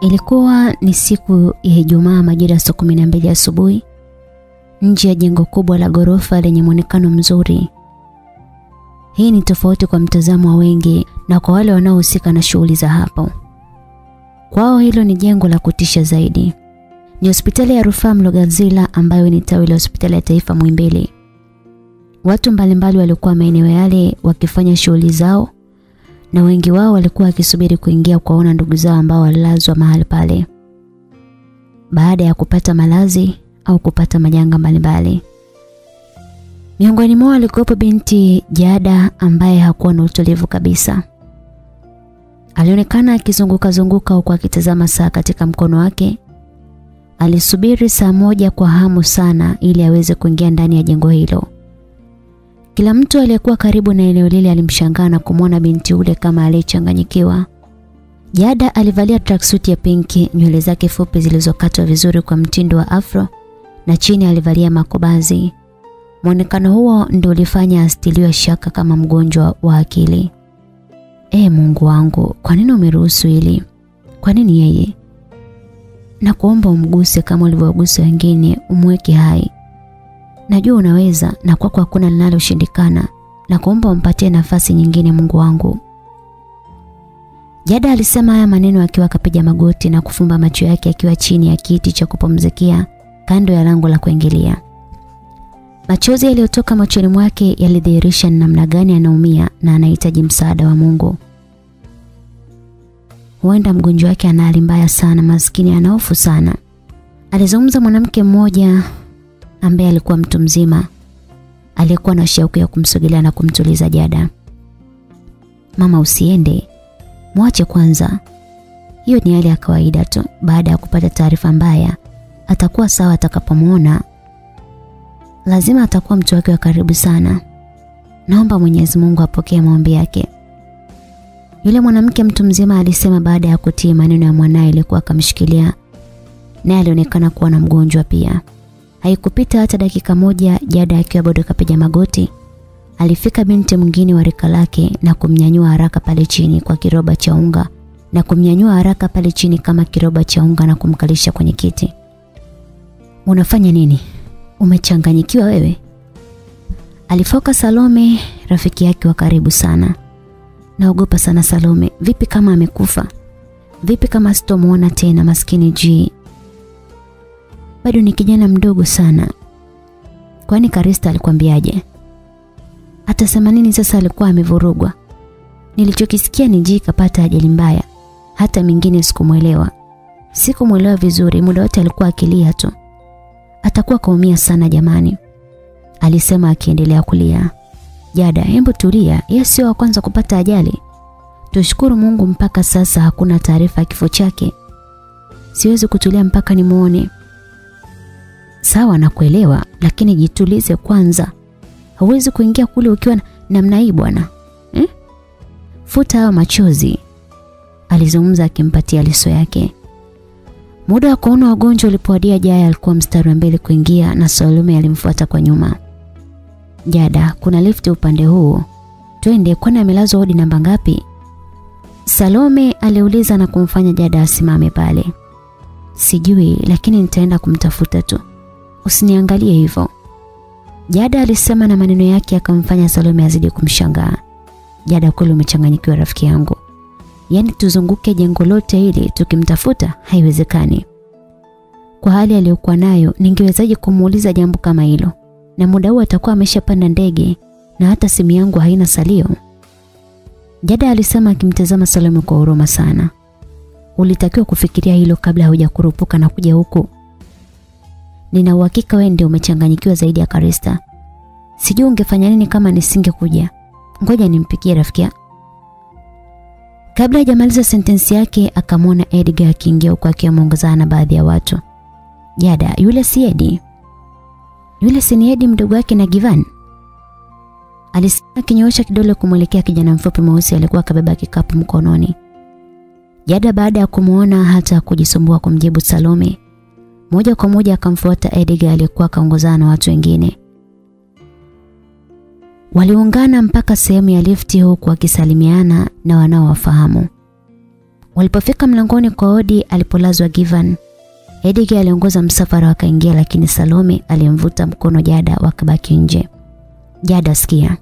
Ilikuwa ni siku ya Ijumaa majira ya saa kumi na mbili asubuhi nje ya jengo kubwa la ghorofa lenye mwonekano mzuri. Hii ni tofauti kwa mtazamo wa wengi na kwa wale wanaohusika na shughuli za hapo. Kwao hilo ni jengo la kutisha zaidi. Ni hospitali ya rufaa mlogazila ambayo ni tawi la hospitali ya taifa Muhimbili. Watu mbalimbali walikuwa maeneo yale wakifanya shughuli zao na wengi wao walikuwa wakisubiri kuingia kuwaona ndugu zao ambao walilazwa mahali pale baada ya kupata malazi au kupata majanga mbalimbali. Miongoni mwao alikuwepo binti Jada ambaye hakuwa na utulivu kabisa. Alionekana akizunguka zunguka huku akitazama saa katika mkono wake. Alisubiri saa moja kwa hamu sana ili aweze kuingia ndani ya jengo hilo. Kila mtu aliyekuwa karibu na eneo lile alimshangaa na kumwona binti ule kama aliyechanganyikiwa. Jada alivalia tracksuit ya pinki, nywele zake fupi zilizokatwa vizuri kwa mtindo wa afro na chini alivalia makobazi. Muonekano huo ndio ulifanya astiliwe shaka kama mgonjwa wa akili. E Mungu wangu, kwa nini umeruhusu hili? Kwa nini yeye? Na kuomba umguse kama ulivyogusa wengine, umweke hai. Najua unaweza na kwako hakuna linaloshindikana. Na kuomba umpatie nafasi nyingine Mungu wangu. Jada alisema haya maneno akiwa akapiga magoti na kufumba macho yake akiwa chini ya kiti cha kupumzikia kando ya lango la kuingilia. Machozi yaliyotoka machoni mwake yalidhihirisha namna gani anaumia na anahitaji msaada wa Mungu. Huenda mgonjwa wake ana hali mbaya sana, maskini anaofu sana. Alizungumza mwanamke mmoja ambaye alikuwa mtu mzima aliyekuwa na shauku ya kumsogelea na kumtuliza Jada. Mama usiende. Mwache kwanza. Hiyo ni hali ya kawaida tu baada ya kupata taarifa mbaya. Atakuwa sawa atakapomuona. Lazima atakuwa mtu wake wa karibu sana. Naomba Mwenyezi Mungu apokee maombi yake. Yule mwanamke mtu mzima alisema baada ya kutii maneno ya mwanae aliyekuwa akamshikilia. Naye alionekana kuwa na mgonjwa pia. Haikupita hata dakika moja Jada akiwa bado kapiga magoti. Alifika binti mwingine wa rika lake na kumnyanyua haraka pale chini kwa kiroba cha unga na kumnyanyua haraka pale chini kama kiroba cha unga na kumkalisha kwenye kiti. Unafanya nini? Umechanganyikiwa wewe? Alifoka Salome, rafiki yake wa karibu sana. Naogopa sana Salome. Vipi kama amekufa? Vipi kama sitomuona tena maskini G? Bado ni kijana mdogo sana. Kwani Karista alikwambiaje? Atasema nini sasa alikuwa amevurugwa? Nilichokisikia ni Jii kapata ajali mbaya. Hata mingine sikumuelewa. Sikumuelewa vizuri, muda wote alikuwa akilia tu. Atakuwa kaumia sana jamani. Alisema akiendelea kulia. Jada, hebu tulia. Yeye sio wa kwanza kupata ajali. Tushukuru Mungu mpaka sasa hakuna taarifa ya kifo chake. Siwezi kutulia mpaka nimuone. Sawa na kuelewa lakini jitulize kwanza. Hauwezi kuingia kule ukiwa namna hii bwana. Eh? Futa hayo machozi. Alizungumza akimpatia liso yake. Muda wa kuona wagonjwa ulipoadia Jaya alikuwa mstari wa mbele kuingia na Salome alimfuata kwa nyuma. Jada, kuna lifti upande huu. Twende kwani amelazwa hodi namba ngapi? Salome aliuliza na kumfanya Jada asimame pale. Sijui lakini nitaenda kumtafuta tu. Usiniangalie hivyo. Jada alisema na maneno yake akamfanya Salome azidi kumshangaa. Jada kweli umechanganyikiwa rafiki yangu. Yaani tuzunguke jengo lote hili tukimtafuta haiwezekani. Kwa hali aliyokuwa nayo ningewezaje kumuuliza jambo kama hilo? Na muda huu atakuwa ameshapanda ndege na hata simu yangu haina salio. Jada alisema akimtazama Salome kwa huruma sana. Ulitakiwa kufikiria hilo kabla hujakurupuka na kuja huku. Nina uhakika wewe ndio umechanganyikiwa zaidi ya Karista. Sijui ungefanya nini kama nisingekuja. Ngoja nimpikie rafiki Kabla hajamaliza sentensi yake akamwona Edgar akiingia huko akiwa ameongozana na baadhi ya watu. Jada, yule si Edi. Yule si Edi mdogo wake na Givan. Alisema akinyoosha kidole kumwelekea kijana mfupi mweusi alikuwa akabeba kikapu mkononi. Jada baada ya kumuona hata kujisumbua kumjibu Salome. Moja kwa moja akamfuata Edgar aliyekuwa akaongozana na watu wengine. Waliungana mpaka sehemu ya lifti huku wakisalimiana na wanaowafahamu. Walipofika mlangoni kwa Odi alipolazwa Given, Edgar aliongoza msafara wakaingia, lakini Salome alimvuta mkono Jada wakabaki nje. Jada, sikia,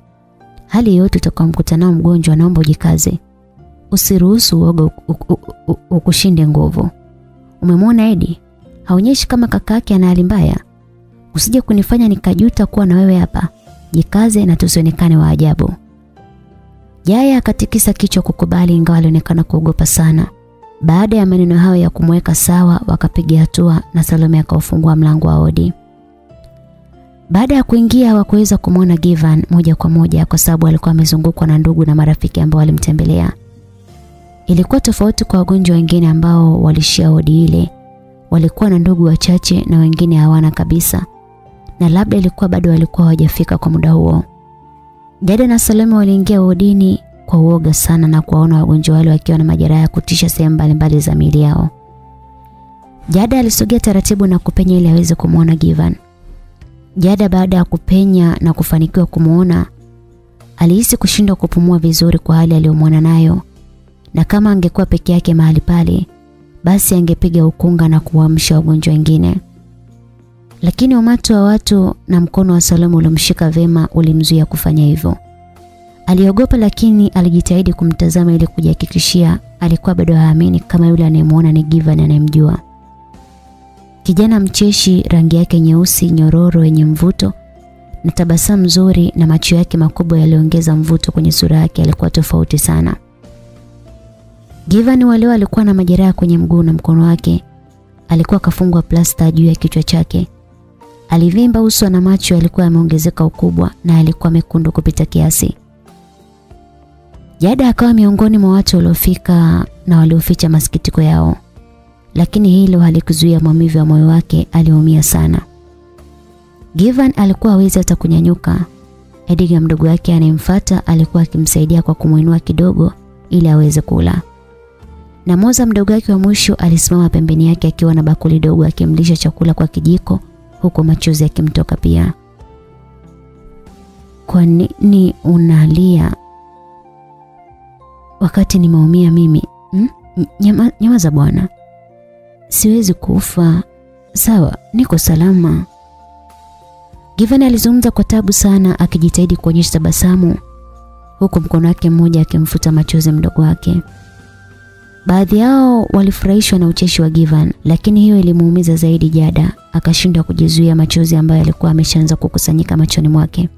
hali yote utakomkuta nao mgonjwa, naomba ujikaze, usiruhusu uoga ukushinde nguvu. Umemwona Edi haonyeshi kama kakake ana hali mbaya, usije kunifanya nikajuta kuwa na wewe hapa. Jikaze na tusionekane wa ajabu. Jaya akatikisa kichwa kukubali, ingawa alionekana kuogopa sana. Baada ya maneno hayo ya kumweka sawa, wakapiga hatua na Salome akaufungua mlango wa Odi. Baada ya kuingia hawakuweza kumwona Givan moja kwa moja kwa sababu alikuwa amezungukwa na ndugu na marafiki ambao walimtembelea. Ilikuwa tofauti kwa wagonjwa wengine ambao walishia Odi ile. Walikuwa na ndugu wachache na wengine hawana kabisa. Na labda ilikuwa bado walikuwa hawajafika kwa muda huo. Jada na Salome waliingia wodini kwa uoga sana na kuwaona wagonjwa wale wakiwa na majeraha ya kutisha sehemu mbalimbali za miili yao. Jada alisogea taratibu na kupenya ili aweze kumwona Givan. Jada baada ya kupenya na kufanikiwa kumwona, alihisi kushindwa kupumua vizuri kwa hali aliyomwona nayo. Na kama angekuwa peke yake mahali pale, basi angepiga ukunga na kuamsha wagonjwa wengine. Lakini umati wa watu na mkono wa Salomo uliomshika vema ulimzuia kufanya hivyo. Aliogopa lakini alijitahidi kumtazama ili kujihakikishia alikuwa bado haamini kama yule anayemwona ni Givan anayemjua. Kijana mcheshi, rangi yake nyeusi nyororo yenye mvuto na tabasamu nzuri na macho yake makubwa yaliongeza mvuto kwenye sura yake, alikuwa tofauti sana. Givan waleo alikuwa na majeraha kwenye mguu na mkono wake. Alikuwa kafungwa plasta juu ya kichwa chake. Alivimba uso na macho yalikuwa yameongezeka ukubwa na alikuwa mekundu kupita kiasi. Jada akawa miongoni mwa watu waliofika na walioficha masikitiko yao. Lakini hilo halikuzuia maumivu ya moyo wake, aliumia sana. Given alikuwa hawezi hata kunyanyuka. Edgar mdogo wake anemfuata alikuwa akimsaidia kwa kumuinua kidogo ili aweze kula. Na Moza mdogo wake wa mwisho alisimama pembeni yake akiwa na bakuli dogo akimlisha chakula kwa kijiko huku machozi yakimtoka pia. Kwa nini unalia? Wakati nimeumia mimi. Hmm? Nyama, nyama za bwana. Siwezi kufa. Sawa, niko salama. Given alizungumza kwa tabu sana akijitahidi kuonyesha tabasamu huku mkono wake mmoja akimfuta machozi mdogo wake. Baadhi yao walifurahishwa na ucheshi wa Given, lakini hiyo ilimuumiza zaidi Jada, akashindwa kujizuia machozi ambayo alikuwa ameshaanza kukusanyika machoni mwake.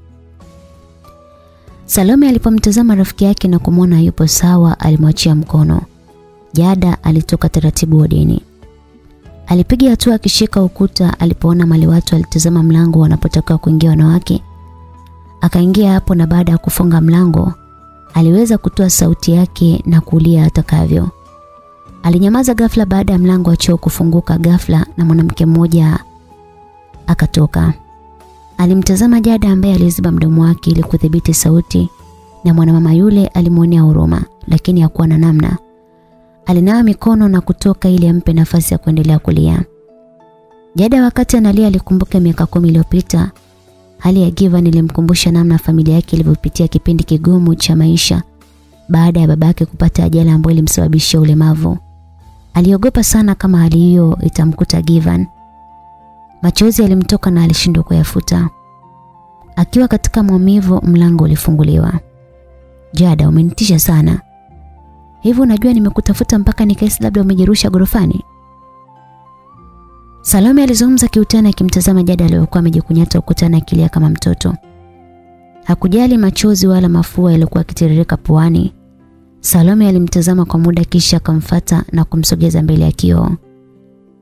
Salome alipomtazama rafiki yake na kumwona yupo sawa, alimwachia mkono. Jada alitoka taratibu wodini. Alipiga hatua akishika ukuta alipoona mali watu alitazama mlango wanapotoka kuingia wanawake. Akaingia hapo na baada ya kufunga mlango, aliweza kutoa sauti yake na kulia atakavyo. Alinyamaza ghafla baada ya mlango wa choo kufunguka ghafla na mwanamke mmoja akatoka. Alimtazama Jada ambaye aliziba mdomo wake ili kudhibiti sauti na mwanamama yule alimwonea huruma lakini hakuwa na namna. Alinawa mikono na kutoka ili ampe nafasi ya kuendelea kulia. Jada wakati analia alikumbuka miaka kumi iliyopita hali ya Givan ilimkumbusha namna familia yake ilivyopitia kipindi kigumu cha maisha baada ya babake kupata ajali ambayo ilimsababishia ulemavu. Aliogopa sana kama hali hiyo itamkuta Given. Machozi yalimtoka na alishindwa kuyafuta. Akiwa katika maumivu, mlango ulifunguliwa. Jada, umenitisha sana. Hivyo unajua nimekutafuta mpaka nikaisi labda umejirusha gorofani. Salome alizungumza kiutani akimtazama Jada aliyokuwa amejikunyata ukutani akilia kama mtoto. Hakujali machozi wala mafua yaliyokuwa yakitiririka puani. Salome alimtazama kwa muda kisha akamfata na kumsogeza mbele ya kioo.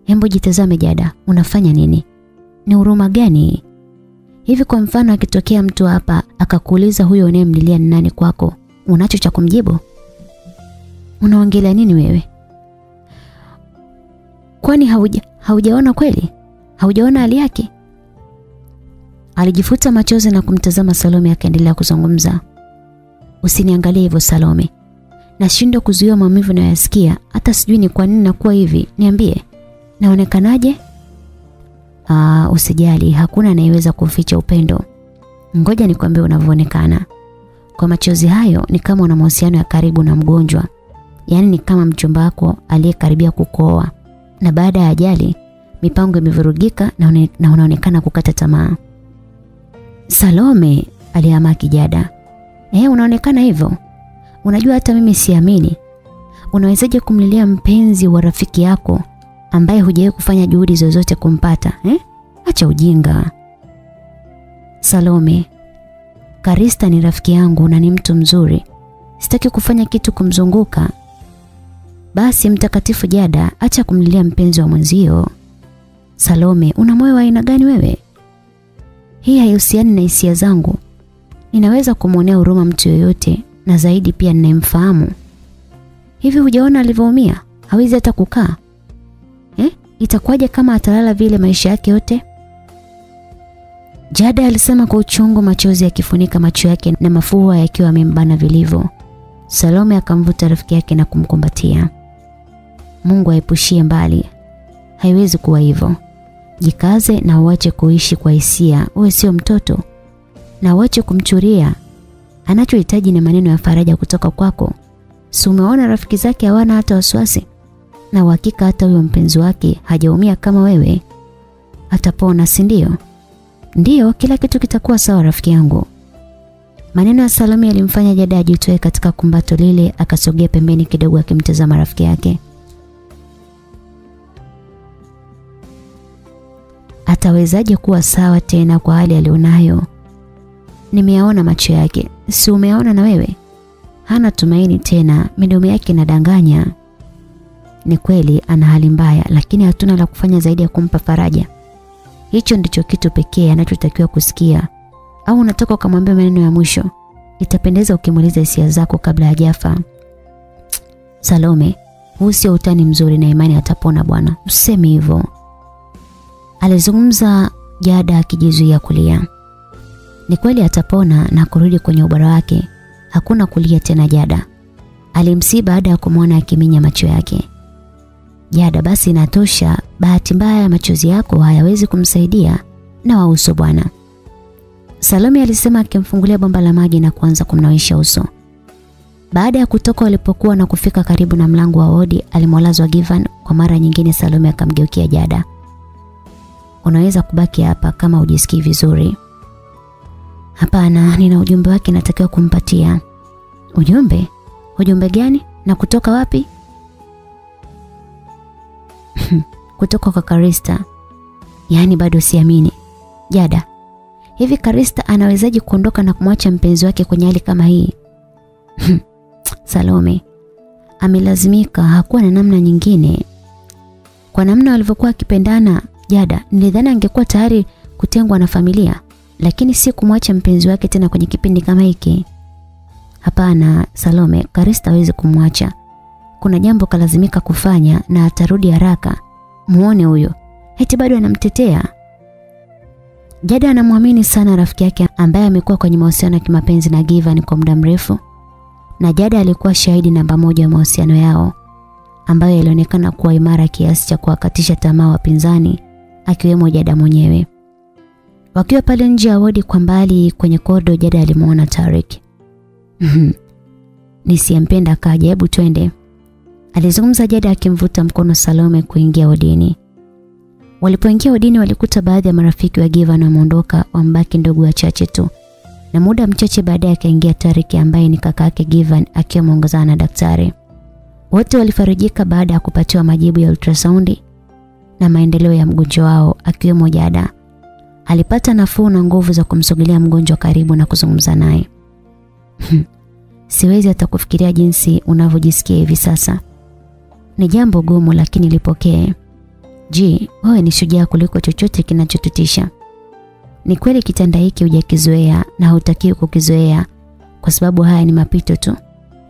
Hembo jitazame Jada, unafanya nini? Ni huruma gani? Hivi kwa mfano akitokea mtu hapa akakuuliza huyo unayemlilia ni nani kwako, unacho cha kumjibu? Unaongelea nini wewe? Kwani hauja haujaona kweli? Haujaona hali yake? Alijifuta machozi na kumtazama Salome akaendelea kuzungumza. Usiniangalie hivyo Salome. Nashindwa kuzuia maumivu nayoyasikia, hata sijui ni kwa nini nakuwa hivi. Niambie. Naonekanaje? Ah, usijali, hakuna anayeweza kuficha upendo. Ngoja nikwambie unavyoonekana. Kwa machozi hayo ni kama una mahusiano ya karibu na mgonjwa. Yaani ni kama mchumba wako aliyekaribia kukooa na baada ya ajali mipango imevurugika na, unaonekana kukata tamaa. Salome aliama kijada. Eh, unaonekana hivyo. Unajua hata mimi siamini. Unawezaje kumlilia mpenzi wa rafiki yako ambaye hujawahi kufanya juhudi zozote kumpata, eh? Acha ujinga. Salome, Karista ni rafiki yangu na ni mtu mzuri. Sitaki kufanya kitu kumzunguka. Basi mtakatifu Jada, acha kumlilia mpenzi wa mwenzio. Salome, una moyo wa aina gani wewe? Hii haihusiani na hisia zangu. Ninaweza kumwonea huruma mtu yoyote na zaidi pia ninayemfahamu. Hivi hujaona alivyoumia? Hawezi hata kukaa. Eh? Itakuwaje kama atalala vile maisha yake yote? Jada alisema kwa uchungu, machozi yakifunika macho yake na mafua yakiwa yamembana vilivyo. Salome akamvuta rafiki yake na kumkumbatia. Mungu aepushie mbali. Haiwezi kuwa hivyo. Jikaze na uache kuishi kwa hisia. Uwe sio mtoto. Na uache kumchuria. Anachohitaji ni maneno ya faraja kutoka kwako. Si umeona rafiki zake hawana hata wasiwasi? Na uhakika hata huyo mpenzi wake hajaumia kama wewe. Atapona, si ndio? Ndiyo, kila kitu kitakuwa sawa rafiki yangu. Maneno ya Salome yalimfanya Jada ajitoe katika kumbato lile, akasogea pembeni kidogo akimtazama rafiki yake. Atawezaje kuwa sawa tena kwa hali alionayo? Nimeyaona macho yake, si umeona na wewe? Hana tumaini tena, midomo yake inadanganya. Ni kweli ana hali mbaya, lakini hatuna la kufanya zaidi ya kumpa faraja. Hicho ndicho kitu pekee anachotakiwa kusikia. Au unataka ukamwambia maneno ya mwisho? Itapendeza ukimuliza hisia zako kabla hajafa. Salome, huu sio utani mzuri na imani atapona bwana. Useme hivyo. Alizungumza Jada akijizuia kulia. Ni kweli atapona na kurudi kwenye ubora wake. Hakuna kulia tena Jada. Alimsii baada ya kumwona akiminya macho yake. Jada, basi inatosha. Bahati mbaya machozi yako hayawezi kumsaidia na wauso bwana. Salome alisema akimfungulia bomba la maji na kuanza kumnawisha uso. Baada ya kutoka walipokuwa na kufika karibu na mlango wa wodi alimwalazwa Givan kwa mara nyingine Salome akamgeukia Jada. Unaweza kubaki hapa kama ujisikii vizuri. Hapana, nina ujumbe wake natakiwa kumpatia. Ujumbe? Ujumbe gani? Na kutoka wapi? kutoka kwa Karista. Yaani bado siamini. Jada, hivi Karista anawezaje kuondoka na kumwacha mpenzi wake kwenye hali kama hii? Salome, amelazimika, hakuwa na namna nyingine. Kwa namna walivyokuwa akipendana, Jada, nilidhani angekuwa tayari kutengwa na familia, lakini si kumwacha mpenzi wake tena kwenye kipindi kama hiki. Hapana, Salome, Karista hawezi kumwacha. Kuna jambo kalazimika kufanya na atarudi haraka. Muone huyo. Eti bado anamtetea. Jada anamwamini sana rafiki yake ambaye amekuwa kwenye mahusiano ya kimapenzi na Givan kwa muda mrefu. Na Jada alikuwa shahidi namba moja ya mahusiano yao ambayo yalionekana kuwa imara kiasi cha kuwakatisha tamaa wapinzani akiwemo Jada mwenyewe. Wakiwa pale nje ya wodi kwa mbali kwenye kodo Jada alimuona Tarik. Nisiyempenda kaja, hebu twende. Alizungumza Jada akimvuta mkono Salome kuingia wodini. Walipoingia wodini walikuta baadhi ya marafiki wa Givan wameondoka, wambaki ndugu wachache tu. Na muda mchache baadaye akaingia Tariki ambaye ni kaka yake Givan akiwa na daktari. Wote walifarijika baada ya kupatiwa majibu ya ultrasound na maendeleo ya mgonjwa wao akiwemo Jada. Alipata nafuu na nguvu za kumsogelea mgonjwa karibu na kuzungumza naye. Siwezi hata kufikiria jinsi unavyojisikia hivi sasa. Ni jambo gumu lakini lipokee. Je, wewe ni shujaa kuliko chochote kinachotutisha. Ni kweli kitanda hiki hujakizoea na hutakiwi kukizoea kwa sababu haya ni mapito tu.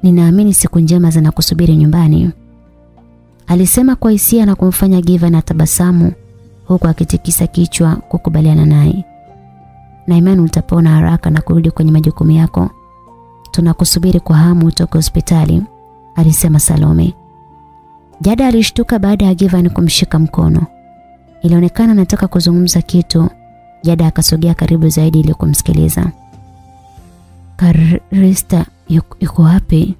Ninaamini siku njema zinakusubiri nyumbani. Alisema kwa hisia na kumfanya Giva na tabasamu huku akitikisa kichwa kukubaliana naye. Na imani utapona haraka na kurudi kwenye majukumu yako. Tunakusubiri kwa hamu utoke hospitali, alisema Salome. Jada alishtuka baada ya Givan kumshika mkono. Ilionekana anataka kuzungumza kitu. Jada akasogea karibu zaidi ili kumsikiliza. Karista yuko wapi?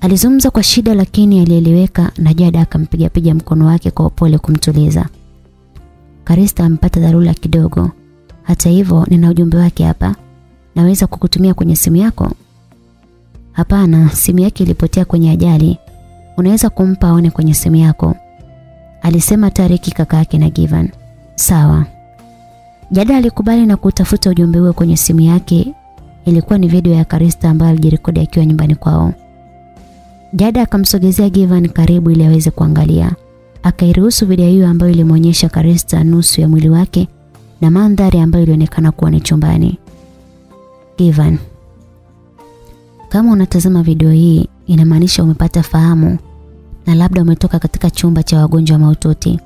Alizungumza kwa shida lakini alieleweka na Jada akampiga piga mkono wake kwa upole kumtuliza. Karista amepata dharura kidogo. Hata hivyo nina ujumbe wake hapa. Naweza kukutumia kwenye simu yako? Hapana, simu yake ilipotea kwenye ajali. Unaweza kumpa aone kwenye simu yako. Alisema Tariki kaka yake na Given. Sawa. Jada alikubali na kutafuta ujumbe huo kwenye simu yake. Ilikuwa ni video ya Karista ambayo alijirekodi akiwa nyumbani kwao. Jada akamsogezea Given karibu ili aweze kuangalia. Akairuhusu video hiyo ambayo ilimwonyesha Karista nusu ya mwili wake na mandhari ambayo ilionekana kuwa ni chumbani. Ivan, kama unatazama video hii inamaanisha umepata fahamu na labda umetoka katika chumba cha wagonjwa mahututi.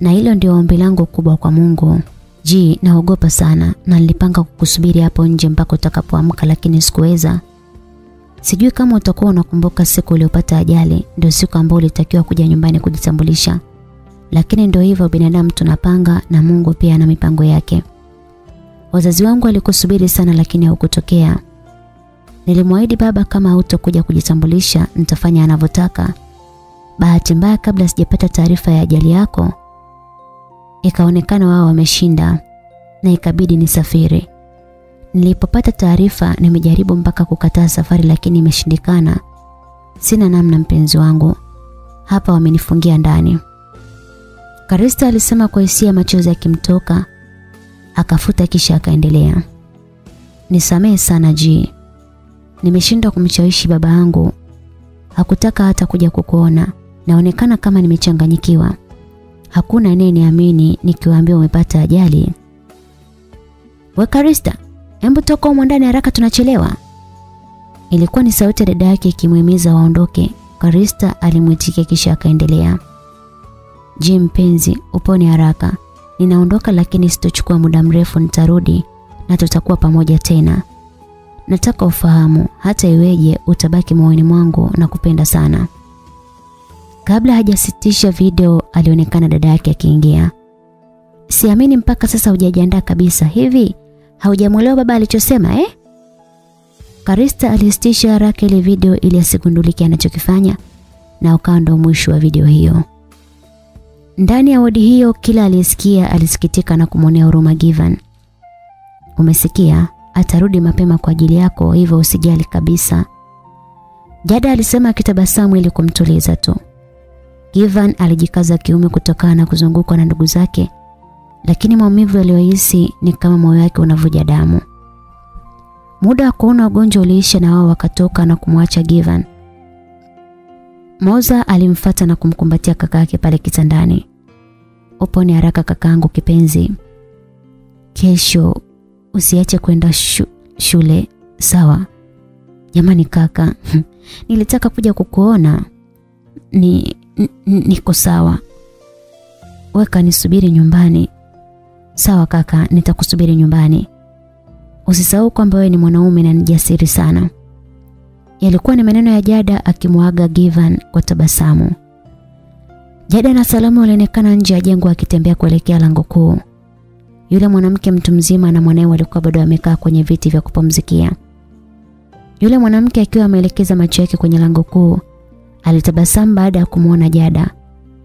Na hilo ndio ombi langu kubwa kwa Mungu. Ji, naogopa sana na nilipanga kukusubiri hapo nje mpaka utakapoamka lakini sikuweza. Sijui kama utakuwa unakumbuka siku uliopata ajali, ndio siku ambayo ulitakiwa kuja nyumbani kujitambulisha. Lakini ndio hivyo binadamu tunapanga na Mungu pia ana mipango yake. Wazazi wangu walikusubiri sana lakini haukutokea. Nilimwahidi baba kama hautokuja kujitambulisha nitafanya anavyotaka. Bahati mbaya kabla sijapata taarifa ya ajali yako ikaonekana wao wameshinda na ikabidi nisafiri. Nilipopata taarifa nimejaribu mpaka kukataa safari lakini imeshindikana. Sina namna mpenzi wangu. Hapa wamenifungia ndani. Karista alisema kwa hisia machozi yakimtoka akafuta kisha akaendelea. Nisamehe sana Ji. Nimeshindwa kumshawishi baba yangu. Hakutaka hata kuja kukuona. Naonekana kama nimechanganyikiwa. Hakuna anayeniamini nikiwaambia umepata ajali. We Karista, hebu toka humo ndani haraka tunachelewa. Ilikuwa ni sauti ya dada yake ikimhimiza waondoke. Karista alimwitikia kisha akaendelea. Je, mpenzi, upone haraka. Ninaondoka lakini sitochukua muda mrefu nitarudi na tutakuwa pamoja tena. Nataka ufahamu hata iweje utabaki moyoni mwangu na kupenda sana. Kabla hajasitisha video alionekana dada yake akiingia. Siamini mpaka sasa hujajiandaa kabisa. Hivi haujamwelewa baba alichosema eh? Karista alisitisha haraka ile video ili asigundulike anachokifanya na ukawa ndo mwisho wa video hiyo. Ndani ya wodi hiyo kila aliyesikia alisikitika na kumwonea huruma Given. Umesikia? Atarudi mapema kwa ajili yako hivyo usijali kabisa. Jada alisema akitabasamu ili kumtuliza tu. Given alijikaza kiume kutokana na kuzungukwa na ndugu zake, lakini maumivu aliyohisi ni kama moyo wake unavuja damu. Muda wa kuona ugonjwa uliisha na wao wakatoka na kumwacha Given. Moza alimfata na kumkumbatia kaka yake pale kitandani. Upone haraka kakaangu kipenzi. Kesho usiache kwenda shu, shule, sawa? Jamani kaka, nilitaka kuja kukuona. Ni niko sawa. Weka nisubiri nyumbani. Sawa kaka, nitakusubiri nyumbani. Usisahau kwamba wewe ni mwanaume na ni jasiri sana. Yalikuwa ni maneno ya Jada akimwaga Given kwa tabasamu. Jada na Salamu walionekana nje ya jengo akitembea kuelekea lango kuu. Yule mwanamke mtu mzima na mwanae walikuwa bado wamekaa kwenye viti vya kupumzikia. Yule mwanamke akiwa ameelekeza macho yake kwenye lango kuu, alitabasamu baada ya kumwona Jada.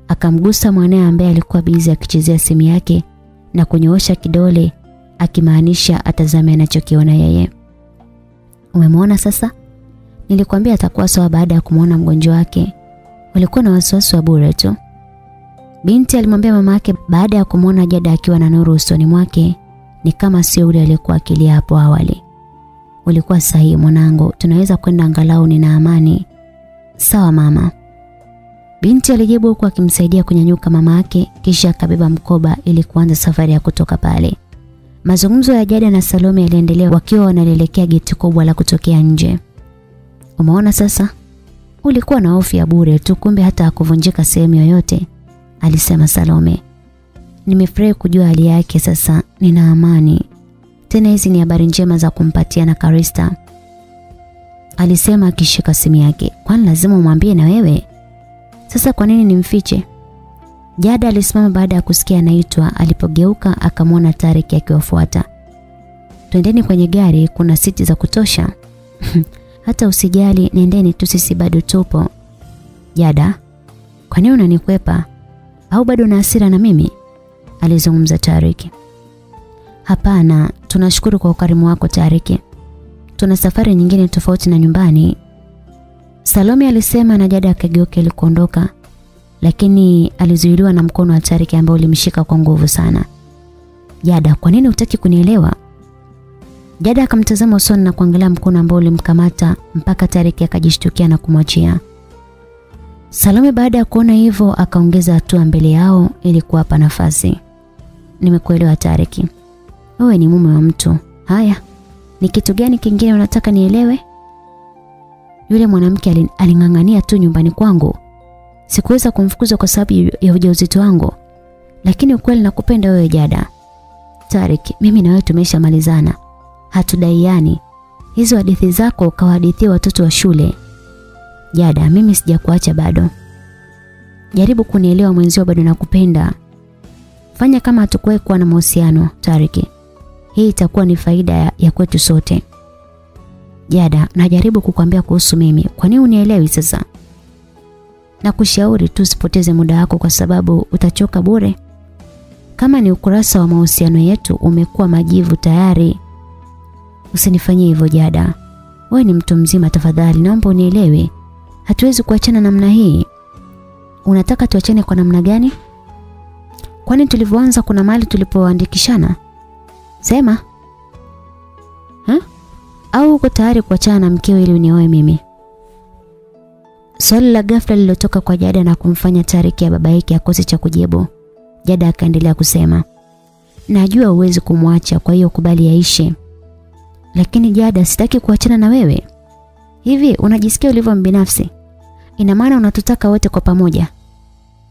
Akamgusa mwanae ambaye alikuwa bizi akichezea simu yake na kunyoosha kidole akimaanisha atazame anachokiona yeye. Umemwona sasa? Nilikwambia atakuwa sawa baada ya kumwona mgonjwa wake. Walikuwa na wasiwasi wa bure tu. Binti alimwambia mama yake baada ya kumwona Jada akiwa na nuru usoni mwake, ni kama sio yule aliyekuwa akilia hapo awali. Ulikuwa sahihi mwanangu, tunaweza kwenda angalau ni na amani. Sawa mama. Binti alijibu huku akimsaidia kunyanyuka mama yake kisha akabeba mkoba ili kuanza safari ya kutoka pale. Mazungumzo ya Jada na Salome yaliendelea wakiwa wanaelekea geti kubwa la kutokea nje. Umeona sasa? Ulikuwa na hofu ya bure tu kumbe hata hakuvunjika sehemu yoyote, alisema Salome. Nimefurahi kujua hali yake sasa, nina amani. Tena hizi ni habari njema za kumpatia na Karista. Alisema akishika simu yake. Kwani lazima umwambie na wewe? Sasa kwa nini nimfiche? Jada alisimama baada ya kusikia anaitwa, alipogeuka akamwona Tarek akiwafuata. Twendeni kwenye gari, kuna siti za kutosha. Hata usijali, nendeni tu, sisi bado tupo. Jada, kwa nini unanikwepa? Au bado una hasira na mimi? Alizungumza Tariki. Hapana, tunashukuru kwa ukarimu wako Tariki. Tuna safari nyingine tofauti na nyumbani. Salome alisema na Jada akageuka ili kuondoka, lakini alizuiliwa na mkono wa Tariki ambao ulimshika kwa nguvu sana. Jada, kwa nini hutaki kunielewa? Jada akamtazama usoni na kuangalia mkono ambao ulimkamata mpaka Tariki akajishtukia na kumwachia. Salome baada ya kuona hivyo akaongeza hatua mbele yao ili kuwapa nafasi. Nimekuelewa Tariki. Wewe ni mume wa mtu. Haya, ni kitu gani kingine unataka nielewe? Yule mwanamke aling'ang'ania tu nyumbani kwangu. Sikuweza kumfukuza kwa sababu ya ujauzito wangu. Lakini ukweli nakupenda wewe Jada. Tarik, mimi na wewe tumeshamalizana. Hatudaiani. Hizo hadithi zako ukawahadithia watoto wa shule. Jada, mimi sijakuacha bado. Jaribu kunielewa mwenzio bado nakupenda. Fanya kama hatukuwahi kuwa na mahusiano, Tariki. Hii itakuwa ni faida ya, ya kwetu sote. Jada, najaribu kukwambia kuhusu mimi. Kwa nini unielewi sasa? Na kushauri tu usipoteze muda wako kwa sababu utachoka bure. Kama ni ukurasa wa mahusiano yetu umekuwa majivu tayari. Usinifanyie hivyo Jada. Wewe ni mtu mzima tafadhali, naomba unielewe. Hatuwezi kuachana namna hii. Unataka tuachane kwa namna gani? Kwani tulivyoanza kuna mali tulipoandikishana? Sema. Au uko tayari kuachana na mkeo ili unioe mimi? Swali la ghafla lilotoka kwa Jada na kumfanya Tariki ya baba yake akose cha kujibu. Jada akaendelea kusema, "Najua uwezi kumwacha, kwa hiyo kubali yaishe." Lakini Jada, sitaki kuachana na wewe. Hivi unajisikia ulivyo mbinafsi? Ina maana unatutaka wote kwa pamoja.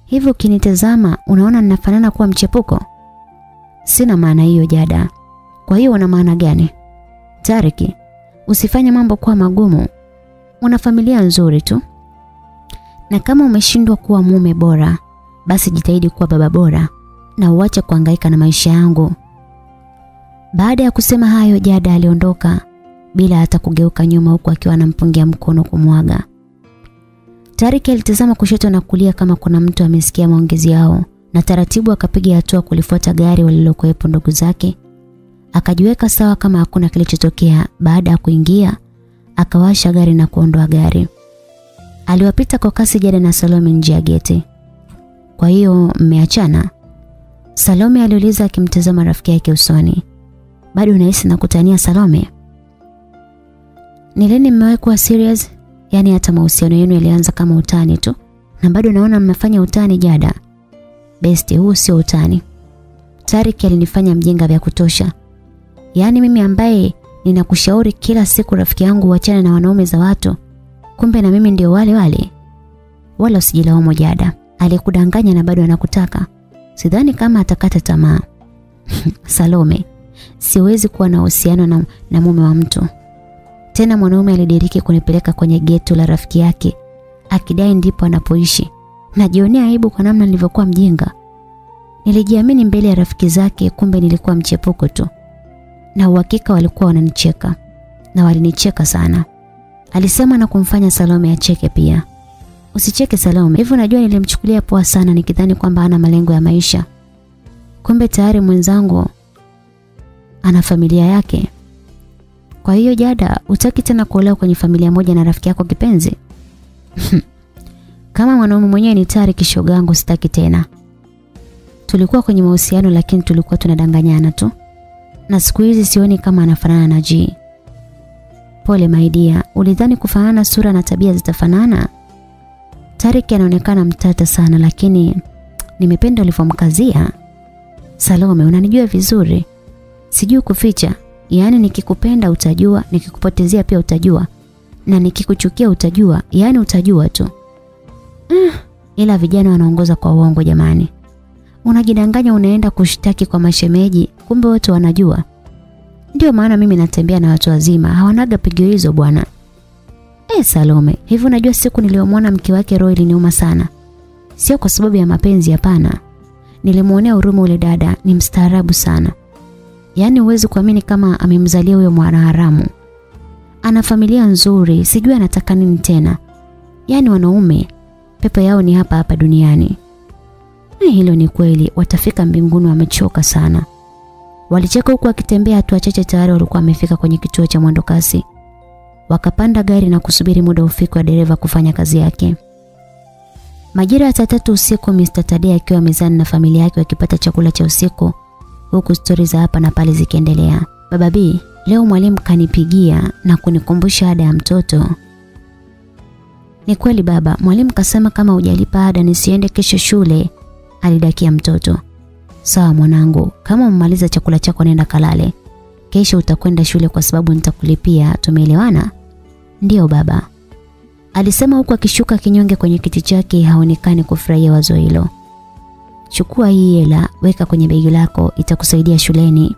Hivi ukinitazama unaona ninafanana kuwa mchepuko? Sina maana hiyo Jada. Kwa hiyo una maana gani? Tariki, usifanye mambo kuwa magumu. Una familia nzuri tu. Na kama umeshindwa kuwa mume bora, basi jitahidi kuwa baba bora na uache kuhangaika na maisha yangu. Baada ya kusema hayo, Jada aliondoka bila hata kugeuka nyuma huku akiwa anampungia mkono kumwaga. Tariki alitazama kushoto na kulia kama kuna mtu amesikia maongezi yao na taratibu akapiga hatua kulifuata gari walilokuwepo ndugu zake. Akajiweka sawa kama hakuna kilichotokea. Baada ya kuingia, akawasha gari na kuondoa gari. Aliwapita kwa kasi Jada na Salome nje ya geti. Kwa hiyo mmeachana? Salome aliuliza akimtazama rafiki yake usoni. Bado unahisi nakutania Salome? Ni lini mmewahi kuwa serious? Yaani hata mahusiano yenu yalianza kama utani tu na bado naona mmefanya utani Jada. Besti, huu sio utani. Tariki alinifanya mjinga vya kutosha. Yaani mimi ambaye ninakushauri kila siku rafiki yangu uachane na wanaume za watu. Kumbe na mimi ndio wale wale. Wala usijilaumu Jada. Alikudanganya na bado anakutaka. Sidhani kama atakata tamaa. Salome, siwezi kuwa na uhusiano na, na mume wa mtu. Tena mwanaume alidiriki kunipeleka kwenye geto la rafiki yake akidai ndipo anapoishi. Najionea aibu kwa namna nilivyokuwa mjinga. Nilijiamini mbele ya rafiki zake kumbe nilikuwa mchepuko tu. Na uhakika walikuwa wananicheka. Na walinicheka sana. Alisema na kumfanya Salome acheke pia. Usicheke Salome. Hivyo najua nilimchukulia poa sana nikidhani kwamba ana malengo ya maisha. Kumbe tayari mwenzangu ana familia yake. Kwa hiyo Jada, utaki tena kuolewa kwenye familia moja na rafiki yako kipenzi? Kama mwanaume mwenyewe ni tayari kishogangu sitaki tena. Tulikuwa kwenye mahusiano lakini tulikuwa tunadanganyana tu. Na siku hizi sioni kama anafanana na G. Pole maidia, ulidhani kufanana sura na tabia zitafanana? Tariki anaonekana mtata sana lakini nimependa ulivyomkazia. Salome, unanijua vizuri. Sijui kuficha. Yaani nikikupenda utajua, nikikupotezea pia utajua. Na nikikuchukia utajua, yaani utajua tu. Mm, ila vijana wanaongoza kwa uongo jamani. Unajidanganya unaenda kushtaki kwa mashemeji, kumbe wote wanajua. Ndio maana mimi natembea na watu wazima, hawanaga pigo hizo bwana. Eh, Salome, hivi unajua siku niliyomwona mke wake Roy iliniuma sana. Sio kwa sababu ya mapenzi hapana. Nilimuonea huruma ule dada, ni mstaarabu sana. Yaani huwezi kuamini kama amemzalia huyo mwana haramu. Ana familia nzuri, sijui anataka nini tena. Yaani wanaume pepo yao ni hapa hapa duniani. Na hilo ni kweli, watafika mbinguni wamechoka sana. Walicheka huku akitembea hatua chache tayari walikuwa wamefika kwenye kituo cha mwendokasi. Wakapanda gari na kusubiri muda ufike wa dereva kufanya kazi yake. Majira ya saa tatu usiku Mr. Tadea akiwa mezani na familia yake wakipata chakula cha usiku huku stori za hapa na pale zikiendelea. Baba B, leo mwalimu kanipigia na kunikumbusha ada ya mtoto. Ni kweli baba, mwalimu kasema kama hujalipa ada nisiende kesho shule, alidakia mtoto. Sawa mwanangu, kama umemaliza chakula chako nenda kalale. Kesho utakwenda shule kwa sababu nitakulipia, tumeelewana? Ndiyo baba. Alisema huku akishuka kinyonge kwenye kiti chake haonekani kufurahia wazo hilo. Chukua hii hela, weka kwenye begi lako, itakusaidia shuleni.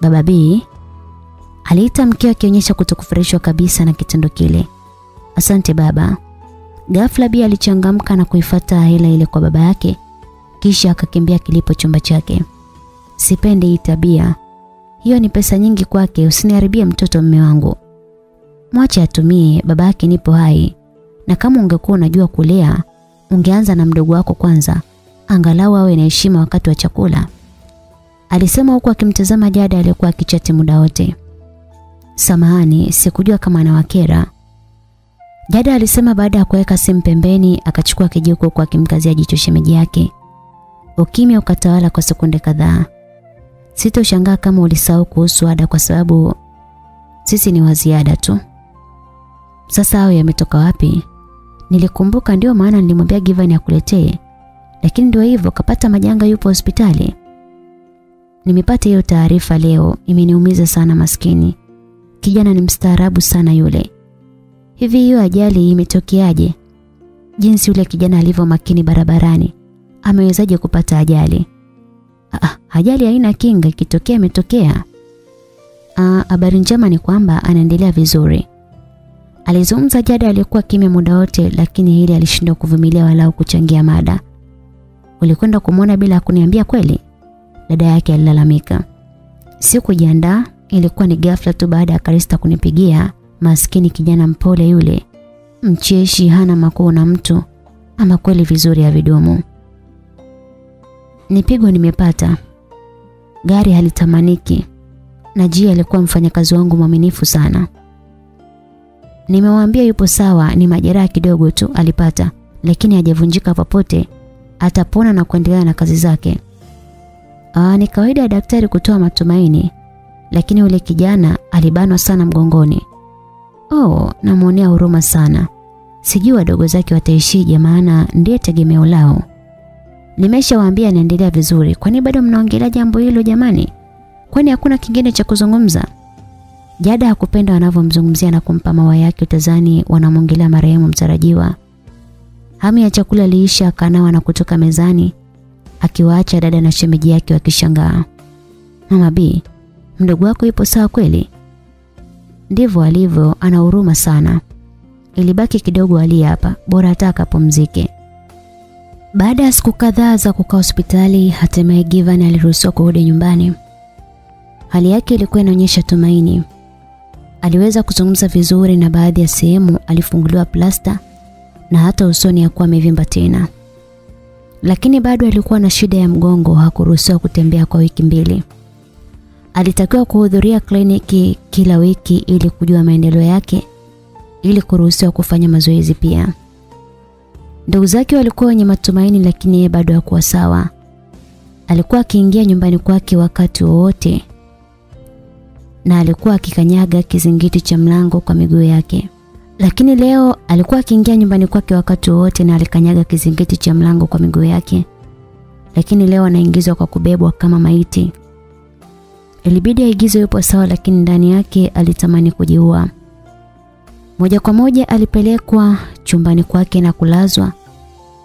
Baba B aliita mkeo akionyesha kutokufurahishwa kabisa na kitendo kile. Asante baba. Ghafla Bi alichangamka na kuifata hela ile kwa baba yake kisha akakimbia kilipo chumba chake. Sipendi hii tabia. Hiyo ni pesa nyingi kwake, usiniharibie mtoto mme wangu. Mwache atumie, babake nipo hai. Na kama ungekuwa unajua kulea, ungeanza na mdogo wako kwanza. Angalau awe na heshima wakati wa chakula. Alisema huku akimtazama Jada aliyekuwa akichati muda wote. Samahani, sikujua kama anawakera. Jada alisema baada ya kuweka simu pembeni akachukua kijiko kwa akimkazia jicho shemeji yake. Ukimya ukatawala kwa sekunde kadhaa. Sitoshangaa kama ulisahau kuhusu ada kwa sababu sisi ni waziada tu. Sasa hao yametoka wapi? Nilikumbuka ndio maana nilimwambia Given akuletee. Lakini ndio hivyo kapata majanga yupo hospitali. Nimepata hiyo taarifa leo, imeniumiza sana maskini. Kijana ni mstaarabu sana yule. Hivi hiyo ajali imetokeaje? Jinsi yule kijana alivyo makini barabarani. Amewezaje kupata ajali? Ah, ajali haina kinga, ikitokea imetokea. Ah, habari njema ni kwamba anaendelea vizuri. Alizungumza Jada aliyekuwa kimya muda wote lakini hili alishindwa kuvumilia walau kuchangia mada. Ulikwenda kumwona bila kuniambia kweli? Dada yake alilalamika. Sikujiandaa, ilikuwa ni ghafla tu baada ya Karista kunipigia, maskini kijana mpole yule. Mcheshi hana makuu na mtu, ama kweli vizuri ya vidumu. Nipigo nimepata. Gari halitamaniki. Najia alikuwa mfanyakazi wangu mwaminifu sana. Nimewaambia yupo sawa, ni majeraha kidogo tu alipata, lakini hajavunjika popote. Atapona na kuendelea na kazi zake. Aa, ni kawaida ya daktari kutoa matumaini, lakini ule kijana alibanwa sana mgongoni. Oh, namuonea huruma sana. Sijui wadogo zake wataishije maana ndiye tegemeo lao. Nimeshawaambia naendelea vizuri. Kwani bado mnaongelea jambo hilo jamani? Kwani hakuna kingine cha kuzungumza? Jada hakupenda wanavyomzungumzia na kumpa mawa yake utazani wanamongelea marehemu mtarajiwa. Hamu ya chakula liisha akanawa na kutoka mezani akiwaacha dada na shemeji yake wakishangaa. Mama B, mdogo wako yupo sawa kweli? Ndivyo alivyo, ana huruma sana. Ilibaki kidogo alia hapa, bora hata akapumzike. Baada ya siku kadhaa za kukaa hospitali, hatimaye Given aliruhusiwa kurudi nyumbani. Hali yake ilikuwa inaonyesha tumaini. Aliweza kuzungumza vizuri na baadhi ya sehemu alifunguliwa plasta na hata usoni hakuwa amevimba tena. Lakini bado alikuwa na shida ya mgongo, hakuruhusiwa kutembea kwa wiki mbili. Alitakiwa kuhudhuria kliniki kila wiki ili kujua maendeleo yake ili kuruhusiwa kufanya mazoezi pia. Ndugu zake walikuwa wenye matumaini lakini yeye bado hakuwa sawa. Alikuwa akiingia nyumbani kwake wakati wowote na alikuwa akikanyaga kizingiti cha mlango kwa miguu yake. Lakini leo alikuwa akiingia nyumbani kwake wakati wowote na alikanyaga kizingiti cha mlango kwa miguu yake. Lakini leo anaingizwa kwa kubebwa kama maiti. Ilibidi aigizwe yupo sawa lakini ndani yake alitamani kujiua. Moja kwa moja alipelekwa chumbani kwake na kulazwa.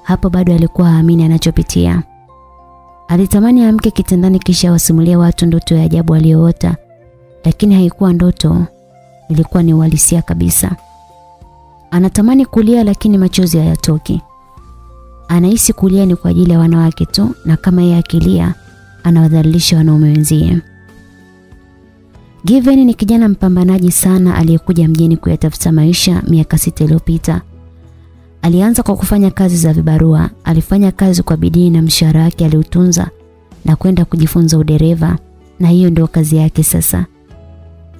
Hapo bado alikuwa haamini anachopitia. Alitamani amke kitandani kisha wasimulie watu ndoto ya ajabu aliyoota, lakini haikuwa ndoto, ilikuwa ni uhalisia kabisa. Anatamani kulia lakini machozi hayatoki. Anahisi kulia ni kwa ajili ya wanawake tu na kama yeye akilia anawadhalilisha wanaume wenzie. Given ni kijana mpambanaji sana aliyekuja mjini kuyatafuta maisha miaka sita iliyopita. Alianza kwa kufanya kazi za vibarua, alifanya kazi kwa bidii na mshahara wake aliutunza na kwenda kujifunza udereva na hiyo ndio kazi yake sasa.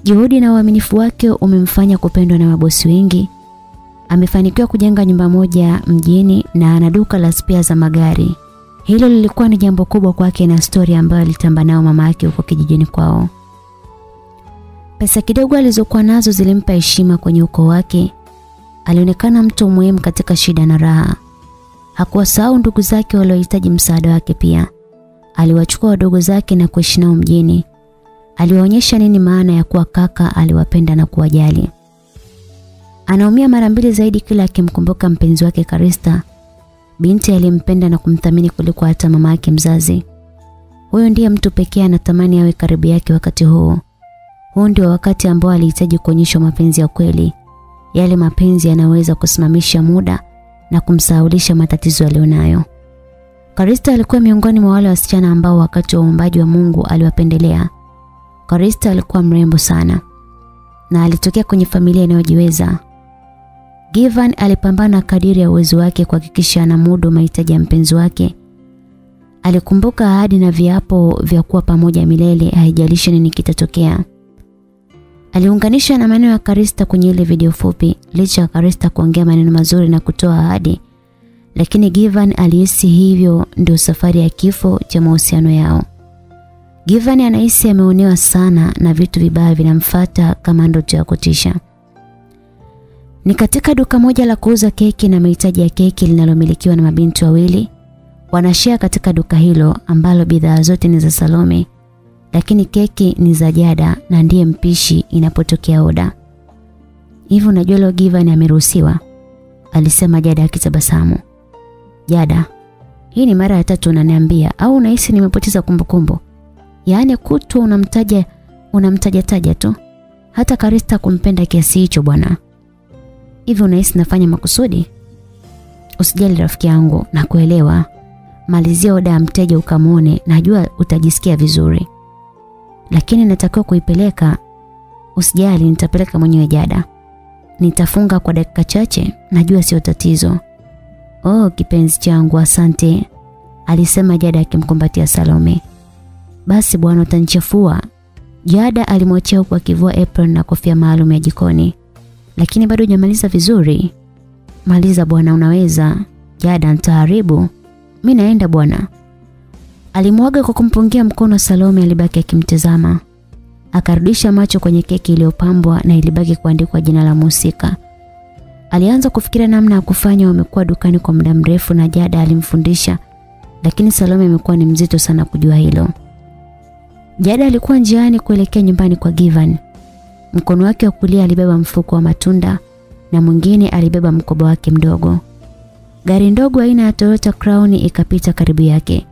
Juhudi na uaminifu wake umemfanya kupendwa na mabosi wengi. Amefanikiwa kujenga nyumba moja mjini na ana duka la spea za magari. Hilo lilikuwa ni jambo kubwa kwake na stori ambayo alitamba nao mama yake huko kijijini kwao. Pesa kidogo alizokuwa nazo zilimpa heshima kwenye ukoo wake. Alionekana mtu muhimu katika shida na raha. Hakuwasahau ndugu zake waliohitaji msaada wake pia. Aliwachukua wadogo zake na kuishi nao mjini. Aliwaonyesha nini maana ya kuwa kaka, aliwapenda na kuwajali. Anaumia mara mbili zaidi kila akimkumbuka mpenzi wake Karista, binti aliyempenda na kumthamini kuliko hata mama yake mzazi. Huyo ndiye mtu pekee anatamani awe karibu yake wakati huu. Huu ndio wakati ambao alihitaji kuonyeshwa mapenzi ya kweli. Yale mapenzi yanaweza kusimamisha muda na kumsahaulisha matatizo alionayo. Karista alikuwa miongoni mwa wale wasichana ambao wakati wa uumbaji wa Mungu aliwapendelea. Karista alikuwa mrembo sana na alitokea kwenye familia inayojiweza. Given alipambana kadiri ya uwezo wake kuhakikisha anamudu mahitaji ya mpenzi wake. Alikumbuka ahadi na viapo vya kuwa pamoja milele haijalishi nini kitatokea. Aliunganisha na maneno ya Karista kwenye ile video fupi licha ya Karista kuongea maneno mazuri na kutoa ahadi. Lakini Given alihisi hivyo ndio safari ya kifo cha mahusiano yao. Given anahisi ameonewa sana na vitu vibaya vinamfata kama ndoto ya kutisha. Ni katika duka moja la kuuza keki na mahitaji ya keki linalomilikiwa na mabinti wawili. Wanashare katika duka hilo ambalo bidhaa zote ni za Salome, lakini keki ni za Jada na ndiye mpishi inapotokea oda. Hivi unajua leo Given ameruhusiwa? Alisema Jada akitabasamu. Jada, hii ni mara ya tatu unaniambia au unahisi nimepoteza kumbukumbu? Yaani kutwa unamtaja unamtaja taja tu. Hata Karista kumpenda kiasi hicho bwana. Hivi unahisi nafanya makusudi? Usijali rafiki yangu, nakuelewa. Malizia oda ya mteja ukamwone, najua utajisikia vizuri. Lakini natakiwa kuipeleka. Usijali, nitapeleka mwenyewe Jada. Nitafunga kwa dakika chache, najua sio tatizo. Oh, kipenzi changu, asante. Alisema Jada akimkumbatia Salome. Basi bwana utanichafua. Jada alimwachia huku akivua apron na kofia maalum ya jikoni. Lakini bado hujamaliza vizuri. Maliza bwana unaweza. Jada nitaharibu. Mimi naenda bwana. Alimwaga kwa kumpungia mkono Salome alibaki akimtazama. Akarudisha macho kwenye keki iliyopambwa na ilibaki kuandikwa jina la musika. Alianza kufikira namna ya kufanya wamekuwa dukani kwa muda mrefu na Jada alimfundisha. Lakini Salome amekuwa ni mzito sana kujua hilo. Jada alikuwa njiani kuelekea nyumbani kwa Givan. Mkono wake wa kulia alibeba mfuko wa matunda na mwingine alibeba mkoba wake mdogo. Gari ndogo aina ya Toyota Crown ikapita karibu yake.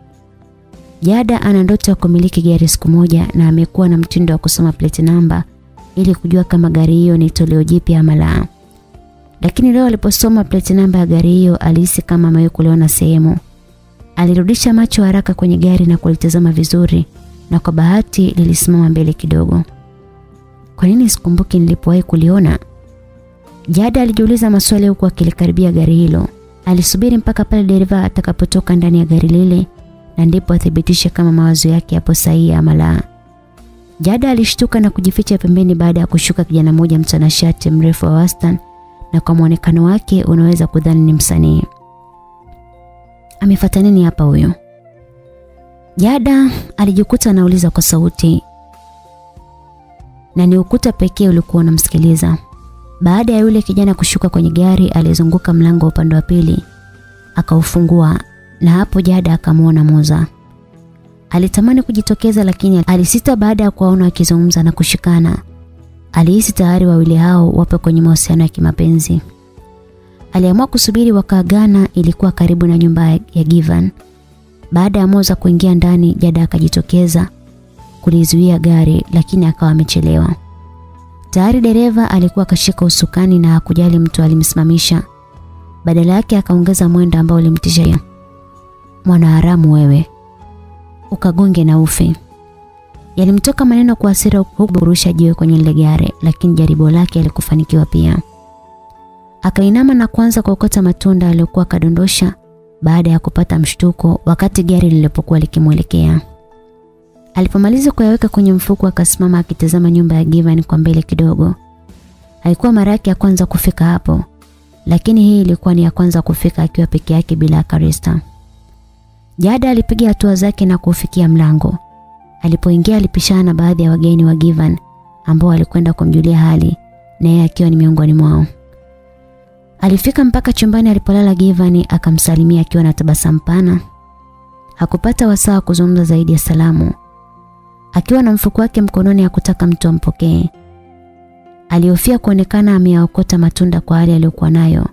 Jada ana ndoto ya kumiliki gari siku moja na amekuwa na mtindo wa kusoma plate number ili kujua kama gari hiyo ni toleo jipya ama la. Lakini leo aliposoma plate number ya gari hiyo alihisi kama amewahi kuliona sehemu. Alirudisha macho haraka kwenye gari na kulitazama vizuri na kwa bahati lilisimama mbele kidogo. Kwa nini sikumbuki nilipowahi kuliona? Jada alijiuliza maswali huku akilikaribia gari hilo. Alisubiri mpaka pale dereva atakapotoka ndani ya gari lile na ndipo athibitishe kama mawazo yake yapo sahihi ama la. Jada alishtuka na kujificha pembeni baada ya kushuka kijana mmoja mtanashati mrefu wa wastani na kwa muonekano wake unaweza kudhani ni msanii. Amefuata nini hapa huyo? Jada alijikuta anauliza kwa sauti na ni ukuta pekee ulikuwa unamsikiliza. Baada ya yule kijana kushuka kwenye gari, alizunguka mlango upande wa pili, akaufungua na hapo Jada akamwona Moza. Alitamani kujitokeza lakini alisita baada ya kuwaona wakizungumza na kushikana. Alihisi tayari wawili hao wapo kwenye mahusiano ya kimapenzi. Aliamua kusubiri wakaagana, ilikuwa karibu na nyumba ya Givan. Baada ya Moza kuingia ndani, Jada akajitokeza kulizuia gari lakini akawa amechelewa. Tayari dereva alikuwa akashika usukani na hakujali mtu alimsimamisha. Badala yake akaongeza mwendo ambao ulimtisha yeye. Mwanaharamu wewe. Ukagonge na ufe. Yalimtoka maneno kwa hasira huku jiwe kwenye lile gari, lakini jaribio lake alikufanikiwa pia. Akainama na kuanza kuokota matunda aliyokuwa kadondosha baada ya kupata mshtuko wakati gari lilipokuwa likimwelekea. Alipomaliza kuyaweka kwenye mfuko akasimama akitazama nyumba ya Given kwa mbele kidogo. Haikuwa mara yake ya kwanza kufika hapo, lakini hii ilikuwa ni ya kwanza kufika akiwa peke yake bila Karista. Jada alipiga hatua zake na kufikia mlango. Alipoingia alipishana na baadhi ya wageni wa Given ambao walikwenda kumjulia hali na yeye akiwa ni miongoni mwao. Alifika mpaka chumbani alipolala Given akamsalimia akiwa na tabasamu pana. Hakupata wasaa kuzungumza zaidi ya salamu. Akiwa na mfuko wake mkononi akutaka mtu ampokee. Alihofia kuonekana ameyaokota matunda kwa hali aliyokuwa nayo.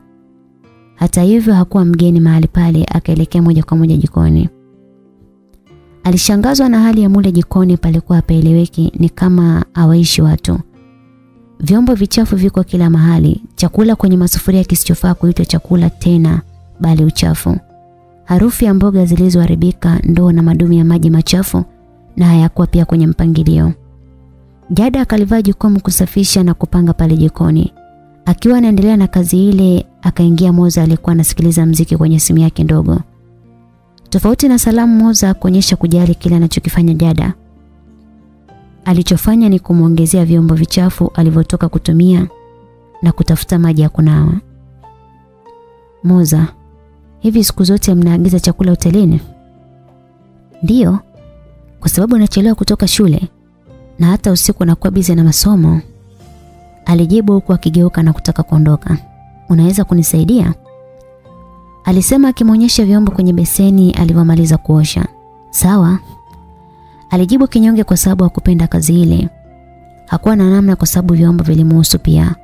Hata hivyo hakuwa mgeni mahali pale, akaelekea moja kwa moja jikoni. Alishangazwa na hali ya mule jikoni, palikuwa hapaeleweki, ni kama hawaishi watu. Vyombo vichafu viko kila mahali, chakula kwenye masufuria kisichofaa kuitwa chakula tena, bali uchafu. Harufu ya mboga zilizoharibika, ndoo na madumu ya maji machafu na hayakuwa pia kwenye mpangilio. Jada akalivaa jukumu kusafisha na kupanga pale jikoni. Akiwa anaendelea na kazi ile, akaingia Moza alikuwa anasikiliza mziki kwenye simu yake ndogo. Tofauti na salamu Moza kuonyesha kujali kile anachokifanya Jada. Alichofanya ni kumwongezea vyombo vichafu alivyotoka kutumia na kutafuta maji ya kunawa. Moza, hivi siku zote mnaagiza chakula hotelini? Ndiyo, kwa sababu nachelewa kutoka shule na hata usiku nakuwa bize na masomo. Alijibu huku akigeuka na kutaka kuondoka. Unaweza kunisaidia? Alisema akimwonyesha vyombo kwenye beseni alivyomaliza kuosha. Sawa. Alijibu kinyonge kwa sababu hakupenda kazi ile. Hakuwa na namna kwa sababu vyombo vilimuhusu pia.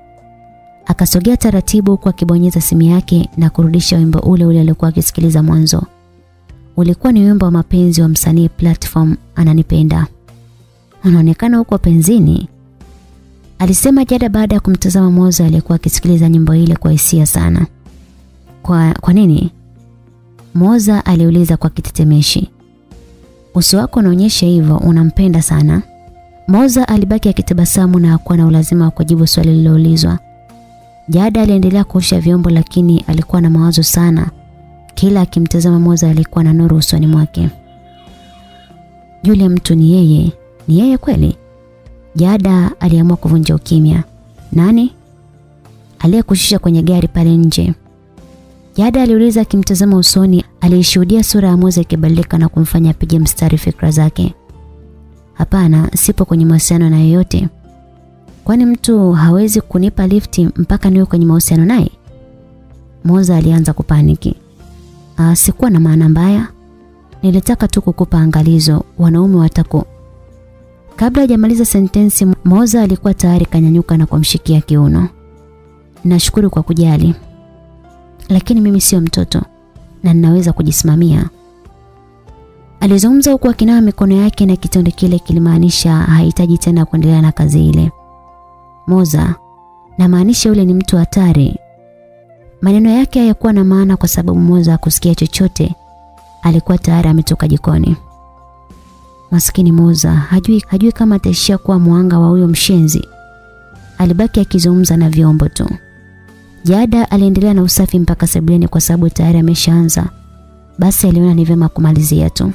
Akasogea taratibu kwa kibonyeza simu yake na kurudisha wimbo ule ule aliokuwa akisikiliza mwanzo. Ulikuwa ni wimbo wa mapenzi wa msanii Platform ananipenda. Anaonekana huko penzini. Alisema Jada baada ya kumtazama Moza aliyekuwa akisikiliza nyimbo ile kwa hisia sana. Kwa kwa nini? Moza aliuliza kwa kitetemeshi. Uso wako unaonyesha hivyo unampenda sana. Moza alibaki akitabasamu na hakuwa na ulazima wa kujibu swali lililoulizwa. Jada aliendelea kuosha vyombo lakini alikuwa na mawazo sana. Kila akimtazama Moza alikuwa na nuru usoni mwake. Yule mtu ni yeye, ni yeye kweli? Jada aliamua kuvunja ukimya. Nani? aliyekushisha kwenye gari pale nje. Jada aliuliza akimtazama usoni, alishuhudia sura ya Moza ikibadilika na kumfanya apige mstari fikra zake. Hapana, sipo kwenye mahusiano na yeyote. Kwani mtu hawezi kunipa lifti mpaka niwe kwenye mahusiano naye? Moza alianza kupaniki. Ah, sikuwa na maana mbaya. Nilitaka tu kukupa angalizo, wanaume wataku. Kabla hajamaliza sentensi, Moza alikuwa tayari kanyanyuka na kumshikia kiuno. Nashukuru kwa kujali. Lakini mimi sio mtoto na ninaweza kujisimamia. Alizungumza huku akinawa mikono yake na kitendo kile kilimaanisha hahitaji tena kuendelea na kazi ile. Moza, namaanisha yule ni mtu hatari. Maneno yake hayakuwa na maana kwa sababu Moza kusikia chochote. Alikuwa tayari ametoka jikoni. Maskini Moza, hajui hajui kama ataishia kuwa mwanga wa huyo mshenzi. Alibaki akizungumza na vyombo tu. Jada aliendelea na usafi mpaka sebuleni kwa sababu tayari ameshaanza. Basi aliona ni vyema kumalizia tu.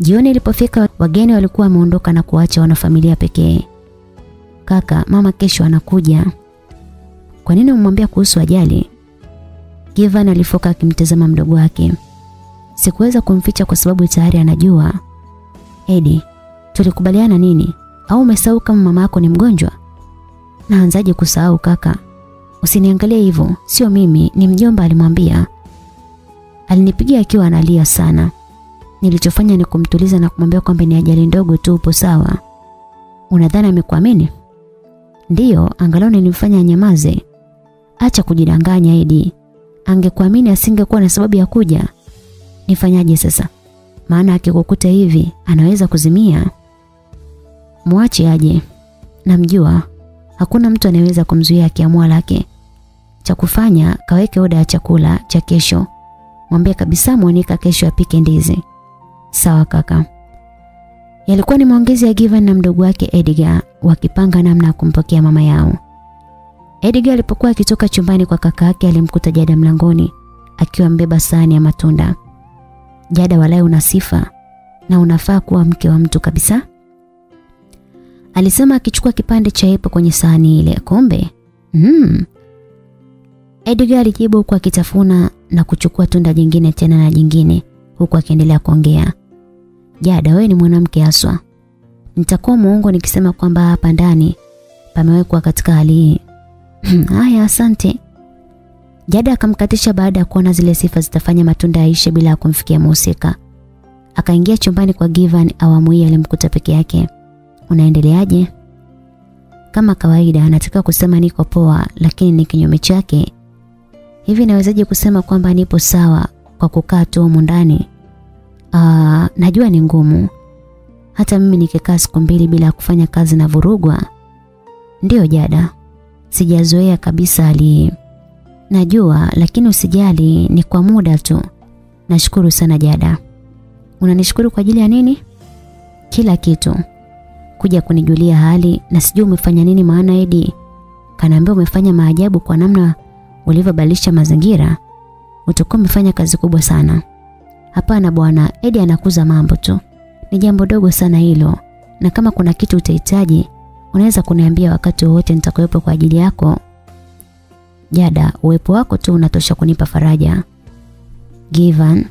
Jioni ilipofika wageni walikuwa wameondoka na kuacha wanafamilia pekee. Kaka, mama kesho anakuja. Kwa nini umwambia kuhusu ajali? Givan alifoka akimtazama mdogo wake. Sikuweza kumficha kwa sababu tayari anajua. Edi, tulikubaliana nini? Au umesahau kama mama yako ni mgonjwa? Naanzaje kusahau kaka? Usiniangalie hivyo, sio mimi, ni mjomba alimwambia. Alinipigia akiwa analia sana. Nilichofanya ni kumtuliza na kumwambia kwamba ni ajali ndogo tu, upo sawa. Unadhani amekuamini? Ndiyo, angalau nilimfanya nyamaze. Acha kujidanganya Edi. Angekuamini asingekuwa na sababu ya kuja. Nifanyaje sasa? Maana akikukuta hivi anaweza kuzimia. Mwache aje. Namjua. Hakuna mtu anayeweza kumzuia akiamua lake. Cha kufanya kaweke oda ya chakula cha kesho. Mwambie kabisa Monica kesho apike ndizi. Sawa kaka. Yalikuwa ni maongezi ya Given na mdogo wake Edgar wakipanga namna ya kumpokea mama yao. Edgar alipokuwa akitoka chumbani kwa kaka yake alimkuta Jada mlangoni akiwa mbeba sahani ya matunda. Jada, walai una sifa na unafaa kuwa mke wa mtu kabisa. Alisema akichukua kipande cha epo kwenye sahani ile. Kombe. Mm. Edgar alijibu huku akitafuna na kuchukua tunda jingine tena na jingine huku akiendelea kuongea. Jada, wewe ni mwanamke haswa. Nitakuwa muongo nikisema kwamba hapa ndani pamewekwa katika hali hii. Haya, asante. Jada akamkatisha baada ya kuona zile sifa zitafanya matunda yaishe bila kumfikia mhusika. Akaingia chumbani kwa Givan awamu hii alimkuta peke yake. Unaendeleaje? Kama kawaida anataka kusema niko poa lakini ni kinyume chake. Hivi nawezaje kusema kwamba nipo sawa kwa kukaa tu humu ndani? Ah, najua ni ngumu. Hata mimi nikikaa siku mbili bila kufanya kazi na vurugwa. Ndiyo Jada. Sijazoea kabisa hali. Najua lakini usijali ni kwa muda tu. Nashukuru sana Jada. Unanishukuru kwa ajili ya nini? Kila kitu. Kuja kunijulia hali na sijui umefanya nini maana Edi. Kanaambia umefanya maajabu kwa namna ulivyobadilisha mazingira. Utakuwa umefanya kazi kubwa sana. Hapana bwana, Edi anakuza mambo tu. Ni jambo dogo sana hilo. Na kama kuna kitu utahitaji, unaweza kuniambia wakati wowote nitakuwepo kwa ajili yako. Jada, uwepo wako tu unatosha kunipa faraja. Given,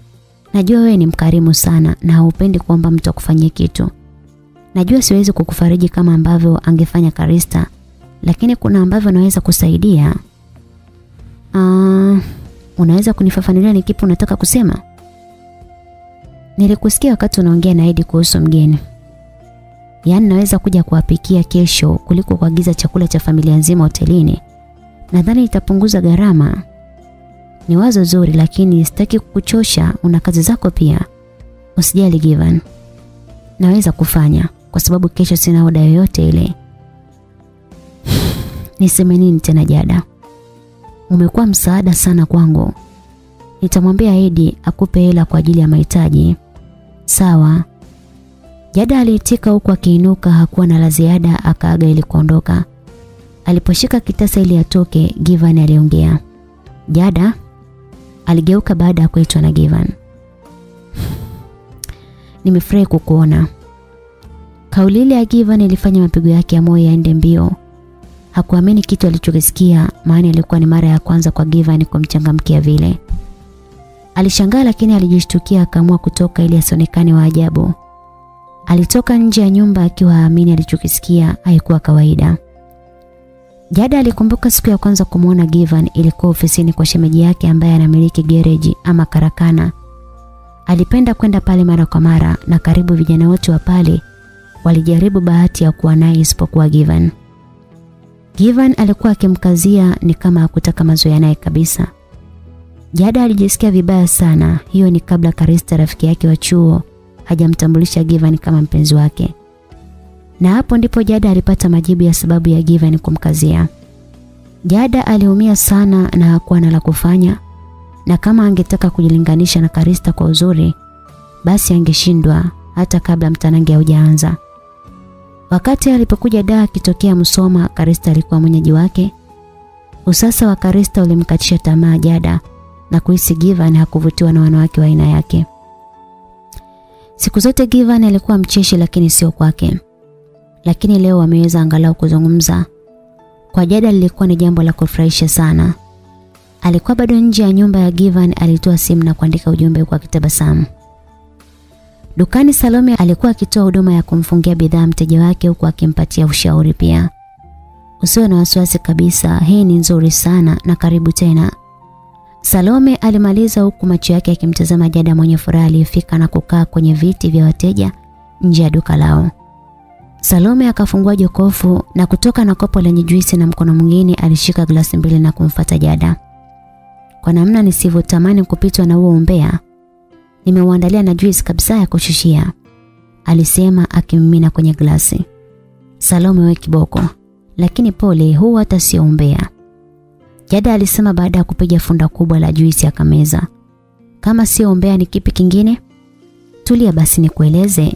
najua wewe ni mkarimu sana na haupendi kuomba mtu akufanyie kitu. Najua siwezi kukufariji kama ambavyo angefanya Karista, lakini kuna ambavyo naweza kusaidia. Ah, unaweza kunifafanulia ni kipi unataka kusema? Nilikusikia wakati unaongea na Edi kuhusu mgeni. Yaani naweza kuja kuwapikia kesho kuliko kuagiza chakula cha familia nzima hotelini. Nadhani itapunguza gharama. Ni wazo zuri lakini sitaki kukuchosha, una kazi zako pia. Usijali Given. Naweza kufanya kwa sababu kesho sina oda yoyote ile. Niseme nini tena Jada? Umekuwa msaada sana kwangu. Nitamwambia Edi akupe hela kwa ajili ya mahitaji. Sawa. Jada aliitika huku akiinuka hakuwa na la ziada akaaga ili kuondoka. Aliposhika kitasa ili atoke, Givan aliongea. Jada aligeuka baada ya kuitwa na Givan. Nimefurahi kukuona. Kauli ile ya Givan ilifanya mapigo yake ya moyo yaende mbio. Hakuamini kitu alichokisikia maana ilikuwa ni mara ya kwanza kwa Givan kumchangamkia vile. Alishangaa lakini alijishtukia akaamua kutoka ili asionekane wa ajabu. Alitoka nje ya nyumba akiwa haamini alichokisikia haikuwa kawaida. Jada alikumbuka siku ya kwanza kumwona Givan ilikuwa ofisini kwa shemeji yake ambaye anamiliki gereji ama karakana. Alipenda kwenda pale mara kwa mara na karibu vijana wote wa pale walijaribu bahati ya kuwa naye isipokuwa Givan. Givan alikuwa akimkazia ni kama hakutaka mazoea naye kabisa. Jada alijisikia vibaya sana. Hiyo ni kabla Karista rafiki yake wa chuo hajamtambulisha Givan kama mpenzi wake. Na hapo ndipo Jada alipata majibu ya sababu ya Given kumkazia. Jada aliumia sana na hakuwa na la kufanya. Na kama angetaka kujilinganisha na Karista kwa uzuri, basi angeshindwa hata kabla mtanange haujaanza. Wakati alipokuja daa akitokea Msoma, Karista alikuwa mwenyeji wake. Usasa wa Karista ulimkatisha tamaa Jada na kuhisi Given hakuvutiwa na wanawake wa aina yake. Siku zote Given alikuwa mcheshi lakini sio kwake. Lakini leo wameweza angalau kuzungumza. Kwa Jada lilikuwa ni jambo la kufurahisha sana. Alikuwa bado nje ya nyumba ya Given, alitoa simu na kuandika ujumbe kwa kitabasamu. Dukani Salome alikuwa akitoa huduma ya kumfungia bidhaa mteja wake huku akimpatia ushauri pia. Usiwe na wasiwasi kabisa, hii ni nzuri sana na karibu tena. Salome alimaliza huku macho yake yakimtazama Jada mwenye furaha aliyefika na kukaa kwenye viti vya wateja nje ya duka lao. Salome akafungua jokofu na kutoka na kopo lenye juisi na mkono mwingine alishika glasi mbili na kumfata Jada. Kwa namna nisivyotamani kupitwa na huo umbea, nimeuandalia na juisi kabisa ya kushushia, alisema akimimina kwenye glasi. Salome we kiboko, lakini pole, huu hata sio umbea. Jada alisema baada ya kupiga funda kubwa la juisi akameza. Kama sio umbea ni kipi kingine? Tulia basi nikueleze.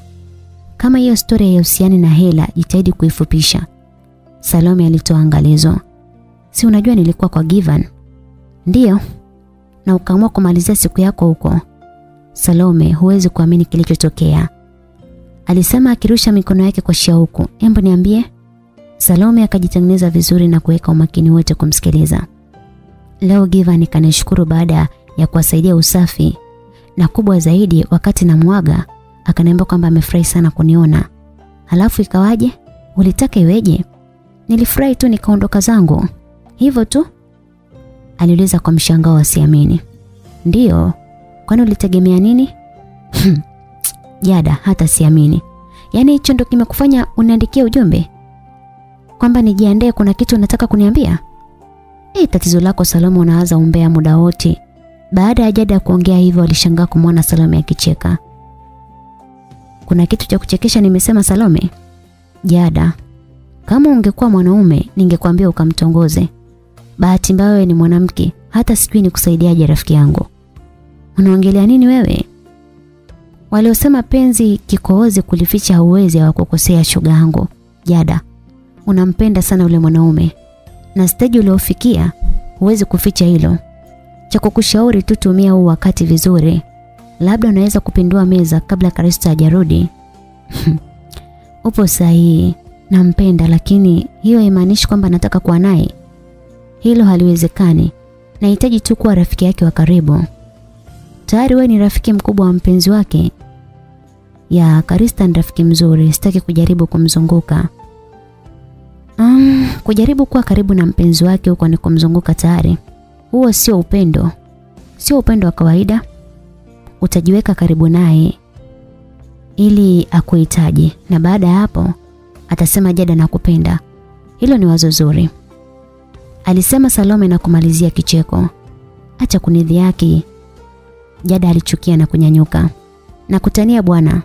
Kama hiyo story haihusiani na hela, jitahidi kuifupisha. Salome alitoa angalizo. Si unajua nilikuwa kwa Given? Ndiyo. Na ukaamua kumalizia siku yako huko. Salome, huwezi kuamini kilichotokea. Alisema akirusha mikono yake kwa shauku. Embo niambie. Salome akajitengeneza vizuri na kuweka umakini wote kumsikiliza. Leo Given kanishukuru baada ya kuwasaidia usafi na kubwa zaidi wakati na mwaga akaniambia kwamba amefurahi sana kuniona. Halafu ikawaje? Ulitaka iweje? Nilifurahi tu nikaondoka zangu. Hivyo tu? Aliuliza kwa mshangao asiamini. Ndiyo. Kwani ulitegemea nini? Jada hata siamini. Yaani hicho ndo kimekufanya uniandikie ujumbe? Kwamba nijiandae kuna kitu unataka kuniambia? Eh, tatizo lako Salome unaanza umbea muda wote. Baada ya Jada kuongea hivyo alishangaa kumwona Salome akicheka. Kuna kitu cha kuchekesha nimesema Salome? Jada, kama ungekuwa mwanaume ningekwambia ukamtongoze. Bahati mbaya wewe ni mwanamke, hata sijui nikusaidiaje rafiki yangu. Unaongelea nini wewe? Waliosema penzi kikoozi kulificha hauwezi hawakukosea shoga yangu. Jada, unampenda sana ule mwanaume. Na stage uliofikia huwezi kuficha hilo. Cha kukushauri tu tumia huu wakati vizuri. Labda unaweza kupindua meza kabla Karista hajarudi. Upo sahihi. Nampenda lakini hiyo haimaanishi kwamba nataka kuwa naye. Hilo haliwezekani. Nahitaji tu kuwa rafiki yake wa karibu. Tayari wewe ni rafiki mkubwa wa mpenzi wake. Ya, Karista ni rafiki mzuri, sitaki kujaribu kumzunguka. Um, kujaribu kuwa karibu na mpenzi wake huko ni kumzunguka tayari. Huo sio upendo. Sio upendo wa kawaida. Utajiweka karibu naye ili akuhitaji na baada ya hapo atasema Jada nakupenda. Hilo ni wazo zuri. Alisema Salome na kumalizia kicheko. Acha kunidhiaki. Jada alichukia na kunyanyuka. Na kutania bwana.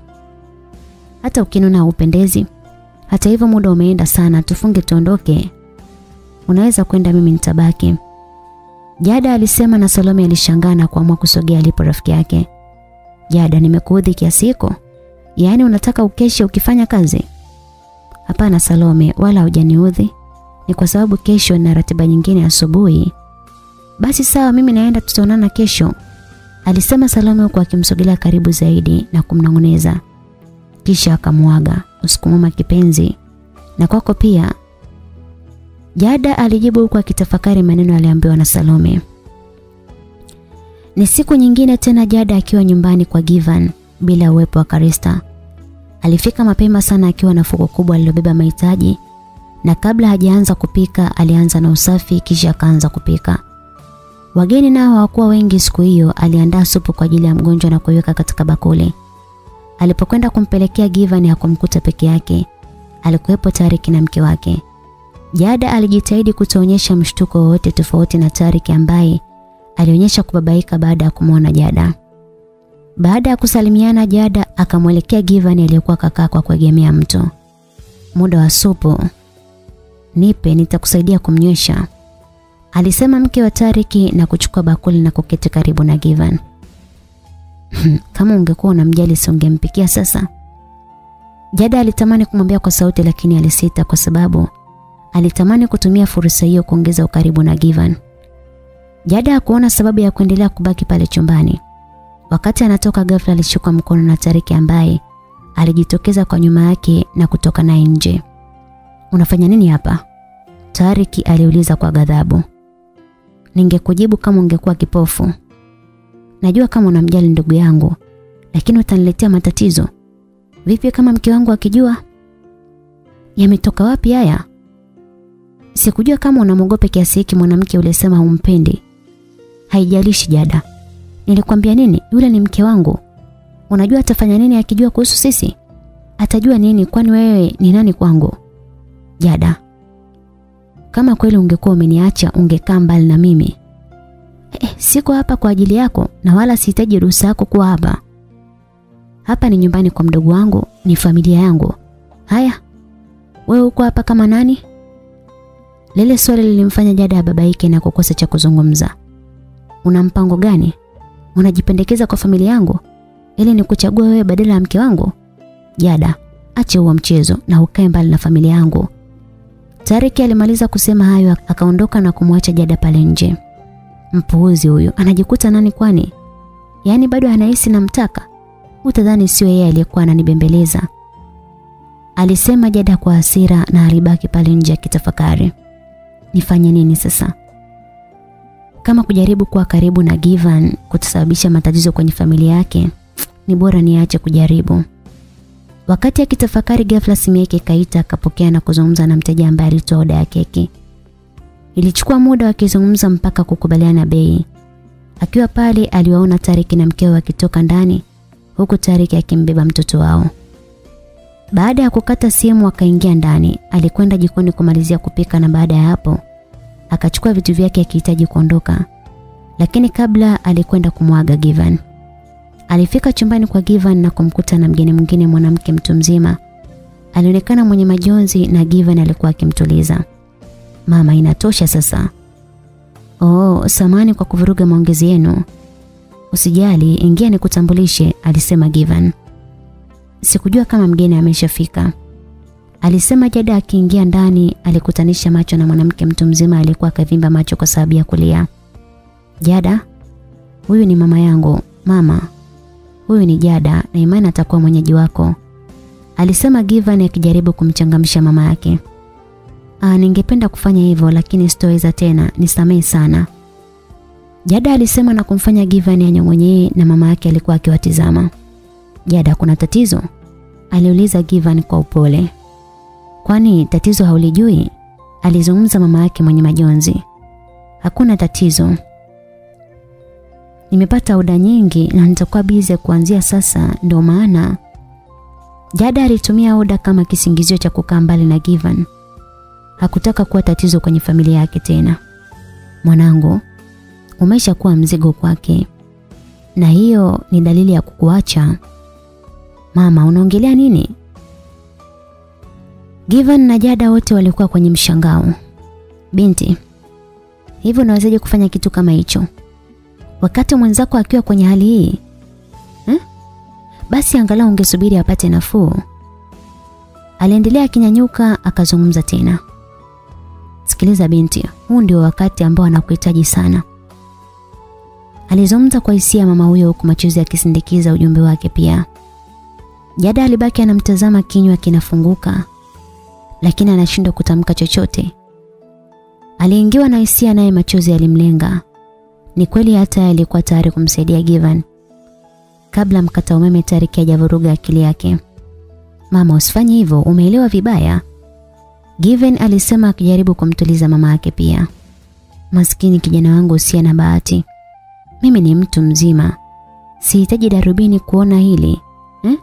Hata ukinuna upendezi. Hata hivyo muda umeenda sana, tufunge tuondoke. Unaweza kwenda mimi nitabaki. Jada alisema na Salome alishangaa na kuamua kusogea alipo rafiki yake. Jada nimekuudhi kiasiko? Yaani unataka ukeshe ukifanya kazi? Hapana Salome, wala hujaniudhi. Ni kwa sababu kesho na ratiba nyingine asubuhi. Basi sawa mimi naenda tutaonana kesho. Alisema Salome huku akimsogelea karibu zaidi na kumnong'oneza. Kisha akamwaga, usiku mwema kipenzi. Na kwako pia. Jada alijibu huku akitafakari maneno aliambiwa na Salome. Ni siku nyingine tena Jada akiwa nyumbani kwa Given bila uwepo wa Karista. Alifika mapema sana akiwa na fuko kubwa lilobeba mahitaji na kabla hajaanza kupika alianza na usafi kisha akaanza kupika. Wageni nao hawakuwa wengi siku hiyo, aliandaa supu kwa ajili ya mgonjwa na kuiweka katika bakuli. Alipokwenda kumpelekea Givan hakumkuta peke yake. Alikuwepo Tariki na mke wake. Jada alijitahidi kutoonyesha mshtuko wowote tofauti na Tariki ambaye alionyesha kubabaika baada ya kumwona Jada. Baada ya kusalimiana Jada akamwelekea Givan aliyekuwa kakaa kwa kuegemea mto. Muda wa supu. Nipe nitakusaidia kumnywesha. Alisema mke wa Tariki na kuchukua bakuli na kuketi karibu na Givan. Kama ungekuwa unamjali si ungempikia sasa. Jada alitamani kumwambia kwa sauti lakini alisita kwa sababu alitamani kutumia fursa hiyo kuongeza ukaribu na Givan. Jada hakuona sababu ya kuendelea kubaki pale chumbani. Wakati anatoka ghafla alishuka mkono na Tariki ambaye alijitokeza kwa nyuma yake na kutoka naye nje. Unafanya nini hapa? Tariki aliuliza kwa ghadhabu. Ningekujibu kama ungekuwa kipofu. Najua kama unamjali ndugu yangu, lakini utaniletea matatizo. Vipi kama mke wangu akijua? Yametoka wapi haya? Sikujua kama unamogope kiasi hiki mwanamke uliyesema humpendi. Haijalishi Jada. Nilikwambia nini? Yule ni mke wangu. Unajua atafanya nini akijua kuhusu sisi? Atajua nini kwani wewe ni nani kwangu? Jada. Kama kweli ungekuwa umeniacha ungekaa mbali na mimi. Eh, siko hapa kwa ajili yako na wala sihitaji ruhusa yako kuwa hapa. Hapa ni nyumbani kwa mdogo wangu, ni familia yangu. Haya. Wewe uko hapa kama nani? Lile swali lilimfanya Jada ababaike na kukosa cha kuzungumza. Una mpango gani? Unajipendekeza kwa familia yangu ili nikuchague wewe badala ya mke wangu? Jada, ache huo mchezo na ukae mbali na familia yangu. Tariki alimaliza kusema hayo akaondoka na kumwacha Jada pale nje. Mpuuzi huyu anajikuta nani kwani? Yaani bado anahisi namtaka? Utadhani sio yeye aliyekuwa ananibembeleza. Alisema Jada kwa hasira na alibaki pale nje akitafakari. Nifanye nini sasa? Kama kujaribu kuwa karibu na Given kutasababisha matatizo kwenye familia yake, ni bora niache kujaribu. Wakati akitafakari ghafla simu yake kaita akapokea na kuzungumza na mteja ambaye alitoa oda ya keki. Ilichukua muda wakizungumza mpaka kukubaliana bei. Akiwa pale aliwaona Tariki na mkewe wakitoka ndani huku Tariki akimbeba mtoto wao. Baada ya kukata simu akaingia ndani, alikwenda jikoni kumalizia kupika na baada ya hapo akachukua vitu vyake akihitaji kuondoka. Lakini kabla alikwenda kumwaga Given. Alifika chumbani kwa Given na kumkuta na mgeni mwingine mwanamke mtu mzima. Alionekana mwenye majonzi na Given alikuwa akimtuliza. Mama inatosha sasa. Oh, samani kwa kuvuruga maongezi yenu. Usijali, ingia nikutambulishe, alisema Given. Sikujua kama mgeni ameshafika. Alisema Jada akiingia ndani alikutanisha macho na mwanamke mtu mzima aliyekuwa akavimba macho kwa sababu ya kulia. Jada, huyu ni mama yangu. Mama, huyu ni Jada na imani atakuwa mwenyeji wako. Alisema Given akijaribu kumchangamsha mama yake. Ah, ningependa kufanya hivyo lakini sitoweza tena, nisamehe sana. Jada alisema na kumfanya Given anyong'onyee na mama yake alikuwa akiwatizama. Jada, kuna tatizo? Aliuliza Given kwa upole. Kwani tatizo haulijui? Alizungumza mama yake mwenye majonzi. Hakuna tatizo. Nimepata oda nyingi na nitakuwa bize kuanzia sasa ndio maana Jada alitumia oda kama kisingizio cha kukaa mbali na Given. Hakutaka kuwa tatizo kwenye familia yake tena. Mwanangu, umesha kuwa mzigo kwake. Na hiyo ni dalili ya kukuacha. Mama, unaongelea nini? Givan na Jada wote walikuwa kwenye mshangao. Binti, hivyo unawezaje kufanya kitu kama hicho? Wakati mwenzako akiwa kwenye hali hii? Eh? Basi angalau ungesubiri apate nafuu. Aliendelea akinyanyuka akazungumza tena. Sikiliza binti, huu ndio wakati ambao anakuhitaji sana. Alizungumza kwa hisia mama huyo huku machozi akisindikiza ujumbe wake pia. Jada alibaki anamtazama kinywa kinafunguka lakini anashindwa kutamka chochote. Aliingiwa na hisia naye machozi yalimlenga. Ni kweli hata alikuwa tayari kumsaidia Given. Kabla mkata umeme Tariki hajavuruga akili yake. Mama usifanye hivyo, umeelewa vibaya. Given alisema akijaribu kumtuliza mama yake pia. Maskini kijana wangu usia na bahati. Mimi ni mtu mzima. Sihitaji darubini kuona hili. Eh?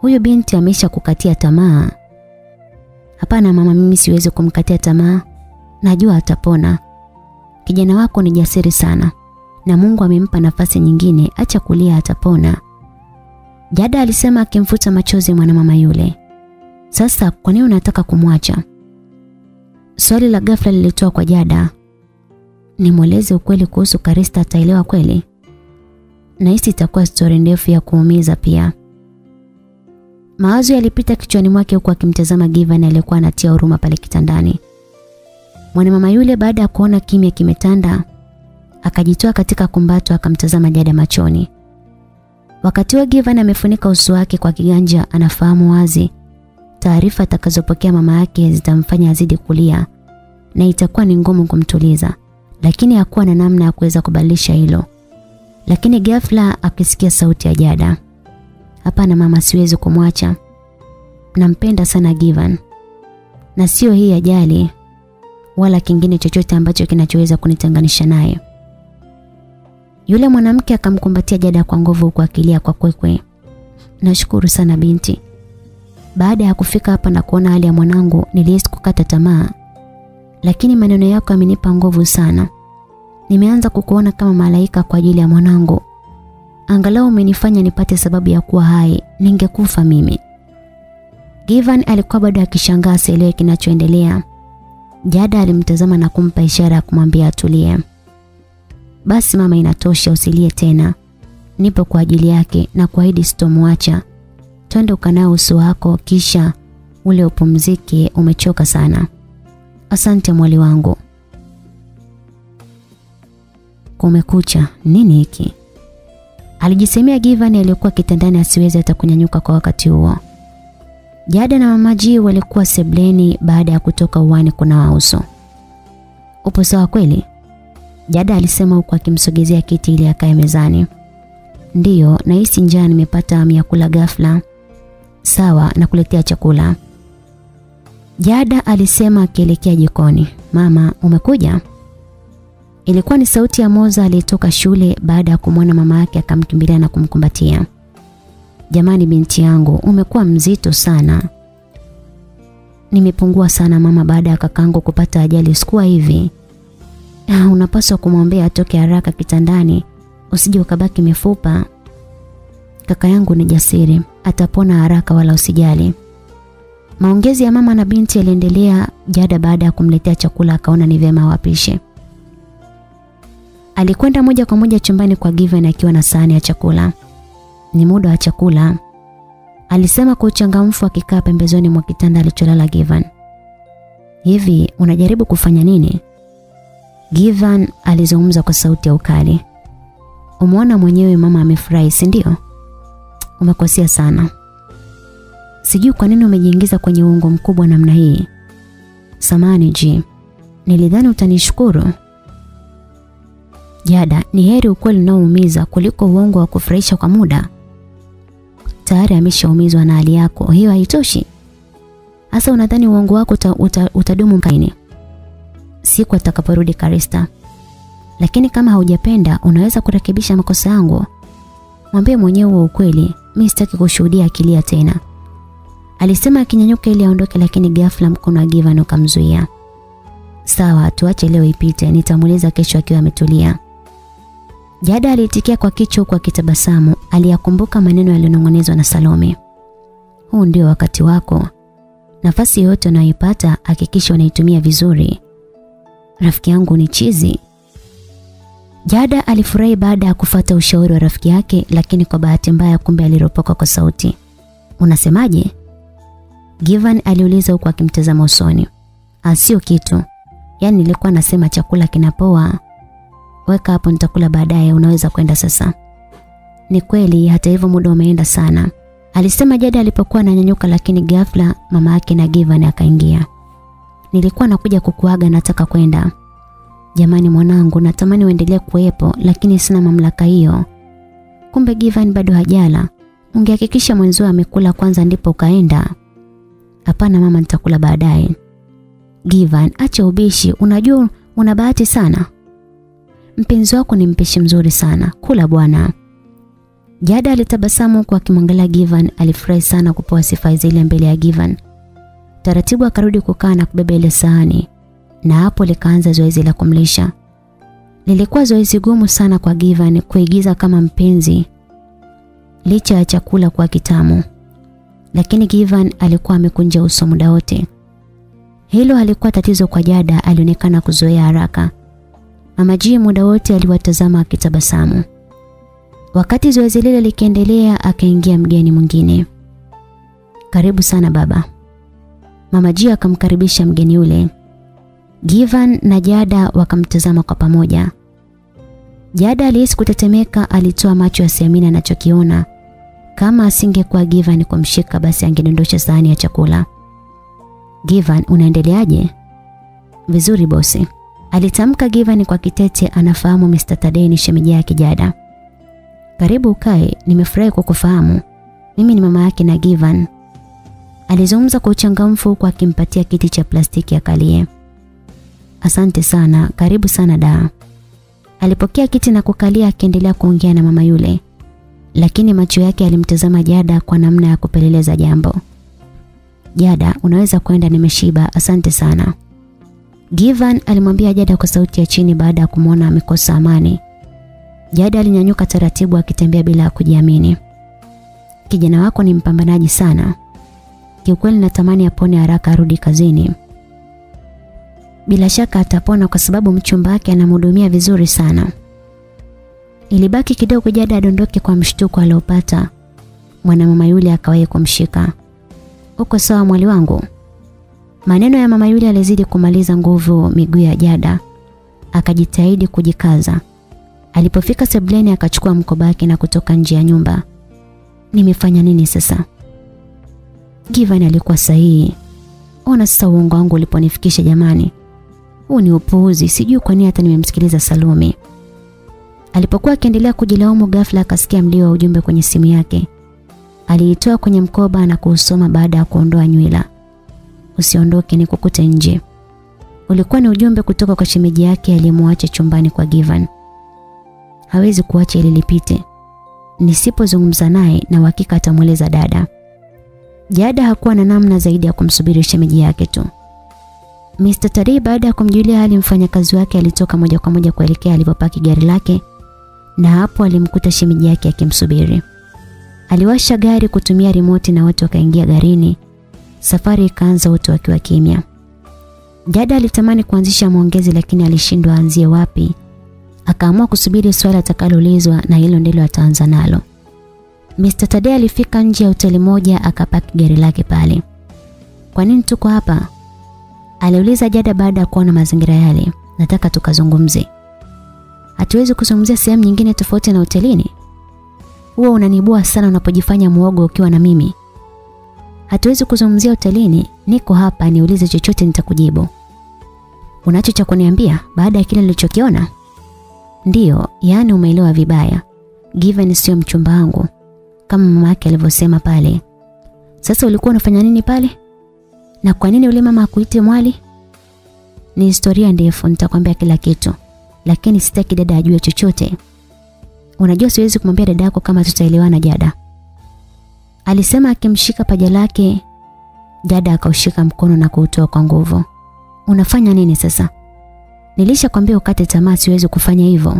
Huyo binti amesha kukatia tamaa. Hapana mama, mimi siwezi kumkatia tamaa. Najua atapona. Kijana wako ni jasiri sana na Mungu amempa nafasi nyingine, acha kulia atapona. Jada alisema akimfuta machozi mwanamama yule. Sasa kwa nini unataka kumwacha? Swali la ghafla lilitoa kwa Jada. Nimweleze ukweli kuhusu Karista ataelewa kweli? Nahisi itakuwa stori ndefu ya kuumiza pia. Mawazo yalipita kichwani mwake huku akimtazama Given aliyekuwa anatia huruma pale kitandani. Mwanamama yule baada ya kuona kimya kimetanda, akajitoa katika kumbato akamtazama Jada machoni. Wakati wa Given amefunika uso wake kwa kiganja, anafahamu wazi taarifa atakazopokea mama yake zitamfanya azidi kulia na itakuwa ni ngumu kumtuliza, lakini hakuwa na namna ya kuweza kubadilisha hilo. Lakini ghafla akisikia sauti ya Jada. Hapana mama, siwezi kumwacha. Nampenda sana Given. Na sio hii ajali wala kingine chochote ambacho kinachoweza kunitenganisha naye. Yule mwanamke akamkumbatia Jada kwa nguvu huku akilia kwa kwekwe. Nashukuru sana binti. Baada ya kufika hapa na kuona hali ya mwanangu nilihisi kukata tamaa. Lakini maneno yako yamenipa nguvu sana. Nimeanza kukuona kama malaika kwa ajili ya mwanangu. Angalau umenifanya nipate sababu ya kuwa hai, ningekufa mimi. Given alikuwa bado akishangaa sielewe kinachoendelea. Jada alimtazama na kumpa ishara ya kumwambia atulie. Basi mama, inatosha, usilie tena. Nipo kwa ajili yake na kuahidi sitomwacha. twende ukanao uso wako kisha ule upumzike, umechoka sana. Asante mwali wangu. Kumekucha, nini hiki? Alijisemea Givan aliyokuwa kitandani asiweze hata kunyanyuka kwa wakati huo. Jada na mamaji walikuwa sebleni baada ya kutoka uwani kuna wauso Upo sawa kweli? Jada alisema huku akimsogezea kiti ili akae mezani. Ndiyo, nahisi njaa nimepata hamu ya kula ghafla. Sawa, nakuletea chakula. Jada alisema akielekea jikoni. Mama, umekuja? Ilikuwa ni sauti ya Moza aliyetoka shule baada ya kumwona mama yake akamkimbilia na kumkumbatia. Jamani binti yangu, umekuwa mzito sana. Nimepungua sana mama baada ya kakangu kupata ajali sikuwa hivi. Ah, unapaswa kumwombea atoke haraka kitandani, usije ukabaki mifupa. Kaka yangu ni jasiri, atapona haraka wala usijali. Maongezi ya mama na binti yaliendelea. Jada baada ya kumletea chakula akaona ni vyema wapishe. Alikwenda moja kwa moja chumbani kwa Given akiwa na sahani ya chakula. Ni muda wa chakula, alisema kwa uchangamfu akikaa pembezoni mwa kitanda alicholala Given. Hivi unajaribu kufanya nini? Given alizungumza kwa sauti ya ukali. Umeona mwenyewe mama amefurahi, si ndio? Umekosea sana. Sijui kwa nini umejiingiza kwenye uongo mkubwa namna hii. Samani ji. Nilidhani utanishukuru. Jada, ni heri ukweli unaoumiza kuliko uongo wa kufurahisha kwa muda. Tayari ameshaumizwa na hali yako, hiyo haitoshi. Hasa unadhani uongo wako uta, uta, utadumu mkaini? Siku atakaporudi Karista. Lakini kama haujapenda unaweza kurekebisha makosa yangu. Mwambie mwenyewe huo ukweli, mimi sitaki kushuhudia akilia tena. Alisema akinyanyuka ili aondoke lakini ghafla mkono wa Givan ukamzuia. Sawa, tuache leo ipite, nitamuuliza kesho akiwa ametulia. Jada aliitikia kwa kichwa huku akitabasamu, aliyakumbuka maneno yaliyonong'onezwa na Salome. Huu ndio wakati wako. Nafasi yoyote unayoipata hakikisha unaitumia vizuri. Rafiki yangu ni chizi. Jada alifurahi baada ya kufata ushauri wa rafiki yake, lakini kwa bahati mbaya kumbe aliropoka kwa sauti. Unasemaje? Given aliuliza huku akimtazama usoni. Asio kitu. Yaani nilikuwa nasema chakula kinapoa. Weka hapo nitakula baadaye, unaweza kwenda sasa. Ni kweli, hata hivyo muda umeenda sana. Alisema Jada alipokuwa ananyanyuka lakini ghafla mama yake na Givan akaingia. Nilikuwa nakuja kukuaga nataka kwenda. Jamani mwanangu, natamani uendelee kuwepo lakini sina mamlaka hiyo. Kumbe Givan bado hajala. Ungehakikisha mwenzio amekula kwanza ndipo ukaenda. Hapana mama, nitakula baadaye. Givan, acha ubishi, unajua una bahati sana. Mpenzi wako ni mpishi mzuri sana. Kula bwana. Jada alitabasamu huku akimwangalia Given. alifurahi sana kupewa sifa zile mbele ya Given. Taratibu akarudi kukaa na kubeba ile sahani na hapo likaanza zoezi la kumlisha. Lilikuwa zoezi gumu sana kwa Given kuigiza kama mpenzi licha ya chakula kuwa kitamu. Lakini Given alikuwa amekunja uso muda wote. Hilo alikuwa tatizo kwa Jada, alionekana kuzoea haraka. Mama G muda wote aliwatazama akitabasamu. Wakati zoezi lile likiendelea, akaingia mgeni mwingine. Karibu sana baba. Mama G akamkaribisha mgeni yule. Givan na Jada wakamtazama kwa pamoja. Jada alihisi kutetemeka, alitoa macho asiamini anachokiona. Kama asingekuwa Givan kumshika basi angedondosha sahani ya chakula. Givan, unaendeleaje? Vizuri bosi. Alitamka Given kwa kitete, anafahamu Mr. Tadei ni shemeji yake Jada. Karibu ukae, nimefurahi kwa kufahamu. Mimi ni mama yake na Given. Alizungumza kwa uchangamfu huku akimpatia kiti cha plastiki akalie. Asante sana, karibu sana da. Alipokea kiti na kukalia akiendelea kuongea na mama yule. Lakini macho yake alimtazama Jada kwa namna ya kupeleleza jambo. Jada, unaweza kwenda nimeshiba, asante sana. Givan alimwambia Jada kwa sauti ya chini baada ya kumwona amekosa amani. Jada alinyanyuka taratibu akitembea bila kujiamini. Kijana wako ni mpambanaji sana. Kiukweli natamani apone haraka arudi kazini. Bila shaka atapona kwa sababu mchumba wake anamhudumia vizuri sana. Ilibaki kidogo Jada adondoke kwa mshtuko aliopata. mwanamama yule akawahi kumshika. Uko sawa mwali wangu? Maneno ya mama yule alizidi kumaliza nguvu miguu ya Jada. Akajitahidi kujikaza. Alipofika sebleni akachukua mkoba wake na kutoka nje ya nyumba. Nimefanya nini sasa? Given alikuwa sahihi. Ona sasa uongo wangu uliponifikisha jamani. Huu ni upuuzi, sijui kwa nini hata nimemsikiliza Salome. Alipokuwa akiendelea kujilaumu ghafla akasikia mlio wa ujumbe kwenye simu yake. Aliitoa kwenye mkoba na kuusoma baada ya kuondoa nywila. Usiondoke ni nikukute nje. Ulikuwa ni ujumbe kutoka kwa shemeji yake aliyemwacha chumbani kwa Given. Hawezi kuacha ili lipite. Nisipozungumza naye na uhakika atamweleza dada. Jada hakuwa na namna zaidi ya kumsubiri shemeji yake tu. Mr. Tari baada ya kumjulia hali mfanyakazi wake alitoka moja kwa moja kuelekea alipopaki gari lake na hapo alimkuta shemeji yake akimsubiri. Aliwasha gari kutumia remote na watu wakaingia garini. Safari ikaanza wote wakiwa kimya. Jada alitamani kuanzisha maongezi lakini alishindwa aanzie wapi. Akaamua kusubiri swala atakaloulizwa na hilo ndilo ataanza nalo. Mr. Tade alifika nje ya hoteli moja akapaki gari lake pale. Kwa nini tuko hapa? Aliuliza Jada baada ya kuona mazingira yale. Nataka tukazungumze. Hatuwezi kuzungumzia sehemu nyingine tofauti na hotelini. Huwa unanibua sana unapojifanya muogo ukiwa na mimi. Hatuwezi kuzungumzia hotelini, niko hapa niulize chochote nitakujibu. Unacho cha kuniambia baada ya kile nilichokiona? Ndiyo, yani umeelewa vibaya. Given sio mchumba wangu kama mama yake alivyosema pale. Sasa ulikuwa unafanya nini pale? Na kwa nini yule mama akuite mwali? Ni historia ndefu, nitakwambia kila kitu. Lakini sitaki dada ajue chochote. Unajua siwezi kumwambia dada yako kama tutaelewana Jada. Alisema akimshika paja lake. Jada akaushika mkono na kuutoa kwa nguvu. Unafanya nini sasa? Nilishakwambia ukate tamaa siwezi kufanya hivyo.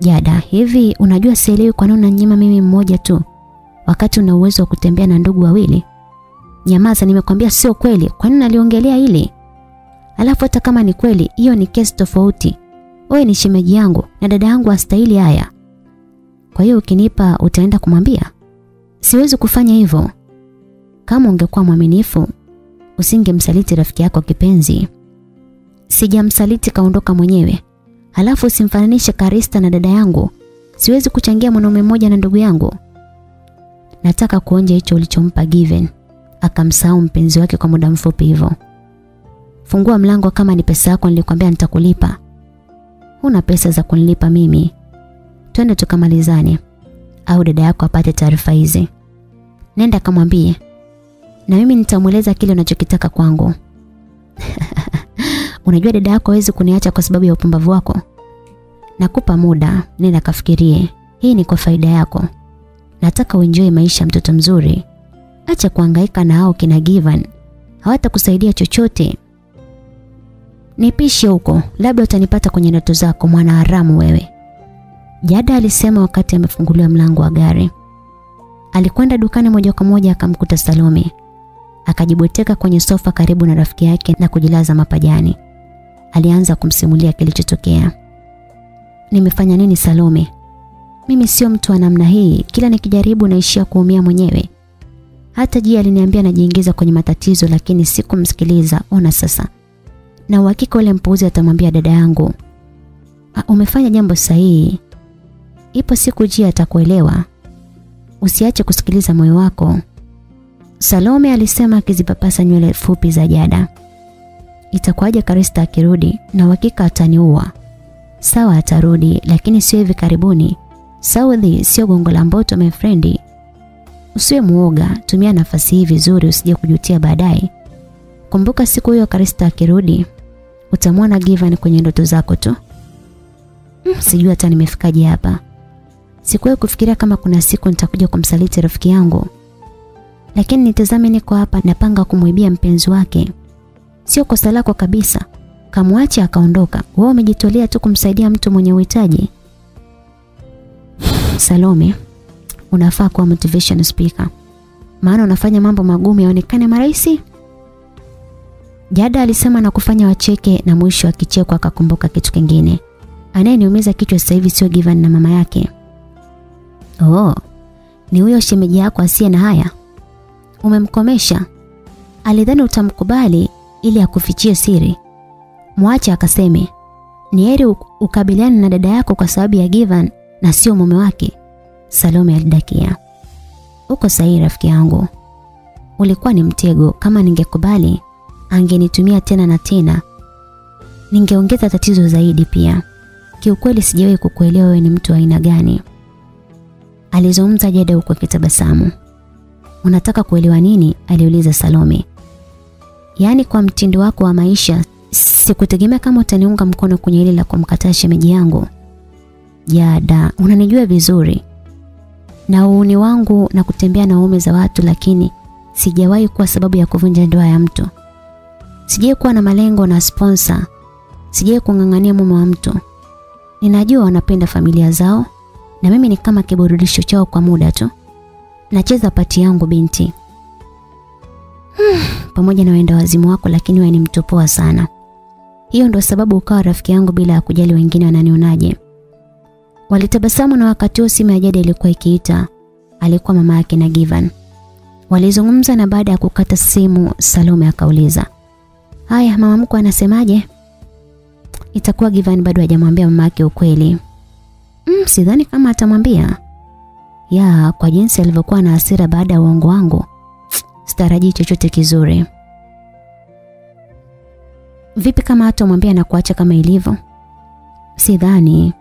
Jada, hivi unajua sielewi kwa nini unanyima mimi mmoja tu wakati una uwezo wa kutembea na ndugu wawili? Nyamaza, nimekwambia sio kweli. Kwa nini naliongelea hili? Alafu hata kama ni kweli, hiyo ni kesi tofauti. Wewe ni shemeji yangu na dada yangu astahili haya. Kwa hiyo ukinipa utaenda kumwambia? Siwezi kufanya hivyo. Kama ungekuwa mwaminifu, usingemsaliti rafiki yako kipenzi. Sijamsaliti kaondoka mwenyewe. Halafu usimfananishe Karista na dada yangu. Siwezi kuchangia mwanaume mmoja na ndugu yangu. Nataka kuonja hicho ulichompa Given. Akamsahau mpenzi wake kwa muda mfupi hivyo. Fungua mlango kama ni pesa yako nilikwambia nitakulipa. Huna pesa za kunilipa mimi. Twende tukamalizane. Au dada yako apate taarifa hizi. Nenda kamwambie. Na mimi nitamweleza kile unachokitaka kwangu. Unajua dada yako hawezi kuniacha kwa sababu ya upumbavu wako. Nakupa muda, nenda kafikirie. Hii ni kwa faida yako. Nataka uenjoy maisha mtoto mzuri. Acha kuhangaika na hao kina Given. Hawatakusaidia chochote. Nipishe huko, labda utanipata kwenye ndoto zako mwana haramu wewe. Jada alisema wakati amefunguliwa mlango wa gari. Alikwenda dukani moja kwa moja akamkuta Salome. Akajibweteka kwenye sofa karibu na rafiki yake na kujilaza mapajani. Alianza kumsimulia kilichotokea. Nimefanya nini Salome? Mimi sio mtu wa namna hii. Kila nikijaribu naishia kuumia mwenyewe. Hata Jia aliniambia najiingiza kwenye matatizo lakini sikumsikiliza. Ona sasa. Na uhakika ule mpuuzi atamwambia dada yangu. Umefanya jambo sahihi. Ipo siku Jia atakuelewa. Usiache kusikiliza moyo wako. Salome alisema akizipapasa nywele fupi za Jada. Itakuwaje Karista akirudi na uhakika ataniua. Sawa atarudi lakini sio hivi karibuni. Saudi sio gongo la mboto my friend. Usiwe muoga, tumia nafasi hii vizuri usije kujutia baadaye. Kumbuka siku hiyo Karista akirudi, utamwona Given kwenye ndoto zako tu. Mm, sijui hata nimefikaje hapa. Sikuwahi kufikiria kama kuna siku nitakuja kumsaliti rafiki yangu. Lakini nitazame niko hapa napanga kumwibia mpenzi wake. Sio kosa lako kabisa. Kamwache akaondoka. Wewe umejitolea tu kumsaidia mtu mwenye uhitaji. Salome, unafaa kuwa motivation speaker. Maana unafanya mambo magumu yaonekane marahisi. Jada alisema na kufanya wacheke na mwisho akichekwa akakumbuka kitu kingine. Anayeniumiza kichwa sasa hivi sio Given na mama yake. Oh. Ni huyo shemeji yako asiye na haya? Umemkomesha? Alidhani utamkubali ili akufichie siri. Mwache akaseme, ni heri ukabiliane na dada yako kwa sababu ya Given na sio mume wake. Salome alidakia. Uko sahihi rafiki yangu. Ulikuwa ni mtego. Kama ningekubali, angenitumia tena na tena. Ningeongeza tatizo zaidi pia. Kiukweli sijawahi kukuelewa wewe ni mtu aina gani. Alizungumza Jada huko akitabasamu. Unataka kuelewa nini? aliuliza Salome. Yaani kwa mtindo wako wa maisha sikutegemea kama utaniunga mkono kwenye ile la kumkataa shemeji yangu. Jada, unanijua vizuri. Na uuni wangu na kutembea na uume za watu lakini sijawahi kuwa sababu ya kuvunja ndoa ya mtu. Sijawahi kuwa na malengo na sponsor. Sijawahi kung'ang'ania mume wa mtu. Ninajua wanapenda familia zao na mimi ni kama kiburudisho chao kwa muda tu. Nacheza pati yangu binti. Hmm, pamoja na wenda wazimu wako lakini wewe ni mtopoa sana. Hiyo ndo sababu ukawa rafiki yangu bila ya kujali wengine wananionaje. Walitabasamu na wakati huo simu ya Jadi ilikuwa ikiita. Alikuwa mama yake na Given. Walizungumza na baada ya kukata simu Salome akauliza. Haya mama mkwe anasemaje? Itakuwa Given bado hajamwambia mama yake ukweli. Mm, sidhani kama atamwambia. Ya, kwa jinsi alivyokuwa na hasira baada ya uongo wangu, sitarajii chochote kizuri. Vipi kama hata umwambia na kuacha kama ilivyo? Sidhani.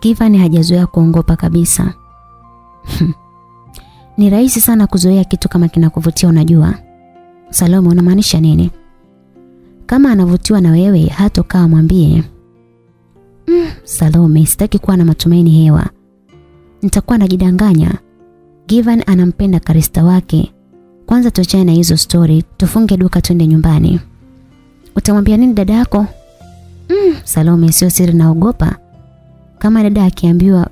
Given hajazoea kuongopa kabisa. Ni rahisi sana kuzoea kitu kama kinakuvutia unajua. Salome unamaanisha nini? Kama anavutiwa na wewe hatokaa mwambie. Mm, Salome sitaki kuwa na matumaini hewa. Nitakuwa najidanganya. Given anampenda Karista wake. Kwanza tuachane na hizo story, tufunge duka twende nyumbani. Utamwambia nini dada yako? Mm, Salome sio siri naogopa. Kama dada akiambiwa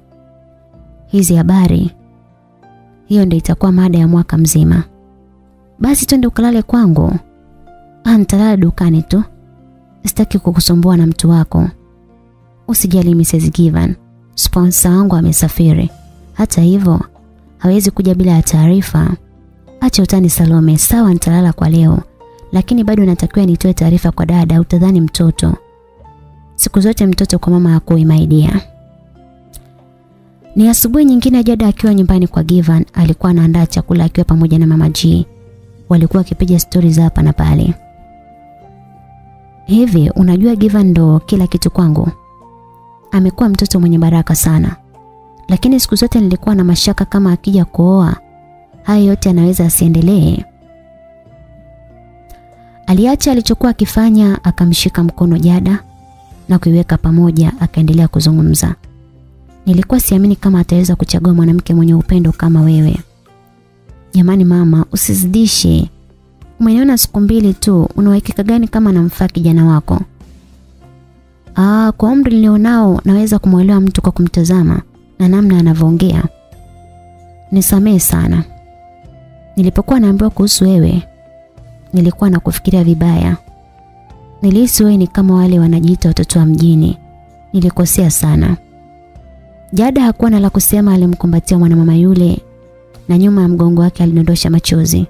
hizi habari, hiyo ndio itakuwa mada ya mwaka mzima. Basi twende ukalale kwangu. Ah, nitalala dukani tu. Sitaki kukusumbua na mtu wako. Usijali Mrs. Given. Sponsor wangu amesafiri. Hata hivyo, hawezi kuja bila taarifa. Acha utani Salome, sawa nitalala kwa leo. Lakini bado natakiwa nitoe taarifa kwa dada, utadhani mtoto. Siku zote mtoto kwa mama hakui imaidia. Ni asubuhi nyingine Jada akiwa nyumbani kwa Given, alikuwa anaandaa chakula akiwa pamoja na mama G. Walikuwa wakipiga stori za hapa na pale. Hivi unajua Given ndo kila kitu kwangu. Amekuwa mtoto mwenye baraka sana. Lakini siku zote nilikuwa na mashaka kama akija kuoa haya yote anaweza asiendelee. Aliacha alichokuwa akifanya akamshika mkono Jada na kuiweka pamoja akaendelea kuzungumza. Nilikuwa siamini kama ataweza kuchagua mwanamke mwenye upendo kama wewe. Jamani mama, usizidishe. Umeniona siku mbili tu, unawekeka gani kama namfaa kijana wako? Ah, kwa umri nilionao naweza kumwelewa mtu kwa kumtazama na namna anavyoongea. Nisamehe sana. Nilipokuwa naambiwa kuhusu wewe, nilikuwa na kufikiria vibaya. Nilihisi wewe ni kama wale wanajiita watoto wa mjini. Nilikosea sana. Jada hakuwa na la kusema, alimkumbatia mwanamama yule na nyuma ya mgongo wake alidondosha machozi.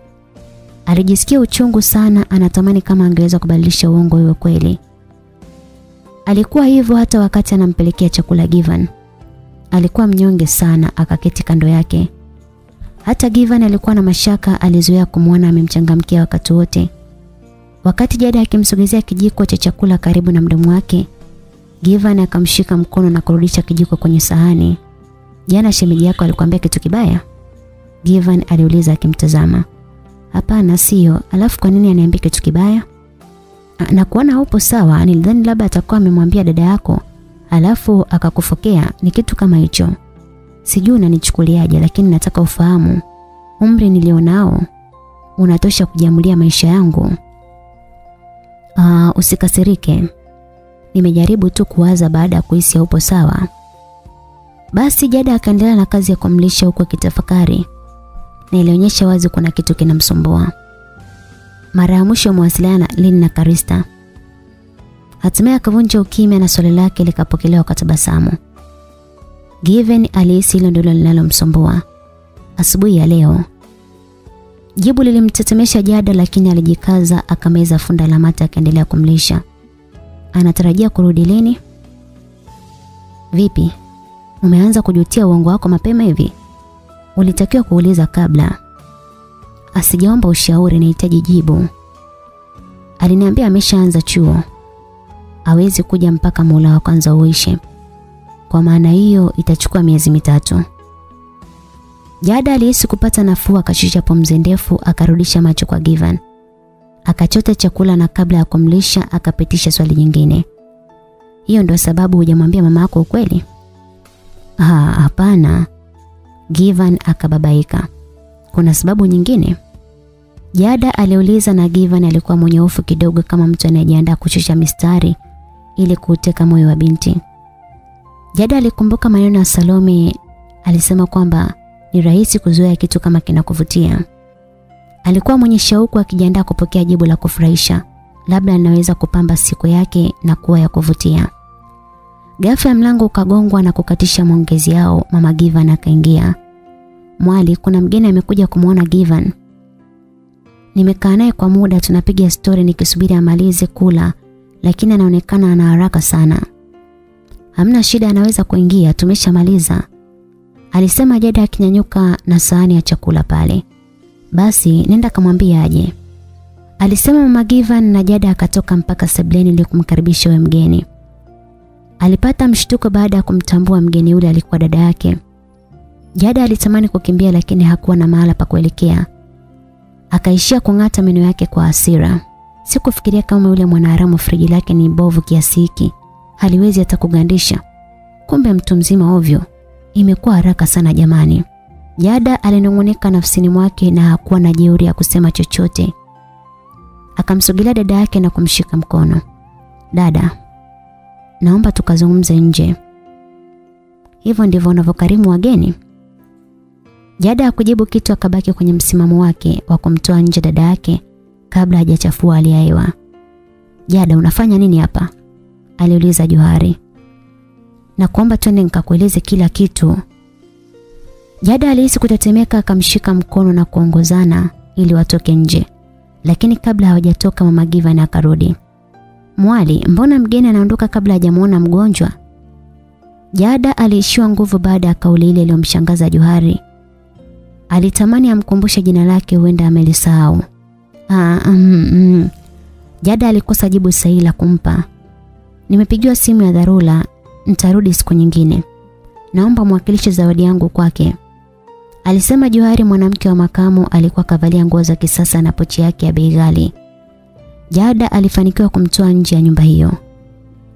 Alijisikia uchungu sana, anatamani kama angeweza kubadilisha uongo iwe kweli. Alikuwa hivyo hata wakati anampelekea chakula Given. Alikuwa mnyonge sana, akaketi kando yake. Hata Given alikuwa na mashaka, alizoea kumwona amemchangamkia wakati wote. Wakati Jada akimsogezea kijiko cha chakula karibu na mdomo wake, Given akamshika mkono na kurudisha kijiko kwenye sahani. Jana shemeji yako alikwambia kitu kibaya? Given aliuliza akimtazama. Hapana, sio. Alafu kwa nini aniambia kitu kibaya? Na kuona upo sawa, nilidhani labda atakuwa amemwambia dada yako, alafu akakufokea. Ni kitu kama hicho. Sijui unanichukuliaje, lakini nataka ufahamu umri nilionao unatosha kujamulia maisha yangu. Aa, usikasirike. Nimejaribu tu kuwaza baada ya kuhisi upo sawa. Basi Jada akaendelea na kazi ya kumlisha huko kitafakari na ilionyesha wazi kuna kitu kinamsumbua. Mara ya mwisho mwasiliana lini na Karista. Hatimaye akavunja ukimya na swali lake likapokelewa kwa tabasamu. Given alihisi hilo ndilo linalomsumbua. Asubuhi ya leo jibu lilimtetemesha Jada, lakini alijikaza akameza funda la mate akaendelea kumlisha. Anatarajia kurudi lini? Vipi? Umeanza kujutia uongo wako mapema hivi? Ulitakiwa kuuliza kabla. Asijaomba ushauri, nahitaji jibu. Aliniambia ameshaanza chuo. Hawezi kuja mpaka muhula wa kwanza uishe. Kwa maana hiyo itachukua miezi mitatu. Jada alihisi kupata nafuu akashusha pumzi ndefu akarudisha macho kwa Given. Akachota chakula na kabla ya kumlisha akapitisha swali jingine. Hiyo ndio sababu hujamwambia mama yako ukweli? Ah, hapana. Given akababaika. Kuna sababu nyingine? Jada aliuliza na Given alikuwa mwenye hofu kidogo kama mtu anayejiandaa kushusha mistari ili kuuteka moyo wa binti. Jada alikumbuka maneno ya Salome alisema kwamba ni rahisi kuzoea kitu kama kinakuvutia. Alikuwa mwenye shauku akijiandaa kupokea jibu la kufurahisha, labda anaweza kupamba siku yake na kuwa ya kuvutia. Ghafla mlango ukagongwa na kukatisha maongezi yao. Mama Givan akaingia. Mwali, kuna mgeni amekuja kumwona Given. Nimekaa naye kwa muda tunapiga stori nikisubiri amalize kula, lakini anaonekana ana haraka sana. Hamna shida, anaweza kuingia, tumeshamaliza. Alisema Jada akinyanyuka na sahani ya chakula pale. Basi nenda kamwambia aje. Alisema Mama Given na Jada akatoka mpaka sebleni ili kumkaribisha yule mgeni. Alipata mshtuko baada ya kumtambua mgeni yule alikuwa dada yake. Jada alitamani kukimbia lakini hakuwa na mahala pa kuelekea. Akaishia kung'ata meno yake kwa hasira. Sikufikiria kama yule mwanaharamu friji lake ni bovu kiasi hiki. Haliwezi hata kugandisha. Kumbe mtu mzima ovyo. Imekuwa haraka sana jamani. Jada alinong'oneka nafsini mwake na hakuwa na jeuri ya kusema chochote. Akamsogelea dada yake na kumshika mkono. Dada, naomba tukazungumze nje. Hivyo ndivyo unavyokarimu wageni? Jada hakujibu kitu akabaki kwenye msimamo wake wa kumtoa nje dada yake kabla hajachafua hali ya hewa. Jada unafanya nini hapa? aliuliza Johari. Na kuomba twende nikakueleze kila kitu. Jada alihisi kutetemeka akamshika mkono na kuongozana ili watoke nje. Lakini kabla hawajatoka mama Givan akarudi. Mwali, mbona mgeni anaondoka kabla hajamuona mgonjwa? Jada aliishiwa nguvu baada ya kauli ile iliyomshangaza Johari. Alitamani amkumbushe jina lake huenda amelisahau. Ah, mm, mm. Jada alikosa jibu sahihi la kumpa. Nimepigiwa simu ya dharura, nitarudi siku nyingine. Naomba mwakilishe zawadi yangu kwake. Alisema Johari mwanamke wa makamu alikuwa kavalia nguo za kisasa na pochi yake ya bei ghali. Jada alifanikiwa kumtoa nje ya nyumba hiyo.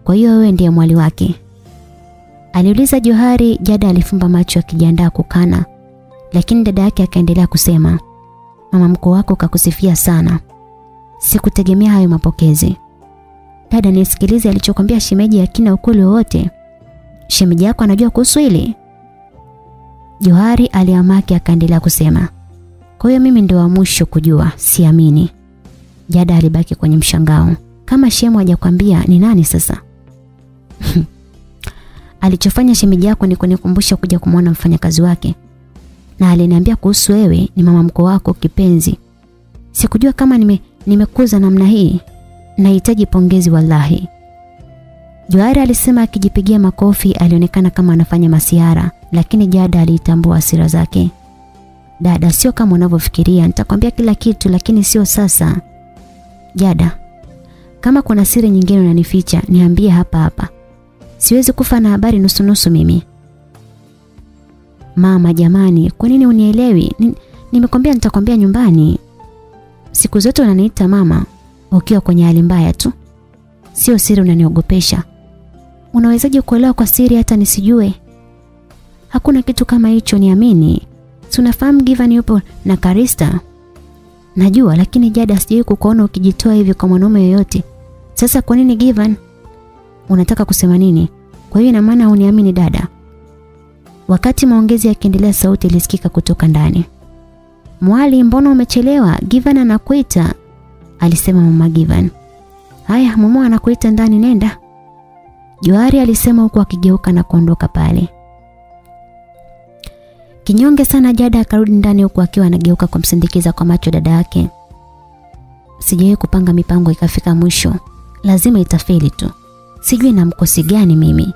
Kwa hiyo wewe ndiye mwali wake. Aliuliza Johari, Jada alifumba macho akijiandaa kukana. Lakini dada yake akaendelea kusema, "Mama mko wako kakusifia sana. Sikutegemea hayo mapokezi." Dada, nisikilize alichokwambia shemeji akina ukweli wowote. Shemeji yako anajua kuhusu hili? Johari aliamaki akaendelea kusema, "Kwa hiyo mimi ndio wa mwisho kujua, siamini." Jada alibaki kwenye mshangao. Kama shemu hajakwambia ni nani sasa? Alichofanya shemeji yako ni kunikumbusha kuja kumwona mfanyakazi wake. Na aliniambia kuhusu wewe ni mama mko wako kipenzi. Sikujua kama nime nimekuza namna hii. Nahitaji pongezi wallahi. Johari alisema akijipigia makofi alionekana kama anafanya masiara lakini Jada aliitambua hasira zake. Dada sio kama unavyofikiria nitakwambia kila kitu lakini sio sasa. Jada kama kuna siri nyingine unanificha niambie hapa hapa. Siwezi kufa na habari nusu nusu mimi. Mama jamani, kwa nini unielewi? Nimekwambia nitakwambia nyumbani. Siku zote unaniita mama ukiwa kwenye hali mbaya tu. Sio siri unaniogopesha. Unawezaje kuelewa kwa siri hata nisijue? Hakuna kitu kama hicho niamini. Tunafahamu Given yupo na Karista. Najua lakini Jada sijui kukuona ukijitoa hivi kwa mwanaume yoyote. Sasa kwa nini Given? Unataka kusema nini? Kwa hiyo ina maana uniamini dada? Wakati maongezi yakiendelea sauti ilisikika kutoka ndani. Mwali, mbona umechelewa? Givan anakuita. Alisema mama Givan. Haya, mama anakuita ndani nenda. juari alisema huku akigeuka na kuondoka pale. Kinyonge sana Jada akarudi ndani huku akiwa anageuka kumsindikiza kwa macho dada yake. Sijawahi kupanga mipango ikafika mwisho. Lazima itafeli tu. Sijui na mkosi gani mimi.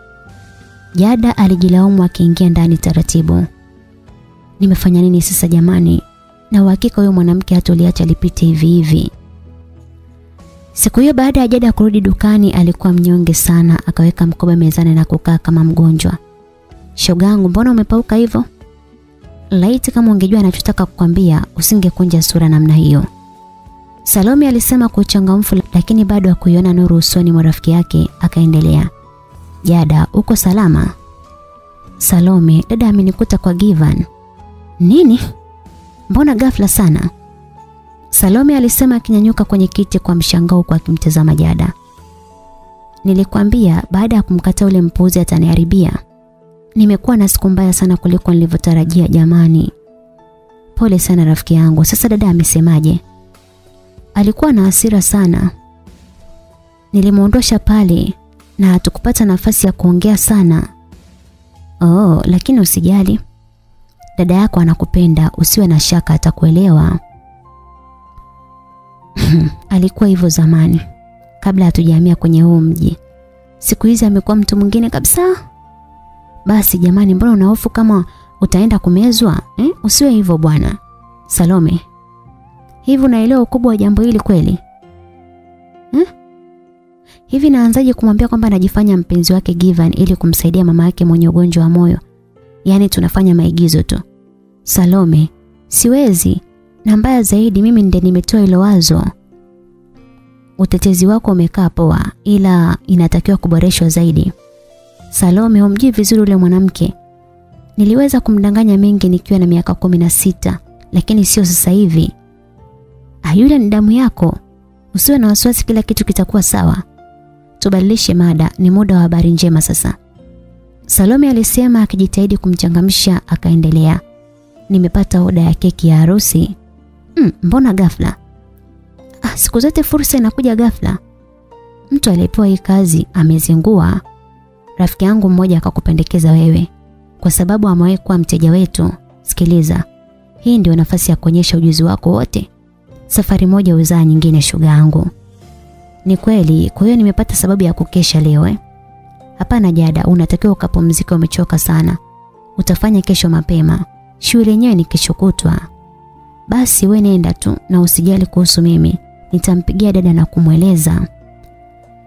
Jada alijilaumu akiingia ndani taratibu. Nimefanya nini sasa jamani? Na uhakika huyo mwanamke hatoliacha lipite hivi hivi. Siku hiyo baada ya Jada kurudi dukani alikuwa mnyonge sana, akaweka mkoba mezani na kukaa kama mgonjwa. Shogangu, mbona umepauka hivyo? Laiti kama ungejua anachotaka kukwambia, usingekunja sura namna hiyo. Salome alisema kwa uchangamfu lakini bado hakuiona nuru usoni mwa rafiki yake, akaendelea. Jada, uko salama? Salome, dada amenikuta kwa Givan. Nini? Mbona ghafla sana? Salome alisema akinyanyuka kwenye kiti kwa mshangao kwa akimtazama Jada. Nilikwambia baada ya kumkata ule mpuzi ataniharibia. Nimekuwa na siku mbaya sana kuliko nilivyotarajia jamani. Pole sana rafiki yangu. Sasa dada amesemaje? Alikuwa na hasira sana. Nilimuondosha pale na hatukupata nafasi ya kuongea sana. Oh, lakini usijali. Dada yako anakupenda, usiwe na shaka atakuelewa. Alikuwa hivyo zamani kabla hatujahamia kwenye huu mji. Siku hizi amekuwa mtu mwingine kabisa. Basi jamani, mbona unahofu kama utaenda kumezwa? Eh? Usiwe hivyo bwana. Salome. Hivi unaelewa ukubwa wa jambo hili kweli? Eh? Hivi naanzaje kumwambia kwamba anajifanya mpenzi wake Given ili kumsaidia mama yake mwenye ugonjwa wa moyo? Yaani tunafanya maigizo tu. Salome, siwezi. Na mbaya zaidi mimi ndiye nimetoa hilo wazo. Utetezi wako umekaa poa ila inatakiwa kuboreshwa zaidi. Salome humjui vizuri ule mwanamke. Niliweza kumdanganya mengi nikiwa na miaka kumi na sita lakini sio sasa hivi. Ah, yule ni damu yako. Usiwe na wasiwasi, kila kitu kitakuwa sawa. Tubadilishe mada, ni muda wa habari njema sasa. Salome alisema akijitahidi kumchangamsha, akaendelea. Nimepata oda ya keki ya harusi. Mm, mbona ghafla? Ah, siku zote fursa inakuja ghafla. Mtu aliyepewa hii kazi amezingua. Rafiki yangu mmoja akakupendekeza wewe kwa sababu amewahi kuwa mteja wetu. Sikiliza. Hii ndio nafasi ya kuonyesha ujuzi wako wote. Safari moja uzaa nyingine shuga yangu. Ni kweli, kwa hiyo nimepata sababu ya kukesha leo eh. Hapana Jada, unatakiwa ukapumzika umechoka sana. Utafanya kesho mapema. Shule yenyewe ni kesho kutwa. Basi we nenda tu na usijali kuhusu mimi. Nitampigia dada na kumweleza.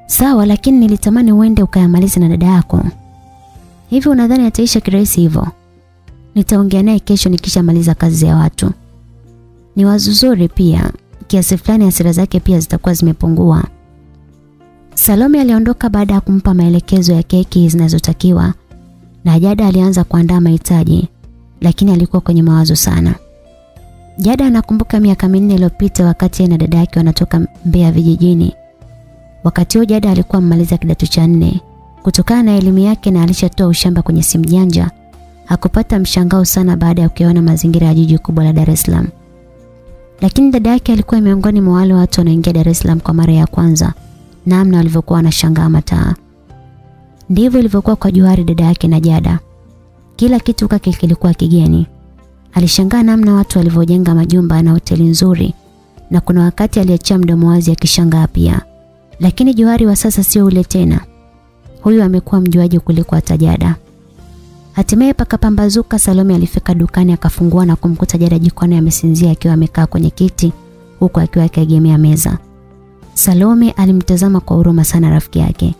Sawa, lakini nilitamani uende ukayamalize na dada yako. Hivi unadhani ataisha kirahisi hivyo? Nitaongea naye kesho nikishamaliza kazi ya watu. Ni wazo zuri pia. Kiasi fulani asira zake pia zitakuwa zimepungua. Salome aliondoka baada ya kumpa maelekezo ya keki zinazotakiwa na Jada alianza kuandaa mahitaji lakini alikuwa kwenye mawazo sana. Jada anakumbuka miaka minne iliyopita wakati na dada yake wanatoka Mbeya vijijini. Wakati huo Jada alikuwa mmaliza kidato cha nne. Kutokana na elimu yake na alishatoa ushamba kwenye simu janja, hakupata mshangao sana baada ya kuyaona mazingira ya jiji kubwa la Dar es Salaam. Lakini dada yake alikuwa miongoni mwa wale watu wanaoingia Dar es Salaam kwa mara ya kwanza, namna alivyokuwa anashangaa mataa. Ndivyo ilivyokuwa kwa Juhari dada yake na Jada. Kila kitu kake kilikuwa kigeni. Alishangaa namna watu walivyojenga majumba na hoteli nzuri na kuna wakati aliachia mdomo wazi akishangaa pia. Lakini Juhari wa sasa sio ule tena. Huyu amekuwa mjuaji kuliko hata Jada. Hatimaye pakapambazuka, Salome alifika dukani akafungua na kumkuta Jada jikoni amesinzia akiwa amekaa kwenye kiti huku akiwa akiegemea meza. Salome alimtazama kwa huruma sana rafiki yake.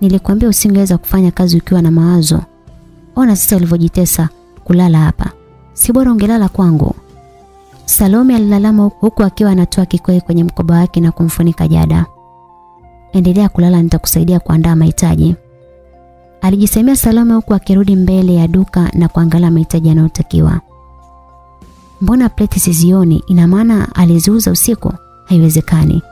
Nilikwambia usingeweza kufanya kazi ukiwa na mawazo. Ona sasa ulivyojitesa kulala hapa. Si bora ungelala kwangu. Salome alilalama huku akiwa anatoa kikoi kwenye mkoba wake na kumfunika Jada. Endelea kulala nitakusaidia kuandaa mahitaji. Alijisemea Salome huku akirudi mbele ya duka na kuangalia mahitaji yanayotakiwa. Mbona pleti sizioni? Ina maana aliziuza usiku? Haiwezekani.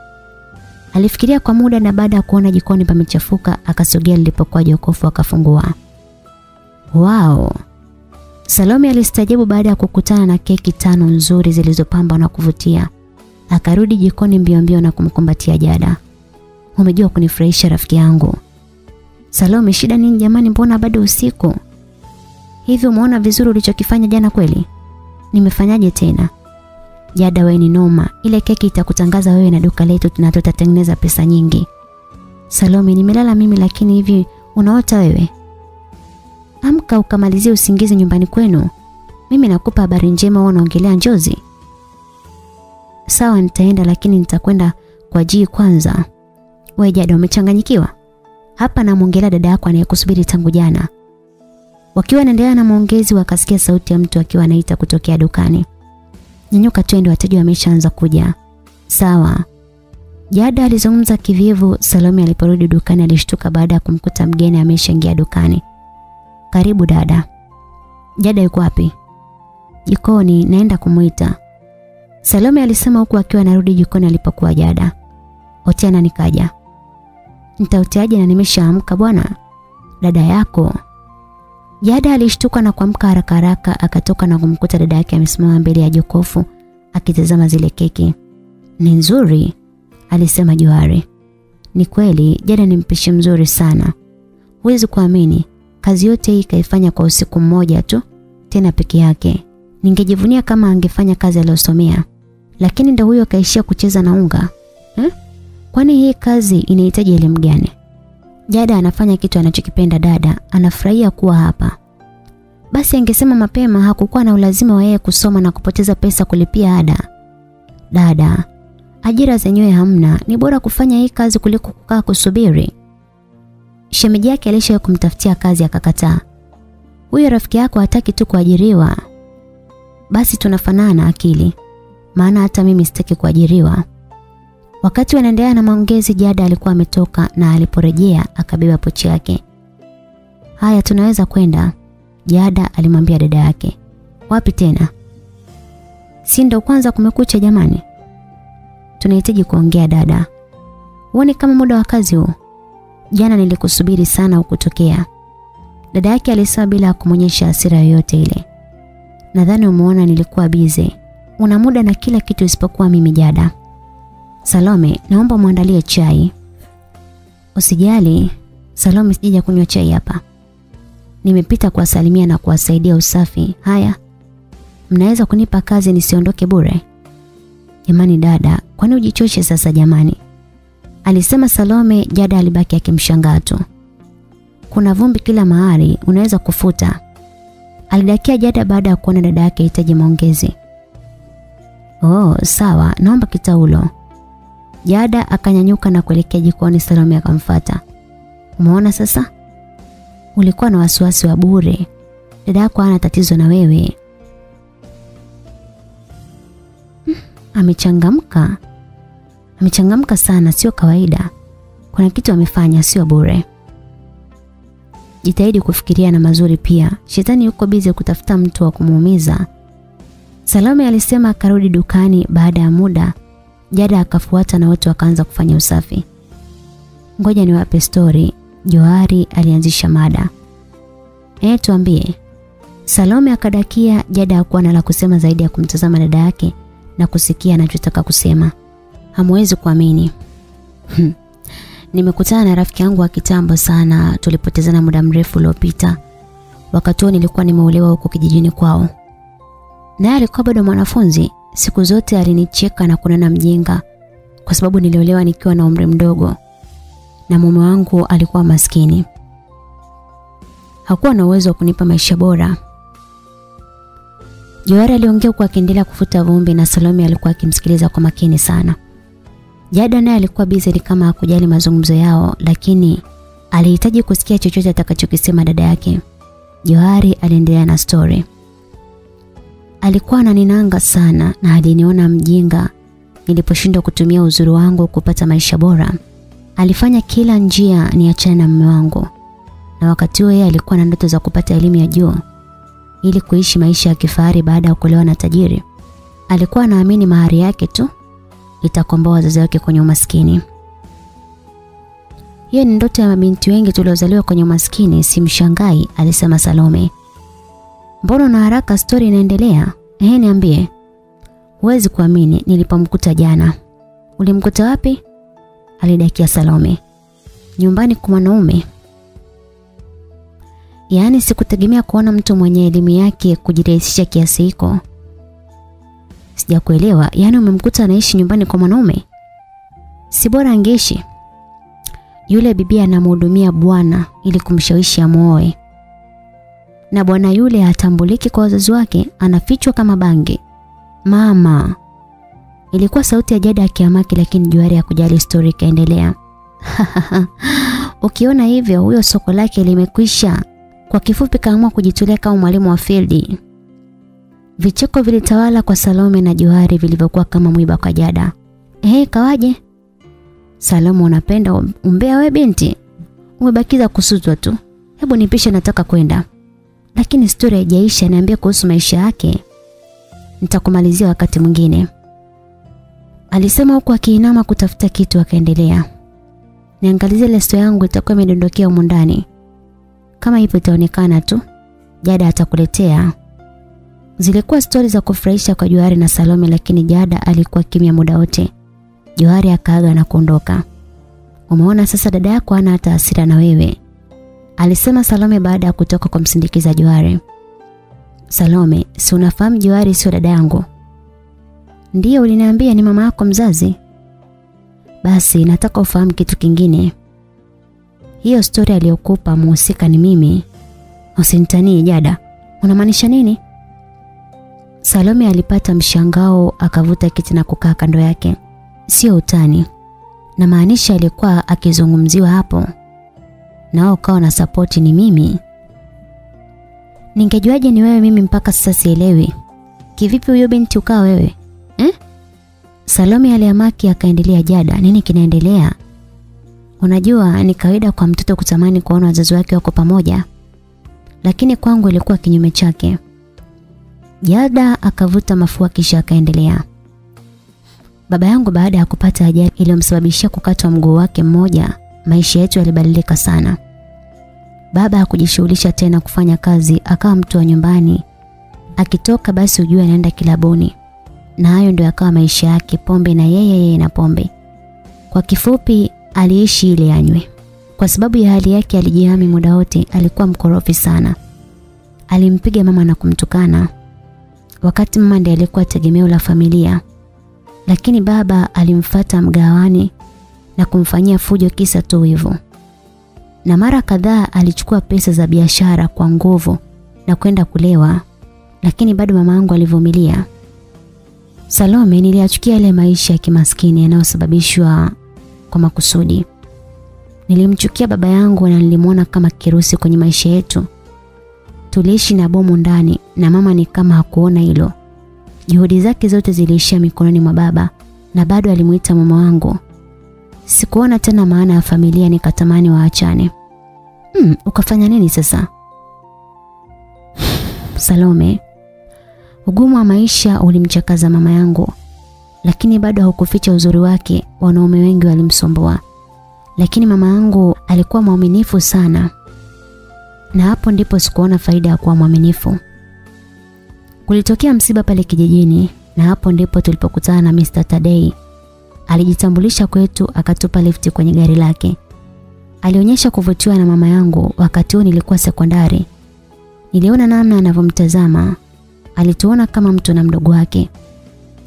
Alifikiria kwa muda na baada ya kuona jikoni pamechafuka akasogea lilipokuwa jokofu akafungua. Wow. Salome alistajabu baada ya kukutana na keki tano nzuri zilizopambwa na kuvutia. Akarudi jikoni mbio mbio na kumkumbatia Jada. Umejua kunifurahisha rafiki yangu. Salome, shida nini jamani, mbona bado usiku? Hivi umeona vizuri ulichokifanya jana kweli? Nimefanyaje tena? Jada wewe ni noma. Ile keki itakutangaza wewe na duka letu na tutatengeneza pesa nyingi. Salome nimelala mimi lakini hivi unaota wewe? Amka ukamalizie usingizi nyumbani kwenu. Mimi nakupa habari njema wewe unaongelea njozi. Sawa nitaenda lakini nitakwenda kwa jii kwanza. Wewe Jada umechanganyikiwa? Hapa namwongelea dada yako anayekusubiri tangu jana. Wakiwa naendelea na maongezi wakasikia sauti ya mtu akiwa anaita kutokea dukani. Nyanyuka twende wateja wameshaanza kuja. Sawa. Jada alizungumza kivivu, Salome aliporudi dukani alishtuka baada ya kumkuta mgeni ameshaingia dukani. Karibu dada. Jada yuko wapi? Jikoni, naenda kumuita. Salome alisema huku akiwa anarudi jikoni alipokuwa Jada. Otiana nikaja. Nitautiaje na nimeshaamka bwana? Dada yako. Jada alishtuka na kuamka haraka haraka akatoka na kumkuta dada yake amesimama mbele ya jokofu akitazama zile keki. Ni nzuri, alisema juhari Ni kweli, Jada ni mpishi mzuri sana. Huwezi kuamini, kazi yote hii kaifanya kwa usiku mmoja tu, tena peke yake. Ningejivunia kama angefanya kazi aliyosomea. Lakini ndio huyo kaishia kucheza na unga. Eh? Kwani hii kazi inahitaji elimu gani? Jada anafanya kitu anachokipenda dada, anafurahia kuwa hapa. Basi angesema mapema hakukuwa na ulazima wa yeye kusoma na kupoteza pesa kulipia ada. Dada, ajira zenyewe hamna, ni bora kufanya hii kazi kuliko kukaa kusubiri. Shemeji yake alisha kumtafutia kazi akakataa. Huyo rafiki yako hataki tu kuajiriwa. Basi tunafanana akili. Maana hata mimi sitaki kuajiriwa. Wakati wanaendelea na maongezi Jada alikuwa ametoka na aliporejea akabeba pochi yake. Haya tunaweza kwenda. Jada alimwambia dada yake. Wapi tena? Si ndo kwanza kumekucha jamani. Tunahitaji kuongea dada. Uone kama muda wa kazi huu. Jana nilikusubiri sana ukutokea. Dada yake alisema bila kumonyesha hasira yoyote ile. Nadhani umeona nilikuwa bize. Una muda na kila kitu isipokuwa mimi Jada. Salome, naomba muandalie chai. Usijali, Salome sija kunywa chai hapa. Nimepita kuwasalimia na kuwasaidia usafi. Haya. Mnaweza kunipa kazi nisiondoke bure? Jamani dada, kwani ujichoshe sasa jamani? Alisema Salome, Jada alibaki akimshangaa tu. Kuna vumbi kila mahali, unaweza kufuta. Alidakia Jada baada ya kuona dada yake hitaji maongezi. Oh, sawa, naomba kitaulo. Jada akanyanyuka na kuelekea jikoni Salome akamfuata. Umeona sasa? Ulikuwa na wasiwasi wa bure. Dada yako hana tatizo na wewe. Hmm, amechangamka. Amechangamka sana, sio kawaida. Kuna kitu amefanya sio bure. Jitahidi kufikiria na mazuri pia. Shetani yuko bize kutafuta mtu wa kumuumiza. Salome alisema akarudi dukani baada ya muda. Jada akafuata na wote wakaanza kufanya usafi. Ngoja niwape story. Johari alianzisha mada. Eh, tuambie. Salome akadakia, Jada hakuwa na la kusema zaidi ya kumtazama dada yake na kusikia anachotaka kusema. Hamwezi kuamini. Nimekutana na rafiki yangu wa kitambo sana, tulipotezana muda mrefu uliopita. Wakati huo nilikuwa nimeolewa huko kijijini kwao. Naye alikuwa bado mwanafunzi, siku zote alinicheka na kunena mjinga kwa sababu niliolewa nikiwa na umri mdogo na mume wangu alikuwa maskini. Hakuwa na uwezo wa kunipa maisha bora. Johari aliongea huku akiendelea kufuta vumbi na Salome alikuwa akimsikiliza kwa makini sana. Jada naye alikuwa busy kama hakujali mazungumzo yao lakini alihitaji kusikia chochote atakachokisema dada yake. Johari aliendelea na story. Alikuwa ananinanga sana na aliniona mjinga niliposhindwa kutumia uzuri wangu kupata maisha bora. Alifanya kila njia niachane na mume wangu. Na wakati huo yeye alikuwa na ndoto za kupata elimu ya juu ili kuishi maisha ya kifahari baada ya kuolewa na tajiri. Alikuwa anaamini mahari yake tu itakomboa wazazi wake kwenye umaskini. Hiyo ni ndoto ya mabinti wengi tuliozaliwa kwenye umaskini, simshangai, alisema Salome. Mbona na haraka story inaendelea? Ehe, niambie. Huwezi kuamini nilipomkuta jana. Ulimkuta wapi? Alidakia Salome. Nyumbani kwa mwanaume. Yaani sikutegemea kuona mtu mwenye elimu yake kujirahisisha kiasi hiko. Sijakuelewa, yaani umemkuta anaishi nyumbani kwa mwanaume? Si bora angeishi. Yule bibi anamhudumia bwana ili kumshawishi amuoe. Na bwana yule hatambuliki kwa wazazi wake, anafichwa kama bangi. Mama. Ilikuwa sauti ya Jada akiamaki lakini Juari ya kujali story ikaendelea. Ukiona hivyo huyo soko lake limekwisha. Kwa kifupi kaamua kujitolea kama mwalimu wa field. Vicheko vilitawala kwa Salome na Johari vilivyokuwa kama mwiba kwa Jada. Eh, kawaje? Salome unapenda umbea we binti? Umebakiza kusutwa tu. Hebu nipishe nataka kwenda. Lakini story haijaisha niambie kuhusu maisha yake. Nitakumalizia wakati mwingine. Alisema huku akiinama kutafuta kitu akaendelea. Niangalizie lesto yangu itakuwa imedondokea humu ndani. Kama hivyo itaonekana tu, Jada atakuletea. Zilikuwa stori za kufurahisha kwa Johari na Salome lakini Jada alikuwa kimya muda wote. Johari akaaga na kuondoka. Umeona sasa dada yako ana hata hasira na wewe. Alisema Salome baada ya kutoka kwa msindikiza Johari. Salome, si unafahamu Johari sio dada yangu? Ndiyo uliniambia ni mama yako mzazi. Basi nataka ufahamu kitu kingine. Hiyo stori aliyokupa muhusika ni mimi. Usinitanie Jada. Unamaanisha nini? Salome alipata mshangao akavuta kiti na kukaa kando yake. Sio utani. Na maanisha alikuwa akizungumziwa hapo. Nao kawa na support ni mimi. Ningejuaje ni wewe mimi mpaka sasa sielewi. Kivipi huyo binti ukawa wewe? Eh? Salome aliamaki akaendelea Jada, nini kinaendelea? Unajua ni kawaida kwa mtoto kutamani kuona wazazi wake wako pamoja. Lakini kwangu ilikuwa kinyume chake. Jada akavuta mafua kisha akaendelea. Baba yangu baada ya kupata ajali iliyomsababishia kukatwa mguu wake mmoja, maisha yetu yalibadilika sana. Baba hakujishughulisha tena kufanya kazi, akawa mtu wa nyumbani. Akitoka basi ujue anaenda kilabuni. Na hayo ndio akawa maisha yake, pombe na yeye yeye na pombe. Kwa kifupi aliishi ile anywe. Kwa sababu ya hali yake alijihami muda wote, alikuwa mkorofi sana. Alimpiga mama na kumtukana. Wakati mama ndiye alikuwa tegemeo la familia. Lakini baba alimfata mgawani na kumfanyia fujo kisa tu hivyo. Na mara kadhaa alichukua pesa za biashara kwa nguvu na kwenda kulewa, lakini bado mama yangu alivumilia. Salome niliachukia ile maisha ya kimaskini yanayosababishwa kwa makusudi. Nilimchukia baba yangu na nilimwona kama kirusi kwenye maisha yetu. Tuliishi na bomu ndani na mama ni kama hakuona hilo. Juhudi zake zote ziliishia mikononi mwa baba na bado alimuita mama wangu. Sikuona tena maana ya familia nikatamani waachane. Hmm, ukafanya nini sasa? Salome, ugumu wa maisha ulimchakaza mama yangu. Lakini bado haukuficha uzuri wake, wanaume wengi walimsomboa Lakini mama yangu alikuwa mwaminifu sana. Na hapo ndipo sikuona faida ya kuwa mwaminifu. Kulitokea msiba pale kijijini na hapo ndipo tulipokutana na Mr. Tadei. Alijitambulisha kwetu akatupa lifti kwenye gari lake. Alionyesha kuvutiwa na mama yangu wakati huo nilikuwa sekondari. Niliona namna anavyomtazama. Alituona kama mtu na mdogo wake.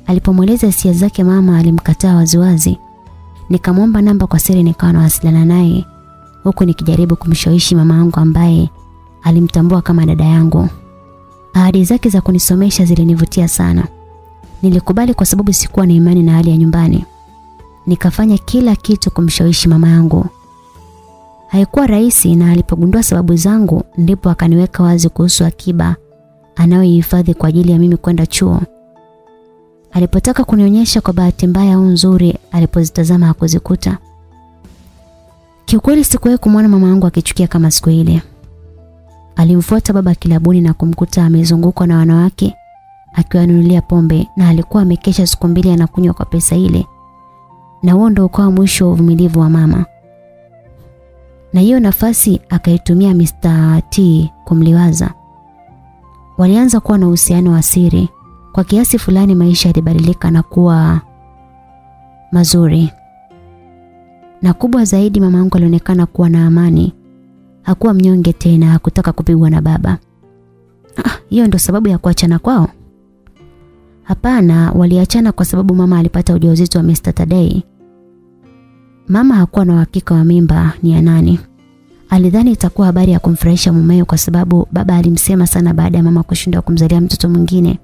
Alipomweleza hisia zake mama alimkataa waziwazi. Nikamwomba namba kwa siri nikawa nawasiliana naye huku nikijaribu kumshawishi mama yangu ambaye alimtambua kama dada yangu. Ahadi zake za kunisomesha zilinivutia sana. Nilikubali kwa sababu sikuwa na imani na hali ya nyumbani. Nikafanya kila kitu kumshawishi mama yangu. Haikuwa rahisi na alipogundua sababu zangu ndipo akaniweka wazi kuhusu akiba anayoihifadhi kwa ajili ya mimi kwenda chuo. Alipotaka kunionyesha kwa bahati mbaya au nzuri, alipozitazama hakuzikuta. Kiukweli sikuwahi kumwona mama yangu akichukia kama siku ile. Alimfuata baba kilabuni na kumkuta amezungukwa na wanawake akiwanunulia pombe na alikuwa amekesha siku mbili anakunywa kwa pesa ile. Na huo ndio ukawa mwisho wa uvumilivu wa mama. Na hiyo nafasi akaitumia Mr. T kumliwaza. Walianza kuwa na uhusiano wa siri. Kwa kiasi fulani maisha yalibadilika na kuwa mazuri. Na kubwa zaidi mama yangu alionekana kuwa na amani. Hakuwa mnyonge tena, hakutaka kupigwa na baba. Ah, hiyo ndo sababu ya kuachana kwao? Hapana, waliachana kwa sababu mama alipata ujauzito wa Mr. Tadei. Mama hakuwa na uhakika wa mimba ni ya nani. Alidhani itakuwa habari ya kumfurahisha mumeo kwa sababu baba alimsema sana baada ya mama kushindwa kumzalia mtoto mwingine.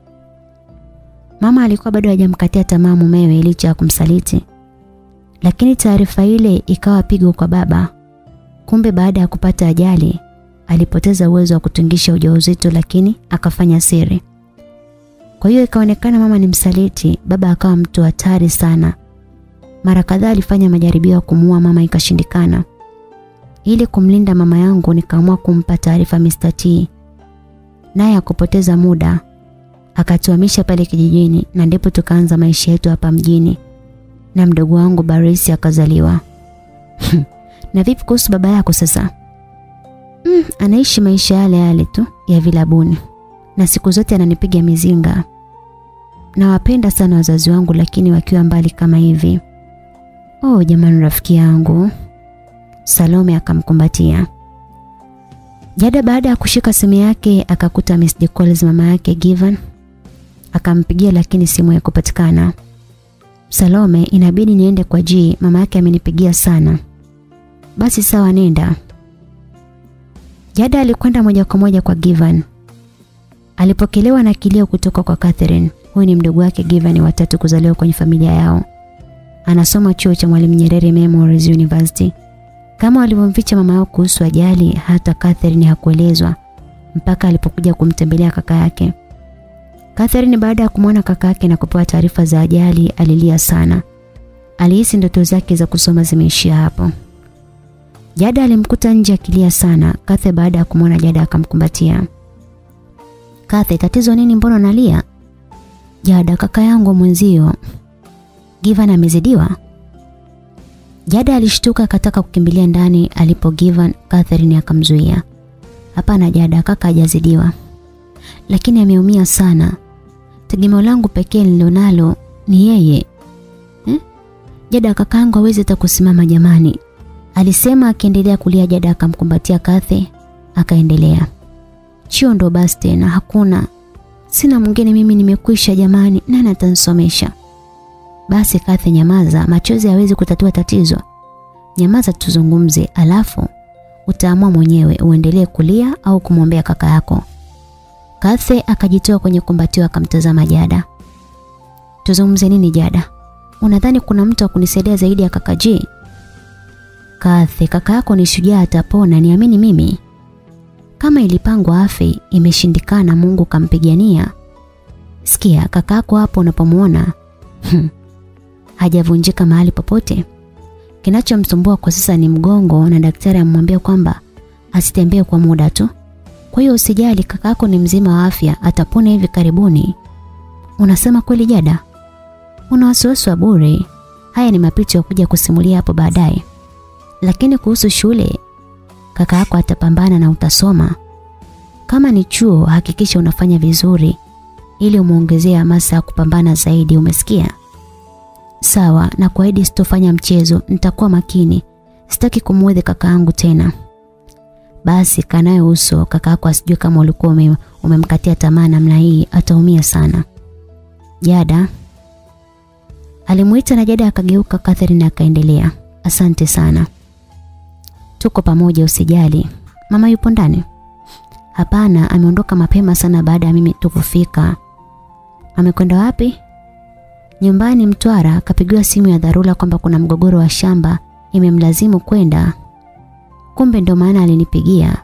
Mama alikuwa bado hajamkatia tamaa mumewe licha ya kumsaliti. Lakini taarifa ile ikawa pigo kwa baba. Kumbe baada ya kupata ajali alipoteza uwezo wa kutungisha ujauzito lakini akafanya siri. Kwa hiyo ikaonekana mama ni msaliti, baba akawa mtu hatari sana. Mara kadhaa alifanya majaribio ya kumuua mama ikashindikana. Ili kumlinda mama yangu nikaamua kumpa taarifa Mr. T. Naye akupoteza muda akatuhamisha pale kijijini na ndipo tukaanza maisha yetu hapa mjini. Na mdogo wangu Barisi akazaliwa. na vipi kuhusu baba yako sasa? Mm, anaishi maisha yale yale tu ya vilabuni. Na siku zote ananipiga mizinga. Nawapenda sana wazazi wangu lakini wakiwa mbali kama hivi. Oh jamani rafiki yangu. Salome akamkumbatia. Jada baada ya kushika simu yake akakuta missed calls mama yake Given. Akampigia lakini simu haikupatikana. Salome inabidi niende kwa G, mama yake amenipigia sana. Basi sawa nenda. Jada alikwenda moja kwa moja kwa Given. Alipokelewa na kilio kutoka kwa Catherine. Huyu ni mdogo wake Given watatu kuzaliwa kwenye familia yao. Anasoma chuo cha Mwalimu Nyerere Memorial University. Kama walivyomficha mama yao kuhusu ajali, hata Catherine hakuelezwa mpaka alipokuja kumtembelea kaka yake. Catherine baada ya kumwona kaka yake na kupewa taarifa za ajali, alilia sana. Alihisi ndoto zake za kusoma zimeishia hapo. Jada alimkuta nje akilia sana. Kathe baada ya kumwona Jada akamkumbatia. Kathe, tatizo nini mbona unalia? Jada, kaka yangu mwenzio. Given amezidiwa? Jada alishtuka akataka kukimbilia ndani alipo Given Catherine akamzuia. Hapana Jada, kaka hajazidiwa. Lakini ameumia sana. Tegemeo langu pekee nilionalo ni yeye. Eh? Jada kakaangu hawezi hata kusimama jamani. Alisema akiendelea kulia Jada akamkumbatia Kathe akaendelea. Chio ndo basi tena hakuna. Sina mwingine mimi nimekwisha jamani, nani atanisomesha? Basi Kathe nyamaza, machozi hawezi kutatua tatizo. Nyamaza tuzungumze, alafu utaamua mwenyewe uendelee kulia au kumwombea kaka yako. Kathe akajitoa kwenye kumbatio akamtazama Jada. Tuzungumze nini Jada? Unadhani kuna mtu akunisaidia zaidi ya kaka G? Kathe, kaka yako ni shujaa atapona, niamini mimi. Kama ilipangwa afi, imeshindikana Mungu kampigania. Sikia, kaka yako hapo unapomuona. Hajavunjika mahali popote. Kinachomsumbua kwa sasa ni mgongo na daktari amwambia kwamba asitembee kwa muda tu. Kwa hiyo usijali kakaako ni mzima wa afya, atapona hivi karibuni. Unasema kweli Jada? Una wasiwasi wa bure. Haya ni mapito ya kuja kusimulia hapo baadaye. Lakini kuhusu shule, kaka yako atapambana na utasoma. Kama ni chuo, hakikisha unafanya vizuri ili umuongezee hamasa ya kupambana zaidi, umesikia? Sawa, na kuahidi sitofanya mchezo, nitakuwa makini. Sitaki kumuudhi kakaangu tena. Basi kanaye uso kakaako asijue kama ulikuwa ume, umemkatia tamaa namna hii ataumia sana. Jada alimuita na Jada akageuka Catherine akaendelea. Asante sana. Tuko pamoja usijali. Mama yupo ndani? Hapana, ameondoka mapema sana baada ya mimi tukufika. Amekwenda wapi? Nyumbani Mtwara akapigiwa simu ya dharura kwamba kuna mgogoro wa shamba imemlazimu kwenda. Kumbe ndo maana alinipigia.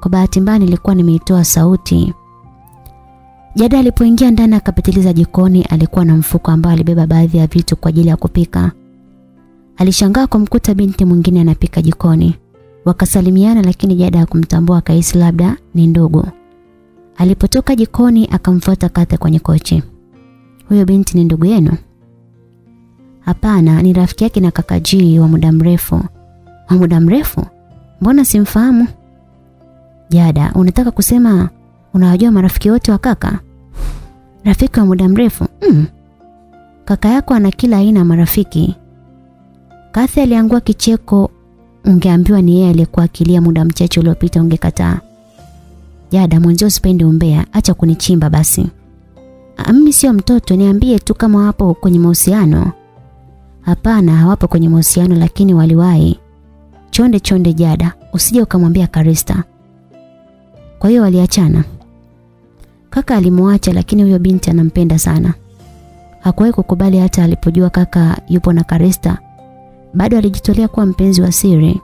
Kwa bahati mbaya nilikuwa nimeitoa sauti. Jada alipoingia ndani akapitiliza jikoni alikuwa na mfuko ambao alibeba baadhi ya vitu kwa ajili ya kupika. Alishangaa kumkuta binti mwingine anapika jikoni. Wakasalimiana lakini Jada hakumtambua Kaisi labda ni ndugu. Alipotoka jikoni akamfuata Kate kwenye kochi. Huyo binti ni ndugu yenu? Hapana, ni rafiki yake na kaka G wa muda mrefu. Wa muda mrefu? Mbona simfahamu? Jada, unataka kusema unawajua marafiki wote wa kaka? Rafiki wa muda mrefu? Mm. Kaka yako ana kila aina ya marafiki. Kathy aliangua kicheko ungeambiwa ni yeye aliyekuwa akilia muda mchache uliopita ungekataa. Jada, mwenzio usipende umbea, acha kunichimba basi. "Ah, Mimi sio mtoto, niambie tu kama wapo kwenye mahusiano. Hapana, hawapo kwenye mahusiano lakini waliwahi. Chonde chonde Jada, usije ukamwambia Karista. Kwa hiyo waliachana. Kaka alimwacha lakini huyo binti anampenda sana. Hakuwahi kukubali hata alipojua kaka yupo na Karista. Bado alijitolea kuwa mpenzi wa siri.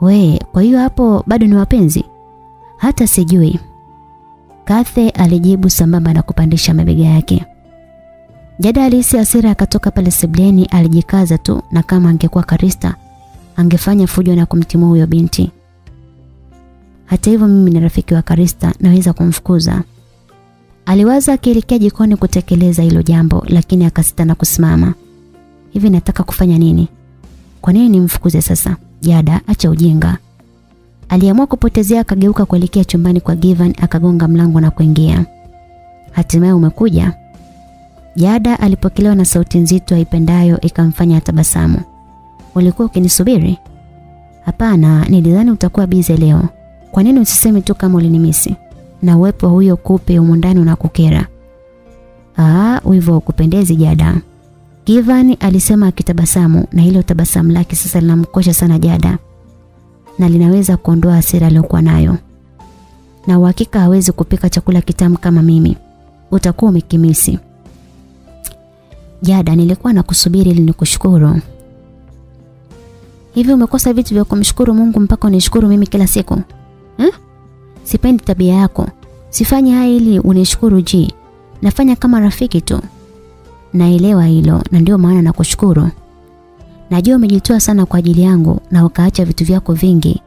We, kwa hiyo hapo bado ni wapenzi? Hata sijui. Kathe alijibu sambamba na kupandisha mabega yake. Jada alihisi asira akatoka pale sebleni alijikaza tu na kama angekuwa Karista angefanya fujo na kumtimua huyo binti. Hata hivyo mimi ni rafiki wa Karista naweza kumfukuza. Aliwaza akielekea jikoni kutekeleza hilo jambo lakini akasita na kusimama. Hivi nataka kufanya nini? Kwa nini nimfukuze sasa? Jada, acha ujinga. Aliamua kupotezea akageuka kuelekea chumbani kwa Given akagonga mlango na kuingia. Hatimaye umekuja? Jada alipokelewa na sauti nzito aipendayo ikamfanya atabasamu. Ulikuwa ukinisubiri? Hapana, nilidhani utakuwa bize leo. Kwa nini usisemi tu kama ulinimisi? Na uwepo huyo kupe umundani unakukera. Ah, uivo kupendezi Jada. Given alisema akitabasamu na hilo tabasamu lake sasa linamkosha sana Jada na linaweza kuondoa hasira aliyokuwa nayo. Na uhakika hawezi kupika chakula kitamu kama mimi. Utakuwa umekimisi. Jada, nilikuwa nakusubiri ili nikushukuru. Hivi umekosa vitu vya kumshukuru Mungu mpaka unishukuru mimi kila siku? Eh? Sipendi tabia yako. Sifanye haya ili unishukuru ji. Nafanya kama rafiki tu. Naelewa hilo na ndio maana nakushukuru. Najua umejitoa sana kwa ajili yangu na ukaacha vitu vyako vingi.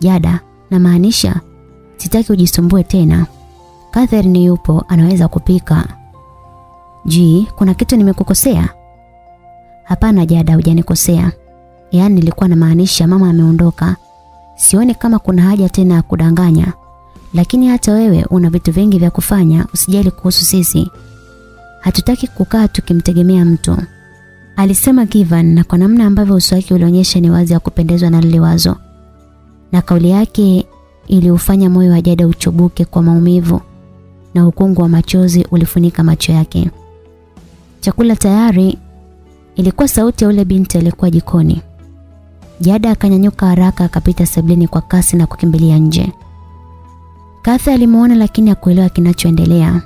Jada, na maanisha sitaki ujisumbue tena. Catherine yupo anaweza kupika. Ji, kuna kitu nimekukosea? Hapana Jada, hujanikosea. Yaani nilikuwa na maanisha mama ameondoka. Sioni kama kuna haja tena ya kudanganya. Lakini hata wewe una vitu vingi vya kufanya, usijali kuhusu sisi. Hatutaki kukaa tukimtegemea mtu. Alisema Givan na kwa namna ambavyo uso wake ulionyesha ni wazi ya kupendezwa na lile wazo. Na kauli yake iliufanya moyo wa Jada uchubuke kwa maumivu na ukungu wa machozi ulifunika macho yake. Chakula tayari ilikuwa sauti ya ule binti alikuwa jikoni. Jada akanyanyuka haraka akapita sebleni kwa kasi na kukimbilia nje. Katha alimuona lakini hakuelewa kinachoendelea.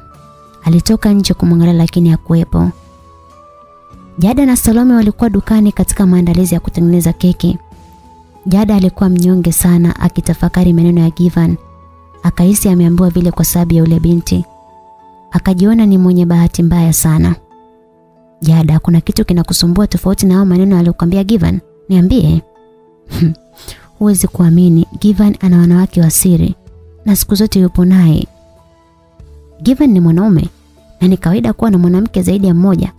Alitoka nje kumwangalia lakini hakuwepo. Jada na Salome walikuwa dukani katika maandalizi ya kutengeneza keki. Jada alikuwa mnyonge sana akitafakari maneno ya Givan. Akahisi ameambiwa vile kwa sababu ya ule binti. Akajiona ni mwenye bahati mbaya sana. Jada, kuna kitu kinakusumbua tofauti na hao maneno aliyokuambia Givan? Niambie. Huwezi kuamini, Givan ana wanawake wa siri na siku zote yupo naye. Given ni mwanaume na ni kawaida kuwa na mwanamke zaidi ya mmoja.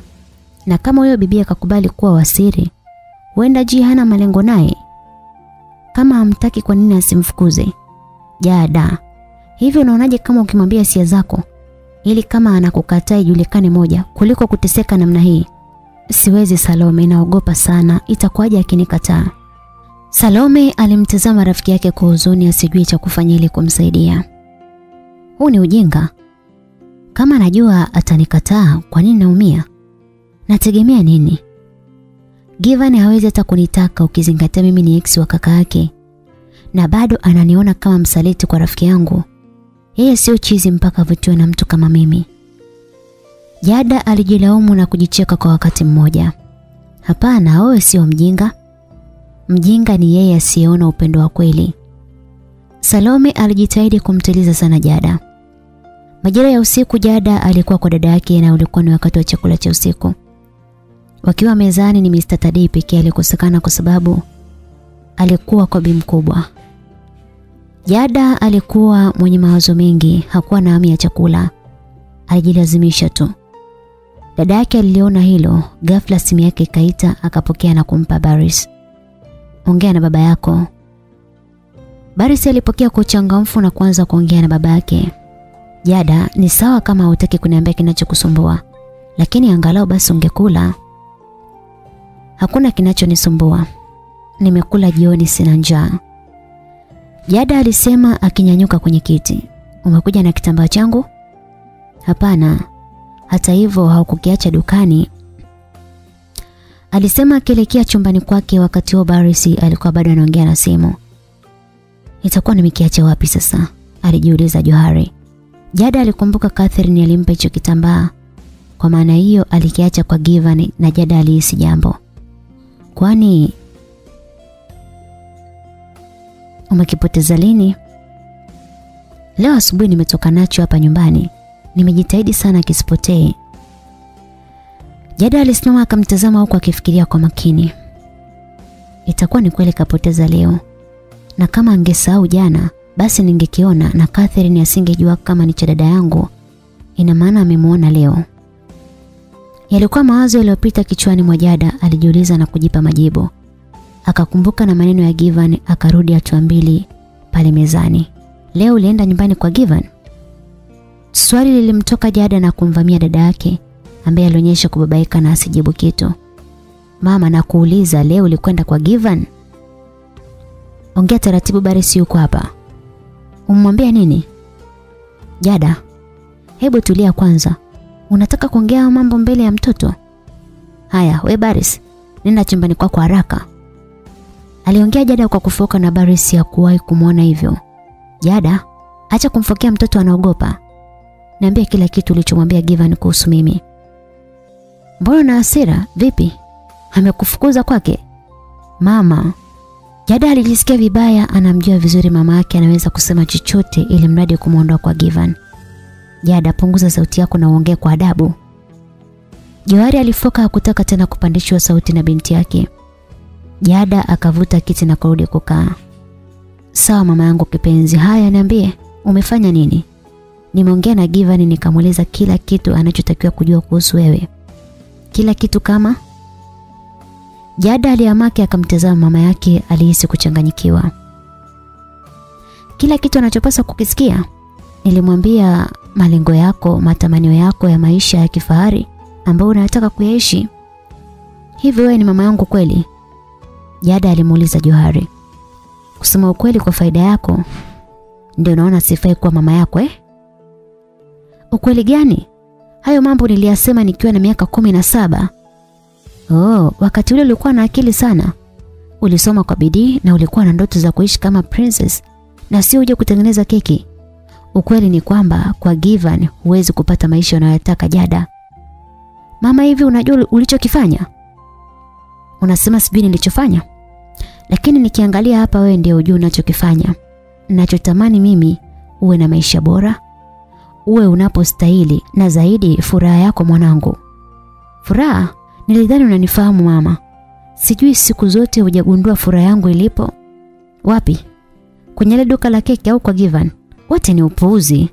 Na kama huyo bibi akakubali kuwa wasiri, huenda Ji hana malengo naye. Kama hamtaki kwa nini asimfukuze? Jada. Hivyo unaonaje kama ukimwambia hisia zako ili kama anakukataa ijulikane moja kuliko kuteseka namna hii? Siwezi Salome, naogopa sana. Itakuwaje akinikataa? Salome alimtazama rafiki yake kwa huzuni asijui cha kufanya ili kumsaidia. Huu ni ujinga. Kama najua atanikataa, kwa nini naumia? Nategemea nini? Given hawezi hata kunitaka ukizingatia mimi ni ex wa kaka yake. Na bado ananiona kama msaliti kwa rafiki yangu. Yeye sio chizi mpaka avutiwe na mtu kama mimi. Jada alijilaumu na kujicheka kwa wakati mmoja. Hapana, wewe sio mjinga. Mjinga ni yeye asiyeona upendo wa kweli. Salome alijitahidi kumtuliza sana Jada. Majira ya usiku Jada alikuwa kwa dada yake na ulikuwa ni wakati wa chakula cha usiku. Wakiwa mezani ni Mr. Tadei pekee alikosekana kwa sababu alikuwa kwa bi mkubwa. Jada alikuwa mwenye mawazo mengi, hakuwa na hamu ya chakula. Alijilazimisha tu. Dada yake aliona hilo, ghafla simu yake ikaita, akapokea na kumpa Baris. Ongea na baba yako. Baris alipokea kwa uchangamfu na kuanza kuongea na baba yake. Jada, ni sawa kama hutaki kuniambia kinachokusumbua, lakini angalau basi ungekula. Hakuna kinachonisumbua. nimekula jioni sina njaa. Jada alisema akinyanyuka kwenye kiti. Umekuja na kitambaa changu? Hapana. Hata hivyo haukukiacha dukani. Alisema akielekea chumbani kwake wakati huo Barisi alikuwa bado anaongea na simu. Itakuwa nimekiacha wapi sasa? Alijiuliza Johari. Jada alikumbuka Catherine alimpa hicho kitambaa. Kwa maana hiyo alikiacha kwa Givan na Jada alihisi jambo. Kwani umekipoteza lini? Leo asubuhi nimetoka nacho hapa nyumbani. Nimejitahidi sana kisipotee. Jada alisimama akamtazama huku akifikiria kwa makini. Itakuwa ni kweli kapoteza leo. Na kama angesahau jana, basi ningekiona na Catherine asingejua kama ni cha dada yangu. Ina maana amemuona leo. Yalikuwa mawazo yaliyopita kichwani mwa Jada, alijiuliza na kujipa majibu. Akakumbuka na maneno ya Givan, akarudi hatua mbili pale mezani. Leo ulienda nyumbani kwa Givan? Swali lilimtoka Jada na kumvamia dada yake ambaye alionyesha kubabaika na asijibu kitu. Mama na kuuliza leo ulikwenda kwa Givan? Ongea taratibu Barisi yuko hapa. Umwambia nini? Jada, hebu tulia kwanza. Unataka kuongea mambo mbele ya mtoto? Haya, we Baris, nenda chumbani kwako kwa haraka. Aliongea Jada kwa kufoka na Baris ya kuwahi kumwona hivyo. Jada, acha kumfokea mtoto anaogopa. Niambia kila kitu ulichomwambia Givan kuhusu mimi. Mbona na hasira? Vipi? Amekufukuza kwake? Mama. Jada alijisikia vibaya, anamjua vizuri mama yake anaweza kusema chochote ili mradi kumwondoa kwa Givan. Jada, punguza sauti yako na uongee kwa adabu. Johari alifoka hakutaka tena kupandishwa sauti na binti yake. Jada akavuta kiti na kurudi kukaa. Sawa mama yangu kipenzi, haya niambie, umefanya nini? Nimeongea na Givani nikamueleza kila kitu anachotakiwa kujua kuhusu wewe. Kila kitu kama Jada aliamake akamtazama mama yake alihisi kuchanganyikiwa. Kila kitu anachopaswa kukisikia. Nilimwambia malengo yako, matamanio yako ya maisha ya kifahari ambayo unataka kuyaishi. Hivi wewe ni mama yangu kweli? Jada alimuuliza Johari. Kusema ukweli kwa faida yako ndio unaona sifai kuwa mama yako eh? Ukweli gani? Hayo mambo niliyasema nikiwa na miaka kumi na saba. Oh, wakati ule ulikuwa na akili sana. Ulisoma kwa bidii na ulikuwa na ndoto za kuishi kama princess na sio uje kutengeneza keki. Ukweli ni kwamba kwa Given huwezi kupata maisha unayotaka Jada. Mama hivi unajua ulichokifanya? Unasema sijui nilichofanya? Lakini nikiangalia hapa wewe ndio unajua unachokifanya. Ninachotamani mimi uwe na maisha bora, uwe unapostahili na zaidi furaha yako mwanangu. Furaha? Nilidhani unanifahamu mama. Sijui siku zote hujagundua furaha yangu ilipo. Wapi? Kwenye duka la keki au kwa Givan? Wote ni upuuzi.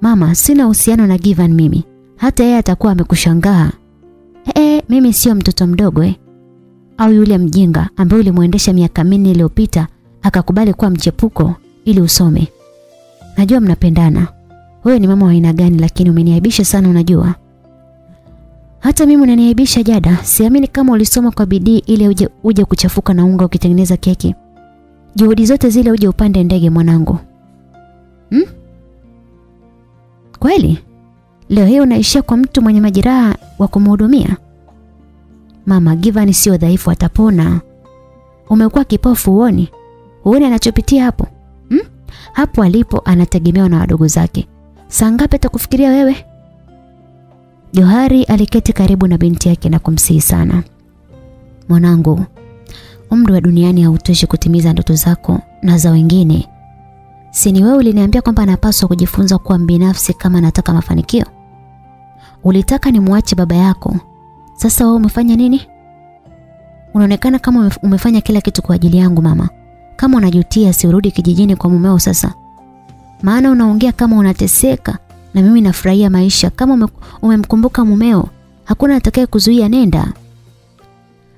Mama, sina uhusiano na Given mimi. Hata yeye atakuwa amekushangaa. Eh, mimi sio mtoto mdogo eh. Au yule mjinga ambaye ulimuendesha miaka minne iliyopita akakubali kuwa mchepuko ili usome. Najua mnapendana. Wewe ni mama wa aina gani lakini umeniaibisha sana unajua. Hata mimi unaniaibisha Jada. Siamini kama ulisoma kwa bidii ili uje, uje kuchafuka na unga ukitengeneza keki. Juhudi zote zile uje upande ndege mwanangu. Hmm? Kweli? Leo hii unaishia kwa mtu mwenye majeraha wa kumhudumia? Mama, Givani sio dhaifu atapona. Umekuwa kipofu uoni? Uone anachopitia hapo? Hmm? Hapo alipo anategemewa na wadogo zake. Saa ngapi atakufikiria wewe? Johari aliketi karibu na binti yake na kumsihi sana. Mwanangu, umri wa duniani hautoshi kutimiza ndoto zako na za wengine. Si ni wewe uliniambia kwamba napaswa kujifunza kuwa binafsi kama nataka mafanikio? Ulitaka nimwache baba yako. Sasa wewe umefanya nini? Unaonekana kama umefanya kila kitu kwa ajili yangu mama. Kama unajutia si urudi kijijini kwa mumeo sasa. Maana unaongea kama unateseka na mimi nafurahia maisha kama umemkumbuka mumeo. Hakuna atakaye kuzuia nenda.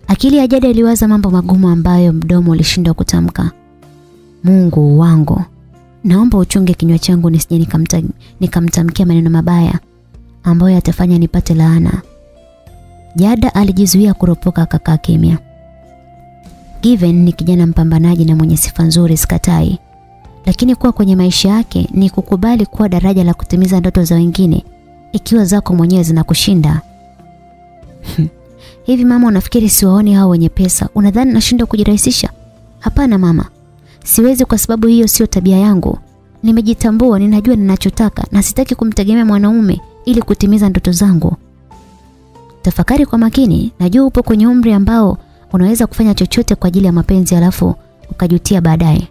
Akili ya Jada iliwaza mambo magumu ambayo mdomo ulishindwa kutamka. Mungu wangu, naomba uchunge kinywa changu nisije nikamta, nikamtamkia maneno mabaya ambayo yatafanya nipate laana. Jada alijizuia kuropoka akakaa kimya. Given ni kijana mpambanaji na mwenye sifa nzuri sikatai. Lakini kuwa kwenye maisha yake ni kukubali kuwa daraja la kutimiza ndoto za wengine ikiwa zako mwenyewe zinakushinda. Hivi mama unafikiri siwaoni hao wenye pesa? Unadhani nashindwa kujirahisisha? Hapana mama. Siwezi kwa sababu hiyo sio tabia yangu. Nimejitambua, ninajua ninachotaka na sitaki kumtegemea mwanaume ili kutimiza ndoto zangu. Tafakari kwa makini, najua upo kwenye umri ambao unaweza kufanya chochote kwa ajili ya mapenzi alafu ukajutia baadaye.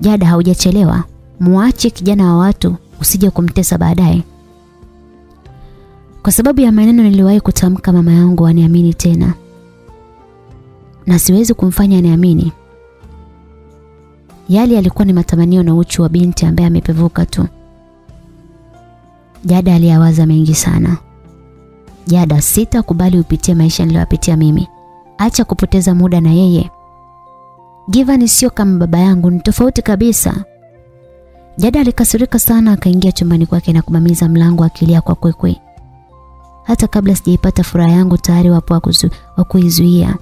Jada haujachelewa. Muache kijana wa watu usije kumtesa baadaye. Kwa sababu ya maneno niliwahi kutamka mama yangu aniamini tena. Na siwezi kumfanya aniamini. Yale yalikuwa ni matamanio na uchu wa binti ambaye amepevuka tu. Jada aliyawaza mengi sana. Jada sita kubali upitie maisha niliyopitia mimi. Acha kupoteza muda na yeye. Given sio kama baba yangu, ni tofauti kabisa. Jada alikasirika sana akaingia chumbani kwake na kubamiza mlango akilia kwa kwekwe. Hata kabla sijaipata furaha yangu tayari wapo wa kuizuia.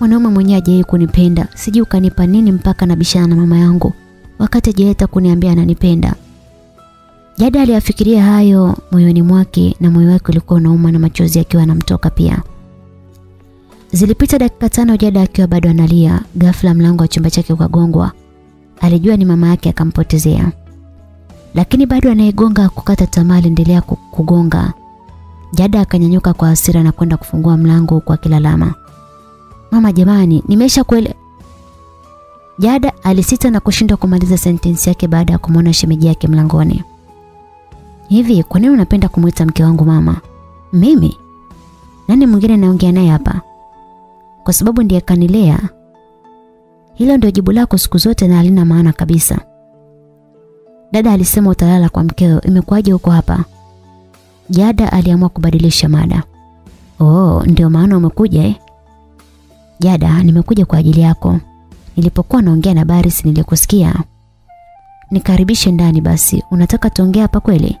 Mwanaume mwenyewe hajawahi kunipenda, sijui ukanipa nini mpaka nabishana na mama yangu wakati hajawahi kuniambia ananipenda. Jada aliyafikiria hayo moyoni mwake na moyo wake ulikuwa unauma na machozi akiwa anamtoka pia. Zilipita dakika tano Jada akiwa bado analia, ghafla mlango wa chumba chake ukagongwa. Alijua ni mama yake akampotezea. Lakini bado anayegonga kukata tamaa aliendelea kugonga. Jada akanyanyuka kwa hasira na kwenda kufungua mlango kwa kilalama. Mama jamani, nimesha kuele Jada alisita na kushindwa kumaliza sentensi yake baada ya kumwona shemeji yake mlangoni. Hivi kwa nini unapenda kumuita mke wangu mama? Mimi? Nani mwingine naongea naye hapa? Kwa sababu ndiye kanilea. Hilo ndio jibu lako siku zote na halina maana kabisa. Dada alisema utalala kwa mkeo, imekuwaje huko hapa? Jada aliamua kubadilisha mada. Oh, ndio maana umekuja eh? Jada, nimekuja kwa ajili yako. Nilipokuwa naongea na Baris nilikusikia. Nikaribishe ndani basi. Unataka tuongee hapa kweli?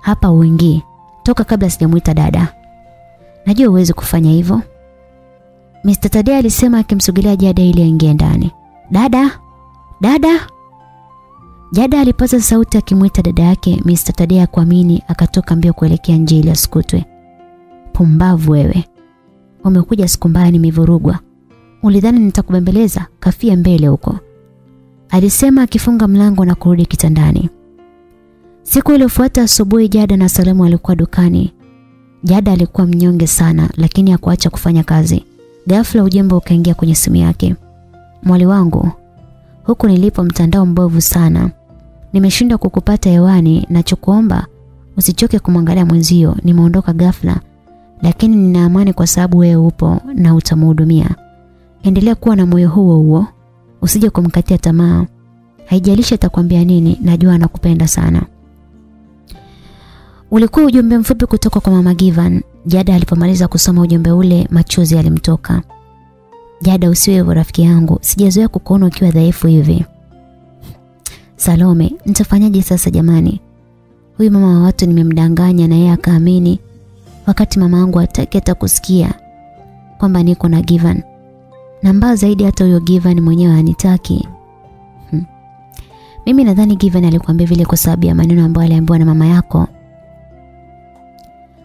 Hapa uingii. Toka kabla sijamuita dada. Najua uwezi kufanya hivyo. Mr. Tadea alisema akimsogelea Jada ili aingie ndani. Dada? Dada? Jada alipaza sauti akimwita dada yake Mr. Tadea kuamini akatoka mbio kuelekea nje ili asikutwe. Pumbavu wewe. Umekuja siku mbaya nimevurugwa. Ulidhani nitakubembeleza? Kafia mbele huko. Alisema akifunga mlango na kurudi kitandani. Siku iliyofuata asubuhi Jada na Salemu walikuwa dukani. Jada alikuwa mnyonge sana lakini hakuacha kufanya kazi. Ghafla ujembe ukaingia kwenye simu yake. Mwali wangu, huku nilipo mtandao mbovu sana. Nimeshindwa kukupata hewani na chukuomba usichoke kumwangalia mwenzio. Nimeondoka ghafla lakini nina amani kwa sababu wewe upo na utamhudumia. Endelea kuwa na moyo huo huo. Usije kumkatia tamaa. Haijalishi atakwambia nini, najua anakupenda sana. Ulikuwa ujumbe mfupi kutoka kwa Mama Given. Jada alipomaliza kusoma ujumbe ule, machozi yalimtoka. Jada, usiwe hivyo rafiki yangu. Sijazoea kukuona ukiwa dhaifu hivi. Salome, nitafanyaje sasa jamani? Huyu mama wa watu nimemdanganya na yeye akaamini wakati mama yangu hataki hata kusikia kwamba niko na Given. Na mbaya zaidi hata huyo Given mwenyewe anitaki Hmm. Mimi nadhani Given alikwambia vile kwa sababu ya maneno ambayo aliambiwa na mama yako.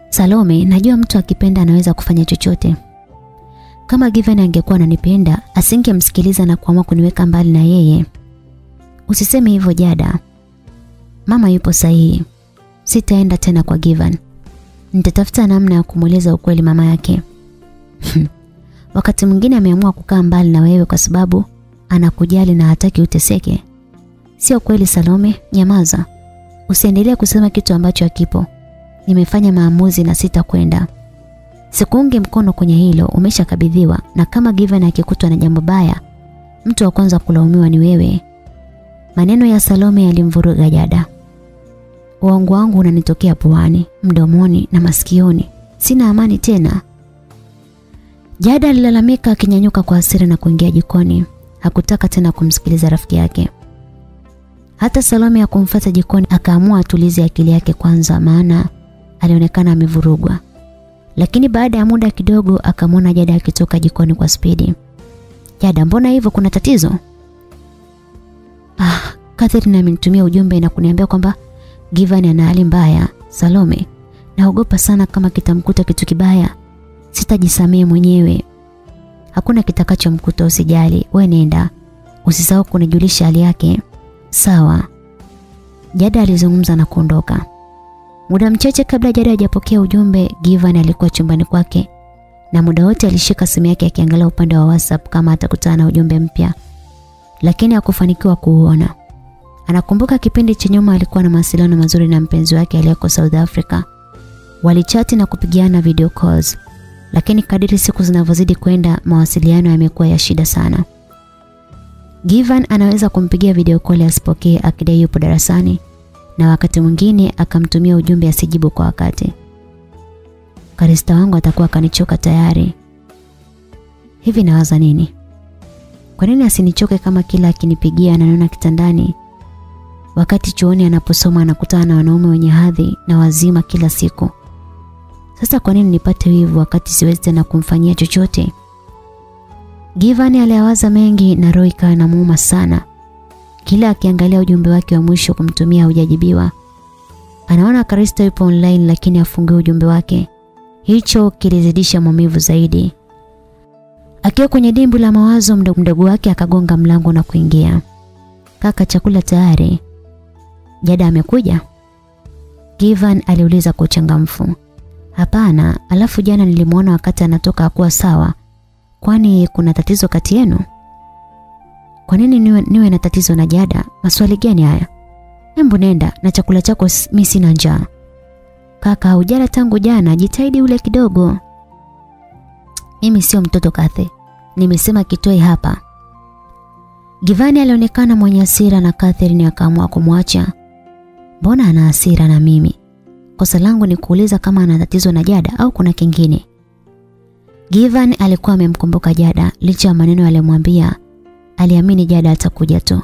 Salome, najua mtu akipenda anaweza kufanya chochote. Kama Given angekuwa ananipenda, asingemsikiliza na kuamua kuniweka mbali na yeye. Usiseme hivyo Jada. Mama yupo sahihi. Sitaenda tena kwa Given. Nitatafuta namna ya kumweleza ukweli mama yake. Wakati mwingine ameamua kukaa mbali na wewe kwa sababu anakujali na hataki uteseke. Sio kweli Salome, nyamaza. Usiendelee kusema kitu ambacho hakipo. Nimefanya maamuzi na sitakwenda. Sikuunge mkono kwenye hilo, umeshakabidhiwa na kama Given akikutwa na jambo baya, mtu wa kwanza kulaumiwa ni wewe. Maneno ya Salome yalimvuruga Jada. Uongo wangu unanitokea puani, mdomoni na masikioni. Sina amani tena. Jada alilalamika akinyanyuka kwa hasira na kuingia jikoni. Hakutaka tena kumsikiliza rafiki yake. Hata Salome ya kumfata jikoni akaamua atulize akili yake kwanza maana alionekana amevurugwa. Lakini baada ya muda kidogo akamwona Jada akitoka jikoni kwa spidi. Jada, mbona hivyo kuna tatizo? Ah, Catherine amenitumia ujumbe na kuniambia kwamba Givan ana hali mbaya. Salome, naogopa sana kama kitamkuta kitu kibaya. Sitajisamee mwenyewe. Hakuna kitakachomkuta usijali. We nenda. Usisahau kunijulisha hali yake. Sawa. Jada alizungumza na kuondoka. Muda mchache kabla Jada hajapokea ujumbe, Givan alikuwa chumbani kwake na muda wote alishika simu yake akiangalia upande wa WhatsApp kama atakutana na ujumbe mpya. Lakini hakufanikiwa kuuona. Anakumbuka kipindi cha nyuma alikuwa na mawasiliano mazuri na mpenzi wake aliyeko South Africa. Walichati na kupigiana video calls. Lakini kadiri siku zinavyozidi kwenda mawasiliano yamekuwa ya shida sana. Given anaweza kumpigia video call asipokee akidai yupo darasani na wakati mwingine akamtumia ujumbe asijibu kwa wakati. Karista wangu atakuwa kanichoka tayari. Hivi nawaza nini? Kwa nini asinichoke kama kila akinipigia ananiona kitandani? Wakati chuoni anaposoma anakutana na wanaume wenye hadhi na wazima kila siku. Sasa kwa nini nipate wivu wakati siwezi tena kumfanyia chochote? Givan aliyawaza mengi na Roy ikawa namuuma sana. Kila akiangalia ujumbe wake wa mwisho kumtumia hujajibiwa. Anaona Karista yupo online lakini afungue ujumbe wake. Hicho kilizidisha maumivu zaidi. Akiwa kwenye dimbu la mawazo mdogo wake akagonga mlango na kuingia. Kaka chakula tayari. Jada amekuja? Given aliuliza kwa uchangamfu. Hapana, alafu jana nilimwona wakati anatoka akuwa sawa. Kwani kuna tatizo kati yenu? Kwa nini niwe, niwe na tatizo na Jada? Maswali gani haya? Hembu nenda na chakula chako mimi sina njaa. Kaka hujala tangu jana, jitahidi ule kidogo. Mimi sio mtoto Kathe. Nimesema kitoe hapa. Givani alionekana mwenye hasira na Catherine akaamua kumwacha. Mbona ana hasira na mimi? Kosa langu ni kuuliza kama ana tatizo na Jada au kuna kingine. Given alikuwa amemkumbuka Jada licha ya maneno aliyomwambia. Aliamini Jada atakuja tu.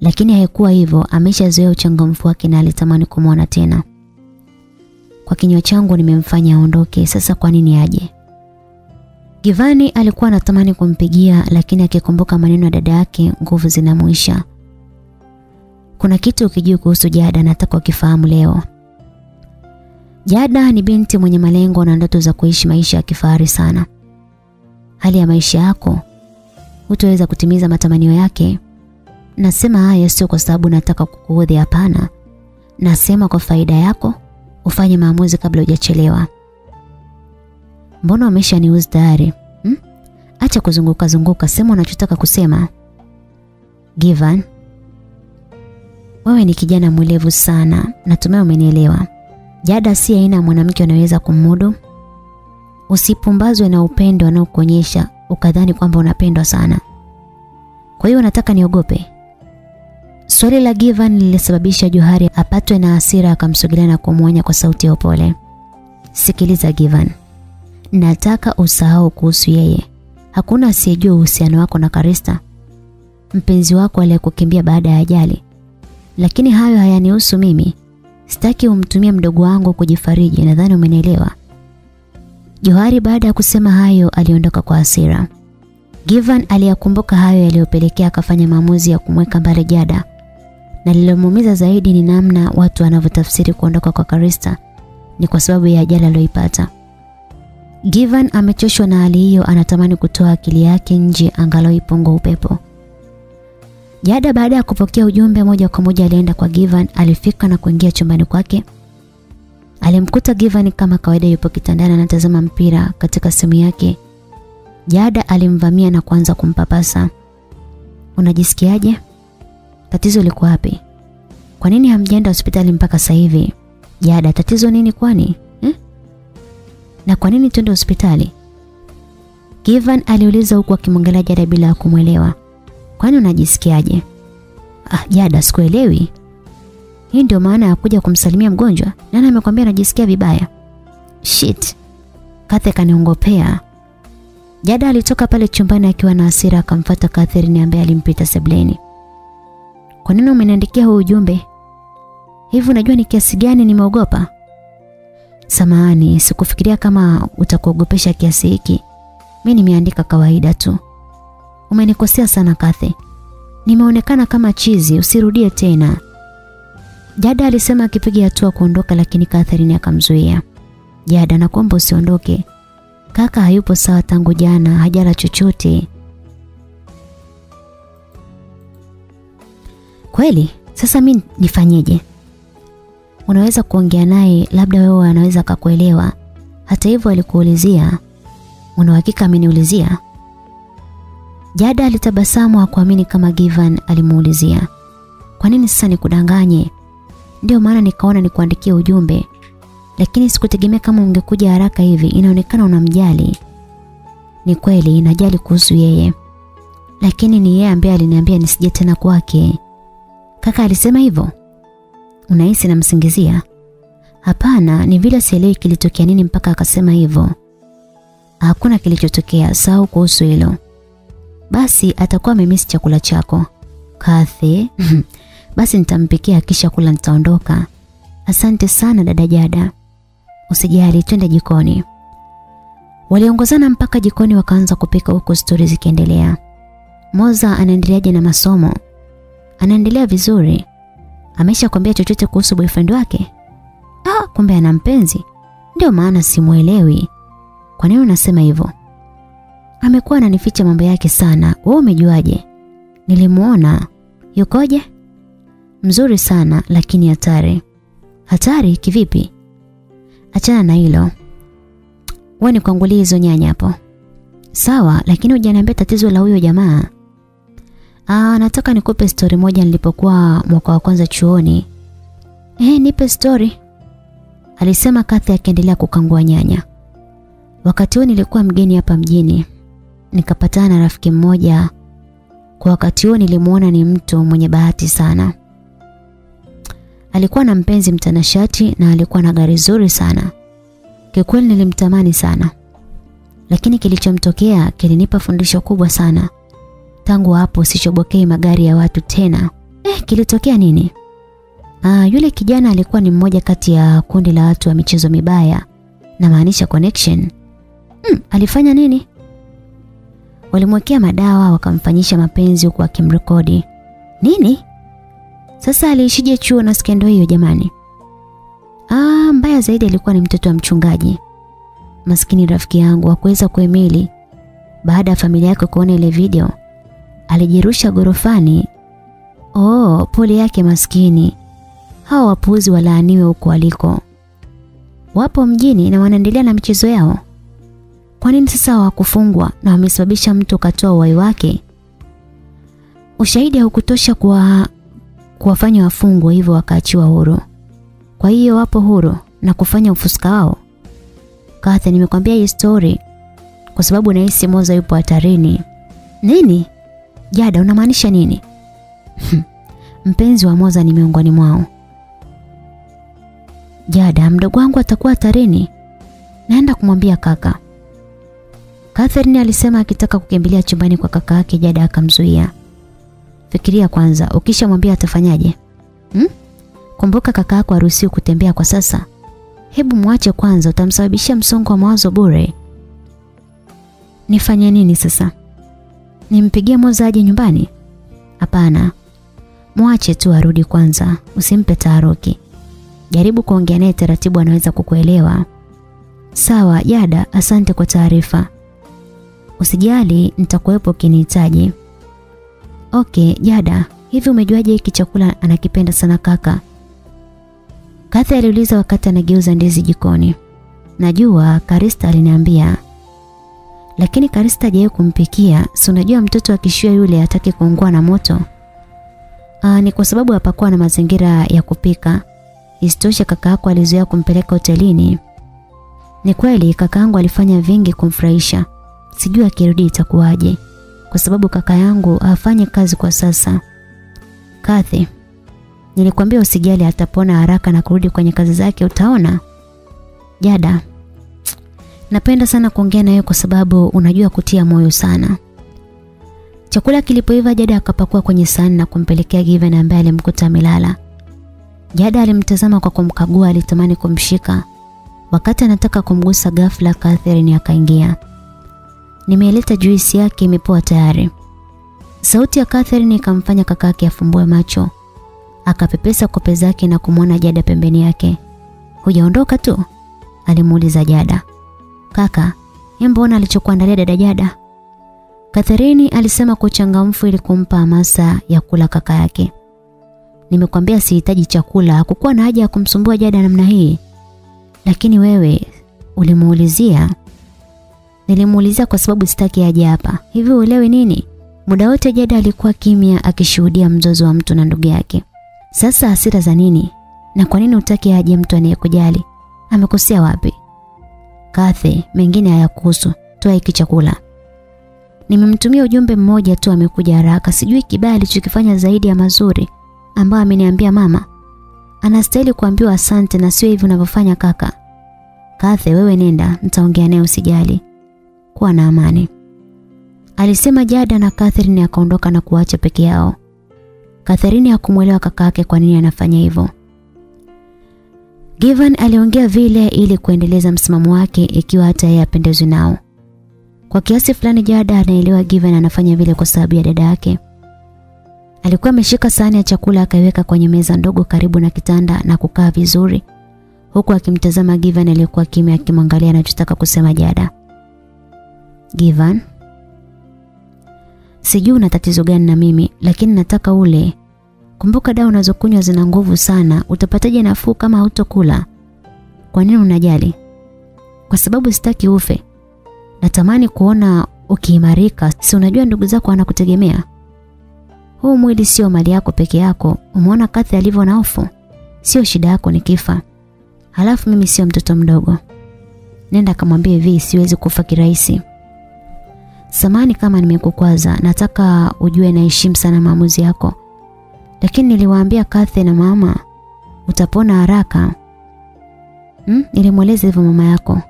Lakini haikuwa hivyo, ameshazoea uchangamfu wake na alitamani kumwona tena. Kwa kinywa changu nimemfanya aondoke, sasa kwa nini aje? Givani alikuwa anatamani kumpigia lakini akikumbuka maneno ya dada yake nguvu zinamuisha. Kuna kitu ukijua kuhusu Jada nataka ukifahamu leo. Jada ni binti mwenye malengo na ndoto za kuishi maisha ya kifahari sana. Hali ya maisha yako hutaweza kutimiza matamanio yake. Nasema haya sio kwa sababu nataka kukuudhi hapana. Nasema kwa faida yako ufanye maamuzi kabla hujachelewa. Mbona umeshaniuzi tayari? Hmm? Acha kuzunguka zunguka, sema unachotaka kusema. Givan, wewe ni kijana mwelevu sana, natumai umenielewa. Jada si aina ya mwanamke anaweza kumudu. Usipumbazwe na upendo anaokuonyesha ukadhani kwamba unapendwa sana. Kwa hiyo unataka niogope. Swali la Givan lilisababisha Johari apatwe na hasira akamsogelea na kumwonya kwa sauti ya upole. Sikiliza Givan. Nataka usahau kuhusu yeye. Hakuna asiyejua uhusiano wako na Karista. Mpenzi wako aliyekukimbia baada ya ajali. Lakini hayo hayanihusu mimi. Sitaki umtumie mdogo wangu kujifariji, nadhani umenielewa. Johari baada ya kusema hayo aliondoka kwa hasira. Given aliyakumbuka hayo yaliyopelekea akafanya maamuzi ya kumweka mbali Jada. Na lilomuumiza zaidi ni namna watu wanavyotafsiri kuondoka kwa Karista ni kwa sababu ya ajali aliyoipata. Given amechoshwa na hali hiyo, anatamani kutoa akili yake nje angalau ipungue upepo. Jada baada ya kupokea ujumbe moja kwa moja alienda kwa Givan, alifika na kuingia chumbani kwake. Alimkuta Givan kama kawaida yupo kitandani anatazama mpira katika simu yake. Jada alimvamia na kuanza kumpapasa. Unajisikiaje? Tatizo liko wapi? Kwa nini hamjaenda hospitali mpaka sasa hivi? Jada, tatizo nini kwani? Eh? Na kwa nini twende hospitali? Givan aliuliza huku akimwangalia Jada bila kumwelewa. Kwani unajisikiaje? Ah, Jada sikuelewi. Hii ndio maana ya kuja kumsalimia mgonjwa. Nani amekwambia anajisikia vibaya? Shit. Kathe kaniongopea. Jada alitoka pale chumbani akiwa na hasira akamfuata Catherine ambaye alimpita sebleni. Kwa nini umeniandikia huu ujumbe? Hivi unajua ni kiasi gani nimeogopa? Samahani, sikufikiria kama utakuogopesha kiasi hiki. Mimi nimeandika kawaida tu. Umenikosea sana Kathy. Nimeonekana kama chizi, usirudie tena. Jada alisema akipiga hatua kuondoka lakini Catherine akamzuia. Jada nakuomba usiondoke. Kaka hayupo sawa tangu jana, hajala chochote. Kweli? Sasa mi nifanyeje? Unaweza kuongea naye, labda wewe anaweza kakuelewa Hata hivyo alikuulizia. Una uhakika ameniulizia? Jada alitabasamu hakuamini kama Givan alimuulizia. Kwa nini sasa nikudanganye? Ndio maana nikaona nikuandikie ujumbe. Lakini sikutegemea kama ungekuja haraka hivi. Inaonekana unamjali. Ni kweli najali kuhusu yeye. Lakini ni yeye ambaye aliniambia nisije tena kwake. Kaka alisema hivyo? Unahisi namsingizia? Hapana, ni vile sielewi kilitokea nini mpaka akasema hivyo. Hakuna kilichotokea, sahau kuhusu hilo. Basi atakuwa amemisi chakula chako. Kathy, basi nitampikia kisha kula nitaondoka. Asante sana dada Jada. Usijali, twende jikoni. Waliongozana mpaka jikoni wakaanza kupika huko stori zikiendelea. Moza anaendeleaje na masomo? Anaendelea vizuri. Amesha kwambia chochote kuhusu boyfriend wake? Ah, kumbe ana mpenzi. Ndio maana simuelewi. Kwa nini unasema hivyo? Amekuwa ananificha mambo yake sana. Wewe umejuaje? Nilimuona. Yukoje? Mzuri sana lakini hatari. Hatari kivipi? Achana na hilo. Wewe ni kuangulia hizo nyanya hapo. Sawa, lakini hujaniambia tatizo la huyo jamaa. Ah, nataka nikupe story moja nilipokuwa mwaka wa kwanza chuoni. Eh, nipe story. Alisema Kathy akiendelea kukangua nyanya. Wakati huo nilikuwa mgeni hapa mjini. Nikapatana na rafiki mmoja. Kwa wakati huo nilimuona ni mtu mwenye bahati sana. Alikuwa na mpenzi mtanashati na alikuwa na gari zuri sana. Kikweli nilimtamani sana. Lakini kilichomtokea kilinipa fundisho kubwa sana. Tangu hapo sichobokei magari ya watu tena. Eh, kilitokea nini? Ah, yule kijana alikuwa ni mmoja kati ya kundi la watu wa michezo mibaya. Na maanisha connection. Hmm, alifanya nini? Walimwekea madawa wakamfanyisha mapenzi huku akimrekodi. Nini? Sasa aliishije chuo na skendo hiyo jamani? Ah, mbaya zaidi alikuwa ni mtoto wa mchungaji. Maskini rafiki yangu hakuweza kuhimili. Baada ya familia yake kuona ile video, alijirusha gorofani. Oh, pole yake maskini. Hao wapuzi walaaniwe huko waliko. Wapo mjini na wanaendelea na michezo yao. Kwa nini sasa hawakufungwa na wamesababisha mtu katoa uhai wake? Ushahidi haukutosha kwa kuwafanya wafungwa hivyo wakaachiwa huru. Kwa hiyo wapo huru na kufanya ufuska wao. kathe nimekwambia hii story kwa sababu nahisi Moza yupo hatarini. Nini? Jada, unamaanisha nini? Mpenzi wa Moza ni miongoni mwao. Jada, mdogo wangu atakuwa hatarini. Naenda kumwambia kaka. Catherine alisema akitaka kukimbilia chumbani kwa kaka yake, Jada akamzuia. Fikiria kwanza, ukishamwambia atafanyaje? Hmm? Kumbuka kaka yako haruhusiwi kutembea kwa sasa. Hebu mwache kwanza, utamsababishia msongo wa mawazo bure. Nifanye nini sasa? Nimpigie Moza aje nyumbani? Hapana. Mwache tu arudi kwanza, usimpe taharuki. Jaribu kuongea naye taratibu, anaweza kukuelewa. Sawa, Jada, asante kwa taarifa. Usijali, nitakuwepo ukinihitaji. Okay, Jada, hivi umejuaje hiki chakula anakipenda sana kaka? Kathy aliuliza wakati anageuza ndizi jikoni. Najua Karista aliniambia. Lakini Karista hajawahi kumpikia. Si unajua mtoto akishia yule hataki kuungua na moto. Aa, ni kwa sababu hapakuwa na mazingira ya kupika. Isitoshe kaka yako alizoea kumpeleka hotelini. Ni kweli kakaangu alifanya vingi kumfurahisha. Sijui akirudi itakuwaje. Kwa sababu kaka yangu hafanyi kazi kwa sasa. Kathy, nilikwambia usijali atapona haraka na kurudi kwenye kazi zake utaona. Jada, napenda sana kuongea na kwa sababu unajua kutia moyo sana. Chakula kilipoiva Jada akapakua kwenye sahani na kumpelekea Given ambaye alimkuta amelala. Jada alimtazama kwa kumkagua, alitamani kumshika. Wakati anataka kumgusa ghafla Catherine akaingia. Nimeleta juisi yake imepoa tayari. Sauti ya Catherine ikamfanya kakake afumbue macho. Akapepesa kope zake na kumwona Jada pembeni yake. "Hujaondoka tu?" alimuuliza Jada. "Kaka, mbona alichokuandalia dada Jada?" Catherine alisema kwa changamfu ili kumpa hamasa ya kula kaka yake. Nimekwambia sihitaji chakula, hakukua na haja ya kumsumbua Jada namna hii. Lakini wewe ulimuulizia? Nilimuulizia kwa sababu sitaki aje hapa. Hivi uelewi nini? Muda wote Jada alikuwa kimya akishuhudia mzozo wa mtu na ndugu yake. Sasa hasira za nini? Na kwa nini utaki aje mtu anayekujali? Amekosea wapi? Kathe, mengine hayakuhusu. Toa hiki chakula. Nimemtumia ujumbe mmoja tu amekuja haraka. Sijui kibaya alichokifanya zaidi ya mazuri ambao ameniambia mama. Anastahili kuambiwa asante na sio hivi unavyofanya kaka. Kathe, wewe nenda, nitaongea naye usijali. Kuwa na amani. Alisema Jada na Catherine akaondoka na kuacha peke yao. Catherine hakumwelewa kaka yake kwa nini anafanya hivyo. Given aliongea vile ili kuendeleza msimamo wake ikiwa hata yeye apendezwe nao. Kwa kiasi fulani Jada anaelewa Given anafanya vile kwa sababu ya dada yake. Alikuwa ameshika sahani ya chakula akaiweka kwenye meza ndogo karibu na kitanda na kukaa vizuri huku akimtazama Given aliyekuwa kimya akimwangalia anachotaka kusema Jada. Given Sijui una tatizo gani na mimi lakini nataka ule. Kumbuka dawa unazokunywa zina nguvu sana. Utapataje nafuu kama hautokula? Kwa nini unajali? Kwa sababu sitaki ufe. Natamani kuona ukiimarika. Si unajua ndugu zako wanakutegemea. Huu mwili sio mali yako peke yako. Umeona Kathi alivyo na hofu? Sio shida yako ni kifa Halafu mimi sio mtoto mdogo. Nenda kamwambie vi siwezi kufa kirahisi. Samani kama nimekukwaza, nataka ujue naheshimu sana maamuzi yako. Lakini niliwaambia Kathy na mama utapona haraka. Hmm? Nilimweleza hivyo mama yako.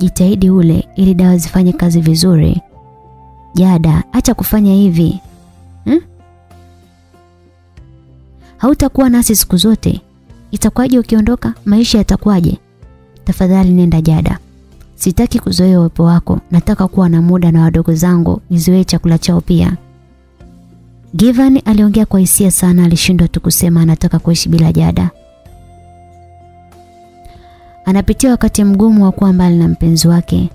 Jitahidi ule ili dawa zifanye kazi vizuri. Jada, acha kufanya hivi. Hmm? Hautakuwa nasi siku zote. Itakuwaje ukiondoka? Maisha yatakuwaje? Tafadhali nenda Jada. Sitaki kuzoea uwepo wako. Nataka kuwa na muda na wadogo zangu, nizoee chakula chao pia. Given aliongea kwa hisia sana, alishindwa tu kusema anataka kuishi bila Jada. Anapitia wakati mgumu wa kuwa mbali na mpenzi wake.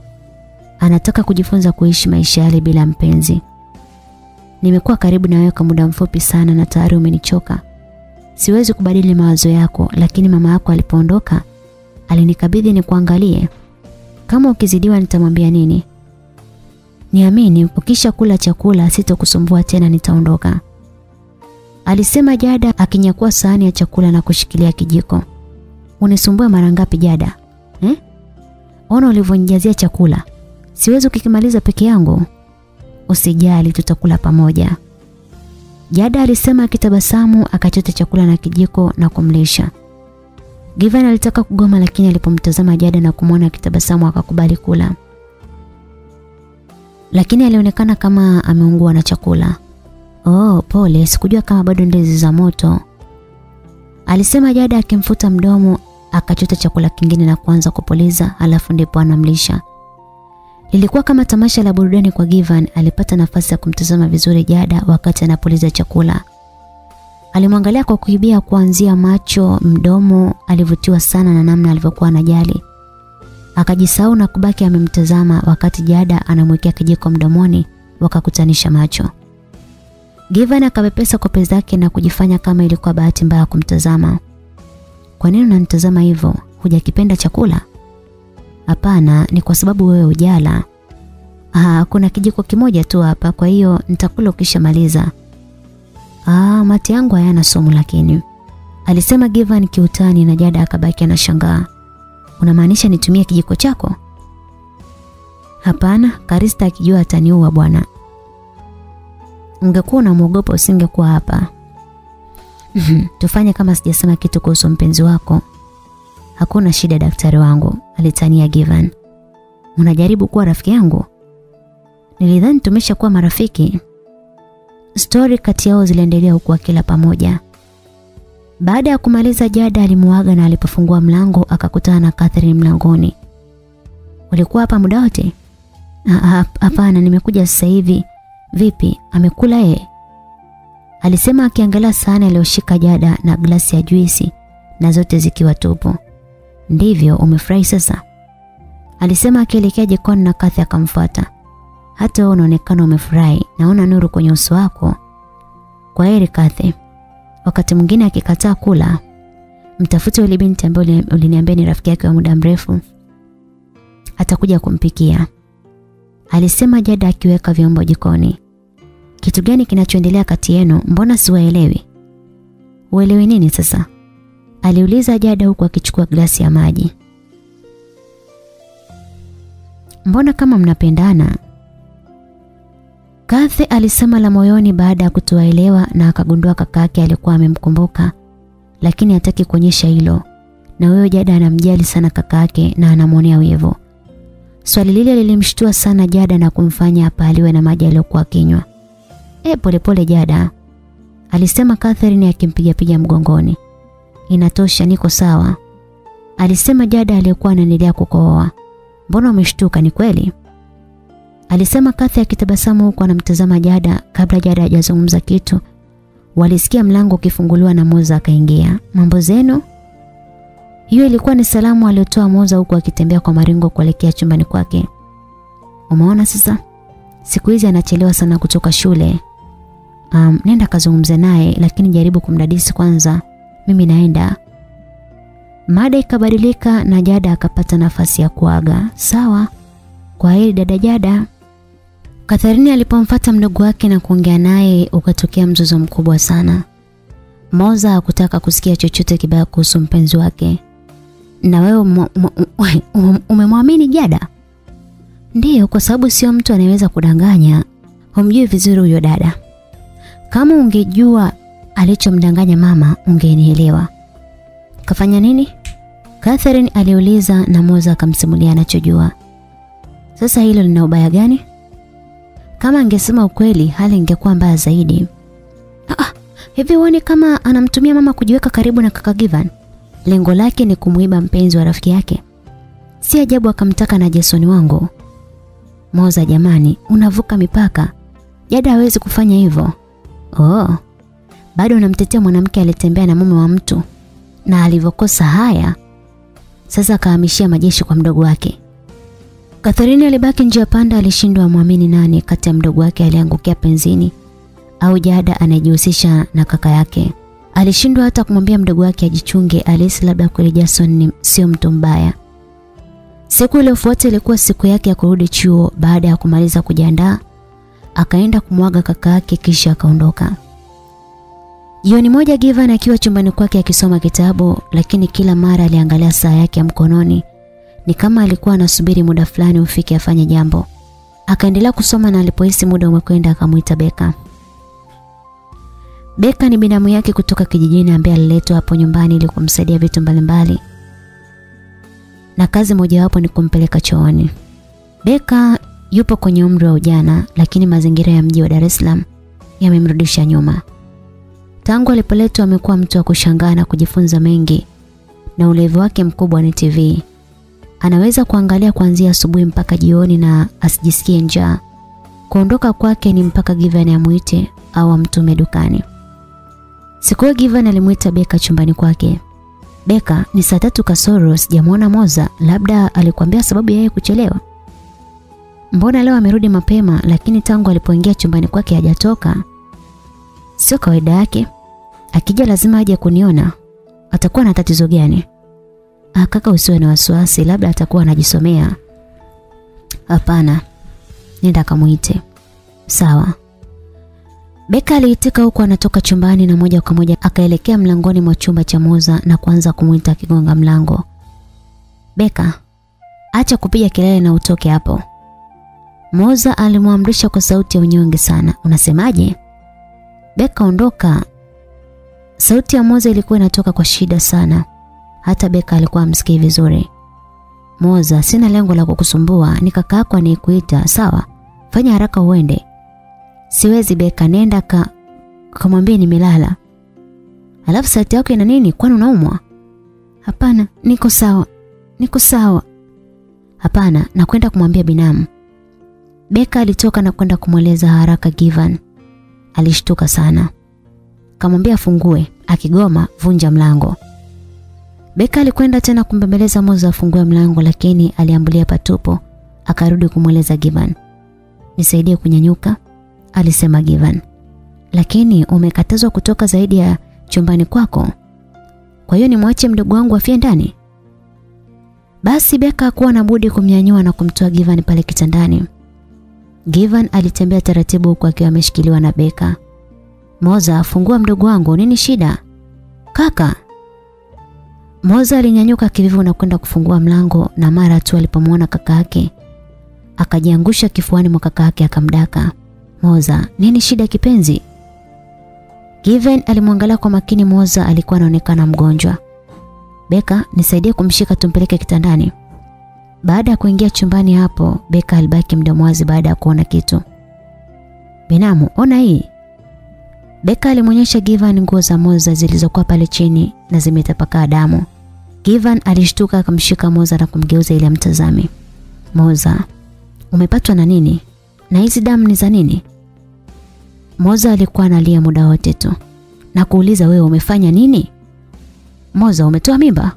Anataka kujifunza kuishi maisha yale bila mpenzi. Nimekuwa karibu na wewe kwa muda mfupi sana na tayari umenichoka. Siwezi kubadili mawazo yako, lakini mama yako alipoondoka alinikabidhi ni kuangalie. Kama ukizidiwa nitamwambia nini? Niamini ukisha kula chakula sitokusumbua tena nitaondoka. Alisema Jada akinyakua sahani ya chakula na kushikilia kijiko. Unisumbua mara ngapi Jada? Eh? Ona ulivyonijazia chakula. Siwezi kukimaliza peke yangu. Usijali tutakula pamoja. Jada alisema akitabasamu akachota chakula na kijiko na kumlisha. Given alitaka kugoma lakini alipomtazama Jada na kumwona akitabasamu akakubali kula. Lakini alionekana kama ameungua na chakula. Oh, pole, sikujua kama bado ndizi za moto. Alisema Jada akimfuta mdomo, akachota chakula kingine na kuanza kupuliza, alafu ndipo anamlisha. Lilikuwa kama tamasha la burudani kwa Given, alipata nafasi ya kumtazama vizuri Jada wakati anapuliza chakula. Alimwangalia kwa kuibia kuanzia macho, mdomo, alivutiwa sana na namna alivyokuwa anajali. Akajisahau na kubaki amemtazama wakati Jada anamwekea kijiko mdomoni wakakutanisha macho. Given akapepesa kope zake na kujifanya kama ilikuwa bahati mbaya kumtazama. Kwa nini unanitazama hivyo? Hujakipenda chakula? Hapana, ni kwa sababu wewe ujala. Ah, kuna kijiko kimoja tu hapa, kwa hiyo nitakula ukishamaliza. Ah, mate yangu hayana sumu lakini. Alisema Given kiutani na Jada akabaki anashangaa. Unamaanisha nitumie kijiko chako? Hapana, Karista akijua ataniua bwana. Ungekuwa unamwogopa usingekuwa hapa. Tufanye kama sijasema kitu kuhusu mpenzi wako. Hakuna shida daktari wangu, alitania Given. Unajaribu kuwa rafiki yangu? Nilidhani tumeshakuwa marafiki. Stori kati yao ziliendelea huku kila pamoja. Baada ya kumaliza Jada alimuaga na alipofungua mlango akakutana na Catherine mlangoni. Walikuwa hapa muda wote? Hapana, nimekuja sasa hivi. Vipi, amekula ye? Alisema akiangalia sahani aliyoshika Jada na glasi ya juisi na zote zikiwa tupu. Ndivyo umefurahi sasa? Alisema akielekea jikoni na Kathy akamfuata. Hata wewe unaonekana umefurahi. Naona nuru kwenye uso wako. Kwa heri Kathe. Wakati mwingine akikataa kula, mtafute yule binti ambaye uliniambia ni rafiki yake wa muda mrefu. Atakuja kumpikia. Alisema Jada akiweka vyombo jikoni. Kitu gani kinachoendelea kati yenu? Mbona siwaelewi? Uelewi nini sasa? Aliuliza Jada huku akichukua glasi ya maji. Mbona kama mnapendana? Kathy alisema la moyoni baada ya kutoelewa na akagundua kakake alikuwa amemkumbuka lakini hataki kuonyesha hilo. Na huyo Jada anamjali sana kakake na anamwonea wivu. Swali lile lilimshtua sana Jada na kumfanya apaliwe na maji aliyokuwa kinywa. E, polepole Jada, alisema Catherine akimpiga piga mgongoni. Inatosha, niko sawa, alisema Jada aliyekuwa anaendelea kukooa Mbona umeshtuka? Ni kweli? Alisema Kathy akitabasamu huku anamtazama Jada. Kabla Jada hajazungumza kitu, walisikia mlango ukifunguliwa na Moza akaingia. Mambo zenu? Hiyo ilikuwa ni salamu aliyotoa Moza huku akitembea kwa maringo kuelekea chumbani kwake. Umeona sasa? Siku hizi anachelewa sana kutoka shule. Um, nenda kazungumze naye lakini jaribu kumdadisi kwanza. Mimi naenda. Mada ikabadilika na Jada akapata nafasi ya kuaga. Sawa. Kwa heri dada Jada. Katharini alipomfuata mdogo wake na kuongea naye ukatokea mzozo mkubwa sana. Moza hakutaka kusikia chochote kibaya kuhusu mpenzi wake. Na wewe umemwamini Jada? Ndiyo, kwa sababu sio mtu anayeweza kudanganya. Humjui vizuri huyo dada. Kama ungejua alichomdanganya mama, ungenielewa. Kafanya nini? Catherine aliuliza na Moza akamsimulia anachojua. Sasa hilo lina ubaya gani? Kama angesema ukweli, hali ingekuwa mbaya zaidi. Ah, hivi uone kama anamtumia mama kujiweka karibu na kaka Givan. Lengo lake ni kumuiba mpenzi wa rafiki yake. Si ajabu akamtaka na Jason wangu. Moza jamani, unavuka mipaka. Jada hawezi kufanya hivyo. Oh. Bado unamtetea mwanamke alitembea na mume wa mtu na alivyokosa haya. Sasa akahamishia majeshi kwa mdogo wake. Catherine alibaki njia panda alishindwa muamini nani kati ya mdogo wake aliangukia penzini au Jada anajihusisha na kaka yake. Alishindwa hata kumwambia mdogo wake ajichunge, alihisi labda kweli Jason sio mtu mbaya. Siku iliyofuata ilikuwa siku yake ya kurudi chuo baada ya kumaliza kujiandaa. Akaenda kumwaga kaka yake kisha akaondoka. Jioni moja Givan akiwa chumbani kwake akisoma kitabu lakini kila mara aliangalia saa yake ya mkononi ni kama alikuwa anasubiri muda fulani ufike afanye jambo. Akaendelea kusoma na alipohisi muda umekwenda akamuita Beka. Beka ni binamu yake kutoka kijijini ambaye aliletwa hapo nyumbani ili kumsaidia vitu mbalimbali. Na kazi mojawapo ni kumpeleka chooni. Beka yupo kwenye umri wa ujana lakini mazingira ya mji wa Dar es Salaam yamemrudisha nyuma. Tangu alipoletwa amekuwa mtu wa kushangaa na kujifunza mengi na ulevi wake mkubwa ni TV. Anaweza kuangalia kuanzia asubuhi mpaka jioni na asijisikie njaa. Kuondoka kwake ni mpaka Given amuite au amtume dukani. Siku hiyo Given alimuita Beka chumbani kwake. Beka, ni saa tatu kasoro sijamwona Moza, labda alikwambia sababu ya yeye kuchelewa. Mbona leo amerudi mapema lakini tangu alipoingia chumbani kwake hajatoka? Sio kawaida yake. Akija lazima aje kuniona. Atakuwa na tatizo gani? Ah, kaka usiwe na wasiwasi, labda atakuwa anajisomea. Hapana. Nenda kamuite. Sawa. Beka aliitika huko anatoka chumbani na moja kwa moja akaelekea mlangoni mwa chumba cha Moza na kuanza kumuita akigonga mlango. Beka, acha kupiga kelele na utoke hapo. Moza alimwamrisha kwa sauti ya unyonge sana. Unasemaje? Beka ondoka. Sauti ya Moza ilikuwa inatoka kwa shida sana. Hata Beka alikuwa amsikii vizuri. Moza, sina lengo la kukusumbua, ni kaka anayekuita, sawa? Fanya haraka uende. Siwezi Beka, nenda ka kamwambie nimelala. Alafu sauti yako ina nini? Kwani unaumwa? Hapana, niko sawa. Niko sawa. Hapana, nakwenda kumwambia binamu. Beka alitoka na kwenda kumweleza haraka Given. Alishtuka sana. Kamwambia afungue, akigoma vunja mlango. Beka alikwenda tena kumbembeleza Moza afungue mlango lakini aliambulia patupo, akarudi kumweleza Givan. Nisaidie kunyanyuka, alisema Givan. Lakini umekatazwa kutoka zaidi ya chumbani kwako. Kwa hiyo nimwache mdogo wangu afie ndani? Basi Beka hakuwa na budi kumnyanyua na kumtoa Givan pale kitandani. Givan alitembea taratibu huku akiwa ameshikiliwa na Beka. Moza, fungua mdogo wangu, nini shida? Kaka. Moza alinyanyuka kivivu na kwenda kufungua mlango na mara tu alipomwona kaka yake akajiangusha kifuani mwa kaka yake akamdaka. Moza, nini shida kipenzi? Given alimwangalia kwa makini Moza alikuwa anaonekana mgonjwa. Beka, nisaidie kumshika tumpeleke kitandani. Baada ya kuingia chumbani hapo, Beka alibaki mdomo wazi baada ya kuona kitu. Binamu, ona hii. Beka alimwonyesha Given nguo za Moza zilizokuwa pale chini na zimetapakaa damu. Givan alishtuka akamshika Moza na kumgeuza ili amtazame. Moza, umepatwa na nini? Na hizi damu ni za nini? Moza alikuwa analia muda wote tu. Na kuuliza wewe umefanya nini? Moza umetoa mimba?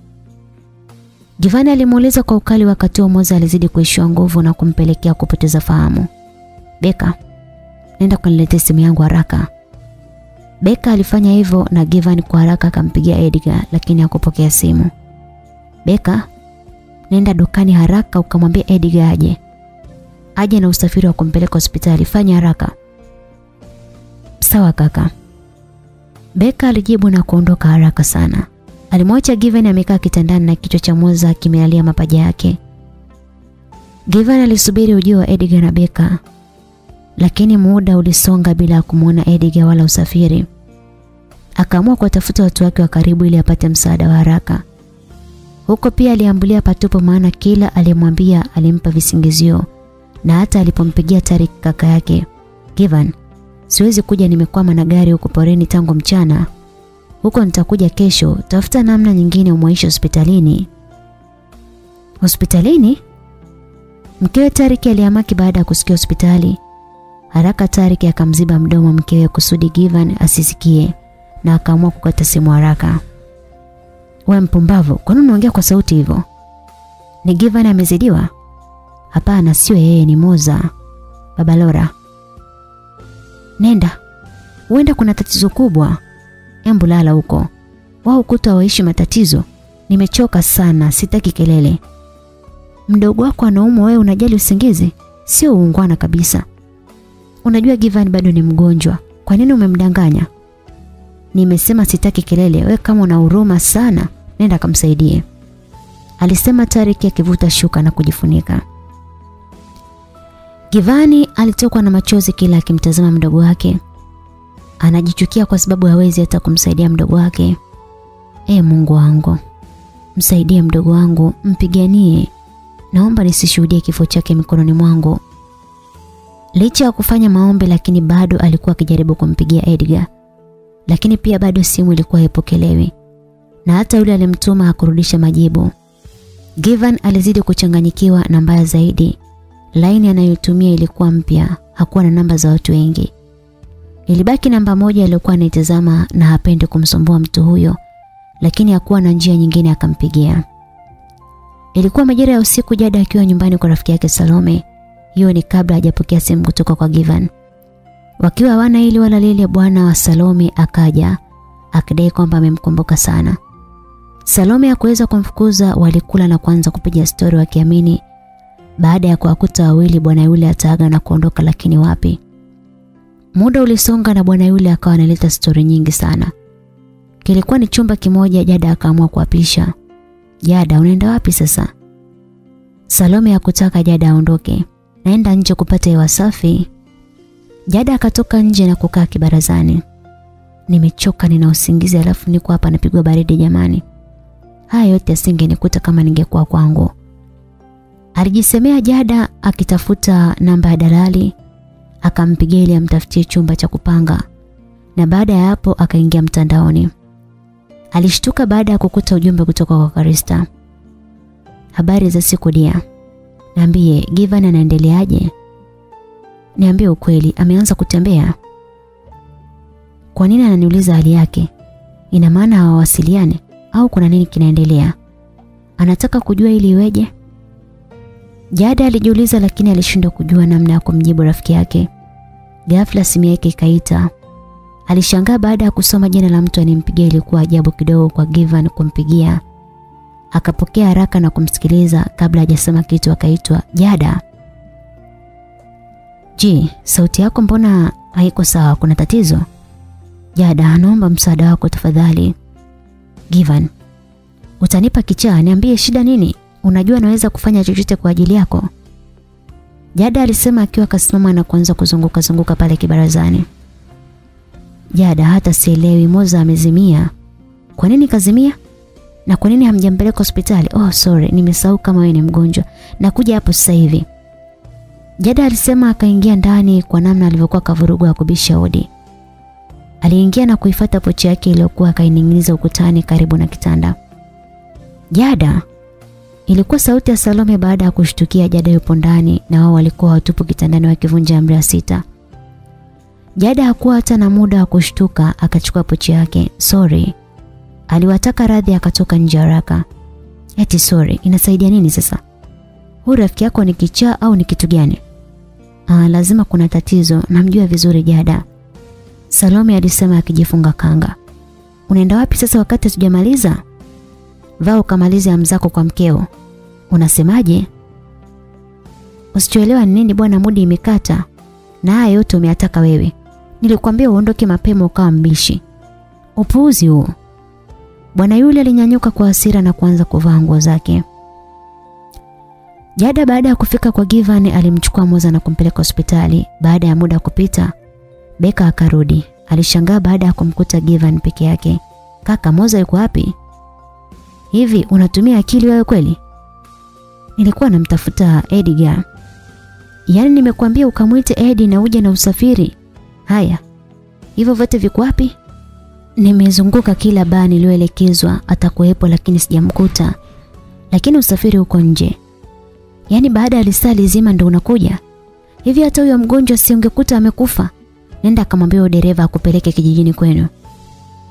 Givani alimuuliza kwa ukali wakati wa Moza alizidi kuishiwa nguvu na kumpelekea kupoteza fahamu. Beka, nenda kuniletea simu yangu haraka. Beka alifanya hivyo na Givan kwa haraka akampigia Edgar lakini hakupokea simu. Beka, nenda dukani haraka ukamwambia Edgar aje. Aje na usafiri wa kumpeleka hospitali, fanya haraka. Sawa kaka. Beka alijibu na kuondoka haraka sana. Alimwacha Given amekaa kitandani na kichwa cha Moza kimelalia mapaja yake. Given alisubiri ujio wa Edgar na Beka. Lakini muda ulisonga bila kumwona Edgar wala usafiri. Akaamua kuwatafuta watu wake wa karibu ili apate msaada wa haraka. Huko pia aliambulia patupo maana kila aliyemwambia alimpa visingizio na hata alipompigia Tarik kaka yake. Given, siwezi kuja nimekwama na gari huko poreni tangu mchana. Huko nitakuja kesho, tafuta namna nyingine umwaishe hospitalini. Hospitalini? Mkewe Tarik aliamaki baada ya kusikia hospitali. Haraka Tarik akamziba mdomo mkewe kusudi Given asisikie na akaamua kukata simu haraka. We mpumbavu, kwa nini unaongea kwa sauti hivyo? Ni Given amezidiwa? Hapana, sio yeye, ni Moza. Baba Lora. Nenda. Huenda kuna tatizo kubwa. Embu lala huko. Wao kuta waishi matatizo. Nimechoka sana, sitaki kelele. Mdogo wako anaumwa, wewe unajali usingizi? Sio uungwana kabisa. Unajua Given bado ni mgonjwa. Kwa nini umemdanganya? Nimesema sitaki kelele. We kama una huruma sana, nenda kamsaidie. Alisema Tariki akivuta shuka na kujifunika. Givani alitokwa na machozi kila akimtazama mdogo wake. Anajichukia kwa sababu hawezi hata kumsaidia mdogo wake. E Mungu wangu, msaidie mdogo wangu, mpiganie. Naomba nisishuhudie kifo chake mikononi mwangu. Licha ya kufanya maombi lakini bado alikuwa akijaribu kumpigia Edgar. Lakini pia bado simu ilikuwa haipokelewi. Na hata yule alimtuma hakurudisha majibu. Given alizidi kuchanganyikiwa na mbaya zaidi. Laini anayotumia ilikuwa mpya, hakuwa na namba za watu wengi. Ilibaki namba moja aliyokuwa anaitazama na hapendi kumsumbua mtu huyo, lakini hakuwa na njia nyingine akampigia. Ilikuwa majira ya usiku Jada akiwa nyumbani kwa rafiki yake Salome. Hiyo ni kabla hajapokea simu kutoka kwa Given. Wakiwa wana ili wala lile bwana wa Salome akaja akidai kwamba amemkumbuka sana. Salome hakuweza kumfukuza walikula na kuanza kupiga stori wakiamini baada ya kuwakuta wawili bwana yule ataaga na kuondoka lakini wapi. Muda ulisonga na bwana yule akawa analeta stori nyingi sana. Kilikuwa ni chumba kimoja Jada akaamua kuapisha. Jada unaenda wapi sasa? Salome hakutaka Jada aondoke. Naenda nje kupata hewa safi. Jada akatoka nje na kukaa kibarazani. Nimechoka nina usingizi alafu niko hapa napigwa baridi jamani. Haya yote asingenikuta kama ningekuwa kwangu. Alijisemea Jada akitafuta namba ya dalali akampigia ili amtafutie chumba cha kupanga. Na baada ya hapo akaingia mtandaoni. Alishtuka baada ya kukuta ujumbe kutoka kwa Karista. Habari za siku dia. Niambie, Given anaendeleaje? Niambie ukweli, ameanza kutembea? Kwa nini ananiuliza hali yake? Ina maana hawawasiliane au kuna nini kinaendelea? Anataka kujua ili iweje? Jada alijiuliza lakini alishindwa kujua namna ya kumjibu rafiki yake. Ghafla simu yake ikaita. Alishangaa baada ya kusoma jina la mtu anempigia ilikuwa ajabu kidogo kwa Given kumpigia. Akapokea haraka na kumsikiliza kabla hajasema kitu akaitwa Jada. Je, sauti yako mbona haiko sawa? Kuna tatizo? Jada, naomba msaada wako tafadhali. Givan, utanipa kichaa, niambie shida nini? Unajua naweza kufanya chochote kwa ajili yako. Jada alisema akiwa akasimama na kuanza kuzunguka zunguka pale kibarazani. Jada, hata sielewi, Moza amezimia. Kwa nini kazimia? Na kwa nini hamjampeleka hospitali? Oh, sorry, nimesahau kama wewe ni mgonjwa. Nakuja hapo sasa hivi. Jada alisema akaingia ndani kwa namna alivyokuwa kavurugwa kubisha hodi. Aliingia na kuifata pochi yake iliyokuwa akaining'iniza ukutani karibu na kitanda. Jada, ilikuwa sauti ya Salome baada ya kushtukia Jada yupo ndani na wao walikuwa watupu kitandani wakivunja amri ya sita. Jada hakuwa hata na muda wa kushtuka, akachukua pochi yake. Sorry. Aliwataka radhi akatoka nje haraka. Eti sorry, inasaidia nini sasa? Huyu rafiki yako ni kichaa au ni kitu gani? Ah, lazima kuna tatizo, namjua vizuri Jada. Salome alisema akijifunga kanga. Unaenda wapi sasa wakati tujamaliza? Vaa ukamalize amzako kwa mkeo. Unasemaje? Usichoelewa ni nini bwana, mudi imekata. Na haya yote umeataka wewe. Nilikwambia uondoke mapema ukawa mbishi. Upuuzi huo. Bwana yule alinyanyuka kwa hasira na kuanza kuvaa nguo zake. Jada baada ya kufika kwa Givan alimchukua Moza na kumpeleka hospitali. Baada ya muda kupita, Beka akarudi. Alishangaa baada ya kumkuta Given peke yake. Kaka, Moza yuko wapi? Hivi unatumia akili wewe kweli? Nilikuwa namtafuta Edgar. Yaani nimekuambia ukamwite Edi na uje na usafiri. Haya. Hivyo vyote viko wapi? Nimezunguka kila baa nilioelekezwa atakuwepo lakini sijamkuta. Lakini usafiri uko nje. Yaani baada ya risali zima ndo unakuja. Hivi hata huyo mgonjwa si ungekuta amekufa. Nenda akamwambia dereva akupeleke kijijini kwenu.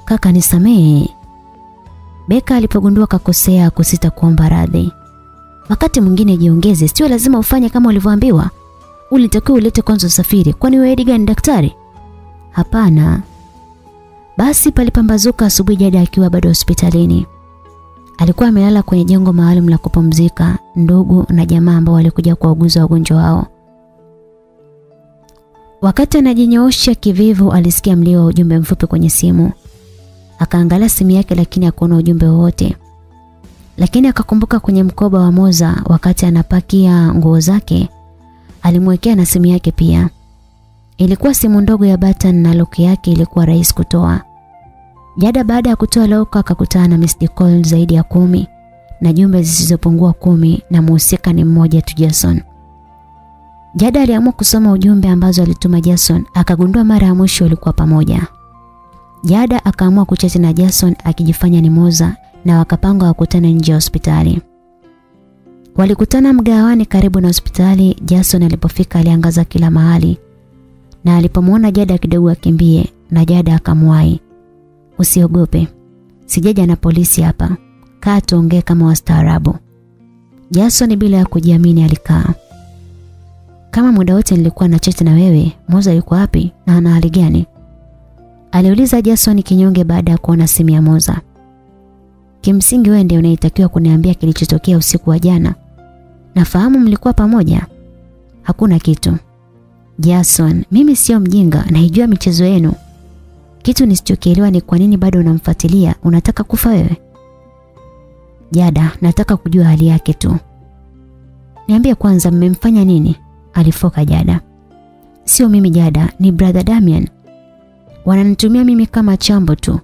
Kaka nisamee. Beka alipogundua kakosea kusita kuomba radhi. Wakati mwingine jiongeze, sio lazima ufanye kama ulivyoambiwa. Ulitakiwa ulete kwanza usafiri, kwani wewe gani daktari? Hapana. Basi palipambazuka asubuhi Jada akiwa bado hospitalini. Alikuwa amelala kwenye jengo maalum la kupumzika, ndugu na jamaa ambao walikuja kuwauguza wagonjwa wao. Wakati anajinyoosha kivivu alisikia mlio wa ujumbe mfupi kwenye simu. Akaangalia simu yake lakini hakuona ujumbe wowote. Lakini akakumbuka kwenye mkoba wa Moza wakati anapakia nguo zake, alimwekea na simu yake pia. Ilikuwa simu ndogo ya button na lock yake ilikuwa rahisi kutoa. Jada baada ya kutoa lock akakutana na missed call zaidi ya kumi na jumbe zisizopungua kumi na muhusika ni mmoja tu Jason. Jada aliamua kusoma ujumbe ambazo alituma Jason, akagundua mara ya mwisho walikuwa pamoja. Jada akaamua kuchati na Jason akijifanya ni Moza na wakapanga wakutane nje ya hospitali. Walikutana mgawani karibu na hospitali. Jason alipofika aliangaza kila mahali. Na alipomwona Jada kidogo akimbie na Jada akamwahi. Usiogope. Sijaja na polisi hapa. Kaa tuongee kama wastaarabu. Jason bila ya kujiamini alikaa. Kama muda wote nilikuwa na chat na wewe, Moza yuko wapi na ana hali gani? Aliuliza Jason kinyonge baada ya kuona simu ya Moza. Kimsingi wewe ndiye unayetakiwa kuniambia kilichotokea usiku wa jana. Nafahamu mlikuwa pamoja. Hakuna kitu. Jason, mimi sio mjinga, naijua michezo yenu. Kitu nisichokielewa ni kwa nini bado unamfuatilia? Unataka kufa wewe? Jada, nataka kujua hali yake tu. Niambie kwanza mmemfanya nini? Alifoka Jada. Sio mimi Jada, ni brother Damian. Wananitumia mimi kama chambo tu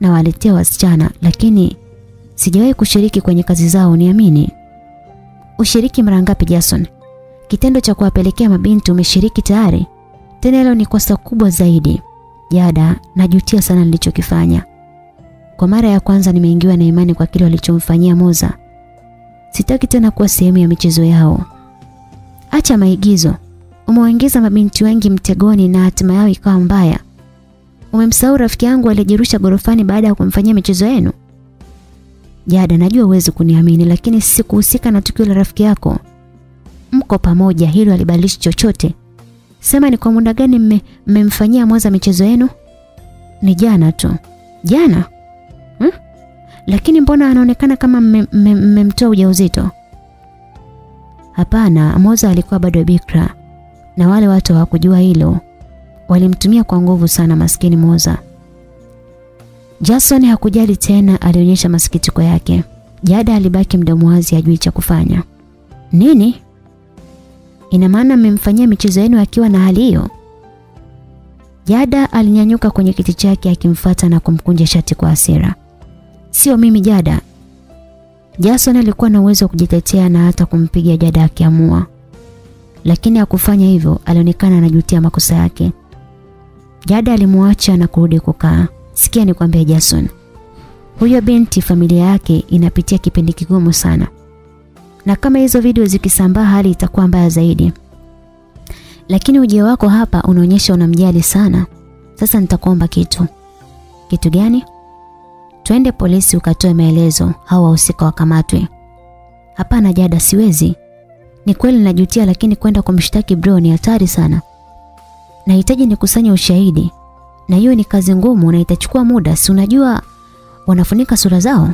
na waletea wasichana lakini sijawahi kushiriki kwenye kazi zao niamini. Ushiriki mara ngapi Jason? Kitendo cha kuwapelekea mabinti umeshiriki tayari. Tena hilo ni kosa kubwa zaidi. Jada, najutia sana nilichokifanya. Kwa mara ya kwanza nimeingiwa na imani kwa kile walichomfanyia Moza. Sitaki tena kuwa sehemu ya michezo yao. Acha maigizo. Umewaingiza mabinti wengi mtegoni na hatima yao ikawa mbaya. Umemsahau rafiki yangu aliyejirusha gorofani baada ya kumfanyia michezo yenu? Jada, najua uwezi kuniamini lakini sikuhusika na tukio la rafiki yako. Mko pamoja, hilo alibadilishi chochote. Sema ni kwa muda gani mmemfanyia Moza michezo yenu? Ni jana tu. Jana? Hmm? Lakini mbona anaonekana kama mmemtoa ujauzito? Hapana, Moza alikuwa bado bikra na wale watu hawakujua hilo. Walimtumia kwa nguvu sana maskini Moza. Jason hakujali tena, alionyesha masikitiko yake. Jada alibaki mdomo wazi ajui cha kufanya. Nini? Ina maana mmemfanyia michezo yenu akiwa na hali hiyo? Jada alinyanyuka kwenye kiti chake akimfata na kumkunja shati kwa hasira. Sio mimi Jada. Jason alikuwa na uwezo wa kujitetea na hata kumpiga Jada akiamua. Lakini hakufanya hivyo, alionekana anajutia makosa yake. Jada alimwacha na kurudi kukaa. Sikia nikwambie Jason. Huyo binti familia yake inapitia kipindi kigumu sana. Na kama hizo video zikisambaa hali itakuwa mbaya zaidi. Lakini ujio wako hapa unaonyesha unamjali sana. Sasa nitakuomba kitu. Kitu gani? Twende polisi ukatoe maelezo, au wahusika wakamatwe. Hapana Jada, siwezi. Ni kweli najutia lakini kwenda kumshtaki bro ni hatari sana. Nahitaji nikusanye ushahidi. Na hiyo ni kazi ngumu na itachukua muda, si unajua wanafunika sura zao.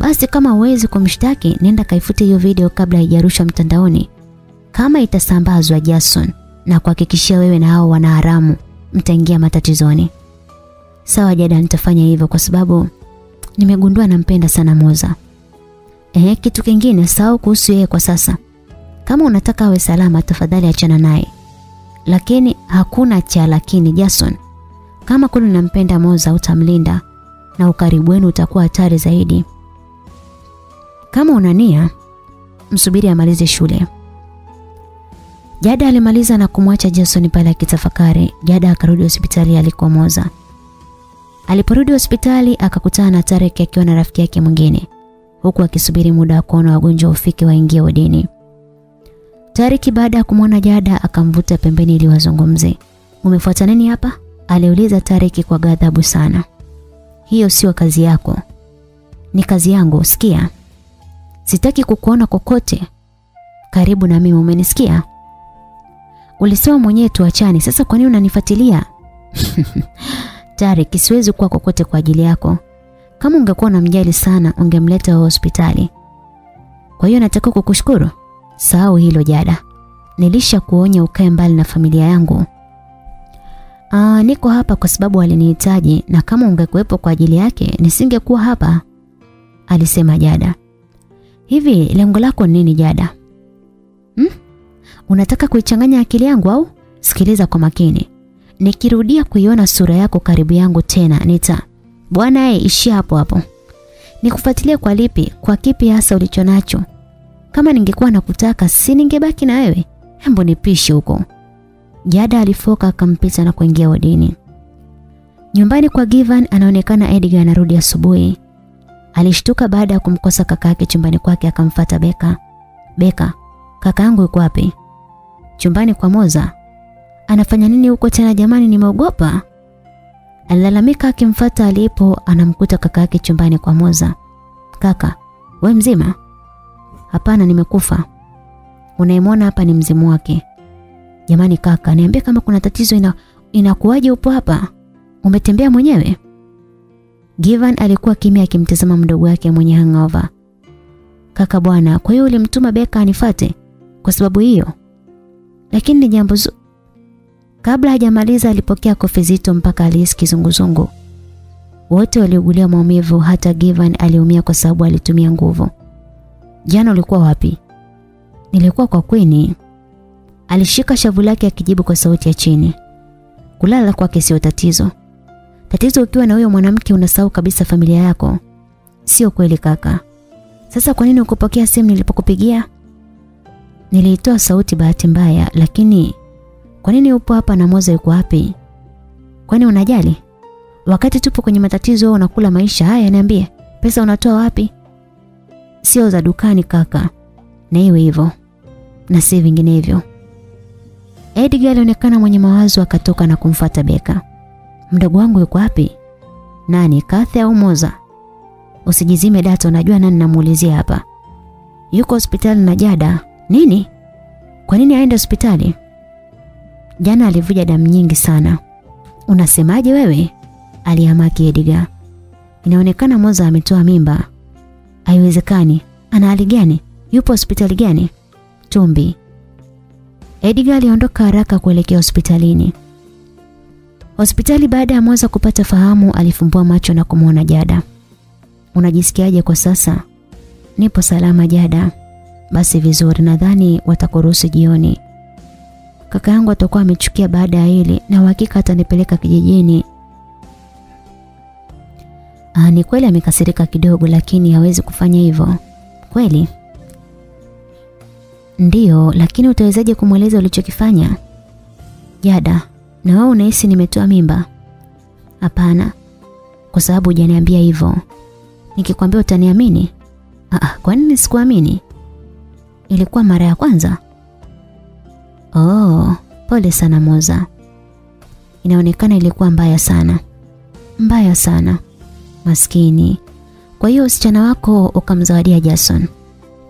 Basi kama uwezi kumshtaki, nenda kaifute hiyo video kabla haijarushwa mtandaoni. Kama itasambazwa Jason na kuhakikishia wewe na hao wanaharamu mtaingia matatizoni. Sawa Jada, nitafanya hivyo kwa sababu nimegundua nampenda sana Moza. Eh, kitu kingine sawa kuhusu yeye kwa sasa. Kama unataka awe salama tafadhali achana naye. Lakini hakuna cha lakini Jason. Kama kuna nampenda Moza utamlinda na ukaribu wenu utakuwa hatari zaidi. Kama unania msubiri amalize shule. Jada alimaliza na kumwacha Jason pale akitafakari. Jada akarudi hospitali alikomoza. Moza. Aliporudi hospitali akakutana na Tarek akiwa na rafiki yake mwingine huku akisubiri muda wa kuona wagonjwa ufike waingie wodini. Tariki baada ya kumwona Jada akamvuta pembeni ili wazungumze. "Umefuata nini hapa?" aliuliza Tariki kwa ghadhabu sana. "Hiyo sio kazi yako. Ni kazi yangu, sikia. Sitaki kukuona kokote. Karibu na mimi umenisikia?" Ulisema mwenyewe tuachane, sasa kwa nini unanifuatilia? Tariki, siwezi kuwa kokote kwa ajili yako. Kama ungekuwa unamjali sana ungemleta hospitali. Kwa hiyo nataka kukushukuru. Sahau hilo Jada. Nilisha kuonya ukae mbali na familia yangu. Aa, niko hapa kwa sababu alinihitaji na kama ungekuwepo kwa ajili yake nisingekuwa hapa. Alisema Jada. Hivi lengo lako ni nini Jada? Hmm? Unataka kuichanganya akili yangu au? Sikiliza kwa makini. Nikirudia kuiona sura yako karibu yangu tena nita Bwana yeye ishia hapo hapo. Nikufuatilie kwa lipi? Kwa kipi hasa ulicho nacho? Kama ningekuwa nakutaka si ningebaki na wewe. Hembo nipishe huko. Jada alifoka akampita na kuingia wadini Nyumbani kwa Givan anaonekana Edgar anarudi asubuhi. Alishtuka baada ya kumkosa kaka yake chumbani kwake akamfata Beka. Beka, kaka yangu yuko wapi? Chumbani kwa Moza. Anafanya nini huko tena jamani nimeogopa? Alilalamika akimfata alipo anamkuta kaka yake chumbani kwa Moza. Kaka, we mzima? Hapana nimekufa. Unaimwona hapa ni mzimu wake. Jamani kaka, niambie kama kuna tatizo ina inakuwaje upo hapa? Umetembea mwenyewe? Given alikuwa kimya akimtazama mdogo wake mwenye hangover. Kaka bwana, kwa hiyo ulimtuma Beka anifate kwa sababu hiyo? Lakini ni jambo. Kabla hajamaliza alipokea kofi zito mpaka alihisi kizunguzungu. Wote waliugulia maumivu hata Given aliumia kwa sababu alitumia nguvu. Jana ulikuwa wapi? Nilikuwa kwa Queen. Alishika shavu lake akijibu kwa sauti ya chini. Kulala kwake sio tatizo. Tatizo ukiwa na huyo mwanamke unasahau kabisa familia yako. Sio kweli kaka. Sasa kwa nini ukupokea simu nilipokupigia? Niliitoa sauti bahati mbaya lakini kwa nini upo hapa na Moza yuko wapi? Kwani unajali? Wakati tupo kwenye matatizo unakula maisha haya niambie. Pesa unatoa wapi? Sio za dukani kaka. Na iwe hivyo. Na si vinginevyo. Edgar alionekana mwenye mawazo akatoka na kumfata Beka. Mdogo wangu yuko wapi? Nani, Kathy au Moza? Usijizime data, unajua nani namuulizia hapa. Yuko hospitali na Jada. Nini? Kwa nini aende hospitali? Jana alivuja damu nyingi sana. Unasemaje wewe? Aliamaki Edgar. Inaonekana Moza ametoa mimba. Haiwezekani. Ana hali gani? Yupo hospitali gani? Tumbi. Edgar aliondoka haraka kuelekea hospitalini. Hospitali baada ya Moza kupata fahamu alifumbua macho na kumwona Jada. Unajisikiaje kwa sasa? Nipo salama Jada. Basi vizuri nadhani watakuruhusu jioni. Kaka yangu atakuwa amechukia baada ya hili na uhakika atanipeleka kijijini. Ah, ni kweli amekasirika kidogo lakini hawezi kufanya hivyo. Kweli? Ndiyo, lakini utawezaje kumweleza ulichokifanya? Jada, na wewe unahisi nimetoa mimba? Hapana. Kwa sababu hujaniambia hivyo. Nikikwambia utaniamini? Ah, kwa nini sikuamini? Ilikuwa mara ya kwanza. Oh, pole sana Moza. Inaonekana ilikuwa mbaya sana. Mbaya sana. Maskini. Kwa hiyo usichana wako ukamzawadia Jason.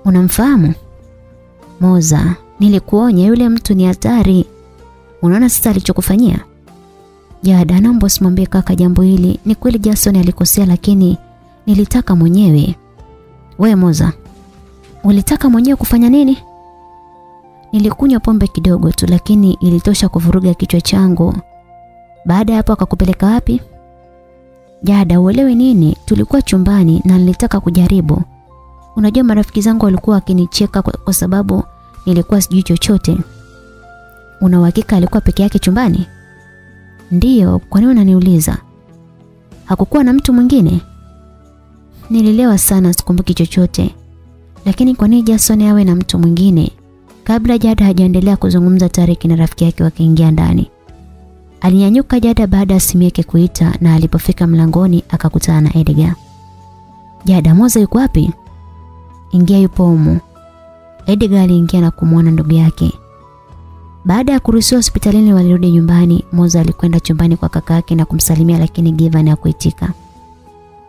Unamfahamu? Moza, nilikuonya yule mtu ni hatari. Unaona sasa alichokufanyia? Jada, naomba usimwambie kaka jambo hili. Ni kweli Jason alikosea lakini nilitaka mwenyewe. We Moza, ulitaka mwenyewe kufanya nini? Nilikunywa pombe kidogo tu lakini ilitosha kuvuruga kichwa changu. Baada ya hapo akakupeleka wapi? Jada, uelewi nini? Tulikuwa chumbani na nilitaka kujaribu. Unajua marafiki zangu walikuwa wakinicheka kwa, kwa sababu nilikuwa sijui chochote. Una uhakika alikuwa peke yake chumbani? Ndiyo, kwa nini unaniuliza? Hakukuwa na mtu mwingine? Nililewa sana sikumbuki chochote. Lakini kwa nini Jason awe na mtu mwingine? Kabla Jada hajaendelea kuzungumza Tariki na rafiki yake wakaingia ndani. Alinyanyuka Jada baada ya simu yake kuita na alipofika mlangoni akakutana na Edgar. Jada, Moza yuko wapi? Ingia yupo humu. Edgar aliingia na kumwona ndugu yake. Baada ya kuruhusiwa hospitalini walirudi nyumbani. Moza alikwenda chumbani kwa kaka yake na kumsalimia lakini Givan hakuitika.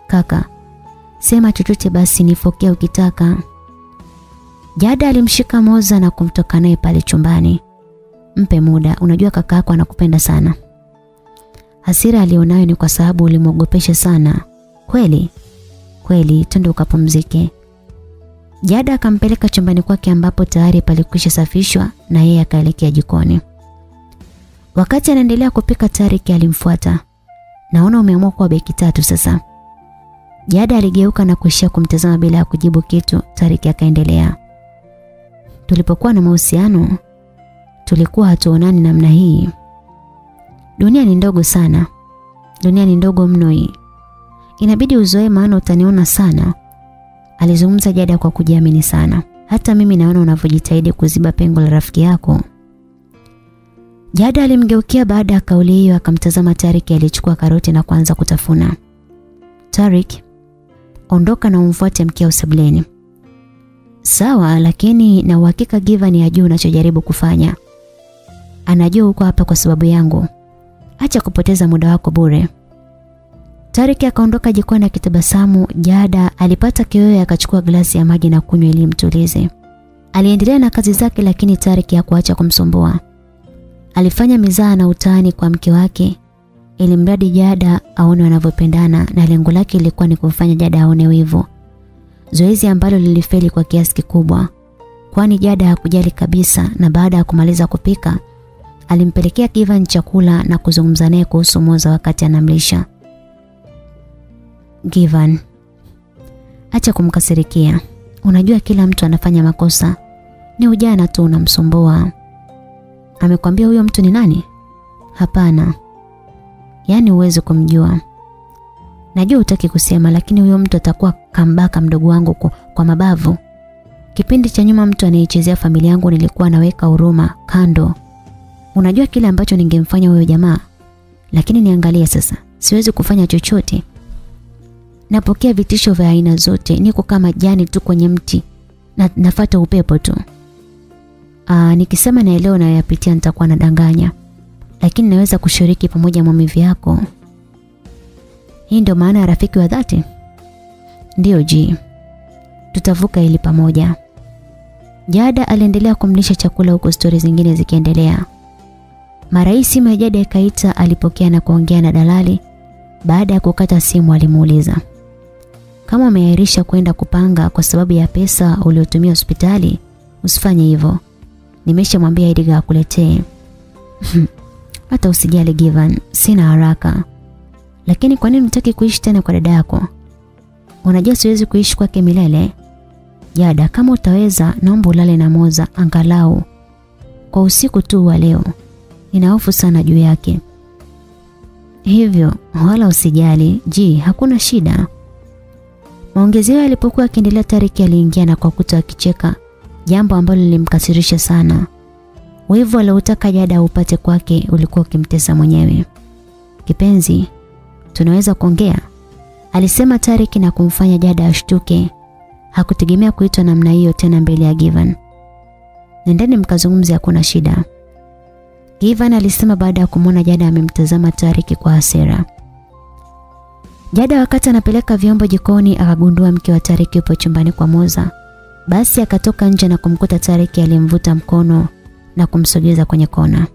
Kaka, sema chochote basi nifokee ukitaka. Jada alimshika Moza na kumtoka naye pale chumbani. Mpe muda, unajua kaka yako anakupenda sana. Hasira alionayo ni kwa sababu ulimwogopesha sana. Kweli? Kweli, twende ukapumzike. Jada akampeleka chumbani kwake ambapo tayari palikwisha safishwa na yeye akaelekea jikoni. Wakati anaendelea kupika Tariki alimfuata. Naona umeamua kuwa beki tatu sasa. Jada aligeuka na kuishia kumtazama bila ya kujibu kitu. Tariki akaendelea. Tulipokuwa na mahusiano tulikuwa hatuonani namna hii. Dunia ni ndogo sana. Dunia ni ndogo mno hii. Inabidi uzoe maana utaniona sana. Alizungumza Jada kwa kujiamini sana. Hata mimi naona unavyojitahidi kuziba pengo la rafiki yako. Jada alimgeukia baada ya kauli hiyo akamtazama Tarik aliyechukua karoti na kuanza kutafuna. Tarik, ondoka na umfuate mkia sebuleni. Sawa, lakini na uhakika givani ya juu unachojaribu kufanya. Anajua uko hapa kwa sababu yangu. Acha kupoteza muda wako bure. Tariki akaondoka jikoni akitabasamu. Jada alipata kiwewe akachukua glasi ya maji na kunywa ili mtulize. Aliendelea na kazi zake lakini Tariki hakuacha kumsumbua. Alifanya mizaa na utani kwa mke wake ili mradi Jada aone wanavyopendana na lengo lake ilikuwa ni kumfanya Jada aone wivu. Zoezi ambalo lilifeli kwa kiasi kikubwa kwani Jada hakujali kabisa na baada ya kumaliza kupika alimpelekea Givan chakula na kuzungumza naye kuhusu Moza wakati anamlisha. Givan, acha kumkasirikia. Unajua kila mtu anafanya makosa. Ni ujana tu unamsumbua. Amekwambia huyo mtu ni nani? Hapana. Yaani uwezi kumjua. Najua utaki kusema lakini huyo mtu atakuwa kambaka mdogo wangu kwa, kwa mabavu. Kipindi cha nyuma mtu anayechezea familia yangu nilikuwa naweka huruma kando. Unajua kile ambacho ningemfanya huyo jamaa. Lakini niangalie sasa. Siwezi kufanya chochote. Napokea vitisho vya aina zote. Niko kama jani tu kwenye mti. Na nafata upepo tu. Aa, nikisema naelewa na yapitia nitakuwa nadanganya. Lakini naweza kushiriki pamoja maumivu yako. Hii ndio maana ya rafiki wa dhati? Ndiyo G. Tutavuka ili pamoja. Jada aliendelea kumlisha chakula huko stori zingine zikiendelea. Maraisi Majada akaita alipokea na kuongea na dalali. Baada ya kukata simu alimuuliza, kama umeahirisha kwenda kupanga kwa sababu ya pesa uliotumia hospitali, usifanye hivyo. Nimeshamwambia Edgar akuletee. Hata usijali Given, sina haraka. Lakini kwa nini unataka kuishi tena kwa dada yako? Unajua siwezi kuishi kwake milele. Jada, kama utaweza naomba ulale na Moza angalau kwa usiku tu wa leo. Nina hofu sana juu yake. Hivyo wala usijali, ji hakuna shida. Maongezeo yalipokuwa akiendelea Tariki aliingia na kwa kuta akicheka, jambo ambalo lilimkasirisha sana. Wivu aliotaka Jada upate kwake ulikuwa ukimtesa mwenyewe. Kipenzi, tunaweza kuongea? Alisema Tariki na kumfanya Jada ashtuke. Hakutegemea kuitwa namna hiyo tena mbele ya Given. Nendeni mkazungumze hakuna shida. Given alisema baada ya kumwona Jada amemtazama Tariki kwa hasira. Jada wakati anapeleka vyombo jikoni akagundua mke wa Tariki yupo chumbani kwa Moza. Basi akatoka nje na kumkuta Tariki aliyemvuta mkono na kumsogeza kwenye kona.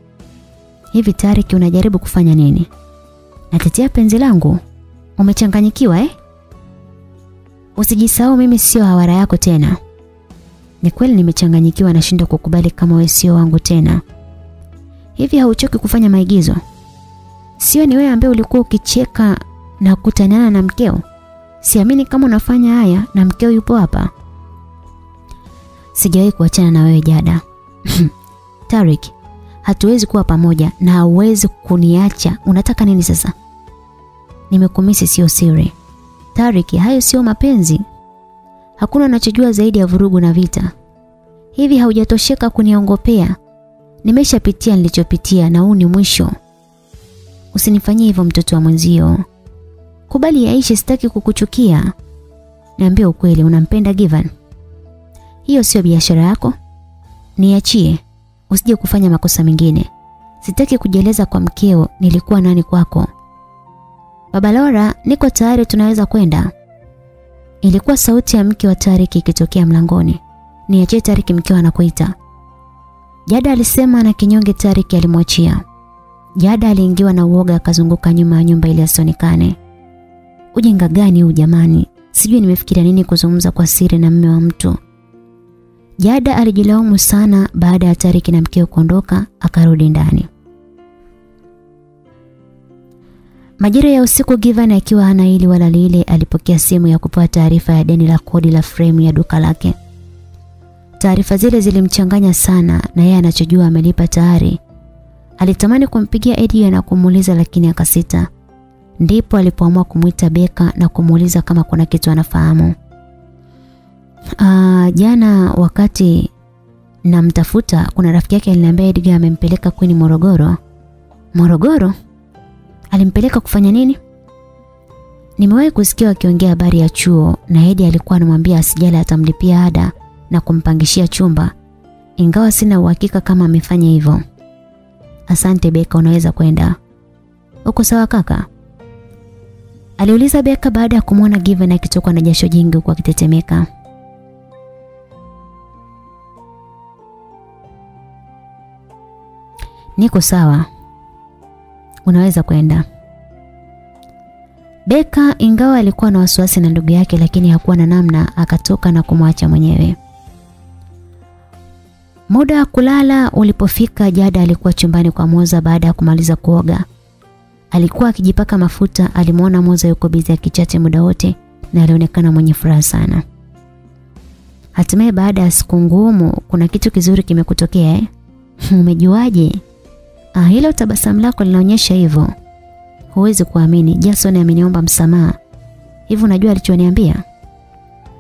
Hivi Tariki unajaribu kufanya nini? Natetea penzi langu? Umechanganyikiwa eh? Usijisahau mimi sio hawara yako tena. Ni kweli nimechanganyikiwa na shindo kukubali kama wewe sio wangu tena. Hivi hauchoki kufanya maigizo? Sio ni wewe ambaye ulikuwa ukicheka na kutanana na mkeo? Siamini kama unafanya haya na mkeo yupo hapa. Sijawahi kuachana na wewe Jada. Tarik, hatuwezi kuwa pamoja na hauwezi kuniacha. Unataka nini sasa? Nimekumisi sio siri. Tariki, hayo sio mapenzi. Hakuna unachojua zaidi ya vurugu na vita. Hivi haujatosheka kuniongopea? Nimeshapitia nilichopitia na huu ni mwisho. Usinifanyie hivyo mtoto wa mwenzio. Kubali yaishi, sitaki kukuchukia. Niambie ukweli, unampenda Given? Hiyo sio biashara yako. Niachie, usije kufanya makosa mengine. Sitaki kujieleza kwa mkeo nilikuwa nani kwako. Baba Laura, niko tayari tunaweza kwenda. Ilikuwa sauti ya mke wa Tariki ikitokea mlangoni. Niachie Tariki mkiwa anakuita. Jada alisema na kinyonge Tariki alimwachia. Jada aliingiwa na uoga akazunguka nyuma ya nyumba ili asionekane. Ujinga gani huu jamani? Sijui nimefikiria nini kuzungumza kwa siri na mme wa mtu. Jada alijilaumu sana baada ya Tariki na mkeo kuondoka akarudi ndani. Majira ya usiku Given akiwa hana hili wala lile alipokea simu ya kupewa taarifa ya deni la kodi la fremu ya duka lake. Taarifa zile zilimchanganya sana na yeye anachojua amelipa tayari. Alitamani kumpigia Eddie na kumuuliza lakini akasita. Ndipo alipoamua kumwita Beka na kumuuliza kama kuna kitu anafahamu. Ah, jana wakati namtafuta kuna rafiki yake aliniambia Edgar amempeleka kweni Morogoro. Morogoro? Alimpeleka kufanya nini? Nimewahi kusikia wakiongea habari ya chuo na Edi alikuwa anamwambia asijali atamlipia ada na kumpangishia chumba. Ingawa sina uhakika kama amefanya hivyo. Asante Beka, unaweza kwenda. Uko sawa kaka? Aliuliza Beka baada ya kumwona Given akitokwa na jasho jingi huku akitetemeka. Niko sawa. Unaweza kwenda. Beka ingawa alikuwa na wasiwasi na ndugu yake lakini hakuwa na namna akatoka na kumwacha mwenyewe. Muda wa kulala ulipofika Jada alikuwa chumbani kwa Moza baada ya kumaliza kuoga. Alikuwa akijipaka mafuta, alimwona Moza yuko bizi akichate muda wote na alionekana mwenye furaha sana. Hatimaye baada ya siku ngumu kuna kitu kizuri kimekutokea eh? Umejuaje? Ah, hilo tabasamu lako linaonyesha hivyo. Huwezi kuamini, Jason ameniomba msamaha. Hivi unajua alichoniambia?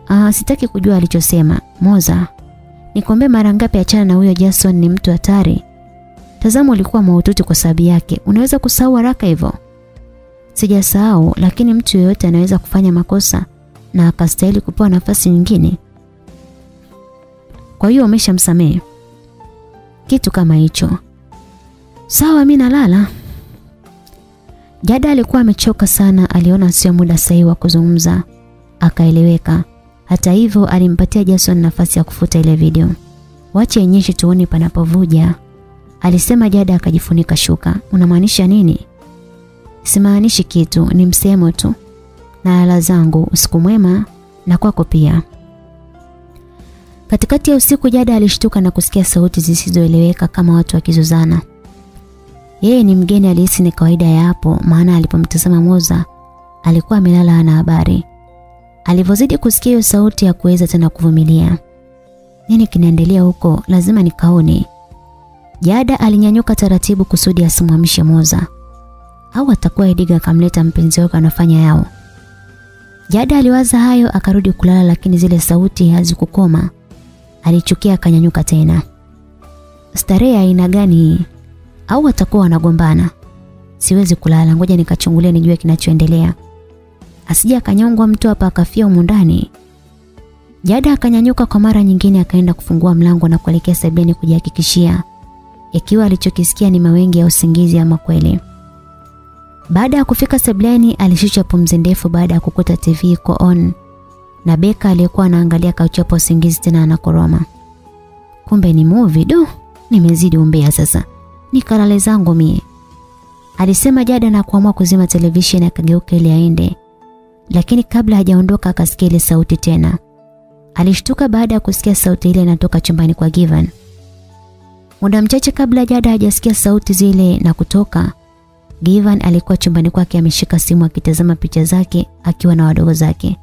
Ah, sitaki kujua alichosema. Moza, nikombe mara ngapi achana na huyo Jason ni mtu hatari. Tazama ulikuwa mahututi kwa sababu yake. Unaweza kusahau haraka hivyo? Sijasahau, lakini mtu yeyote anaweza kufanya makosa na akastahili kupewa nafasi nyingine. Kwa hiyo umeshamsamehe. Kitu kama hicho. Sawa mi nalala. Jada alikuwa amechoka sana, aliona sio muda sahihi wa kuzungumza. Akaeleweka. Hata hivyo alimpatia Jason nafasi ya kufuta ile video. Wache yenyeshe tuone panapovuja. Alisema Jada akajifunika shuka. Unamaanisha nini? Simaanishi kitu, ni msemo tu. Na ala zangu, usiku mwema na kwako pia. Katikati ya usiku Jada alishtuka na kusikia sauti zisizoeleweka kama watu wakizozana. Yeye ni mgeni alihisi ni kawaida ya hapo maana alipomtazama Moza alikuwa amelala na habari. Alivyozidi kusikia hiyo sauti ya kuweza tena kuvumilia. Nini kinaendelea huko? Lazima nikaone. Jada alinyanyuka taratibu kusudi asimwamshe Moza. Au atakuwa Ediga akamleta mpenzi wake anafanya yao. Jada aliwaza hayo akarudi kulala lakini zile sauti hazikukoma. Alichukia akanyanyuka tena. Starehe aina gani? Au watakuwa wanagombana? Siwezi kulala, ngoja nikachungulia nijue kinachoendelea. asija akanyongwa mtu hapa akafia humu ndani. Jada akanyanyuka kwa mara nyingine akaenda kufungua mlango na kuelekea sebuleni kujihakikishia ikiwa alichokisikia ni mawengi ya usingizi ama kweli. Baada ya kufika sebleni alishusha pumzi ndefu baada ya kukuta TV iko on na Beka aliyekuwa anaangalia kauchapa usingizi tena anakoroma. Kumbe ni movie do, nimezidi umbea sasa. Nikalale zangu mie. Alisema Jada na kuamua kuzima televisheni akageuka ili aende. Lakini kabla hajaondoka akasikia ile sauti tena. Alishtuka baada ya kusikia sauti ile inatoka chumbani kwa Given. Muda mchache kabla Jada hajasikia sauti zile na kutoka, Given alikuwa chumbani kwake ameshika simu akitazama picha zake akiwa na wadogo zake.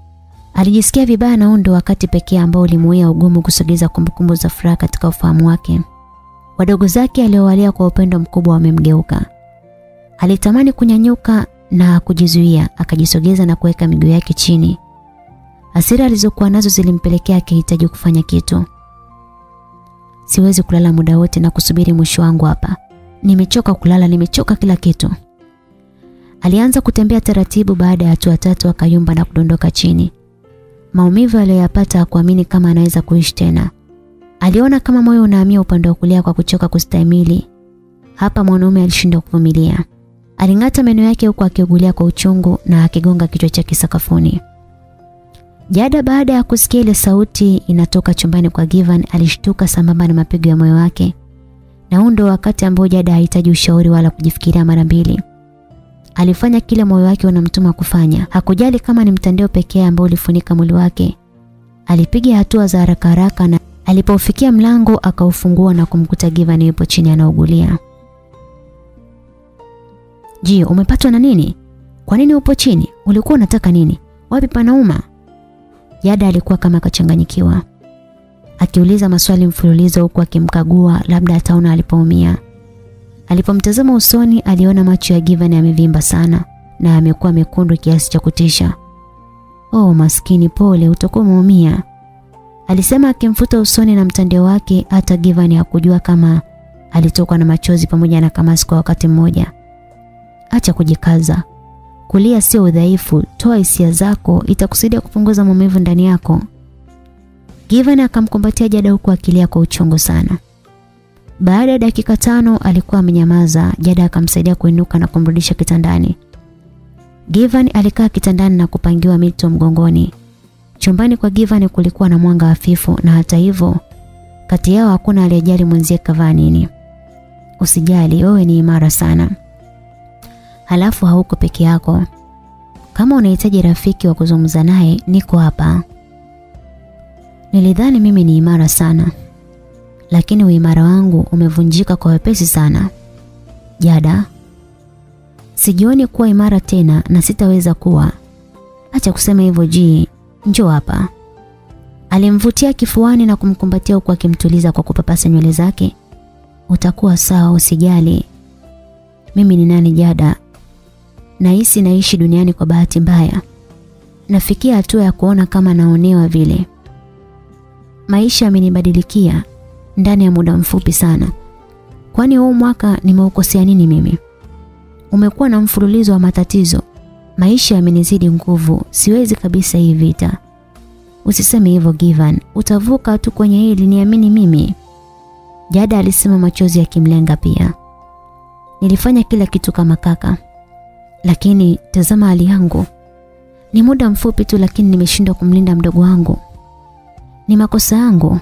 Alijisikia vibaya na undo wakati pekee ambao ulimuia ugumu kusogeza kumbukumbu za furaha katika ufahamu wake. Wadogo zake aliowalia kwa upendo mkubwa wamemgeuka. Alitamani kunyanyuka na kujizuia, akajisogeza na kuweka miguu yake chini. Hasira alizokuwa nazo zilimpelekea akihitaji kufanya kitu. Siwezi kulala muda wote na kusubiri mwisho wangu hapa. Nimechoka kulala, nimechoka kila kitu. Alianza kutembea taratibu baada ya hatua tatu akayumba na kudondoka chini. Maumivu aliyoyapata hakuamini kama anaweza kuishi tena. Aliona kama moyo unahamia upande wa kulia kwa kuchoka kustahimili. Hapa mwanaume alishindwa kuvumilia. Aling'ata meno yake huku akiugulia kwa uchungu na akigonga kichwa chake sakafuni. Jada baada ya kusikia ile sauti inatoka chumbani kwa Givan alishtuka sambamba na mapigo ya moyo wake. Na huu wakati ambao Jada hahitaji ushauri wala kujifikiria mara mbili. Alifanya kile moyo wake unamtuma kufanya. Hakujali kama ni mtandao pekee ambao ulifunika mwili wake. Alipiga hatua za haraka haraka na alipofikia mlango akaufungua na kumkuta Givan yupo chini anaugulia. ji umepatwa na nini? Kwa nini upo chini? Ulikuwa unataka nini? Wapi panauma? Yada alikuwa kama akachanganyikiwa. Akiuliza maswali mfululizo huku akimkagua labda ataona alipoumia. Alipomtazama usoni aliona macho ya Given yamevimba sana na amekuwa mekundu kiasi cha kutisha. Oh maskini pole utakuwa umeumia. Alisema akimfuta usoni na mtandao wake hata givani hakujua kama alitokwa na machozi pamoja na kamasi kwa wakati mmoja. Acha kujikaza. Kulia sio udhaifu, toa hisia zako itakusaidia kupunguza maumivu ndani yako. Given akamkumbatia Jada huku akilia kwa uchungu sana. Baada ya dakika tano alikuwa amenyamaza, Jada akamsaidia kuinuka na kumrudisha kitandani. Given alikaa kitandani na kupangiwa mito mgongoni. Chumbani kwa Givani kulikuwa na mwanga hafifu na hata hivyo kati yao hakuna aliyejali mwenzie kavaa nini. Usijali, wewe ni imara sana. Halafu hauko peke yako. Kama unahitaji rafiki wa kuzungumza naye, niko hapa. Nilidhani mimi ni imara sana. Lakini uimara wangu umevunjika kwa wepesi sana. Jada, sijioni kuwa imara tena na sitaweza kuwa. Acha kusema hivyo ji, njoo hapa. Alimvutia kifuani na kumkumbatia huku akimtuliza kwa kupapasa nywele zake. Utakuwa sawa, usijali. Mimi ni nani Jada? Nahisi naishi duniani kwa bahati mbaya. Nafikia hatua ya kuona kama naonewa vile. Maisha yamenibadilikia ndani ya muda mfupi sana. Kwani huu mwaka nimeukosea nini mimi? Umekuwa na mfululizo wa matatizo. Maisha yamenizidi nguvu. Siwezi kabisa hii vita. Usiseme hivyo Given, Utavuka tu kwenye hili niamini mimi. Jada alisema machozi yakimlenga pia. Nilifanya kila kitu kama kaka. Lakini tazama hali yangu. Ni muda mfupi tu lakini nimeshindwa kumlinda mdogo wangu. Ni makosa yangu.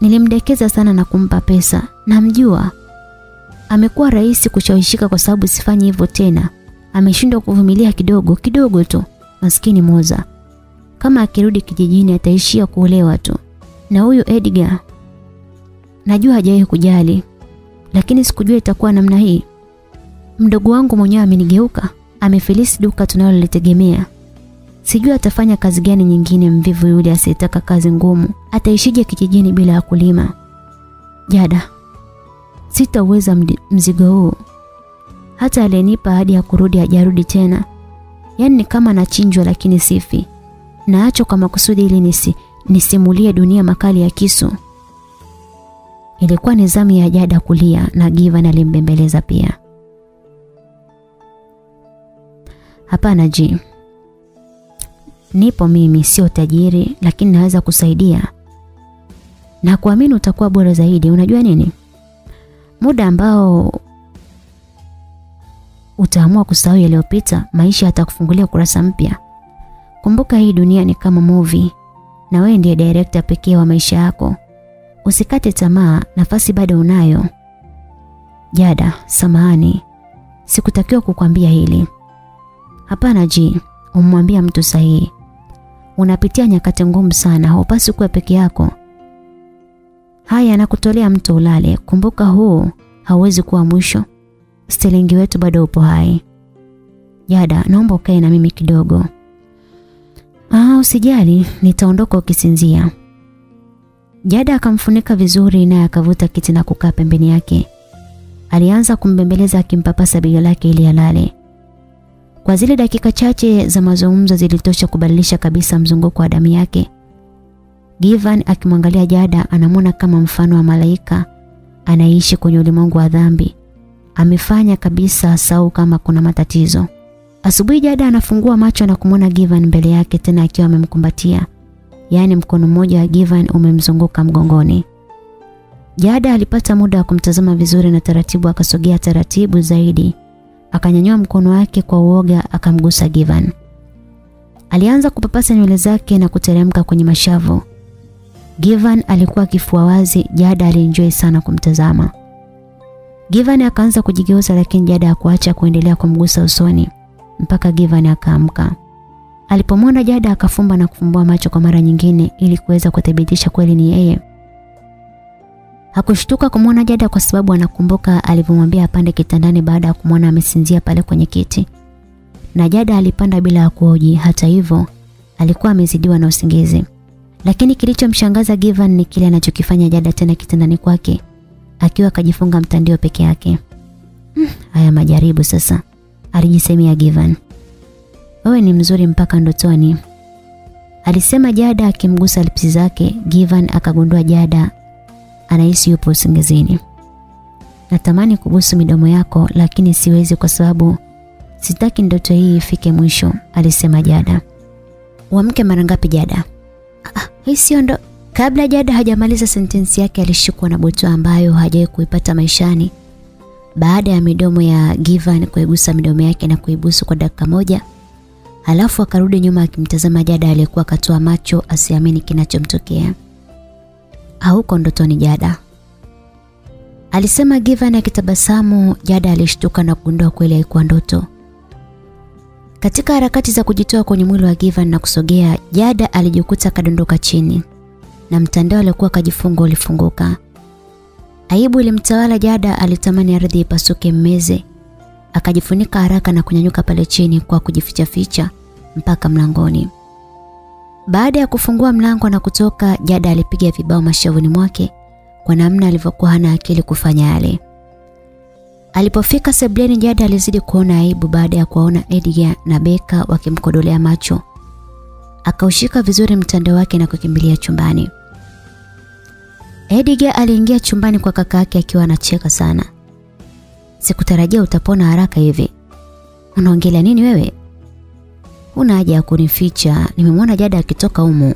Nilimdekeza sana na kumpa pesa. Namjua. Amekuwa rahisi kushawishika kwa sababu sifanyi hivyo tena. Ameshindwa kuvumilia kidogo kidogo tu. Maskini Moza. Kama akirudi kijijini ataishia kuolewa tu. Na huyu Edgar najua hajawahi kujali. Lakini sikujua itakuwa namna hii. Mdogo wangu mwenyewe amenigeuka, amefilisi duka tunalolitegemea. Sijui atafanya kazi gani nyingine mvivu yule asiyetaka kazi ngumu. Ataishije kijijini bila ya kulima? Jada, sitaweza mzigo huu. Hata aliyenipa ahadi ya kurudi hajarudi tena. Yaani ni kama nachinjwa lakini sifi. Naacho kwa makusudi ili nisi, nisimulie dunia makali ya kisu. Ilikuwa ni zamu ya Jada kulia na Givan alimbembeleza pia. Hapana Ji. Nipo mimi sio tajiri lakini naweza kusaidia. Na kuamini utakuwa bora zaidi. Unajua nini? Muda ambao utaamua kusahau yaliyopita, maisha yatakufungulia kurasa mpya. Kumbuka hii dunia ni kama movie na wewe ndiye director pekee wa maisha yako. Usikate tamaa, nafasi bado unayo. Jada, samahani. Sikutakiwa kukwambia hili. Hapana Ji, umwambia mtu sahihi. Unapitia nyakati ngumu sana, haupasi kuwa peke yako. Haya nakutolea mtu ulale. Kumbuka huu hauwezi kuwa mwisho. Stilingi wetu bado upo hai. Jada, naomba ukae na mimi kidogo. Ah, usijali, nitaondoka ukisinzia. Jada akamfunika vizuri naye akavuta kiti na kukaa pembeni yake. Alianza kumbembeleza akimpapasa bega lake ili alale. Kwa zile dakika chache za mazungumzo zilitosha kubadilisha kabisa mzunguko wa damu yake. Givan akimwangalia Jada anamwona kama mfano wa malaika anaishi kwenye ulimwengu wa dhambi. Amefanya kabisa sau kama kuna matatizo. Asubuhi Jada anafungua macho na kumwona Given mbele yake tena akiwa amemkumbatia. Yaani mkono mmoja wa Given umemzunguka mgongoni. Jada alipata muda wa kumtazama vizuri na taratibu akasogea taratibu zaidi. Akanyanyua mkono wake kwa uoga akamgusa Given. Alianza kupapasa nywele zake na kuteremka kwenye mashavu. Given alikuwa kifua wazi, Jada alienjoy sana kumtazama. Givan akaanza kujigeuza lakini Jada hakuacha kuendelea kumgusa usoni mpaka Givan akaamka. Alipomwona Jada akafumba na kufumbua macho kwa mara nyingine ili kuweza kuthibitisha kweli ni yeye. Hakushtuka kumwona Jada kwa sababu anakumbuka alivyomwambia apande kitandani baada ya kumwona amesinzia pale kwenye kiti. Na Jada alipanda bila kuoji, hata hivyo alikuwa amezidiwa na usingizi. Lakini kilichomshangaza Givan ni kile anachokifanya Jada tena kitandani kwake, akiwa akajifunga mtandio peke yake. Hmm, haya majaribu sasa, alijisemia Given. Wewe ni mzuri mpaka ndotoni. Alisema Jada akimgusa lipsi zake, Given akagundua Jada anahisi yupo usingizini. Natamani kubusu midomo yako lakini siwezi kwa sababu sitaki ndoto hii ifike mwisho, alisema Jada. Uamke mara ngapi Jada? Ah, hii sio ndo. Kabla Jada hajamaliza sentensi yake alishikwa na butwa ambayo hajawahi kuipata maishani. Baada ya midomo ya Givan kuigusa midomo yake na kuibusu kwa dakika moja, halafu akarudi nyuma akimtazama Jada aliyekuwa akatoa macho asiamini kinachomtokea. Hauko ndotoni Jada. Alisema Givan akitabasamu, Jada alishtuka na kugundua kweli haikuwa ndoto. Katika harakati za kujitoa kwenye mwili wa Givan na kusogea, Jada alijikuta kadondoka chini na mtandao aliokuwa kajifunga ulifunguka. Aibu ilimtawala Jada, alitamani ardhi ipasuke mmeze. Akajifunika haraka na kunyanyuka pale chini kwa kujificha ficha mpaka mlangoni. Baada ya kufungua mlango na kutoka, Jada alipiga vibao mashavuni mwake kwa namna alivyokuwa hana akili kufanya yale. Alipofika sebleni, Jada alizidi kuona aibu baada ya kuwaona Edgar na Beka wakimkodolea macho. Akaushika vizuri mtandao wake na kukimbilia chumbani. Edgar aliingia chumbani kwa kaka yake akiwa anacheka sana. Sikutarajia utapona haraka hivi. Unaongelea nini wewe? Una haja ya kunificha. Nimemwona Jada akitoka humu.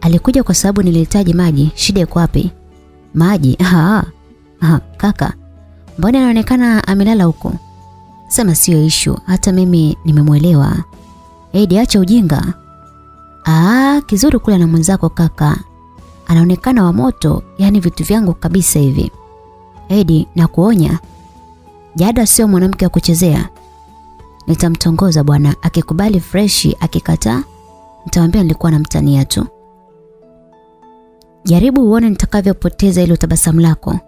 Alikuja kwa sababu nilihitaji maji. Shida iko wapi? Maji? Ah. Ah, kaka. Mbona anaonekana amelala huko? Sema sio ishu, hata mimi nimemwelewa. Edi acha ujinga. Ah, kizuri kula na mwenzako kaka. Anaonekana wa moto, yani vitu vyangu kabisa hivi. Edi, na kuonya. Jada sio mwanamke wa kuchezea. Nitamtongoza bwana, akikubali freshi, akikataa nitamwambia nilikuwa na mtania tu. Jaribu uone nitakavyopoteza ile tabasamu lako.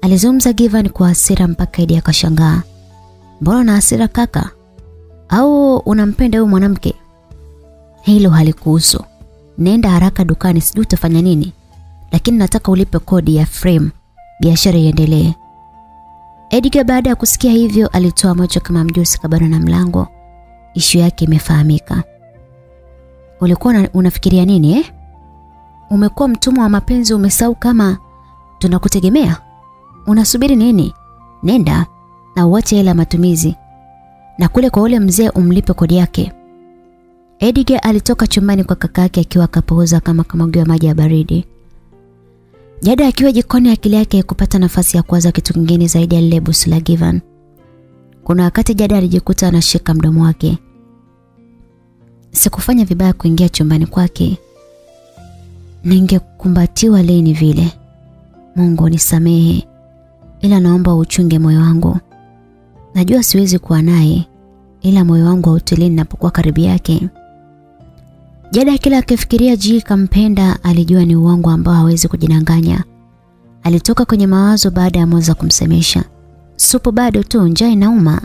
Alizungumza Givan kwa hasira mpaka Edi akashangaa. Mbona na hasira kaka? Au unampenda huyu mwanamke? Hilo halikuhusu. Nenda haraka dukani sijui utafanya nini. Lakini nataka ulipe kodi ya frame. Biashara iendelee. Edgar baada ya kusikia hivyo alitoa macho kama mjusi kabana na mlango. Ishu yake imefahamika. Ulikuwa unafikiria nini eh? Umekuwa mtumwa wa mapenzi umesau kama tunakutegemea? Unasubiri nini? Nenda na uache hela matumizi. Na kule kwa ule mzee umlipe kodi yake. Edgar alitoka chumbani kwa kakake akiwa akapooza kama kamwagiwa maji ya baridi. Jada akiwa jikoni akili yake kupata nafasi ya kuwaza kitu kingine zaidi ya lile busu la Givan. Kuna wakati Jada alijikuta anashika mdomo wake. Sikufanya vibaya kuingia chumbani kwake. Ningekumbatiwa leni vile. Mungu nisamehe. Ila naomba uchunge moyo wangu. Najua siwezi kuwa naye ila moyo wangu hautulii ninapokuwa karibu yake. Jada kila akifikiria Ji kampenda alijua ni uongo ambao hawezi kujidanganya. Alitoka kwenye mawazo baada ya Moza kumsemesha. Supu bado tu njaa inauma.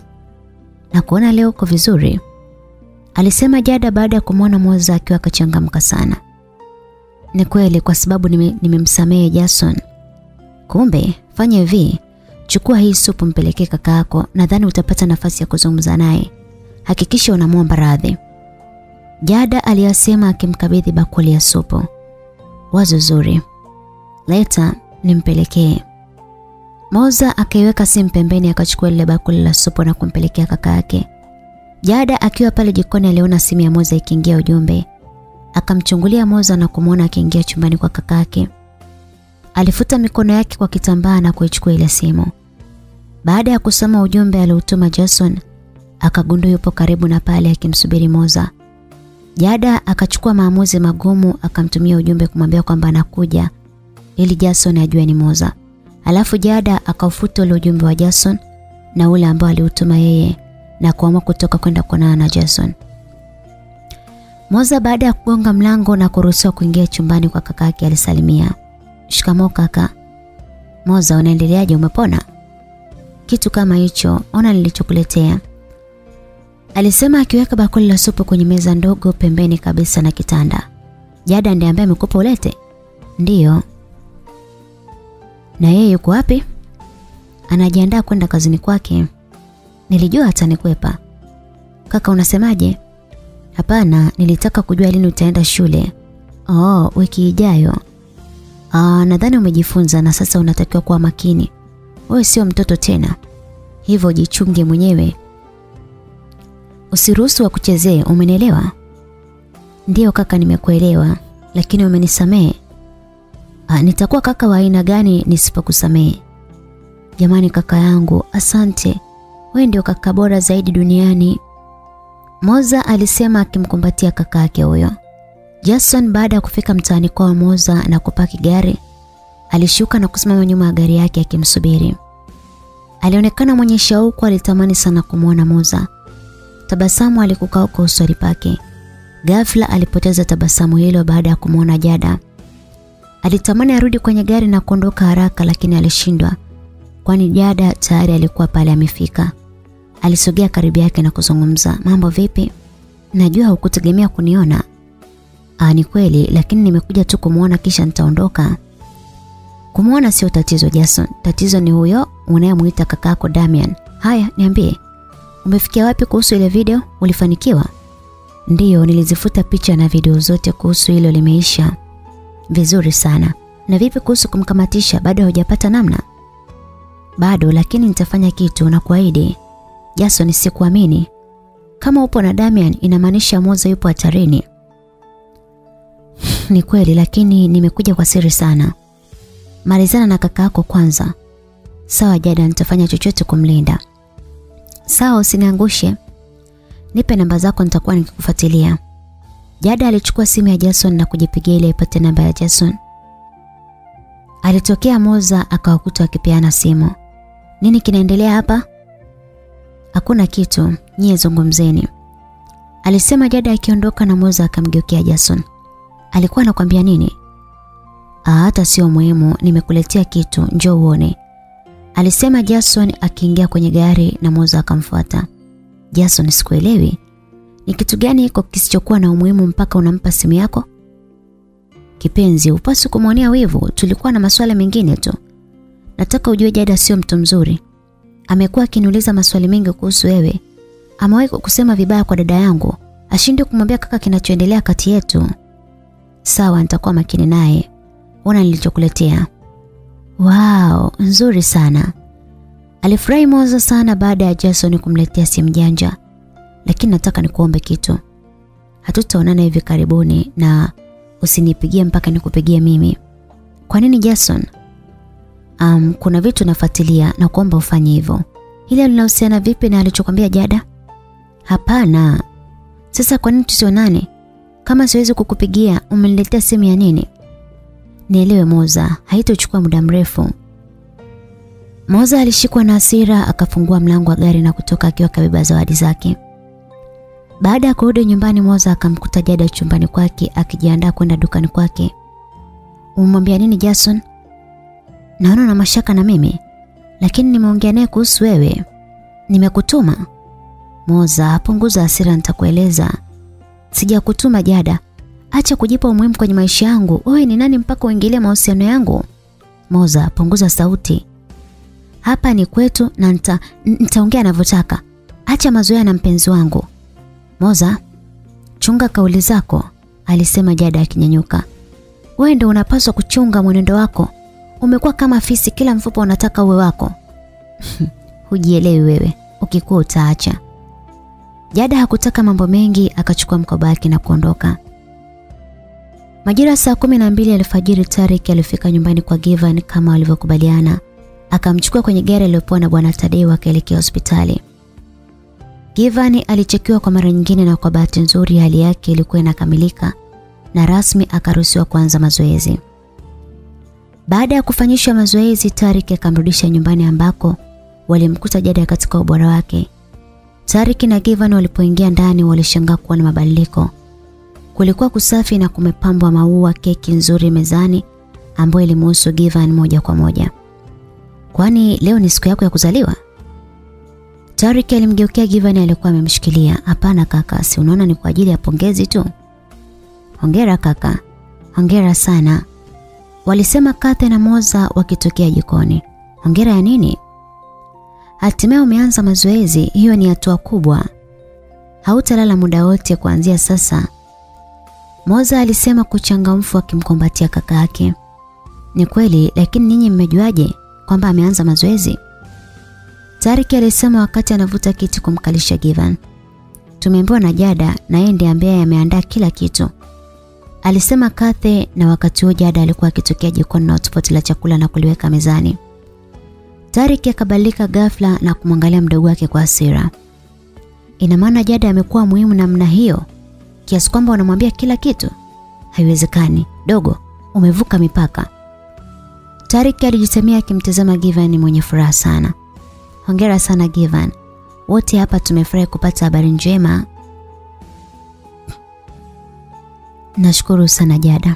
Na kuona leo uko vizuri. Alisema Jada baada ya kumwona Moza akiwa akachangamka sana. Ni kweli kwa sababu nimemsamehe nime Jason. Kumbe fanya hivi, chukua hii supu mpelekee kakaako. nadhani utapata nafasi ya kuzungumza naye. Hakikisha unamwomba radhi. Jada aliyasema akimkabidhi bakuli ya supu. Wazo zuri. Leta nimpelekee. Moza akaiweka simu pembeni akachukua lile bakuli la supu na kumpelekea kaka yake. Jada akiwa pale jikoni aliona simu ya Moza ikiingia ujumbe. Akamchungulia Moza na kumwona akiingia chumbani kwa kaka yake. Alifuta mikono yake kwa kitambaa na kuichukua ile simu. Baada ya kusoma ujumbe aliotuma Jason, akagundua yupo karibu na pale akimsubiri Moza. Jada akachukua maamuzi magumu akamtumia ujumbe kumwambia kwamba anakuja ili Jason ajue ni Moza. Alafu Jada akaufuta ule ujumbe wa Jason na ule ambao aliutuma yeye na kuamua kutoka kwenda kuonana na Jason. Moza baada ya kugonga mlango na kuruhusiwa kuingia chumbani kwa kaka yake alisalimia. Shikamoo kaka. Moza unaendeleaje umepona? Kitu kama hicho, ona nilichokuletea. Alisema akiweka bakuli la supu kwenye meza ndogo pembeni kabisa na kitanda. Jada ndiye ambaye amekupa ulete? Ndiyo. Na yeye yuko wapi? Anajiandaa kwenda kazini kwake. Nilijua atanikwepa. Kaka unasemaje? Hapana, nilitaka kujua lini utaenda shule. Oh, wiki ijayo. Ah, nadhani umejifunza na sasa unatakiwa kuwa makini. Wewe sio mtoto tena. Hivyo jichunge mwenyewe. Usiruhusu wa kuchezee, umenielewa? Ndiyo kaka nimekuelewa, lakini umenisamee. Ah, nitakuwa kaka wa aina gani nisipokusamee? Jamani kaka yangu, asante. Wewe ndio kaka bora zaidi duniani. Moza alisema akimkumbatia kaka yake huyo. Jason baada ya kufika mtaani kwa Moza na kupaki gari, alishuka na kusimama nyuma ya gari yake akimsubiri. Alionekana mwenye shauku, alitamani sana kumwona Moza. Tabasamu alikukaa kwa usoni pake. Ghafla alipoteza tabasamu hilo baada ya kumwona Jada. Alitamani arudi kwenye gari na kuondoka haraka lakini alishindwa kwani Jada tayari alikuwa pale amefika. Alisogea karibu yake na kuzungumza, "Mambo vipi? Najua hukutegemea kuniona." "Ah, ni kweli, lakini nimekuja tu kumuona kisha nitaondoka." Kumuona sio tatizo Jason, tatizo ni huyo unayemuita kakako Damian. Haya, niambie. Umefikia wapi kuhusu ile video? Ulifanikiwa? Ndiyo, nilizifuta picha na video zote kuhusu hilo limeisha. Vizuri sana. Na vipi kuhusu kumkamatisha? Bado hujapata namna? Bado, lakini nitafanya kitu na kuahidi. Jason, sikuamini. Kama upo na Damian inamaanisha Moza yupo hatarini. Ni kweli, lakini nimekuja kwa siri sana. Malizana na kaka yako kwanza. Sawa Jada, nitafanya chochote kumlinda. Sawa, usiniangushe. Nipe namba zako nitakuwa nikikufuatilia. Jada alichukua simu ya Jason na kujipigia ili ipate namba ya Jason. Alitokea Moza akawakuta wakipeana simu. Nini kinaendelea hapa? Hakuna kitu, nyie zungumzeni. Alisema Jada akiondoka na Moza akamgeukia Jason. Alikuwa anakuambia nini? Ah, hata sio muhimu, nimekuletea kitu, njoo uone. Alisema Jason akiingia kwenye gari na Moza akamfuata. Jason, sikuelewi. Ni kitu gani iko kisichokuwa na umuhimu mpaka unampa simu yako? Kipenzi, upasi kumwonea wivu, tulikuwa na masuala mengine tu. Nataka ujue Jada sio mtu mzuri. Amekuwa akiniuliza maswali mengi kuhusu wewe. Amewahi kusema vibaya kwa dada yangu. Ashindwe kumwambia kaka kinachoendelea kati yetu. Sawa, nitakuwa makini naye. Ona nilichokuletea. Wow, nzuri sana. Alifurahi Moza sana baada ya Jason kumletea simu janja. Lakini nataka nikuombe kitu. Hatutaonana hivi karibuni na usinipigie mpaka nikupigie mimi. Kwa nini Jason? Um, kuna vitu nafuatilia na kuomba ufanye hivyo. Hili linahusiana vipi na alichokwambia Jada? Hapana. Sasa kwa nini tusionane? Kama siwezi kukupigia, umeniletea simu ya nini? Nielewe Moza, haitochukua muda mrefu. Moza alishikwa na hasira akafungua mlango wa gari na kutoka akiwa kabeba zawadi zake. Baada ya kurudi nyumbani Moza akamkuta Jada chumbani kwake akijiandaa kwenda dukani kwake. Umemwambia nini Jason? Naona na mashaka na mimi, lakini nimeongea naye kuhusu wewe. Nimekutuma. Moza, punguza hasira nitakueleza. Sijakutuma Jada. Acha kujipa umuhimu kwenye maisha yangu. Wewe ni nani mpaka uingilie mahusiano yangu? Moza, punguza sauti. Hapa ni kwetu na nita nitaongea ninavyotaka. Acha mazoea na mpenzi wangu. Moza, chunga kauli zako, alisema Jada akinyanyuka. Wewe ndio unapaswa kuchunga mwenendo wako. Umekuwa kama fisi kila mfupa unataka uwe wako. Hujielewi wewe, ukikuwa utaacha. Jada hakutaka mambo mengi akachukua mkoba wake na kuondoka. Majira saa kumi na mbili alfajiri Tarik alifika nyumbani kwa Givan kama walivyokubaliana. Akamchukua kwenye gari aliyopewa na bwana tadei wakaelekea hospitali. Givan alichekiwa kwa mara nyingine na kwa bahati nzuri hali yake ilikuwa inakamilika na rasmi akaruhusiwa kuanza mazoezi. Baada ya kufanyishwa mazoezi Tarik akamrudisha nyumbani ambako walimkuta Jada katika ubora wake. Tarik na Givan walipoingia ndani walishangaa kuona mabadiliko. Kulikuwa kusafi na kumepambwa maua, keki nzuri mezani ambayo ilimhusu Givan moja kwa moja. Kwani leo ni siku yako ya kuzaliwa? tariki alimgeukea Givan aliyekuwa amemshikilia. Hapana kaka, si unaona ni kwa ajili ya pongezi tu. Hongera kaka. Hongera sana. Walisema Kate na Moza wakitokea jikoni. Hongera ya nini? Hatimaye umeanza mazoezi, hiyo ni hatua kubwa. Hautalala muda wote kuanzia sasa. Moza alisema kuchangamfu akimkumbatia kaka yake. Ni kweli, lakini ninyi mmejuaje kwamba ameanza mazoezi? Tariki alisema wakati anavuta kiti kumkalisha Givan. Tumeambiwa na Jada na yeye ndiye ambaye ameandaa kila kitu. Alisema Kathe na wakati huo Jada alikuwa akitokea jikoni na hotpot la chakula na kuliweka mezani. Tariki akabadilika ghafla na kumwangalia mdogo wake kwa hasira. Ina maana Jada amekuwa muhimu namna hiyo kiasi kwamba wanamwambia kila kitu? Haiwezekani. Dogo, umevuka mipaka. Tariki alijisemea akimtazama Given mwenye furaha sana. Hongera sana Given. Wote hapa tumefurahi kupata habari njema. Nashukuru sana Jada.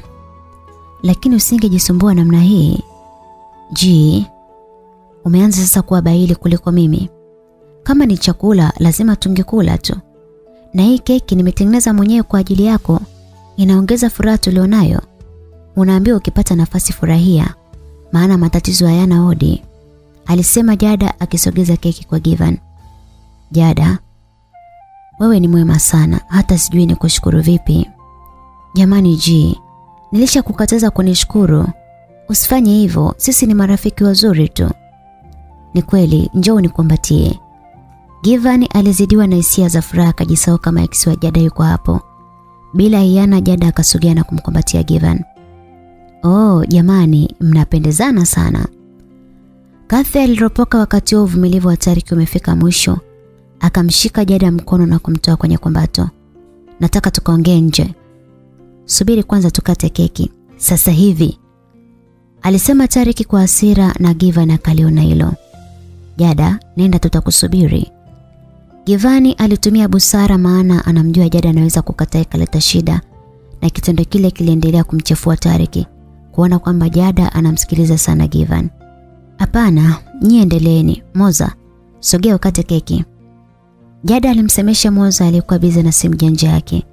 Lakini usingejisumbua namna hii. Ji, umeanza sasa kuwa baili kuliko mimi. Kama ni chakula lazima tungekula tu. Na hii keki nimetengeneza mwenyewe kwa ajili yako. Inaongeza furaha tulionayo. Unaambiwa ukipata nafasi furahia, maana matatizo hayana hodi. Alisema Jada akisogeza keki kwa Given. Jada, wewe ni mwema sana, hata sijui ni kushukuru vipi. Jamani G, nilisha kukataza kunishukuru. Usifanye hivyo, sisi ni marafiki wazuri tu. Ni kweli, njoo nikumbatie. Givan alizidiwa na hisia za furaha akajisahau kama ex wa Jada yuko hapo. Bila hiana Jada akasogea na kumkumbatia Given. Oh, jamani, mnapendezana sana. Kathy aliropoka wakati huo uvumilivu wa Tariki umefika mwisho. Akamshika Jada mkono na kumtoa kwenye kumbato. Nataka tukaongee nje. Subiri kwanza tukate keki. Sasa hivi. Alisema Tariki kwa hasira na Given akaliona hilo. Jada, nenda tutakusubiri. Givani alitumia busara maana anamjua Jada anaweza kukataa ikaleta shida na kitendo kile kiliendelea kumchefua Tariki kuona kwamba Jada anamsikiliza sana Givan. Hapana, nyie endeleeni. Moza, sogea ukate keki. Jada alimsemesha Moza aliyekuwa bize na simu janja yake.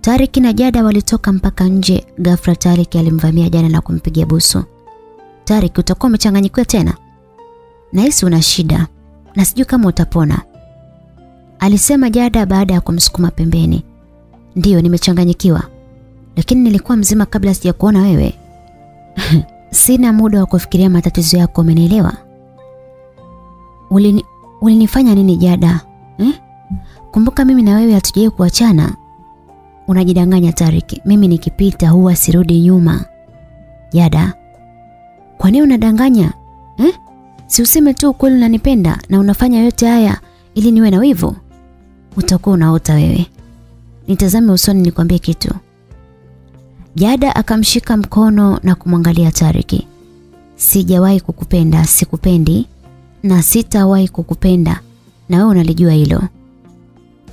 Tariki na Jada walitoka mpaka nje. Ghafla Tariki alimvamia Jada na kumpigia busu. Tariki, utakuwa umechanganyikiwa tena? Nahisi una shida na sijui kama utapona. Alisema Jada baada ya kumsukuma pembeni. Ndiyo, nimechanganyikiwa. Lakini nilikuwa mzima kabla sija kuona wewe. Sina muda wa kufikiria matatizo yako, umenielewa? Ulini, ulinifanya nini Jada? Eh? Kumbuka mimi na wewe hatujai kuachana. Unajidanganya Tariki. Mimi nikipita huwa sirudi nyuma. Jada. Kwa nini unadanganya? Eh? Si useme tu ukweli unanipenda na unafanya yote haya ili niwe na wivu. Utakuwa unaota wewe. Nitazame usoni nikwambie kitu. Jada akamshika mkono na kumwangalia Tariki. Sijawahi kukupenda, sikupendi na sitawahi kukupenda na wewe unalijua hilo.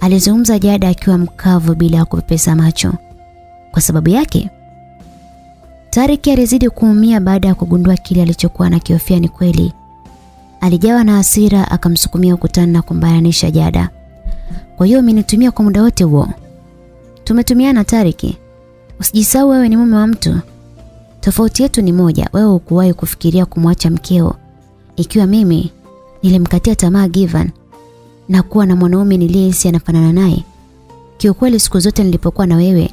Alizungumza Jada akiwa mkavu bila ya kupepesa macho. Kwa sababu yake Tariki alizidi kuumia baada ya kugundua kile alichokuwa na kiofia ni kweli. Alijawa na hasira akamsukumia ukutani na kumbayanisha Jada. Kwa hiyo umenitumia kwa muda wote huo. Tumetumiana Tariki. Usijisahau wewe ni mume wa mtu. Tofauti yetu ni moja, wewe hukuwahi kufikiria kumwacha mkeo. Ikiwa mimi nilimkatia tamaa Given na kuwa na mwanaume niliyehisi anafanana naye. Kiukweli siku zote nilipokuwa na wewe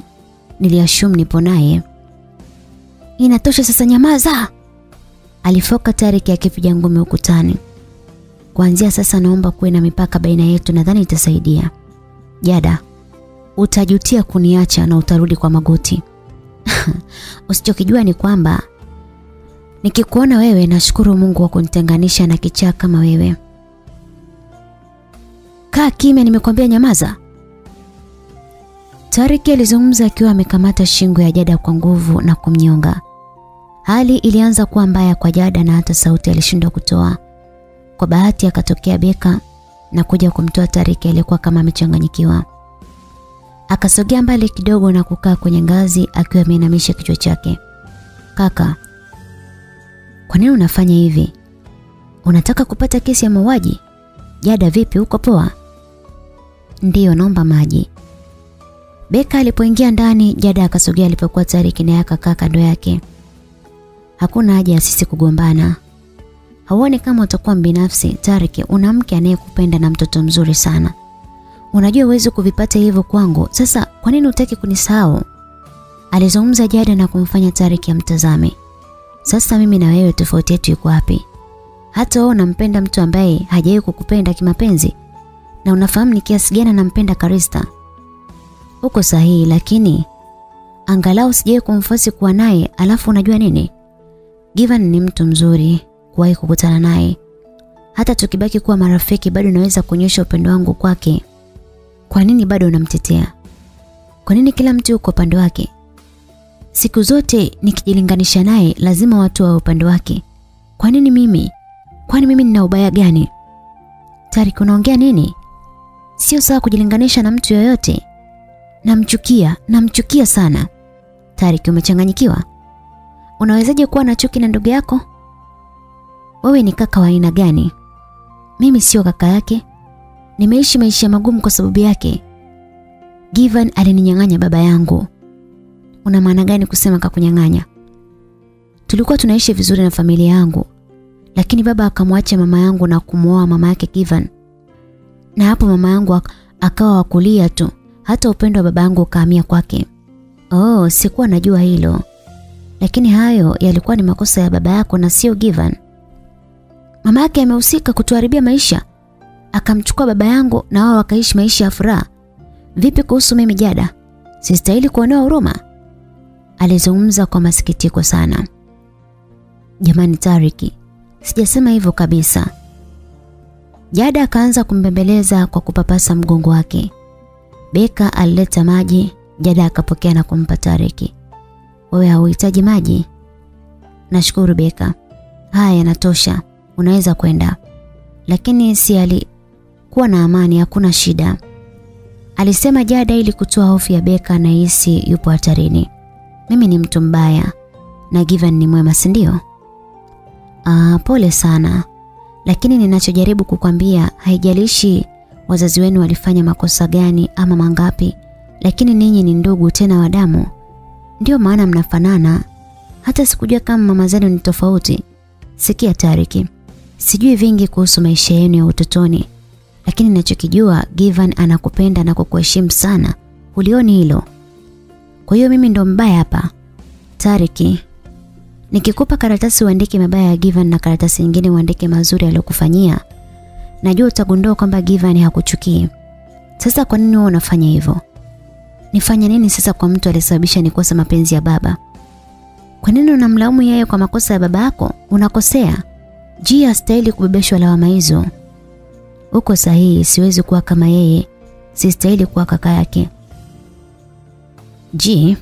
niliashumu nipo naye. Inatosha sasa nyamaza. Alifoka Tariki akipiga ngumi ukutani. Kuanzia sasa naomba kuwe na mipaka baina yetu nadhani itasaidia. Jada, utajutia kuniacha na utarudi kwa magoti. Usichokijua ni kwamba nikikuona wewe nashukuru Mungu wa kunitenganisha na kichaa kama wewe. Kaa kimya nimekwambia nyamaza. Tariki alizungumza akiwa amekamata shingo ya Jada kwa nguvu na kumnyonga. Hali ilianza kuwa mbaya kwa Jada na hata sauti alishindwa kutoa. Kwa bahati akatokea Beka na kuja kumtoa Tariki aliyekuwa kama amechanganyikiwa. Akasogea mbali kidogo na kukaa kwenye ngazi akiwa ameinamisha kichwa chake. Kaka, kwa nini unafanya hivi? Unataka kupata kesi ya mauaji? Jada vipi uko poa? Ndiyo naomba maji. Beka alipoingia ndani, Jada akasogea alipokuwa Tariki naye akakaa kando yake. Hakuna haja ya sisi kugombana. Hauoni kama utakuwa mbinafsi, Tariki, una mke anayekupenda na mtoto mzuri sana. Unajua uwezi kuvipata hivyo kwangu. Sasa kwa nini utaki kunisahau? Alizungumza Jada na kumfanya Tariki amtazame. Sasa mimi na wewe tofauti yetu iko wapi? Hata wewe unampenda mtu ambaye hajawahi kukupenda kimapenzi na unafahamu ni kiasi gani nampenda Karista. Uko sahihi lakini angalau sijawahi kumfasi kuwa naye alafu unajua nini? Given ni mtu mzuri kuwahi kukutana naye. Hata tukibaki kuwa marafiki bado naweza kuonyesha upendo wangu kwake. Kwa nini bado unamtetea? Kwa nini kila mtu yuko upande wake? Siku zote nikijilinganisha naye lazima watu wa upande wake. Kwa nini mimi? Kwani mimi nina ubaya gani? Tari unaongea nini? Sio sawa kujilinganisha na mtu yoyote. Namchukia, namchukia sana. tariki umechanganyikiwa? Unawezaje kuwa na chuki na ndugu yako? Wewe ni kaka wa aina gani? Mimi sio kaka yake. Nimeishi maisha magumu kwa sababu yake. Given alininyang'anya baba yangu. Una maana gani kusema kakunyang'anya? Tulikuwa tunaishi vizuri na familia yangu. Lakini baba akamwacha mama yangu na kumwoa mama yake Given. Na hapo mama yangu akawa wakulia tu. Hata upendo wa baba yangu ukahamia kwake. Oh, sikuwa najua hilo. Lakini hayo yalikuwa ni makosa ya baba yako na sio Given. Mama yake amehusika kutuharibia maisha. Akamchukua baba yangu na wao wakaishi maisha ya furaha. Vipi kuhusu mimi Jada? Sistahili kuonewa huruma? Alizungumza kwa masikitiko sana. Jamani Tariki, sijasema hivyo kabisa. Jada akaanza kumbembeleza kwa kupapasa mgongo wake. Beka alileta maji, Jada akapokea na kumpa Tariki. Wewe hauhitaji maji? Nashukuru Beka. Haya yanatosha. Unaweza kwenda. Lakini si alikuwa na amani, hakuna shida. Alisema Jada ili kutoa hofu ya Beka na hisi yupo hatarini. Mimi ni mtu mbaya na Given ni mwema, si ndio? Ah, pole sana. Lakini ninachojaribu kukwambia haijalishi wazazi wenu walifanya makosa gani ama mangapi, lakini ninyi ni ndugu tena wa damu. Ndio maana mnafanana. Hata sikujua kama mama zenu ni tofauti. Sikia Tariki, sijui vingi kuhusu maisha yenu ya utotoni, lakini ninachokijua Given anakupenda na kukuheshimu sana. Ulioni hilo? Kwa hiyo mimi ndo mbaya hapa. Tariki, nikikupa karatasi uandike mabaya ya Given na karatasi nyingine uandike mazuri aliyokufanyia, najua utagundua kwamba Given hakuchukii. Sasa kwa nini wewe unafanya hivyo? nifanya nini sasa kwa mtu aliyesababisha nikosa mapenzi ya baba? Kwa nini unamlaumu yeye kwa makosa ya baba yako? Unakosea. Ji astahili kubebeshwa lawama hizo. Uko sahihi, siwezi kuwa kama yeye. Sistahili kuwa kaka yake. Ji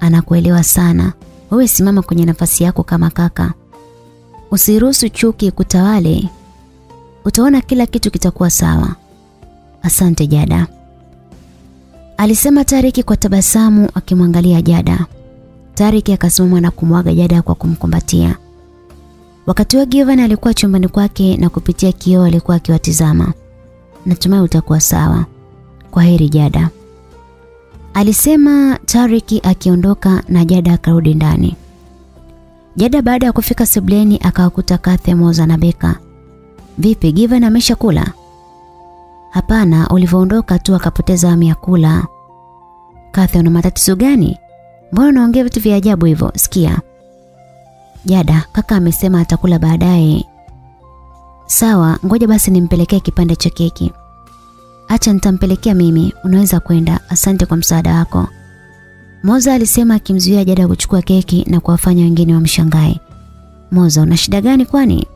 anakuelewa sana. Wewe simama kwenye nafasi yako kama kaka. Usiruhusu chuki kutawale. Utaona kila kitu kitakuwa sawa. Asante Jada. Alisema Tariki kwa tabasamu akimwangalia Jada. Tariki akasimama na kumwaga Jada kwa kumkumbatia. Wakati wa Given alikuwa chumbani kwake na kupitia kioo alikuwa akiwatizama. Natumai utakuwa sawa. Kwa heri Jada. Alisema Tariki akiondoka na Jada akarudi ndani. Jada baada ya kufika sebleni akawakuta Kathe, Moza na Beka. Vipi Given ameshakula? Hapana, ulivyoondoka tu akapoteza hamu ya kula. Kathe, una matatizo gani? Mbona unaongea vitu vya ajabu hivyo? Sikia. Jada, kaka amesema atakula baadaye. Sawa, ngoja basi nimpelekee kipande cha keki. Acha nitampelekea mimi, unaweza kwenda. Asante kwa msaada wako. Moza alisema akimzuia Jada kuchukua keki na kuwafanya wengine wamshangae. Moza, una shida gani kwani?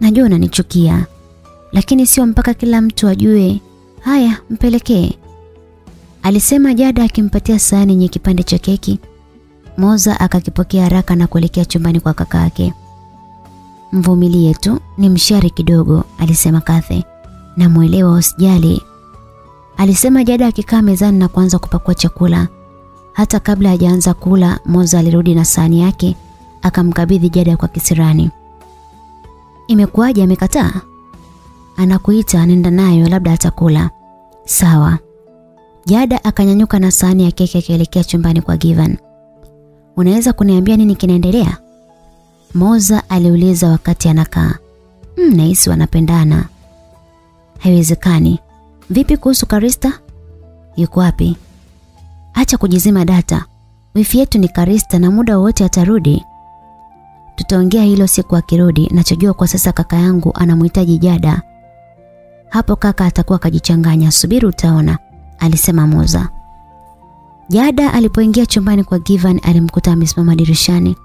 Najua unanichukia, lakini sio mpaka kila mtu ajue. Haya, mpelekee. Alisema Jada akimpatia sahani yenye kipande cha keki. Moza akakipokea haraka na kuelekea chumbani kwa kaka yake. Mvumilie tu, ni mshari kidogo, alisema Kathe. Namuelewa usijali. Alisema Jada akikaa mezani na kuanza kupakua chakula. Hata kabla hajaanza kula, Moza alirudi na sahani yake, akamkabidhi Jada kwa kisirani. Imekuwaje amekataa? Anakuita nenda nayo labda atakula. Sawa. Jada akanyanyuka na sahani ya keki akielekea chumbani kwa Given. Unaweza kuniambia nini kinaendelea? Moza aliuliza wakati anakaa. Mm, wanapendana. Haiwezekani. Vipi kuhusu Karista? Yuko wapi? Acha kujizima data. Wifi yetu ni Karista na muda wowote atarudi. Tutaongea hilo siku akirudi. Nachojua kwa sasa kaka yangu anamhitaji Jada. Hapo kaka atakuwa kajichanganya. Subiri utaona, alisema Moza. Jada alipoingia chumbani kwa Given alimkuta amesimama dirishani.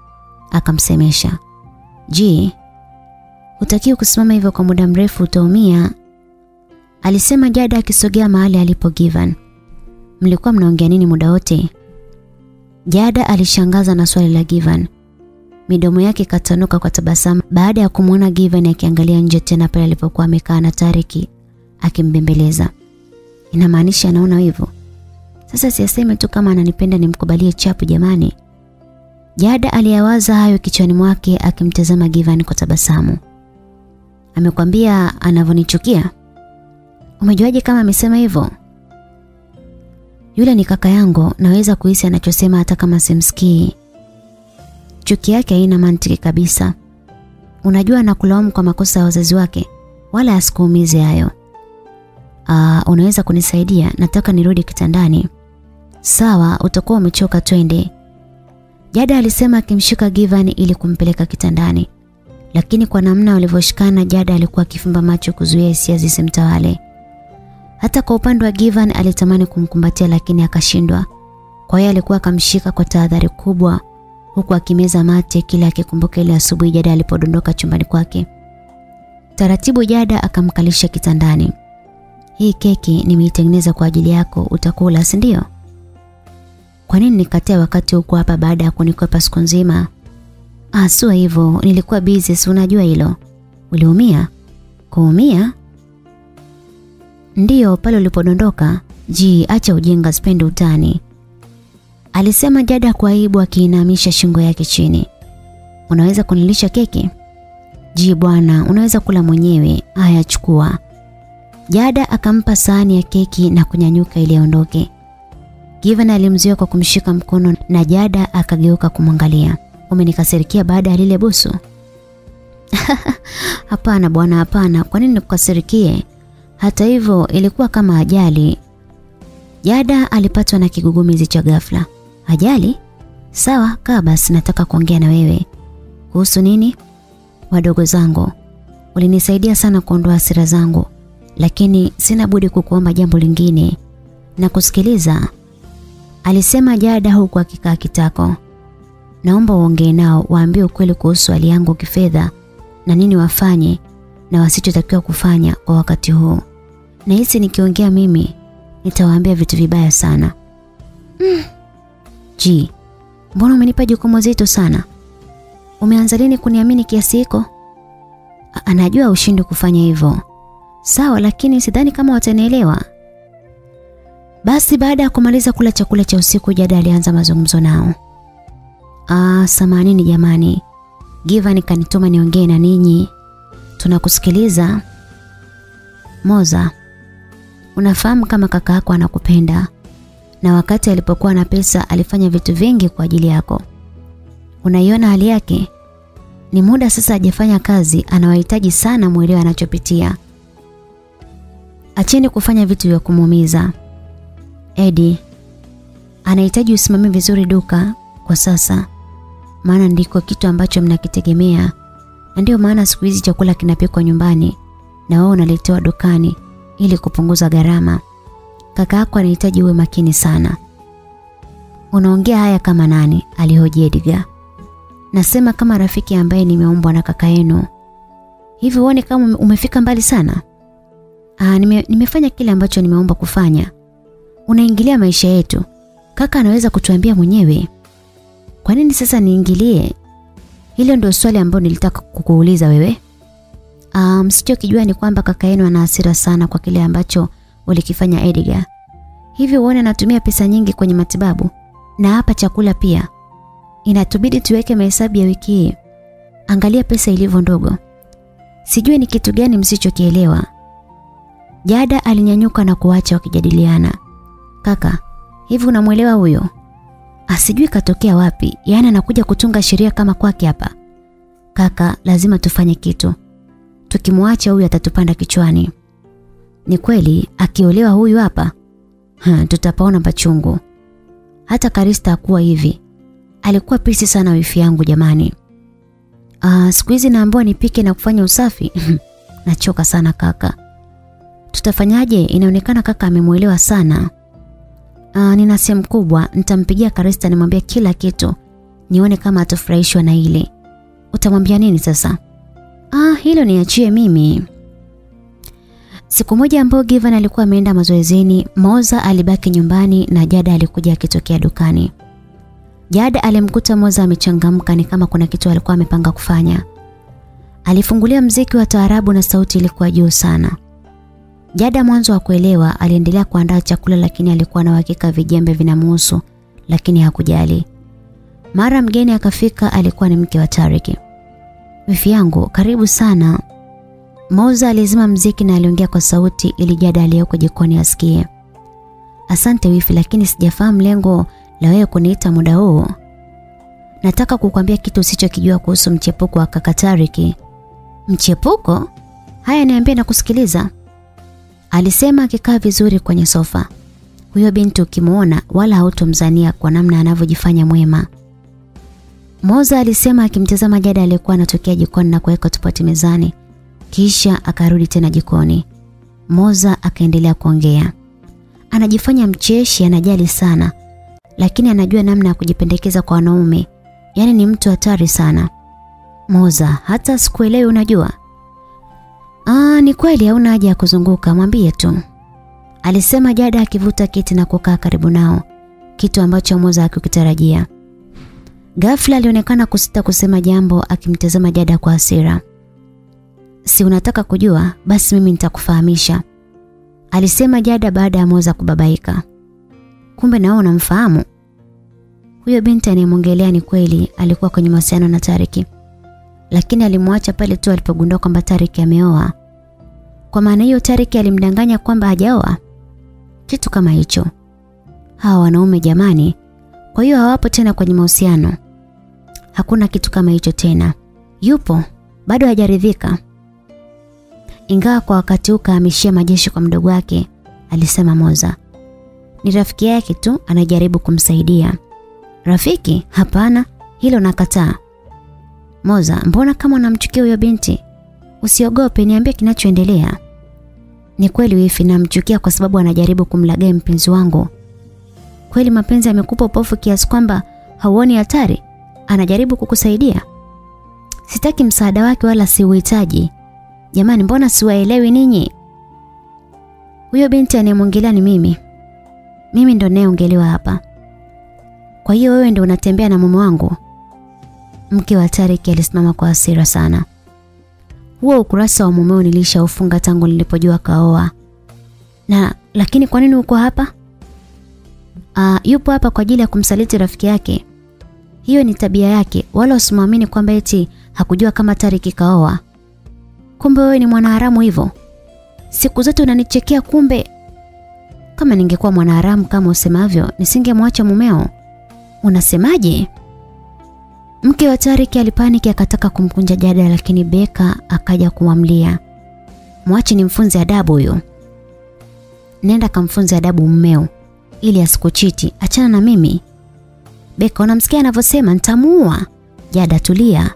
Akamsemesha. "Ji, utakiwa kusimama hivyo kwa muda mrefu utaumia." Alisema Jada akisogea mahali alipo Given. "Mlikuwa mnaongea nini muda wote?" Jada alishangaza na swali la Given. Midomo yake katanuka kwa tabasamu baada ya kumwona Given akiangalia nje tena pale alipokuwa amekaa na Tariki akimbembeleza. Inamaanisha anaona hivyo. Sasa siaseme tu kama ananipenda nimkubalie chapu jamani. Jada aliyawaza hayo kichwani mwake akimtazama Given kwa tabasamu. Amekwambia anavonichukia? Umejuaje kama amesema hivyo? Yule ni kaka yangu, naweza kuhisi anachosema hata kama simsikii. Chuki yake haina mantiki kabisa. Unajua anakulaumu kwa makosa ya wazazi wake, wala asikuumize hayo. Ah, unaweza kunisaidia? Nataka nirudi kitandani. Sawa, utakuwa umechoka twende. Jada alisema akimshika Given ili kumpeleka kitandani. Lakini kwa namna walivyoshikana Jada alikuwa akifumba macho kuzuia hisia zisimtawale. Hata kwa upande wa Given alitamani kumkumbatia lakini akashindwa. Kwa hiyo alikuwa akamshika kwa tahadhari kubwa huku akimeza mate kila akikumbuka ile asubuhi Jada alipodondoka chumbani kwake. Taratibu Jada akamkalisha kitandani. Hii keki nimeitengeneza kwa ajili yako, utakula si ndio? Kwa nini nikatia wakati huko hapa baada ya kunikwepa siku nzima? Ah, sio hivyo, nilikuwa busy, si unajua hilo. Uliumia? Kuumia? Ndiyo, pale ulipodondoka. Ji, acha ujinga, sipendi utani. Alisema Jada kwa aibu akiinamisha shingo yake chini. Unaweza kunilisha keki? Ji bwana, unaweza kula mwenyewe. Haya chukua. Jada akampa sahani ya keki na kunyanyuka ili aondoke. Given alimzuia kwa kumshika mkono na Jada akageuka kumwangalia. Umenikasirikia baada ya lile busu? hapana bwana, hapana. Kwa nini nikukasirikie? Hata hivyo ilikuwa kama ajali. Jada alipatwa na kigugumizi cha ghafla. Ajali? Sawa, kaa basi nataka kuongea na wewe. Kuhusu nini? Wadogo zangu. Ulinisaidia sana kuondoa hasira zangu, lakini sina budi kukuomba jambo lingine na kusikiliza. Alisema Jada huku akikaa kitako. Naomba uongee nao, waambie ukweli kuhusu hali yangu kifedha na nini wafanye na wasichotakiwa kufanya kwa wakati huu. Na hisi nikiongea mimi nitawaambia vitu vibaya sana. Mm. G. mbona umenipa jukumu zito sana? Umeanza lini kuniamini kiasi hiko? Anajua ushindi kufanya hivyo. Sawa, lakini sidhani kama watanielewa. Basi baada ya kumaliza kula chakula cha usiku Jada alianza mazungumzo nao. Ah, samanini jamani. Given kanituma niongee na ninyi. Tunakusikiliza. Moza, unafahamu kama kaka yako anakupenda na wakati alipokuwa na pesa alifanya vitu vingi kwa ajili yako. Unaiona hali yake? Ni muda sasa hajafanya kazi, anawahitaji sana mwelewe anachopitia. Acheni kufanya vitu vya kumuumiza. Edi, anahitaji usimamie vizuri duka kwa sasa. Maana ndiko kitu ambacho mnakitegemea. Na ndio maana siku hizi chakula kinapikwa nyumbani na wao unaletewa dukani ili kupunguza gharama. Kaka yako anahitaji uwe makini sana. Unaongea haya kama nani? alihoji Edgar. Nasema kama rafiki ambaye nimeumbwa na kaka yenu. Hivi uone kama umefika mbali sana? Ah, nime, nimefanya kile ambacho nimeomba kufanya. Unaingilia maisha yetu. Kaka anaweza kutuambia mwenyewe. Kwa nini sasa niingilie? Hilo ndio swali ambalo nilitaka kukuuliza wewe. Ah, msichokijua ni kwamba kaka yenu ana hasira sana kwa kile ambacho ulikifanya Edgar. Hivyo uone anatumia pesa nyingi kwenye matibabu na hapa chakula pia. Inatubidi tuweke mahesabu ya wiki hii. Angalia pesa ilivyo ndogo. Sijui ni kitu gani msichokielewa. Jada alinyanyuka na kuacha wakijadiliana. Kaka, hivi unamwelewa huyo? Asijui katokea wapi, yaani anakuja kutunga sheria kama kwake hapa. Kaka, lazima tufanye kitu. Tukimwacha huyu atatupanda kichwani. Ni kweli akiolewa huyu hapa, ha, tutapaona pachungu. Hata Karista hakuwa hivi. Alikuwa pisi sana wifi yangu jamani. Ah, siku hizi naambiwa nipike na kufanya usafi. Nachoka sana kaka. Tutafanyaje? Inaonekana kaka amemuelewa sana. Ah, nina sehemu kubwa, nitampigia Karista nimwambia kila kitu. Nione kama atafurahishwa na ile. Utamwambia nini sasa? Ah, hilo niachie mimi. Siku moja ambayo Given alikuwa ameenda mazoezini, Moza alibaki nyumbani na Jada alikuja akitokea dukani. Jada alimkuta Moza amechangamka ni kama kuna kitu alikuwa amepanga kufanya. Alifungulia mziki wa taarabu na sauti ilikuwa juu sana. Jada mwanzo wa kuelewa aliendelea kuandaa chakula lakini alikuwa na uhakika vijembe vinamuhusu lakini hakujali. Mara mgeni akafika alikuwa ni mke wa Tariki. Wifi yangu, karibu sana. Moza alizima mziki na aliongea kwa sauti ili Jada aliyeko jikoni asikie. Asante wifi, lakini sijafahamu lengo la wewe kuniita muda huu. Nataka kukwambia kitu usichokijua kuhusu mchepuko wa kaka Tariki. Mchepuko? Haya niambie na kusikiliza. Alisema akikaa vizuri kwenye sofa. Huyo binti ukimuona wala hautomzania kwa namna anavyojifanya mwema. Moza alisema akimtazama Jada aliyekuwa anatokea jikoni na kuweka tupati mezani. Kisha akarudi tena jikoni. Moza akaendelea kuongea. Anajifanya mcheshi, anajali sana, lakini anajua namna ya kujipendekeza kwa wanaume. Yaani ni mtu hatari sana. Moza, hata sikuelewi unajua. Ah, ni kweli hauna haja ya kuzunguka, mwambie tu. Alisema Jada akivuta kiti na kukaa karibu nao, kitu ambacho Moza hakukitarajia. Ghafla alionekana kusita kusema jambo akimtazama Jada kwa hasira. Si unataka kujua? Basi mimi nitakufahamisha. Alisema Jada baada ya Moza kubabaika. Kumbe nao unamfahamu? Huyo binti anayemwongelea ni kweli alikuwa kwenye mahusiano na Tariki. Lakini alimwacha pale tu alipogundua kwamba Tariki ameoa. Kwa maana hiyo Tariki alimdanganya kwamba hajaoa. Kitu kama hicho. Hawa wanaume jamani. Kwa hiyo hawapo tena kwenye mahusiano. Hakuna kitu kama hicho tena. Yupo, bado hajaridhika. Ingawa kwa wakati huu kahamishia majeshi kwa mdogo wake, alisema Moza. Ni rafiki yake tu anajaribu kumsaidia. Rafiki? Hapana, hilo nakataa. Moza, mbona kama unamchukia huyo binti? Usiogope, niambie kinachoendelea. Ni kweli wifi namchukia kwa sababu anajaribu kumlagae mpenzi wangu. Kweli mapenzi yamekupa upofu kiasi kwamba hauoni hatari? Anajaribu kukusaidia? Sitaki msaada wake wala siuhitaji. Jamani, mbona siwaelewi ninyi? Huyo binti anayemwongelea ni mimi. Mimi ndo nayeongelewa hapa. Kwa hiyo wewe ndio unatembea na mume wangu? Mke wa Tariki alisimama kwa hasira sana. Huo ukurasa wa mumeo nilishaufunga tangu nilipojua kaoa. Na lakini kwa nini uko hapa? Ah, yupo hapa kwa ajili ya kumsaliti rafiki yake. Hiyo ni tabia yake, wala usimwamini kwamba eti hakujua kama Tariki kaoa. Kumbe wewe ni mwanaharamu hivyo. Siku zote unanichekea kumbe. Kama ningekuwa mwanaharamu kama usemavyo, nisingemwacha mumeo. Unasemaje? Mke wa Tariki alipaniki akataka kumkunja Jada lakini Beka akaja kumwamlia. Mwache nimfunze adabu huyo. Nenda kamfunze adabu mmeo ili asikuchiti. Achana na mimi. Beka unamsikia anavyosema nitamuua. Jada tulia.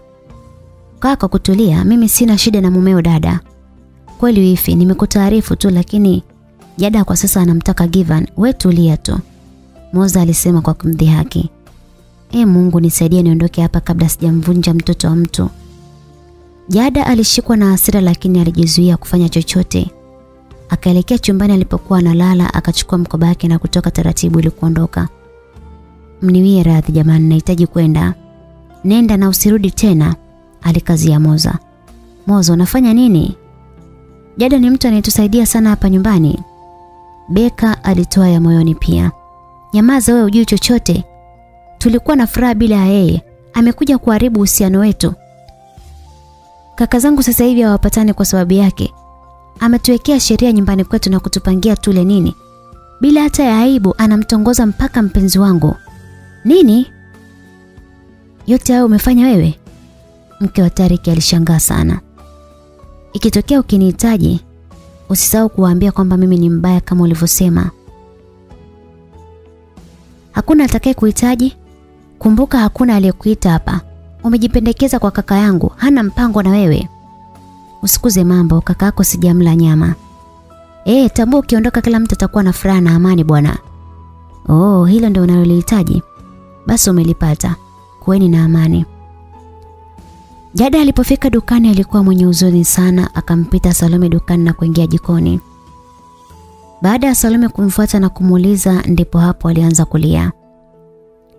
Kaa kwa kutulia, mimi sina shida na mumeo dada. Kweli wifi, nimekutaarifu tu lakini Jada kwa sasa anamtaka Given. We tulia tu. Moza alisema kwa kumdhihaki. E Mungu nisaidie niondoke hapa kabla sijamvunja mtoto wa mtu. Jada alishikwa na hasira lakini alijizuia kufanya chochote. Akaelekea chumbani alipokuwa analala akachukua mkoba wake na kutoka taratibu ili kuondoka. Mniwie radhi jamani nahitaji kwenda. Nenda na usirudi tena, alikazia Moza. Moza unafanya nini? Jada ni mtu anayetusaidia sana hapa nyumbani. Beka alitoa ya moyoni pia. Nyamaza wewe ujui chochote. Tulikuwa na furaha bila yeye. Amekuja kuharibu uhusiano wetu. Kaka zangu sasa hivi hawapatani kwa sababu yake. Ametuwekea sheria nyumbani kwetu na kutupangia tule nini. Bila hata ya aibu anamtongoza mpaka mpenzi wangu. Nini? Yote hayo umefanya wewe? Mke wa Tariki alishangaa sana. Ikitokea ukinihitaji, usisahau kuwaambia kwamba mimi ni mbaya kama ulivyosema. Hakuna atakaye kuhitaji. Kumbuka hakuna aliyekuita hapa. Umejipendekeza kwa kaka yangu, hana mpango na wewe. Usikuze mambo, kaka yako sijamla nyama. Eh, tambua ukiondoka kila mtu atakuwa na furaha na amani bwana. Oh, hilo ndio unalolihitaji. Basi umelipata. Kuweni na amani. Jada alipofika dukani alikuwa mwenye huzuni sana, akampita Salome dukani na kuingia jikoni. Baada ya Salome kumfuata na kumuuliza ndipo hapo alianza kulia.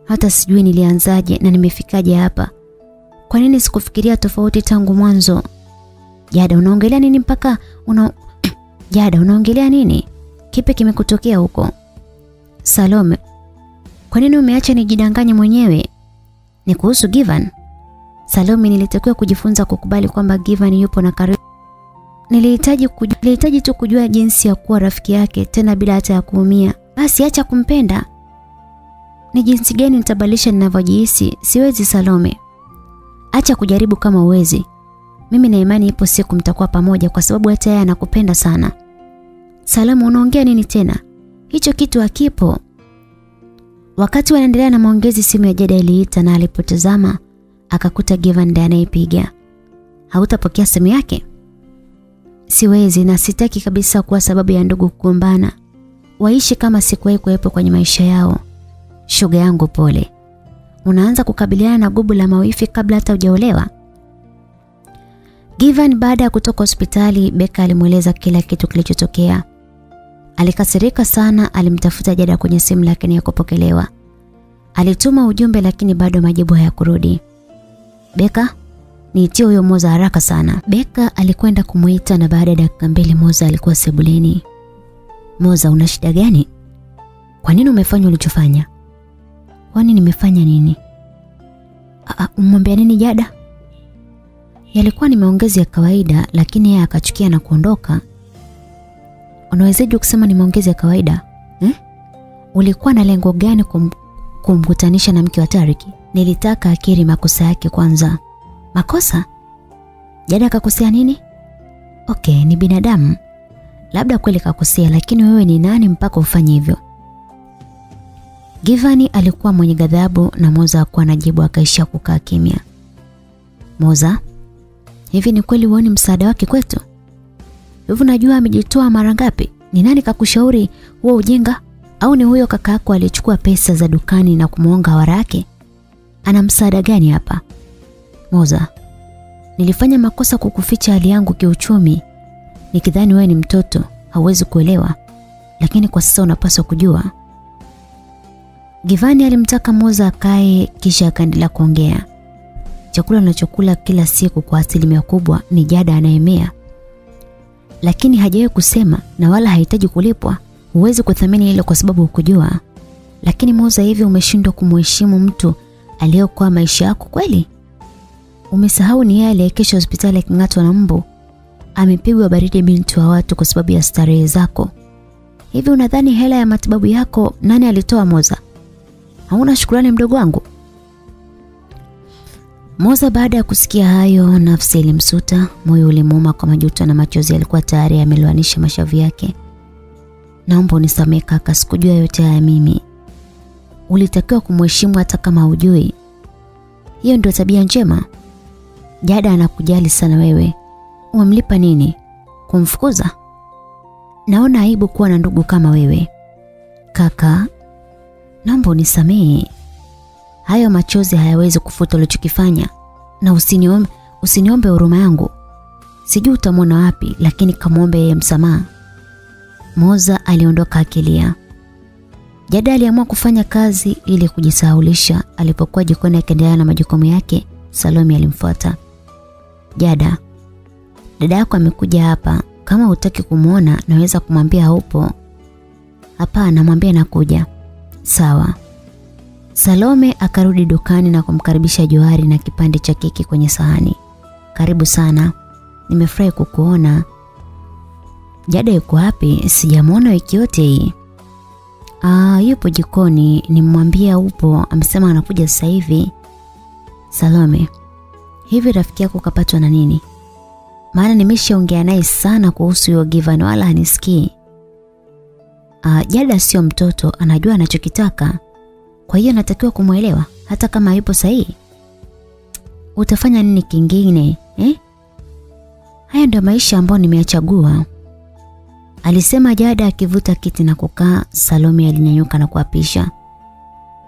Hata sijui nilianzaje na nimefikaje hapa. Kwa nini sikufikiria tofauti tangu mwanzo? Jada unaongelea nini mpaka una Jada unaongelea nini? Kipi kimekutokea huko? Salome. Kwa nini umeacha nijidanganye mwenyewe? Ni kuhusu Given. Salome nilitakiwa kujifunza kukubali kwamba Given yupo na karibu. Nilihitaji nilihitaji tu kujua jinsi ya kuwa rafiki yake tena bila hata ya kuumia. Basi acha kumpenda. Ni jinsi gani nitabalisha ninavyojihisi? Siwezi Salome. Acha kujaribu kama uwezi. Mimi na imani ipo siku mtakuwa pamoja kwa sababu hata yeye anakupenda sana. Salome unaongea nini tena? Hicho kitu hakipo. Wakati wanaendelea na maongezi simu ya Jada iliita na alipotazama akakuta Given ndiye anayepiga. Hautapokea simu yake? Siwezi na sitaki kabisa kuwa sababu ya ndugu kugombana. Waishi kama sikuwahi kuwepo kwenye maisha yao. Shoga yangu pole. Unaanza kukabiliana na gubu la mawifi kabla hata hujaolewa. Given baada ya kutoka hospitali, Beka alimweleza kila kitu kilichotokea. Alikasirika sana, alimtafuta Jada kwenye simu lakini hakupokelewa. Alituma ujumbe lakini bado majibu hayakurudi. Beka, niitie huyo Moza haraka sana. Beka alikwenda kumuita na baada ya dakika mbili Moza alikuwa sebuleni. Moza, una shida gani? Kwa nini umefanya ulichofanya? Kwani nimefanya nini? Umwambia nini Jada? Yalikuwa ni maongezi ya kawaida lakini yeye akachukia na kuondoka. Unawezaje kusema ni maongezi ya kawaida? Eh? Ulikuwa na lengo gani kum, kumkutanisha na mke wa Tariki? Nilitaka akiri makosa yake kwanza. Makosa? Jada akakosea nini? Okay, ni binadamu. Labda kweli kakosea lakini wewe ni nani mpaka ufanye hivyo? Givani alikuwa mwenye ghadhabu na Moza hakuwa anajibu akaisha kukaa kimya. Moza, hivi ni kweli uone msaada wake kwetu? Hivi unajua amejitoa mara ngapi? Ni nani kakushauri huo ujinga? Au ni huyo kaka yako aliyechukua pesa za dukani na kumuonga warake? Ana msaada gani hapa? Moza, nilifanya makosa kukuficha hali yangu kiuchumi nikidhani wewe ni mtoto hauwezi kuelewa, lakini kwa sasa unapaswa kujua. Givani alimtaka Moza akae kisha akaendelea kuongea. Chakula anachokula kila siku kwa asilimia kubwa ni Jada anayemea. Lakini hajawahi kusema na wala hahitaji kulipwa. Huwezi kuthamini hilo kwa sababu hukujua. Lakini Moza, hivi umeshindwa kumheshimu mtu aliyokuwa maisha yako kweli? Umesahau ni yeye aliyekesha hospitali aking'atwa na mbu. Amepigwa baridi bintu wa watu kwa sababu ya starehe zako. Hivi unadhani hela ya matibabu yako nani alitoa Moza? Hauna shukrani mdogo wangu? Moza baada ya kusikia hayo nafsi ilimsuta, moyo ulimuuma kwa majuto na machozi yalikuwa tayari yameloanisha mashavu yake. Naomba unisamehe kaka, sikujua yote haya mimi. Ulitakiwa kumheshimu hata kama hujui. Hiyo ndio tabia njema. Jada anakujali sana wewe. Umemlipa nini? Kumfukuza? Naona aibu kuwa na ndugu kama wewe. Kaka, naomba unisamehe. Hayo machozi hayawezi kufuta ulichokifanya na usiniombe usiniombe huruma yangu. Sijui utamwona wapi lakini kamwombe yeye msamaha. Moza aliondoka akilia. Jada aliamua kufanya kazi ili kujisahaulisha. Alipokuwa jikoni akiendelea na majukumu yake, Salome alimfuata. Jada, dada yako amekuja hapa. Kama hutaki kumwona, naweza kumwambia haupo. Hapana, mwambie nakuja. Sawa. Salome akarudi dukani na kumkaribisha Johari na kipande cha keki kwenye sahani. Karibu sana. Nimefurahi kukuona. Jada yuko wapi? Sijamwona wiki yote hii. Ah, yupo jikoni. Nimwambia upo. Amesema anakuja sasa hivi. Salome. Hivi rafiki yako kapatwa na nini? Maana nimeshaongea naye sana kuhusu hiyo Given wala hanisikii. Ah, Jada sio mtoto, anajua anachokitaka. Kwa hiyo natakiwa kumwelewa hata kama yupo sahihi. Utafanya nini kingine, eh? Haya ndio maisha ambayo nimeyachagua. Alisema Jada akivuta kiti na kukaa, Salome alinyanyuka na kuapisha.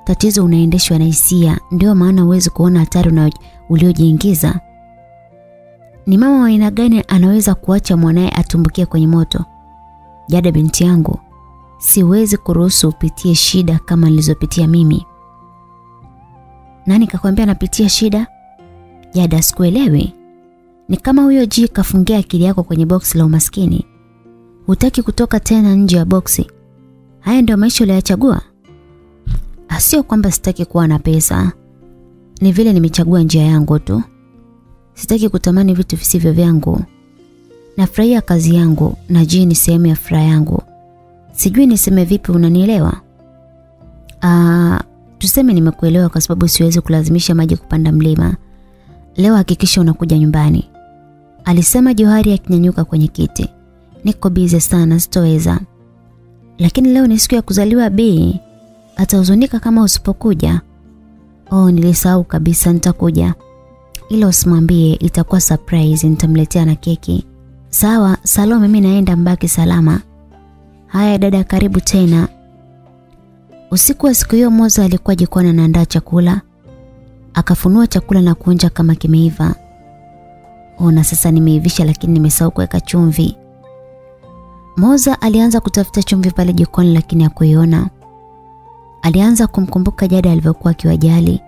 Tatizo unaendeshwa na hisia, ndio maana uwezi kuona hatari uliojiingiza. Ni mama wa aina gani anaweza kuacha mwanaye atumbukie kwenye moto? Jada binti yangu, siwezi kuruhusu upitie shida kama nilizopitia mimi. Nani kakwambia napitia shida? Jada, sikuelewi. Ni kama huyo G kafungia akili yako kwenye boksi la umaskini. Hutaki kutoka tena nje ya boksi. Haya ndio maisha uliyachagua Sio kwamba sitaki kuwa na pesa. Ni vile nimechagua njia yangu tu. Sitaki kutamani vitu visivyo vyangu. Nafurahia kazi yangu na jini ni sehemu ya furaha yangu. Sijui niseme vipi unanielewa? Ah, tuseme nimekuelewa kwa sababu siwezi kulazimisha maji kupanda mlima. Leo hakikisha unakuja nyumbani. Alisema Johari akinyanyuka kwenye kiti. Niko bize sana sitoweza. Lakini leo ni siku ya kuzaliwa B. Atahuzunika kama usipokuja. Oh, nilisahau kabisa nitakuja. Ila usimwambie itakuwa surprise nitamletea na keki. Sawa, Salome mimi naenda mbaki salama. Haya dada karibu tena. Usiku wa siku hiyo Moza alikuwa jikoni anaandaa chakula. Akafunua chakula na kuonja kama kimeiva. Ona sasa nimeivisha lakini nimesahau kuweka chumvi. Moza alianza kutafuta chumvi pale jikoni lakini hakuiona. Alianza kumkumbuka Jada alivyokuwa akiwajali.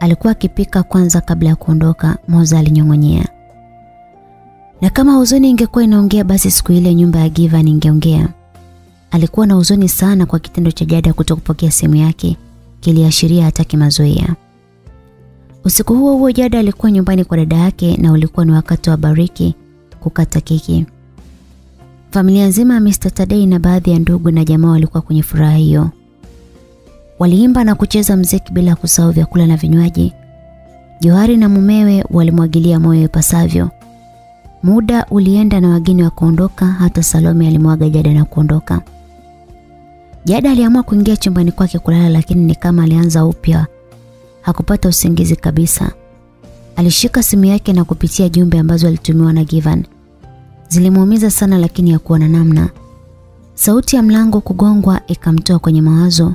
Alikuwa akipika kwanza kabla ya kuondoka, Moza alinyong'onyea. Na kama huzuni ingekuwa inaongea basi siku ile nyumba ya Givan ingeongea. Alikuwa na huzuni sana kwa kitendo cha Jada kutokupokea simu yake, kiliashiria hataki mazoea. Usiku huo huo Jada alikuwa nyumbani kwa dada yake na ulikuwa ni wakati wa bariki kukata keki. Familia nzima ya Mr. Tadei na baadhi ya ndugu na jamaa walikuwa kwenye furaha hiyo. Waliimba na kucheza mziki bila kusahau vyakula na vinywaji. Johari na mumewe walimwagilia moyo ipasavyo. Muda ulienda na wageni wakaondoka, hata Salome alimwaga Jada na kuondoka. Jada aliamua kuingia chumbani kwake kulala lakini ni kama alianza upya. Hakupata usingizi kabisa. Alishika simu yake na kupitia jumbe ambazo alitumiwa na Given. Zilimuumiza sana lakini hakuwa na namna. Sauti ya mlango kugongwa ikamtoa kwenye mawazo.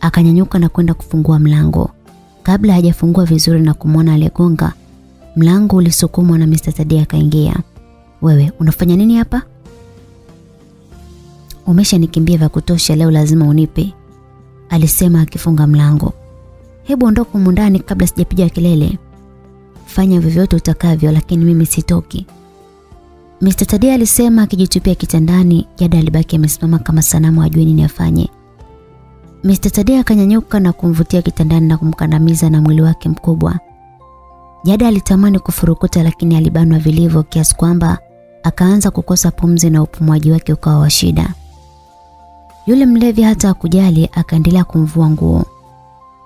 Akanyanyuka na kwenda kufungua mlango. Kabla hajafungua vizuri na kumwona aliyegonga, mlango ulisukumwa na Mr. Tadia akaingia. Wewe unafanya nini hapa? Umeshanikimbia vya kutosha leo lazima unipe. Alisema akifunga mlango. Hebu ondoka humu ndani kabla sijapiga kelele. Fanya vyovyote utakavyo lakini mimi sitoki. Mr. Tadia alisema akijitupia kitandani, Jada alibaki amesimama kama sanamu ajue nini afanye. Mr. Tadia akanyanyuka na kumvutia kitandani na kumkandamiza na mwili wake mkubwa. Jada alitamani kufurukuta lakini alibanwa vilivyo kiasi kwamba akaanza kukosa pumzi na upumuaji wake ukawa wa shida. Yule mlevi hata hakujali akaendelea kumvua nguo.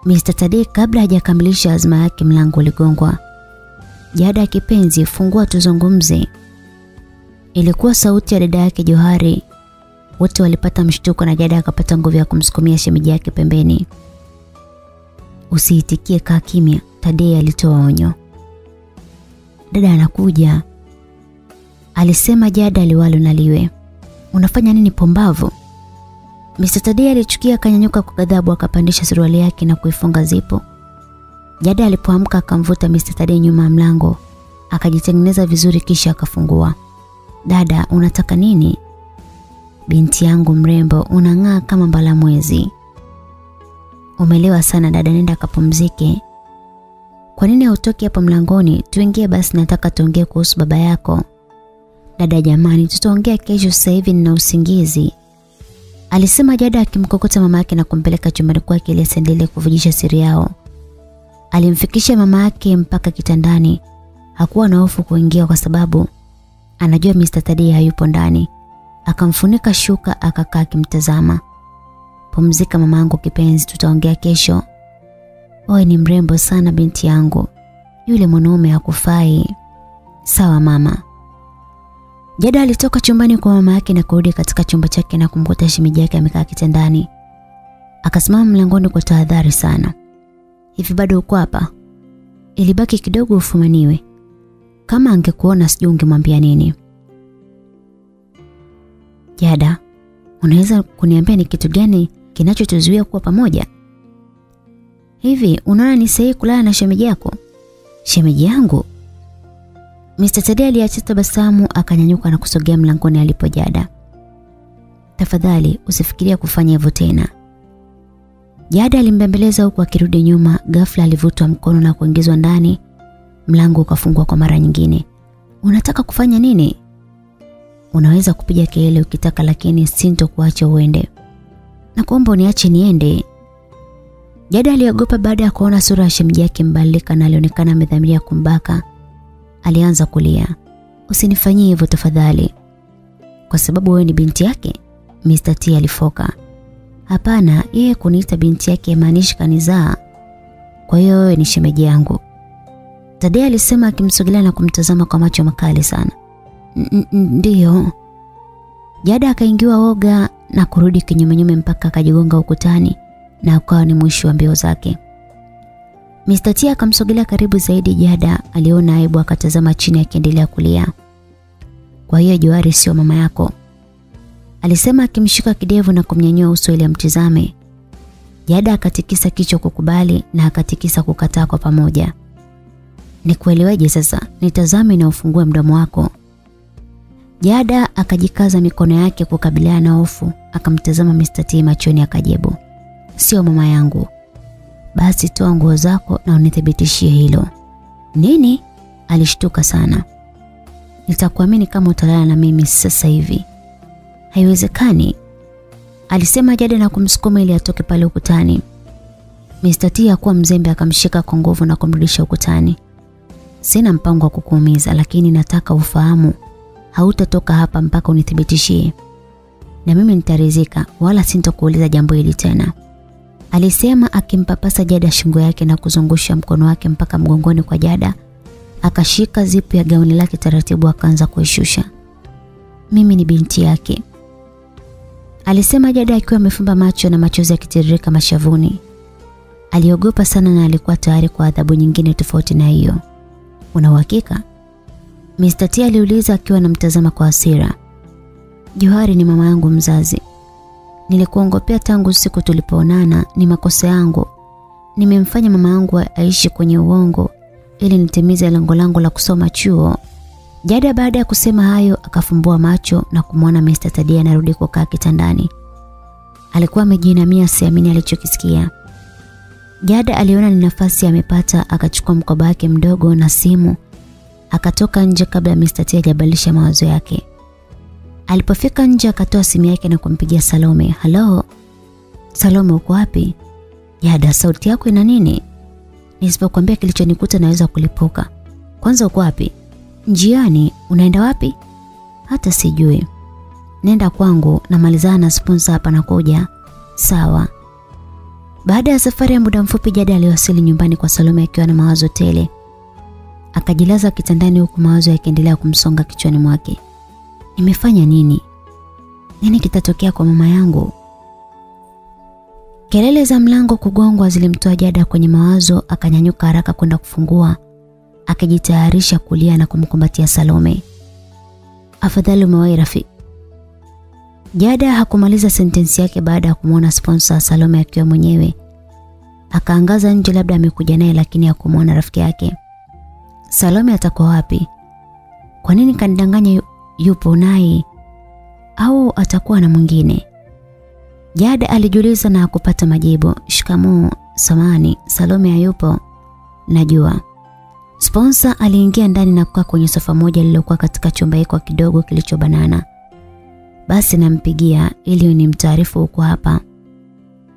Mr. Tadia kabla hajakamilisha azma yake mlango uligongwa. Jada kipenzi fungua tuzungumze. Ilikuwa sauti ya dada yake Johari. Wote walipata mshtuko na Jada akapata nguvu ya kumsukumia shemeji yake pembeni. Usiitikie kaa kimya, Tadei alitoa onyo. Dada anakuja. Alisema Jada aliwalo na liwe. Unafanya nini pombavu? Mr. Tadei alichukia akanyanyuka kwa ghadhabu akapandisha suruali yake na kuifunga zipo. Jada alipoamka akamvuta Mr. Tadei nyuma ya mlango. Akajitengeneza vizuri kisha akafungua. Dada, unataka nini? Binti yangu mrembo, unang'aa kama mbala mwezi. Umelewa sana dada, nenda akapumzike. Kwa nini hautoki hapa mlangoni? Tuingie basi, nataka tuongee kuhusu baba yako. Dada jamani, tutaongea kesho, sasa hivi nina usingizi. Alisema Jada akimkokota mama yake na kumpeleka chumbani kwake ili asiendelee kuvujisha siri yao. Alimfikisha mama yake mpaka kitandani. Hakuwa na hofu kuingia kwa sababu anajua Mr. Tadia hayupo ndani. Akamfunika shuka akakaa akimtazama. Pumzika mamangu kipenzi, tutaongea kesho. Oe ni mrembo sana binti yangu. Yule mwanaume hakufai. Sawa mama. Jada alitoka chumbani kwa mama yake na kurudi katika chumba chake na kumkuta shemeji yake amekaa kitandani. Akasimama mlangoni kwa tahadhari sana. Hivi bado uko hapa? Ilibaki kidogo ufumaniwe. Kama angekuona sijui ungemwambia nini. Jada, unaweza kuniambia ni kitu gani kinachotuzuia kuwa pamoja? Hivi unaona ni sahihi kulala na shemeji yako? Shemeji yangu? Mr. Teddy aliacha tabasamu akanyanyuka na kusogea mlangoni alipo Jada. Tafadhali usifikiria kufanya hivyo tena. Jada alimbembeleza huku akirudi nyuma, ghafla alivutwa mkono na kuingizwa ndani. Mlango ukafungwa kwa mara nyingine. Unataka kufanya nini? Unaweza kupiga kelele ukitaka lakini sintokuacha uende. Na kuomba uniache niende. Jada aliogopa baada ya kuona sura ya shemeji yake mbadilika na alionekana amedhamiria kumbaka. Alianza kulia. Usinifanyie hivyo tafadhali. Kwa sababu wewe ni binti yake? Mr. T alifoka. Hapana, yeye kuniita binti yake maanishi kanizaa. Kwa hiyo wewe ni shemeji yangu. Tadea alisema akimsogelea na kumtazama kwa macho makali sana. Ndiyo. Jada akaingiwa woga na kurudi kinyumenyume mpaka akajigonga ukutani na ukawa ni mwisho wa mbio zake. Mr. T akamsogelea karibu zaidi Jada, aliona aibu akatazama chini akiendelea kulia. Kwa hiyo Johari sio mama yako. Alisema akimshika kidevu na kumnyanyua uso ili amtizame. Jada akatikisa kichwa kukubali na akatikisa kukataa kwa pamoja. Nikueleweje sasa? Nitazame na ufungue mdomo wako. Jada akajikaza mikono yake kukabiliana na hofu, akamtazama Mr. T machoni akajibu, "Sio mama yangu." Basi toa nguo zako na unithibitishie hilo. Nini? Alishtuka sana. Nitakuamini kama utalala na mimi sasa hivi. Haiwezekani. Alisema Jada na kumsukuma ili atoke pale ukutani. Mr. T hakuwa mzembe akamshika kwa nguvu na kumrudisha ukutani. Sina mpango wa kukuumiza lakini nataka ufahamu hautatoka hapa mpaka unithibitishie. Na mimi nitarizika wala sintokuuliza jambo hili tena. Alisema akimpapasa Jada shingo yake na kuzungusha mkono wake mpaka mgongoni kwa Jada. Akashika zipu ya gauni lake taratibu akaanza kuishusha. Mimi ni binti yake. Alisema Jada akiwa amefumba macho na machozi yakitiririka mashavuni. Aliogopa sana na alikuwa tayari kwa adhabu nyingine tofauti na hiyo. Una uhakika? Mr. T aliuliza akiwa anamtazama kwa hasira. Johari ni mama yangu mzazi. Nilikuongopea tangu siku tulipoonana, ni makosa yangu. Nimemfanya mama yangu aishi kwenye uongo ili nitimize lengo langu la kusoma chuo. Jada baada ya kusema hayo akafumbua macho na kumwona Mr. Tadia anarudi kukaa kitandani. Alikuwa amejinamia siamini alichokisikia. Jada aliona ni nafasi amepata akachukua mkoba wake mdogo na simu akatoka nje kabla Mr. T hajabadilisha mawazo yake. Alipofika nje akatoa simu yake na kumpigia Salome. "Halo? Salome uko wapi?" Yada sauti yako ina nini?" "Nisipokuambia kilichonikuta naweza kulipuka." "Kwanza uko wapi?" "Njiani, unaenda wapi?" "Hata sijui." "Nenda kwangu namalizana na sponsor hapa na kuja." "Sawa." Baada ya safari ya muda mfupi Jada aliwasili nyumbani kwa Salome akiwa na mawazo tele. Akajilaza kitandani huku mawazo yakiendelea kumsonga kichwani mwake. Nimefanya nini? Nini kitatokea kwa mama yangu? Kelele za mlango kugongwa zilimtoa Jada kwenye mawazo, akanyanyuka haraka kwenda kufungua, akijitayarisha kulia na kumkumbatia Salome. Afadhali umewahi rafiki. Jada hakumaliza sentensi yake baada ya kumwona sponsor Salome akiwa mwenyewe. Akaangaza nje labda amekuja naye lakini hakumwona rafiki yake. Salome atakuwa wapi? Kwa nini kanidanganya yupo naye? Au atakuwa na mwingine? Jada alijiuliza na kupata majibu. Shikamoo, samani, Salome hayupo. Najua. Sponsor aliingia ndani na kukaa kwenye sofa moja lililokuwa katika chumba hiko kidogo kilichobanana. Basi nampigia ili ni mtaarifu huko hapa.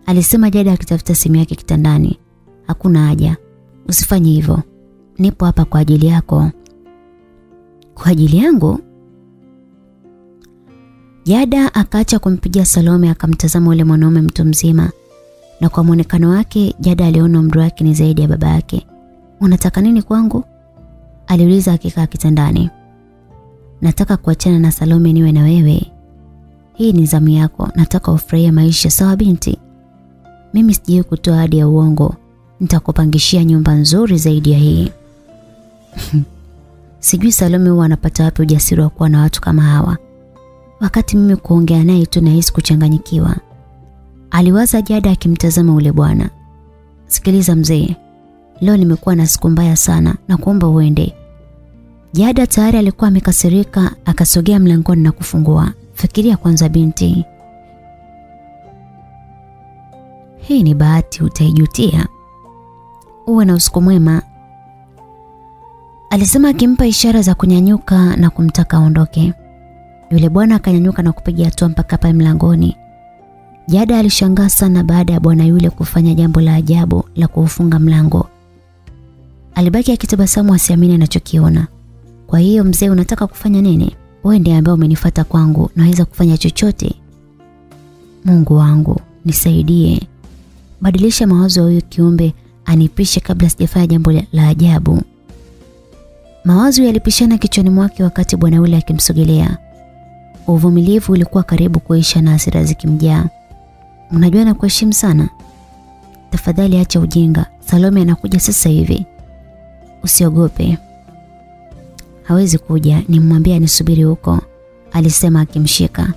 Alisema Jada akitafuta simu yake kitandani. Hakuna haja. Usifanye hivyo. Nipo hapa kwa ajili yako. Kwa ajili yangu? Jada akaacha kumpigia Salome akamtazama ule mwanaume mtu mzima. Na kwa mwonekano wake Jada aliona umri wake ni zaidi ya baba yake. Unataka nini kwangu? Aliuliza akikaa kitandani. Nataka kuachana na Salome niwe na wewe. Hii ni zamu yako. Nataka ufurahie maisha sawa binti. Mimi sijui kutoa hadi ya uongo. Nitakupangishia nyumba nzuri zaidi ya hii. Sijui Salome huwa anapata wapi ujasiri wa kuwa na watu kama hawa. Wakati mimi kuongea naye tu nahisi kuchanganyikiwa. Aliwaza Jada akimtazama ule bwana. Sikiliza mzee. Leo nimekuwa na siku mbaya sana na kuomba uende. Jada tayari alikuwa amekasirika akasogea mlangoni na kufungua. Fikiria kwanza binti. Hii ni bahati utaijutia. Uwe na usiku mwema. Alisema akimpa ishara za kunyanyuka na kumtaka aondoke. Yule bwana akanyanyuka na kupiga hatua mpaka pale mlangoni. Jada alishangaa sana baada ya bwana yule kufanya jambo la ajabu la kuufunga mlango. Alibaki akitabasamu asiamini anachokiona. Kwa hiyo mzee unataka kufanya nini? Wewe ndiye ambaye umenifuata kwangu, naweza kufanya chochote. Mungu wangu, nisaidie. Badilisha mawazo ya huyo kiumbe anipishe kabla sijafanya jambo la ajabu. Mawazo yalipishana kichwani mwake wakati bwana yule akimsogelea. Uvumilivu ulikuwa karibu kuisha na hasira zikimjaa. Unajua na kuheshimu sana. Tafadhali acha ujinga. Salome anakuja sasa hivi. Usiogope. Hawezi kuja, nimwambia nisubiri huko, alisema akimshika.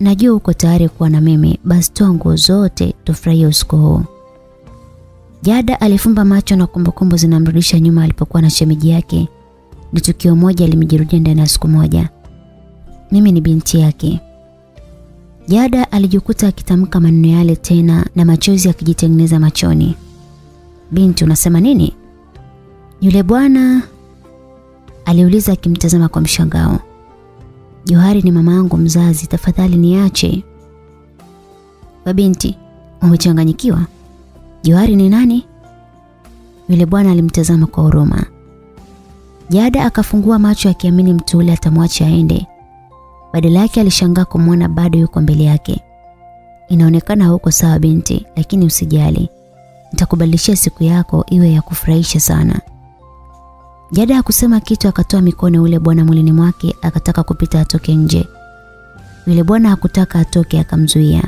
Najua uko tayari kuwa na mimi, basi toa nguo zote tufurahie usiku huu. Jada alifumba macho na kumbukumbu zinamrudisha nyuma alipokuwa na shemeji yake. Ni tukio moja limejirudia ndani ya siku moja. Mimi ni binti yake. Jada alijikuta akitamka maneno yale tena na machozi akijitengeneza machoni. Binti unasema nini? Yule bwana aliuliza akimtazama kwa mshangao. Johari ni mama yangu mzazi, tafadhali niache. Ba binti, umechanganyikiwa? Johari ni nani? Yule bwana alimtazama kwa huruma. Jada akafungua macho akiamini mtu ule atamwacha aende. Badala yake alishangaa kumwona bado yuko mbele yake. Inaonekana huko sawa binti, lakini usijali. Nitakubadilishia siku yako iwe ya kufurahisha sana. Jada hakusema kitu akatoa mikono ule bwana mwilini mwake akataka kupita atoke nje. Yule bwana hakutaka atoke akamzuia.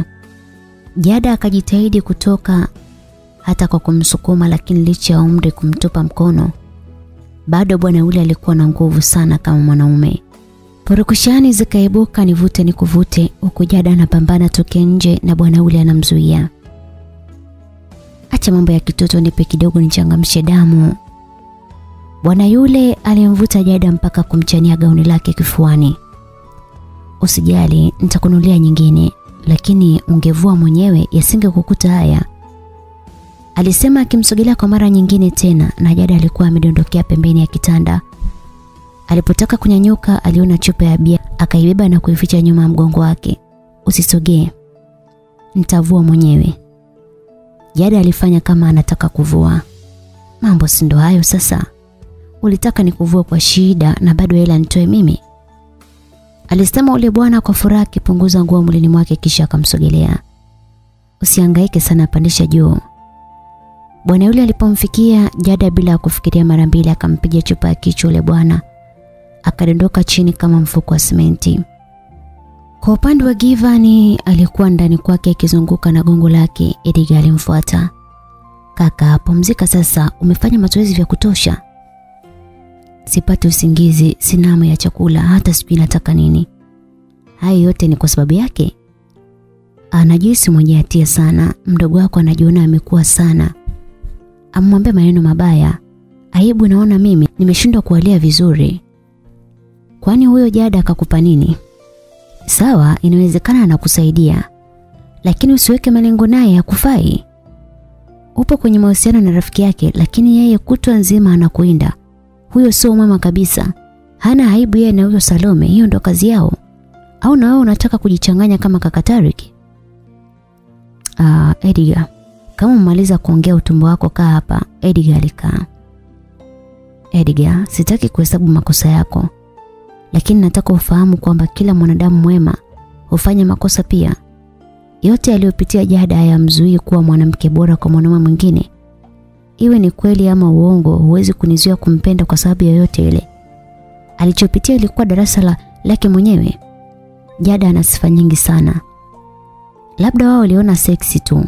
Jada akajitahidi kutoka hata kwa kumsukuma lakini licha ya umri kumtupa mkono bado bwana ule alikuwa na nguvu sana kama mwanaume. Purukushani zikaibuka nivute ni kuvute huku Jada anapambana toke nje na bwana ule anamzuia. Acha mambo ya kitoto nipe kidogo nichangamshe damu. Bwana yule alimvuta Jada mpaka kumchania gauni lake kifuani. Usijali, nitakunulia nyingine, lakini ungevua mwenyewe yasingekukuta haya. Alisema akimsogelea kwa mara nyingine tena na Jada alikuwa amedondokea pembeni ya kitanda. Alipotaka kunyanyuka aliona chupa ya bia akaibeba na kuificha nyuma ya mgongo wake. Usisogee. Nitavua mwenyewe. Jada alifanya kama anataka kuvua. Mambo si ndo hayo sasa. Ulitaka nikuvue kwa shida na bado hela nitoe mimi? Alisema ule bwana kwa furaha akipunguza nguo mwilini mwake kisha akamsogelea. Usihangaike sana pandisha juu. Bwana yule alipomfikia Jada bila kufikiria mara mbili akampiga chupa ya kichwa ule bwana. Akadondoka chini kama mfuko wa simenti. Kwa upande wa Givani alikuwa ndani kwake akizunguka na gongo lake, Edgar alimfuata. Kaka, pumzika sasa, umefanya mazoezi vya kutosha. Sipati usingizi, sina ya chakula, hata sijui nataka nini. Hayo yote ni kwa sababu yake. Anajisi mwenye hatia sana, mdogo wako anajiona amekuwa sana. Amwambia maneno mabaya. Aibu naona mimi nimeshindwa kualia vizuri. Kwani huyo Jada akakupa nini? Sawa, inawezekana anakusaidia. Lakini usiweke malengo naye hakufai. Upo kwenye mahusiano na rafiki yake lakini yeye kutwa nzima anakuinda. Huyo sio mwema kabisa. Hana aibu yeye na huyo Salome, hiyo ndo kazi yao. Au na wewe unataka kujichanganya kama kaka Tariki? Ah, Edgar. Kama umaliza kuongea utumbo wako kaa hapa. Edgar alikaa. Edgar, sitaki kuhesabu makosa yako. Lakini nataka ufahamu kwamba kila mwanadamu mwema hufanya makosa pia. Yote aliyopitia Jada hayamzuii kuwa mwanamke bora kwa mwanamume mwingine. Iwe ni kweli ama uongo, huwezi kunizuia kumpenda kwa sababu yoyote ile. Alichopitia ilikuwa darasa la lake mwenyewe. Jada ana sifa nyingi sana. Labda wao waliona seksi tu.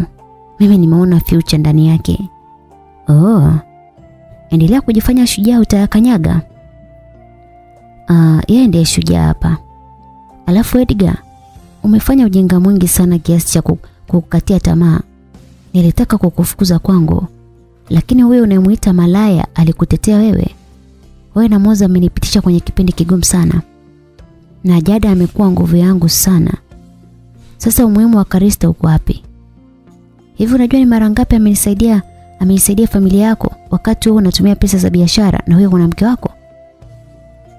Mimi nimeona future ndani yake. Oh. Endelea kujifanya shujaa utayakanyaga. Ah, yeye ndiye shujaa hapa. Alafu Edgar, umefanya ujinga mwingi sana kiasi cha kukukatia tamaa. Nilitaka kukufukuza kwangu, lakini wewe unayemuita malaya alikutetea wewe. Wewe na Moza amenipitisha kwenye kipindi kigumu sana. Na Jada amekuwa nguvu yangu sana. Sasa umuhimu wa Karista uko wapi? Hivi unajua ni mara ngapi amenisaidia amenisaidia familia yako wakati wewe unatumia pesa za biashara na wewe una mke wako?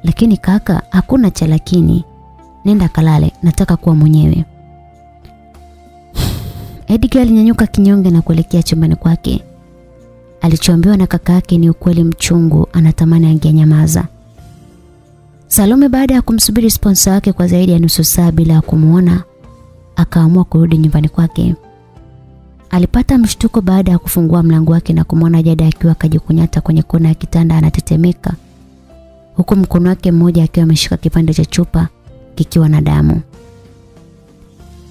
Lakini kaka, hakuna cha lakini. Nenda kalale, nataka kuwa mwenyewe. Edgar alinyanyuka kinyonge na kuelekea chumbani kwake. Alichoambiwa na kaka yake ni ukweli mchungu, anatamani angenyamaza. Salome baada ya kumsubiri sponsor wake kwa zaidi ya nusu saa bila kumuona, akaamua kurudi nyumbani kwake. Alipata mshtuko baada ya kufungua mlango wake na kumwona Jada akiwa akajikunyata kwenye kona ya kitanda anatetemeka. Huku mkono wake mmoja akiwa ameshika kipande cha chupa kikiwa na damu.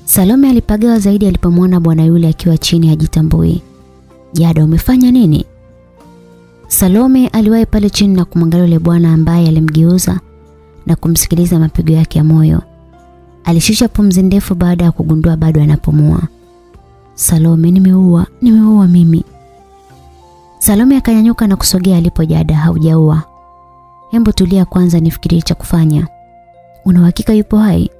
Salome alipagawa zaidi alipomwona bwana yule akiwa chini ajitambui Jada umefanya nini? Salome aliwahi pale chini na kumwangalia yule bwana ambaye alimgeuza na kumsikiliza mapigo yake ya moyo. Alishusha pumzi ndefu baada ya kugundua bado anapumua. Salome nimeua, nimeua mimi. Salome akanyanyuka na kusogea alipo Jada. Haujaua. Hembo tulia kwanza nifikirie cha kufanya. Una uhakika yupo hai?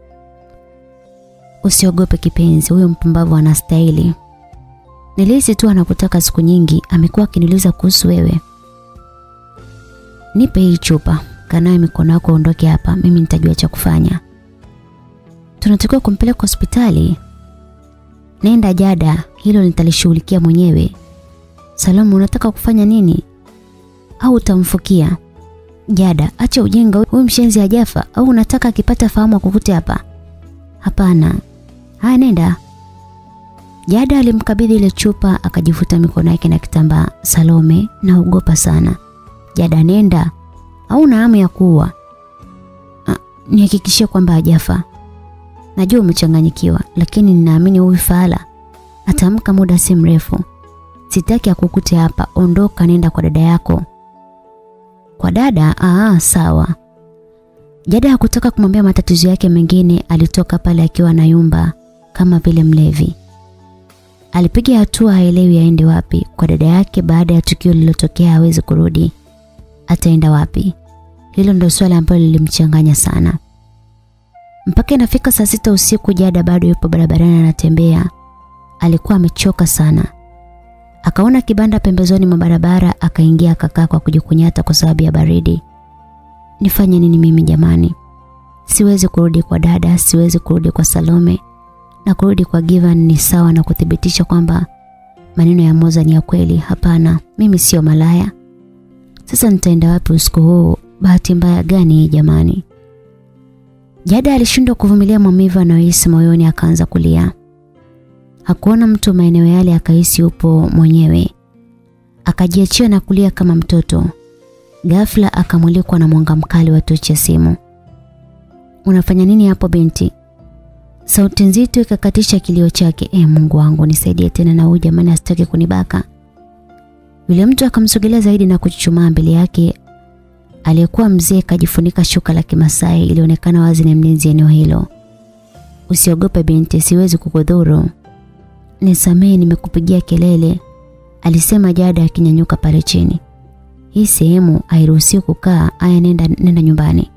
Usiogope kipenzi, huyo mpumbavu anastahili. Nilihisi tu anakutaka siku nyingi, amekuwa akiniuliza kuhusu wewe. Nipe hii chupa, kanae mikono yako ondoke hapa, mimi nitajua cha kufanya. Tunatakiwa kumpeleka hospitali. Nenda Jada, hilo nitalishughulikia mwenyewe. Salamu, unataka kufanya nini? Au utamfukia? Jada, acha ujinga, huyu mshenzi hajafa au unataka akipata fahamu akukute hapa? Hapana. Haya nenda. Jada alimkabidhi ile chupa akajifuta mikono yake na kitambaa. Salome, naogopa sana. Jada nenda. au Hauna hamu ya kuua. Nihakikishie kwamba hajafa. Najua umechanganyikiwa, lakini ninaamini huyu fala atamka muda si mrefu. Sitaki akukute hapa. Ondoka nenda kwa dada yako. Kwa dada? Aa, sawa. Jada hakutaka kumwambia matatizo yake mengine, alitoka pale akiwa na yumba kama vile mlevi. Alipiga hatua haelewi aende wapi. Kwa dada yake baada ya tukio lililotokea hawezi kurudi. Ataenda wapi? Hilo ndio swali ambalo lilimchanganya sana. Mpaka inafika saa sita usiku Jada bado yupo barabarani anatembea. Alikuwa amechoka sana. Akaona kibanda pembezoni mwa barabara akaingia akakaa kwa kujikunyata kwa sababu ya baridi. Nifanye nini mimi jamani? Siwezi kurudi kwa dada, siwezi kurudi kwa Salome na kurudi kwa Given ni sawa na kuthibitisha kwamba maneno ya Moza ni ya kweli. Hapana, mimi sio malaya. Sasa nitaenda wapi usiku huu? Bahati mbaya gani hii jamani? Jada alishindwa kuvumilia maumivu anayohisi moyoni akaanza kulia. Hakuona mtu maeneo yale akahisi upo mwenyewe. Akajiachia na kulia kama mtoto. Ghafla akamulikwa na mwanga mkali wa tochi ya simu. Unafanya nini hapo binti? Sauti nzito ikakatisha kilio chake. E, Mungu wangu nisaidie tena na huyu jamani asitake kunibaka. Yule mtu akamsogelea zaidi na kuchuchumaa mbele yake. Aliyekuwa mzee kajifunika shuka la Kimasai ilionekana wazi ni mlinzi eneo hilo. Usiogope binti, siwezi kukudhuru. Nisamee nimekupigia kelele, alisema Jada akinyanyuka pale chini. Hii sehemu hairuhusiwi kukaa. Aya, nenda nenda nyumbani.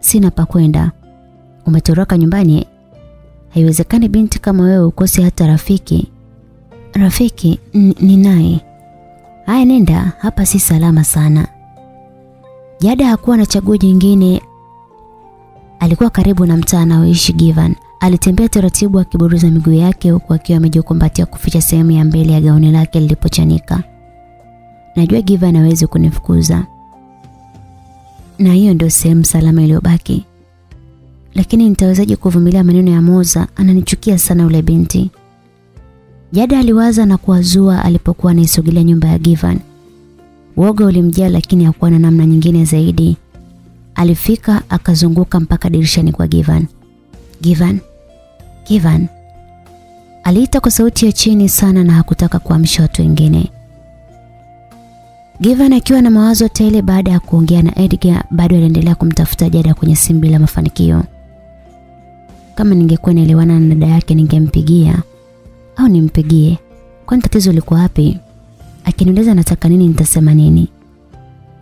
Sina pa kwenda. Umetoroka nyumbani? Haiwezekani binti kama wewe ukose hata rafiki. Rafiki ni naye. Aya nenda, hapa si salama sana. Jada hakuwa na chaguo jingine. Alikuwa karibu na mtaa anaoishi Given. Alitembea taratibu akiburuza miguu yake huku akiwa amejikumbatia kuficha sehemu ya mbele ya gauni lake lilipochanika. Najua Giva anaweza kunifukuza. Na hiyo ndio sehemu salama iliyobaki. Lakini nitawezaje kuvumilia maneno ya Moza? Ananichukia sana ule binti. Jada aliwaza na kuwazua alipokuwa anaisogelea nyumba ya Givan. Woga ulimjia lakini hakuwa na namna nyingine zaidi. Alifika akazunguka mpaka dirishani kwa Givan. Given. Given. Aliita kwa sauti ya chini sana na hakutaka kuamsha watu wengine. Given akiwa na mawazo tele baada ya kuongea na Edgar bado aliendelea kumtafuta Jada kwenye simu bila mafanikio. Kama ningekuwa naelewana na dada yake ningempigia au nimpigie. Kwani tatizo liko wapi? Akiniuliza nataka nini nitasema nini?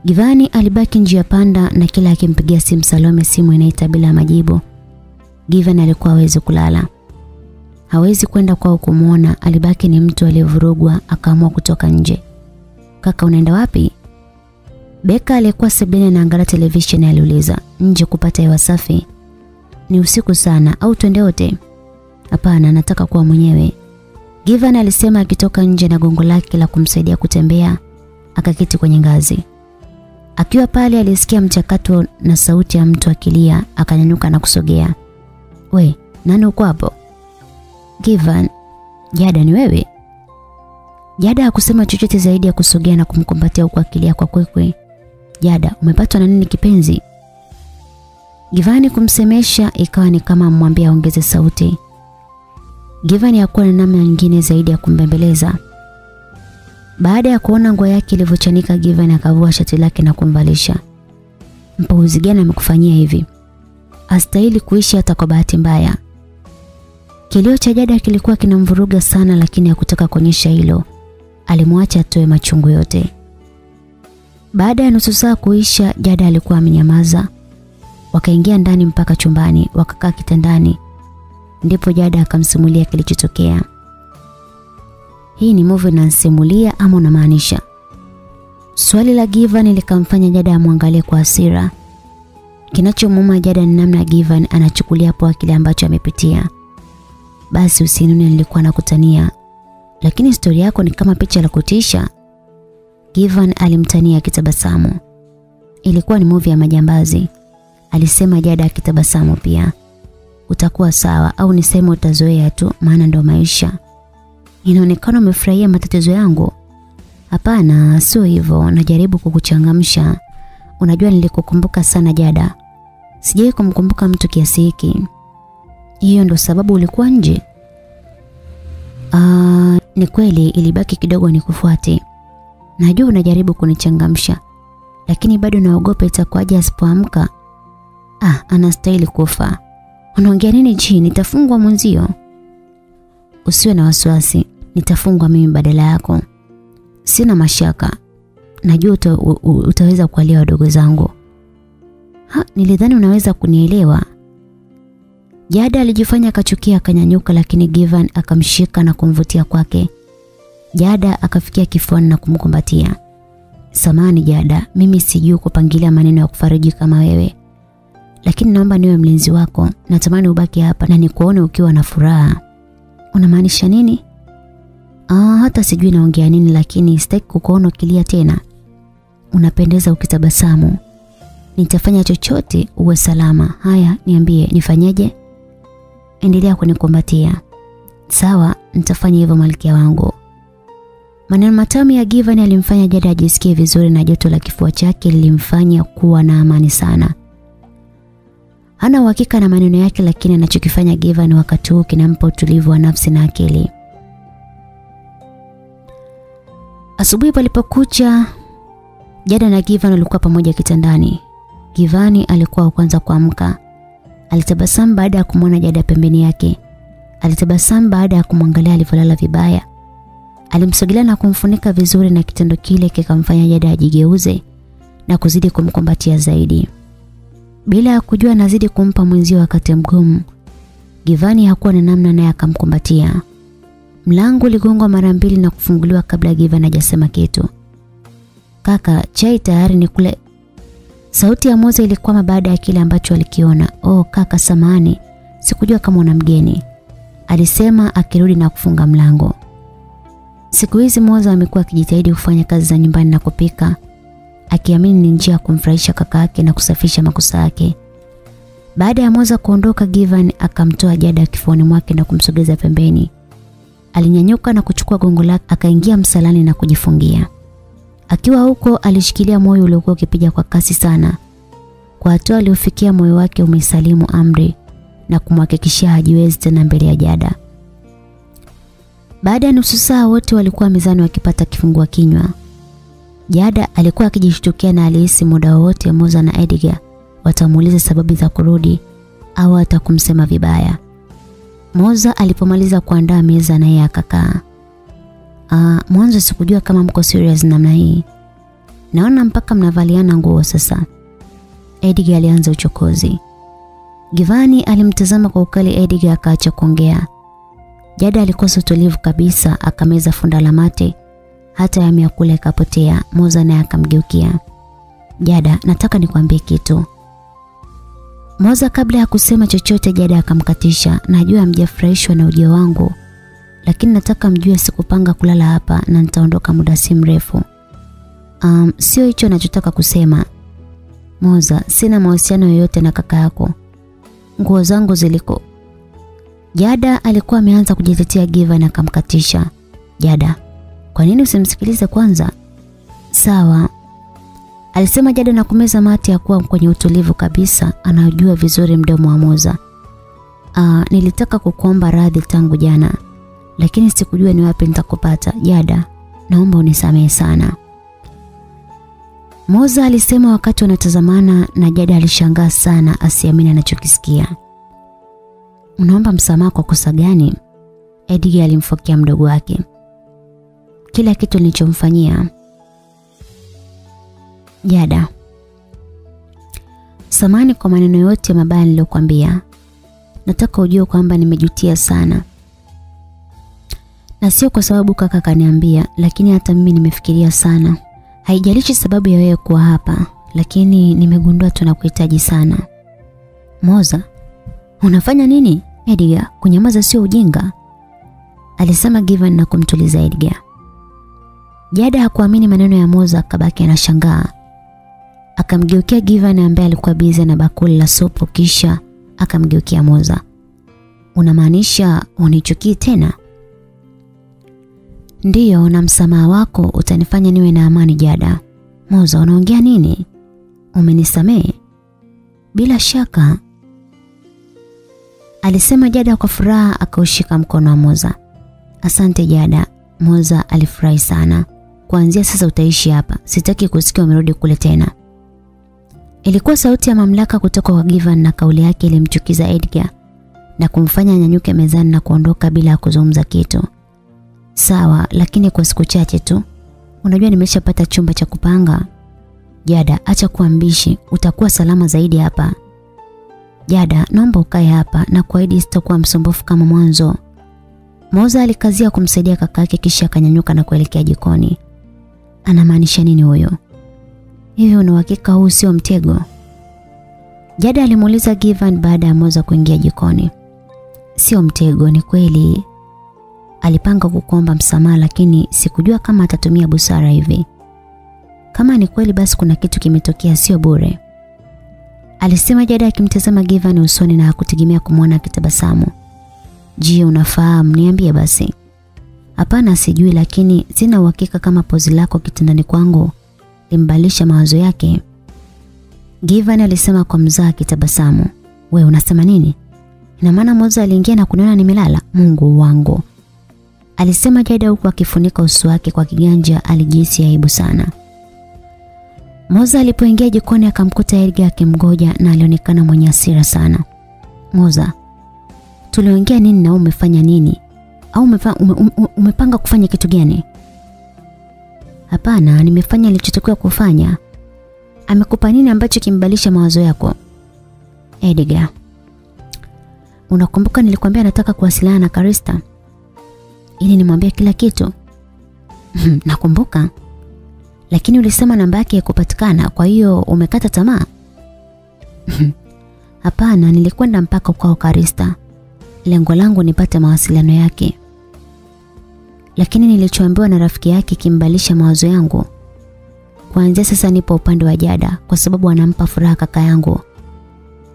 Givani alibaki njia panda na kila akimpigia simu Salome simu inaita bila majibu. Given alikuwa hawezi kulala. Hawezi kwenda kwao kumuona, alibaki ni mtu aliyevurugwa akaamua kutoka nje. Kaka unaenda wapi? Beka aliyekuwa sebuleni anaangalia televisheni aliuliza, "Nje kupata hewa safi?" Ni usiku sana au twende wote? Hapana, nataka kuwa mwenyewe. Given alisema akitoka nje na gongo lake la kumsaidia kutembea, akaketi kwenye ngazi. Akiwa pale alisikia mchakato na sauti ya mtu akilia, akanyanyuka na kusogea. We, nani uko hapo? Given, Jada ni wewe? Jada hakusema chochote zaidi ya kusogea na kumkumbatia huku akilia kwa kwekwe. Jada, umepatwa na nini kipenzi? Givani kumsemesha ikawa ni kama amwambia aongeze sauti. Givani hakuwa na namna nyingine zaidi ya kumbembeleza. Baada ya kuona nguo yake ilivyochanika Givani akavua shati lake na kumvalisha. Mpuuzi gani amekufanyia hivi? Astahili kuishi hata kwa bahati mbaya. Kilio cha Jada kilikuwa kinamvuruga sana lakini hakutaka kuonyesha hilo. alimwacha atoe machungu yote. Baada ya nusu saa kuisha, Jada alikuwa amenyamaza. Wakaingia ndani mpaka chumbani, wakakaa kitandani. Ndipo Jada akamsimulia kilichotokea. Hii ni movie unanisimulia ama unamaanisha? Swali la Giva likamfanya Jada amwangalie kwa hasira. Kinachomuuma Jada ni namna Given anachukulia poa kile ambacho amepitia. Basi usinune nilikuwa nakutania. Lakini historia yako ni kama picha la kutisha. Given alimtania akitabasamu. Ilikuwa ni movie ya majambazi. Alisema Jada akitabasamu pia. Utakuwa sawa au niseme utazoea tu maana ndo maisha. Inaonekana umefurahia matatizo yangu. Hapana, sio hivyo, najaribu kukuchangamsha. Unajua nilikukumbuka sana Jada. Sijai kumkumbuka mtu kiasi hiki. Hiyo ndo sababu ulikuwa nje? Ah, ni kweli ilibaki kidogo nikufuate. Najua unajaribu kunichangamsha, lakini bado naogopa itakuwaje asipoamka. Ah, anastahili kufa. Unaongea nini chini? Nitafungwa mwenzio. Usiwe na wasiwasi, nitafungwa mimi badala yako. Sina mashaka. Najua uta, utaweza kualia wadogo zangu. Ha, nilidhani unaweza kunielewa. Jada alijifanya akachukia akanyanyuka lakini Givan akamshika na kumvutia kwake. Jada akafikia kifuani na kumkumbatia. Samani Jada, mimi sijui kupangilia maneno ya kufariji kama wewe. Lakini naomba niwe mlinzi wako. Natamani ubaki hapa na nikuone ukiwa na furaha. Unamaanisha nini? Ah, hata sijui naongea nini lakini sitaki kukuona ukilia tena. Unapendeza ukitabasamu. Nitafanya chochote uwe salama. Haya, niambie nifanyeje? Endelea kunikumbatia. Sawa, nitafanya hivyo malkia wangu. Maneno matamu ya Given alimfanya Jada ajisikie vizuri na joto la kifua chake lilimfanya kuwa na amani sana. Hana uhakika na maneno yake lakini anachokifanya Given wakati huu kinampa utulivu wa nafsi na akili. Asubuhi palipokucha, Jada na Given walikuwa pamoja kitandani. Givani alikuwa wa kwanza kuamka. Alitabasamu baada ya kumwona Jada pembeni yake. Alitabasamu baada ya kumwangalia alivyolala vibaya. Alimsogelea na kumfunika vizuri na kitendo kile kikamfanya Jada ajigeuze na kuzidi kumkumbatia zaidi. Bila ya kujua anazidi kumpa mwenzio wakati mgumu. Givani hakuwa na namna naye akamkumbatia. Mlango uligongwa mara mbili na kufunguliwa kabla Givani hajasema kitu. Kaka, chai tayari ni kule. Sauti ya Moza ilikwama baada ya kile ambacho alikiona. Oh kaka samani, sikujua kama una mgeni. Alisema akirudi na kufunga mlango. Siku hizi Moza amekuwa akijitahidi kufanya kazi za nyumbani na kupika, akiamini ni njia ya kumfurahisha kaka yake na kusafisha makosa yake. Baada ya Moza kuondoka, Givan akamtoa Jada kifuani mwake na kumsogeza pembeni. Alinyanyuka na kuchukua gongo lake akaingia msalani na kujifungia. Akiwa huko alishikilia moyo uliokuwa ukipiga kwa kasi sana. Kwa hatua aliofikia moyo wake umesalimu amri na kumhakikishia hajiwezi tena mbele ya Jada. Baada ya nusu saa wote walikuwa mezani wakipata kifungua kinywa. Jada alikuwa akijishtukia na alihisi muda wote Moza na Edgar watamuuliza sababu za kurudi au atakumsema vibaya. Moza alipomaliza kuandaa meza na yeye akakaa. Ah, mwanzo sikujua kama mko serious namna hii. Naona mpaka mnavaliana nguo sasa. Edgar alianza uchokozi. Givani alimtazama kwa ukali Edgar akaacha kuongea. Jada alikosa utulivu kabisa akameza funda la mate hata ya kula ikapotea. Moza naye akamgeukia. Jada, nataka nikwambie kitu. Moza kabla ya kusema chochote Jada akamkatisha. Najua mjafurahishwa na ujio wangu, lakini nataka mjue sikupanga kulala hapa na nitaondoka muda si mrefu. Um, sio hicho nachotaka kusema. Moza, sina mahusiano yoyote na kaka yako. Nguo zangu ziliko. Jada alikuwa ameanza kujitetea Giva na akamkatisha. Jada, kwa nini usimsikilize kwanza? Sawa. Alisema Jada na kumeza mate ya kuwa kwenye utulivu kabisa, anajua vizuri mdomo wa Moza. Ah, nilitaka kukuomba radhi tangu jana, lakini sikujua ni wapi nitakupata. Jada, naomba unisamehe sana. Moza alisema wakati wanatazamana na Jada alishangaa sana asiamini anachokisikia. Unaomba msamaha kwa kosa gani? Edgar alimfokea mdogo wake. kila kitu nilichomfanyia. Jada, samani kwa maneno yote mabaya niliyokuambia. Nataka ujue kwamba nimejutia sana, na sio kwa sababu kaka kaniambia, lakini hata mimi nimefikiria sana. Haijalishi sababu ya wewe kuwa hapa, lakini nimegundua tunakuhitaji sana. Moza, unafanya nini? Edgar, kunyamaza sio ujinga, alisema Given na kumtuliza Edgar. Jada hakuamini maneno ya Moza, akabaki anashangaa. akamgeukea Given ambaye alikuwa bize na bakuli la supu, kisha akamgeukea Moza. Unamaanisha unichukii tena? Ndiyo, na msamaha wako utanifanya niwe na amani Jada. Moza, unaongea nini? Umenisamehe? Bila shaka, alisema Jada kwa furaha, akaushika mkono wa Moza. Asante Jada. Moza alifurahi sana. Kuanzia sasa utaishi hapa, sitaki kusikia umerudi kule tena. Ilikuwa sauti ya mamlaka kutoka kwa Givan na kauli yake ilimchukiza Edgar na kumfanya nyanyuke mezani na kuondoka bila kuzungumza kitu. Sawa, lakini kwa siku chache tu. Unajua nimeshapata chumba cha kupanga. Jada, acha kuambishi, utakuwa salama zaidi hapa. Jada, naomba ukae hapa na kuahidi sitakuwa msumbufu kama mwanzo. Moza alikazia kumsaidia kakake kisha akanyanyuka na kuelekea jikoni. Anamaanisha nini huyo? Hivi una uhakika huu sio mtego? Jada alimuuliza Givan baada ya Moza kuingia jikoni. Sio mtego, ni kweli. Alipanga kukuomba msamaha lakini sikujua kama atatumia busara hivi. Kama ni kweli basi kuna kitu kimetokea sio bure. Alisema Jada akimtazama Givan usoni na hakutegemea kumwona akitabasamu. Je, unafahamu? Niambie basi. Hapana, sijui lakini sina uhakika kama pozi lako kitandani kwangu limbalisha mawazo yake. Givan alisema kwa mzaa akitabasamu. We unasema nini? Ina maana Moza aliingia na kuniona nimelala? Mungu wangu. Alisema Jada huku akifunika uso wake kwa kiganja, alijihisi aibu sana. Moza alipoingia jikoni akamkuta Edgar akimgoja na alionekana mwenye hasira sana. Moza, tuliongea nini na umefanya nini? Au umepa, ume, ume, umepanga kufanya kitu gani? Hapana, nimefanya nilichotakiwa kufanya. Amekupa nini ambacho kimbalisha mawazo yako? Edgar. Unakumbuka nilikwambia nataka kuwasiliana na Karista? Ili nimwambie kila kitu. Nakumbuka. Lakini ulisema namba yake haikupatikana, kwa hiyo umekata tamaa? Hapana, nilikwenda mpaka kwao Karista. Lengo langu nipate mawasiliano yake. Lakini nilichoambiwa na rafiki yake kimbalisha mawazo yangu. Kuanzia sasa nipo upande wa Jada kwa sababu anampa furaha kaka yangu.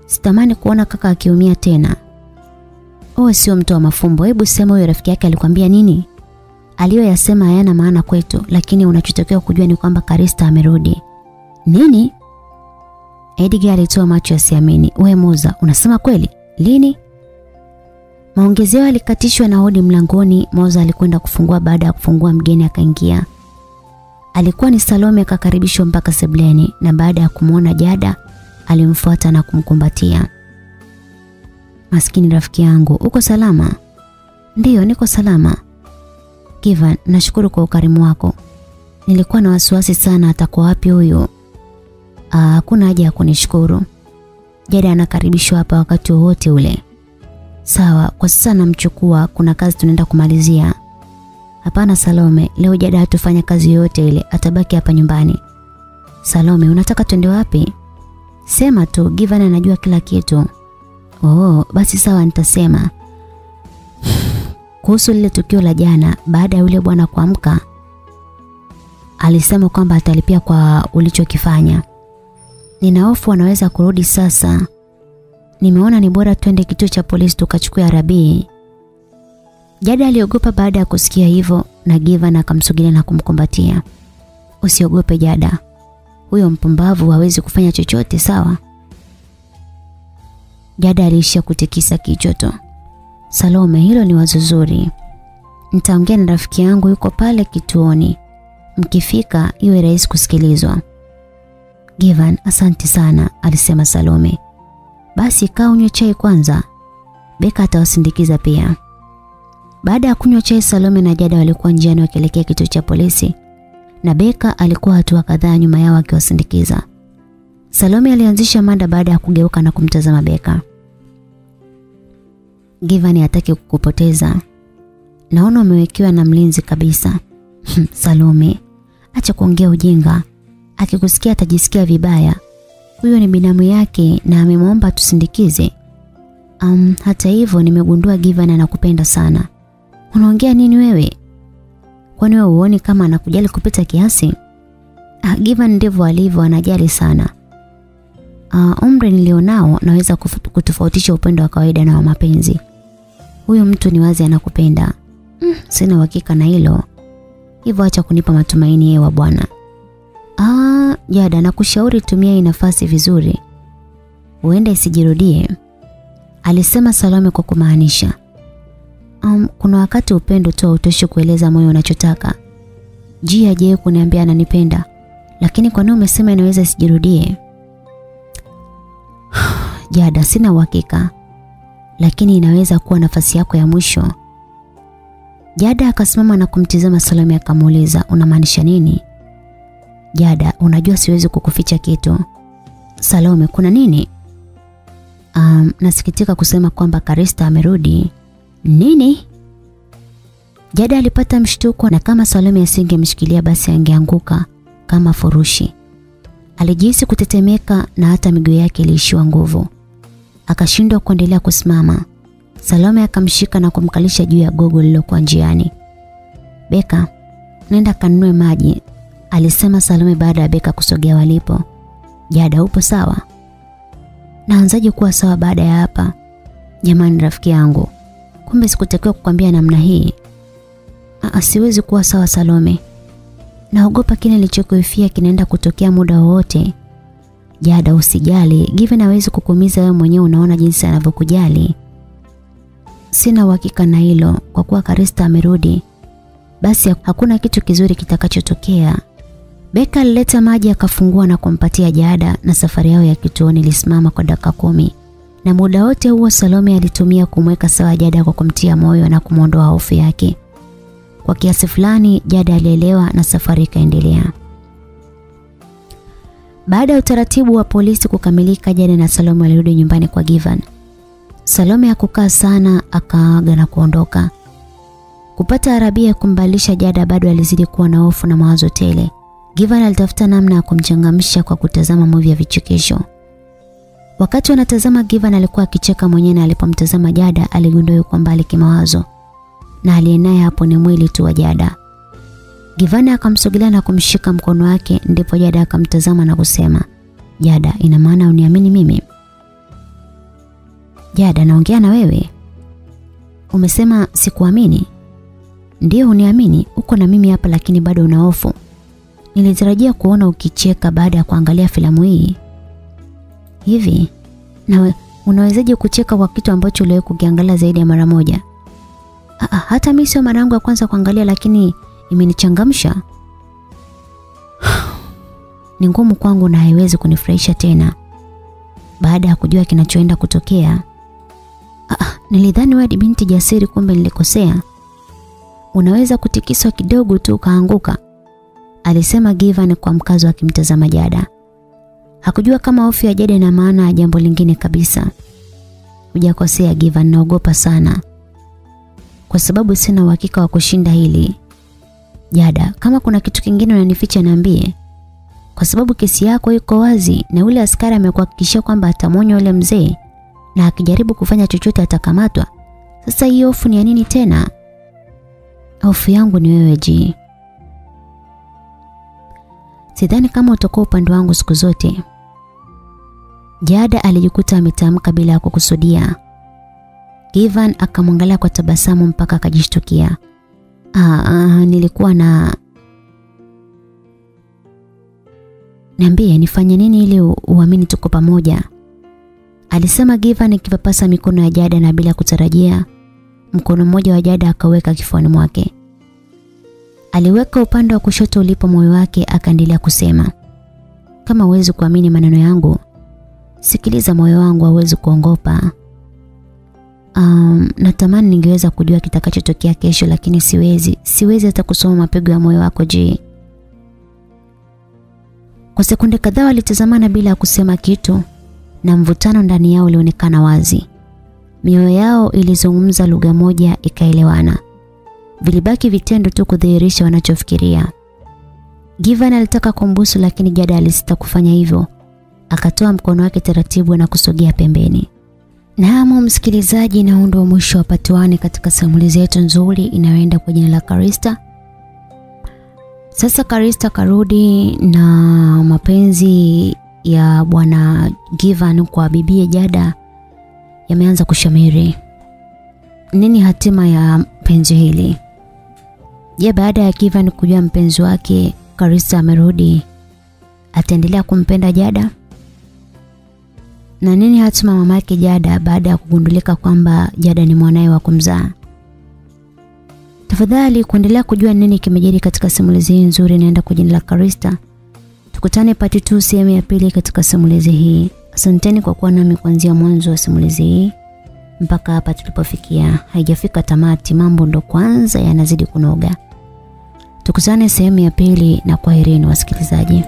Sitamani kuona kaka akiumia tena. Oh, sio mtu wa mafumbo. Hebu sema huyo rafiki yake alikwambia nini? Aliyoyasema hayana maana kwetu, lakini unachotokea kujua ni kwamba Karista amerudi. Nini? Edgar alitoa macho yasiamini. We Muza, unasema kweli? Lini? Maongezi yao yalikatishwa na hodi mlangoni. Moza alikwenda kufungua baada ya kufungua mgeni akaingia. Alikuwa ni Salome akakaribishwa mpaka sebleni na baada ya kumwona Jada alimfuata na kumkumbatia. Maskini rafiki yangu, uko salama? Ndiyo, niko salama. Givan, nashukuru kwa ukarimu wako. Nilikuwa na wasiwasi sana atakuwa wapi huyu. kuna haja ya kunishukuru. Jada anakaribishwa hapa wakati wowote ule. Sawa, kwa sasa namchukua, kuna kazi tunaenda kumalizia. Hapana Salome, leo Jada hatufanya kazi yoyote ile, atabaki hapa nyumbani. Salome, unataka twende wapi? Sema tu, Givan anajua kila kitu. Oh, basi sawa nitasema. Kuhusu lile tukio la jana, baada ya yule bwana kuamka, alisema kwamba atalipia kwa ulichokifanya. Nina hofu anaweza kurudi sasa. Nimeona ni bora twende kituo cha polisi tukachukue arabii. Jada aliogopa baada ya kusikia hivyo na Givan akamsogelea na kumkumbatia. Usiogope Jada. Huyo mpumbavu hawezi kufanya chochote sawa? Jada aliishia kutikisa kichwa tu. Salome, hilo ni wazo zuri. Nitaongea na rafiki yangu yuko pale kituoni. Mkifika iwe rahisi kusikilizwa. Givan, asante sana, alisema Salome. Basi kaa unywe chai kwanza. Beka atawasindikiza pia. Baada ya kunywa chai, Salome na Jada walikuwa njiani wakielekea kituo cha polisi na Beka alikuwa hatua kadhaa nyuma yao akiwasindikiza. Salome alianzisha mada baada ya kugeuka na kumtazama Beka. Givani hataki kukupoteza. Naona umewekewa na mlinzi kabisa. Salome, acha kuongea ujinga. Akikusikia atajisikia vibaya. Huyo ni binamu yake na amemwomba tusindikize. Um, hata hivyo nimegundua Givani anakupenda sana. Unaongea nini wewe? Kwani wewe uone kama anakujali kupita kiasi? Ah, Givani ndivyo alivyo anajali sana. Uh, umri nilionao naweza kutofautisha upendo wa kawaida na wa mapenzi. Huyu mtu ni wazi anakupenda. Mm, sina uhakika na hilo. Hivyo acha kunipa matumaini yewa bwana. Ah, Jada nakushauri tumia hii nafasi vizuri. Huenda isijirudie. Alisema Salome kwa kumaanisha. Um, kuna wakati upendo tu hautoshi kueleza moyo unachotaka. Jia je kuniambia ananipenda. Lakini kwa nini umesema inaweza isijirudie? Jada sina uhakika. Lakini inaweza kuwa nafasi yako ya mwisho. Jada akasimama na kumtizama Salome akamuuliza, "Unamaanisha nini?" Jada, unajua siwezi kukuficha kitu. Salome, kuna nini? Um, nasikitika kusema kwamba Karista amerudi. Nini? Jada alipata mshtuko na kama Salome asingemshikilia basi angeanguka kama furushi. Alijihisi kutetemeka na hata miguu yake iliishiwa nguvu. Akashindwa kuendelea kusimama. Salome akamshika na kumkalisha juu ya gogo lililokuwa njiani. Beka, nenda kanunue maji, alisema Salome baada ya Beka kusogea walipo. Jada, upo sawa? Naanzaje kuwa sawa baada ya hapa? Jamani rafiki yangu, kumbe sikutakiwa kukwambia namna hii. Aa, siwezi kuwa sawa Salome. Naogopa kile nilichokuifia kinaenda kutokea muda wowote. Jada, usijali, Given hawezi kukumiza wewe mwenyewe, unaona jinsi anavyokujali. Sina uhakika na hilo kwa kuwa Karista amerudi. Basi hakuna kitu kizuri kitakachotokea. Beka alileta maji akafungua na kumpatia Jada na safari yao ya kituoni ilisimama kwa dakika kumi. Na muda wote huo Salome alitumia kumweka sawa Jada kwa kumtia moyo na kumwondoa hofu yake. Kwa kiasi fulani Jada alielewa na safari ikaendelea. Baada ya utaratibu wa polisi kukamilika, Jada na Salome walirudi nyumbani kwa Given. Salome hakukaa sana akaaga na kuondoka. Kupata Arabia kumbalisha Jada bado alizidi kuwa na hofu na mawazo tele. Given alitafuta namna ya kumchangamsha kwa kutazama movie ya vichekesho. Wakati wanatazama Given alikuwa akicheka mwenyewe na alipomtazama Jada aligundua yuko mbali kimawazo. Na aliyenaye hapo ni mwili tu wa Jada. Givana akamsogelea na kumshika mkono wake ndipo Jada akamtazama na kusema, "Jada, ina maana uniamini mimi?" Jada, naongea na wewe. Umesema sikuamini. Ndiyo uniamini, uko na mimi hapa lakini bado una hofu. Nilitarajia kuona ukicheka baada ya kuangalia filamu hii. Hivi, na unawezaje kucheka kwa kitu ambacho uliwahi kukiangalia zaidi ya mara moja? Aa, hata mimi sio mara yangu ya kwanza kuangalia lakini imenichangamsha. Ni ngumu kwangu na haiwezi kunifurahisha tena. Baada ya kujua kinachoenda kutokea. Aa, nilidhani wewe binti jasiri kumbe nilikosea. Unaweza kutikiswa kidogo tu ukaanguka. Alisema Given kwa mkazo akimtazama Jada. Hakujua kama hofu ya Jada ina maana ya jambo lingine kabisa. Hujakosea Given, naogopa sana. Kwa sababu sina uhakika wa kushinda hili. Jada, kama kuna kitu kingine unanificha niambie. Kwa sababu kesi yako iko wazi na yule askari amekuhakikishia kwamba atamonya ule mzee na akijaribu kufanya chochote atakamatwa. Sasa hiyo hofu ni ya nini tena? Hofu yangu ni wewe Ji. Sidhani kama utakuwa upande wangu siku zote. Jada alijikuta ametamka bila ya kukusudia. Givan akamwangalia kwa tabasamu mpaka akajishtukia. Ah, ah, nilikuwa na Niambie nifanye nini ili uamini tuko pamoja? Alisema Givan akipapasa mikono ya Jada na bila kutarajia mkono mmoja wa Jada akaweka kifuani mwake. Aliweka upande wa kushoto ulipo moyo wake akaendelea kusema. Kama uwezi kuamini maneno yangu, sikiliza moyo wangu hauwezi kuongopa. Um, natamani ningeweza kujua kitakachotokea kesho lakini siwezi. Siwezi hata kusoma mapigo ya moyo wako je Kwa sekunde kadhaa walitazamana bila ya kusema kitu na mvutano ndani yao ulionekana wazi. Mioyo yao ilizungumza lugha moja ikaelewana. Vilibaki vitendo tu kudhihirisha wanachofikiria. Given alitaka kumbusu lakini Jada alisita kufanya hivyo. Akatoa mkono wake taratibu na kusogea pembeni. Naam msikilizaji, na huu ndio mwisho wa patuani katika simulizi yetu nzuri inayoenda kwa jina la Karista. Sasa Karista karudi na mapenzi ya bwana Given kwa bibie Jada yameanza kushamiri. Nini hatima ya penzi hili? Je, baada ya Given kujua mpenzi wake Karista amerudi, ataendelea kumpenda Jada? Na nini hatima mama yake Jada baada ya kugundulika kwamba Jada ni mwanae wa kumzaa? Tafadhali kuendelea kujua nini kimejiri katika simulizi hii nzuri naenda kwa jina la Karista. Tukutane pati tu sehemu ya pili katika simulizi hii. Asanteni kwa kuwa nami kuanzia mwanzo wa simulizi hii mpaka hapa tulipofikia. Haijafika tamati, mambo ndo kwanza yanazidi kunoga. Tukutane sehemu ya pili na kwaherini wasikilizaji.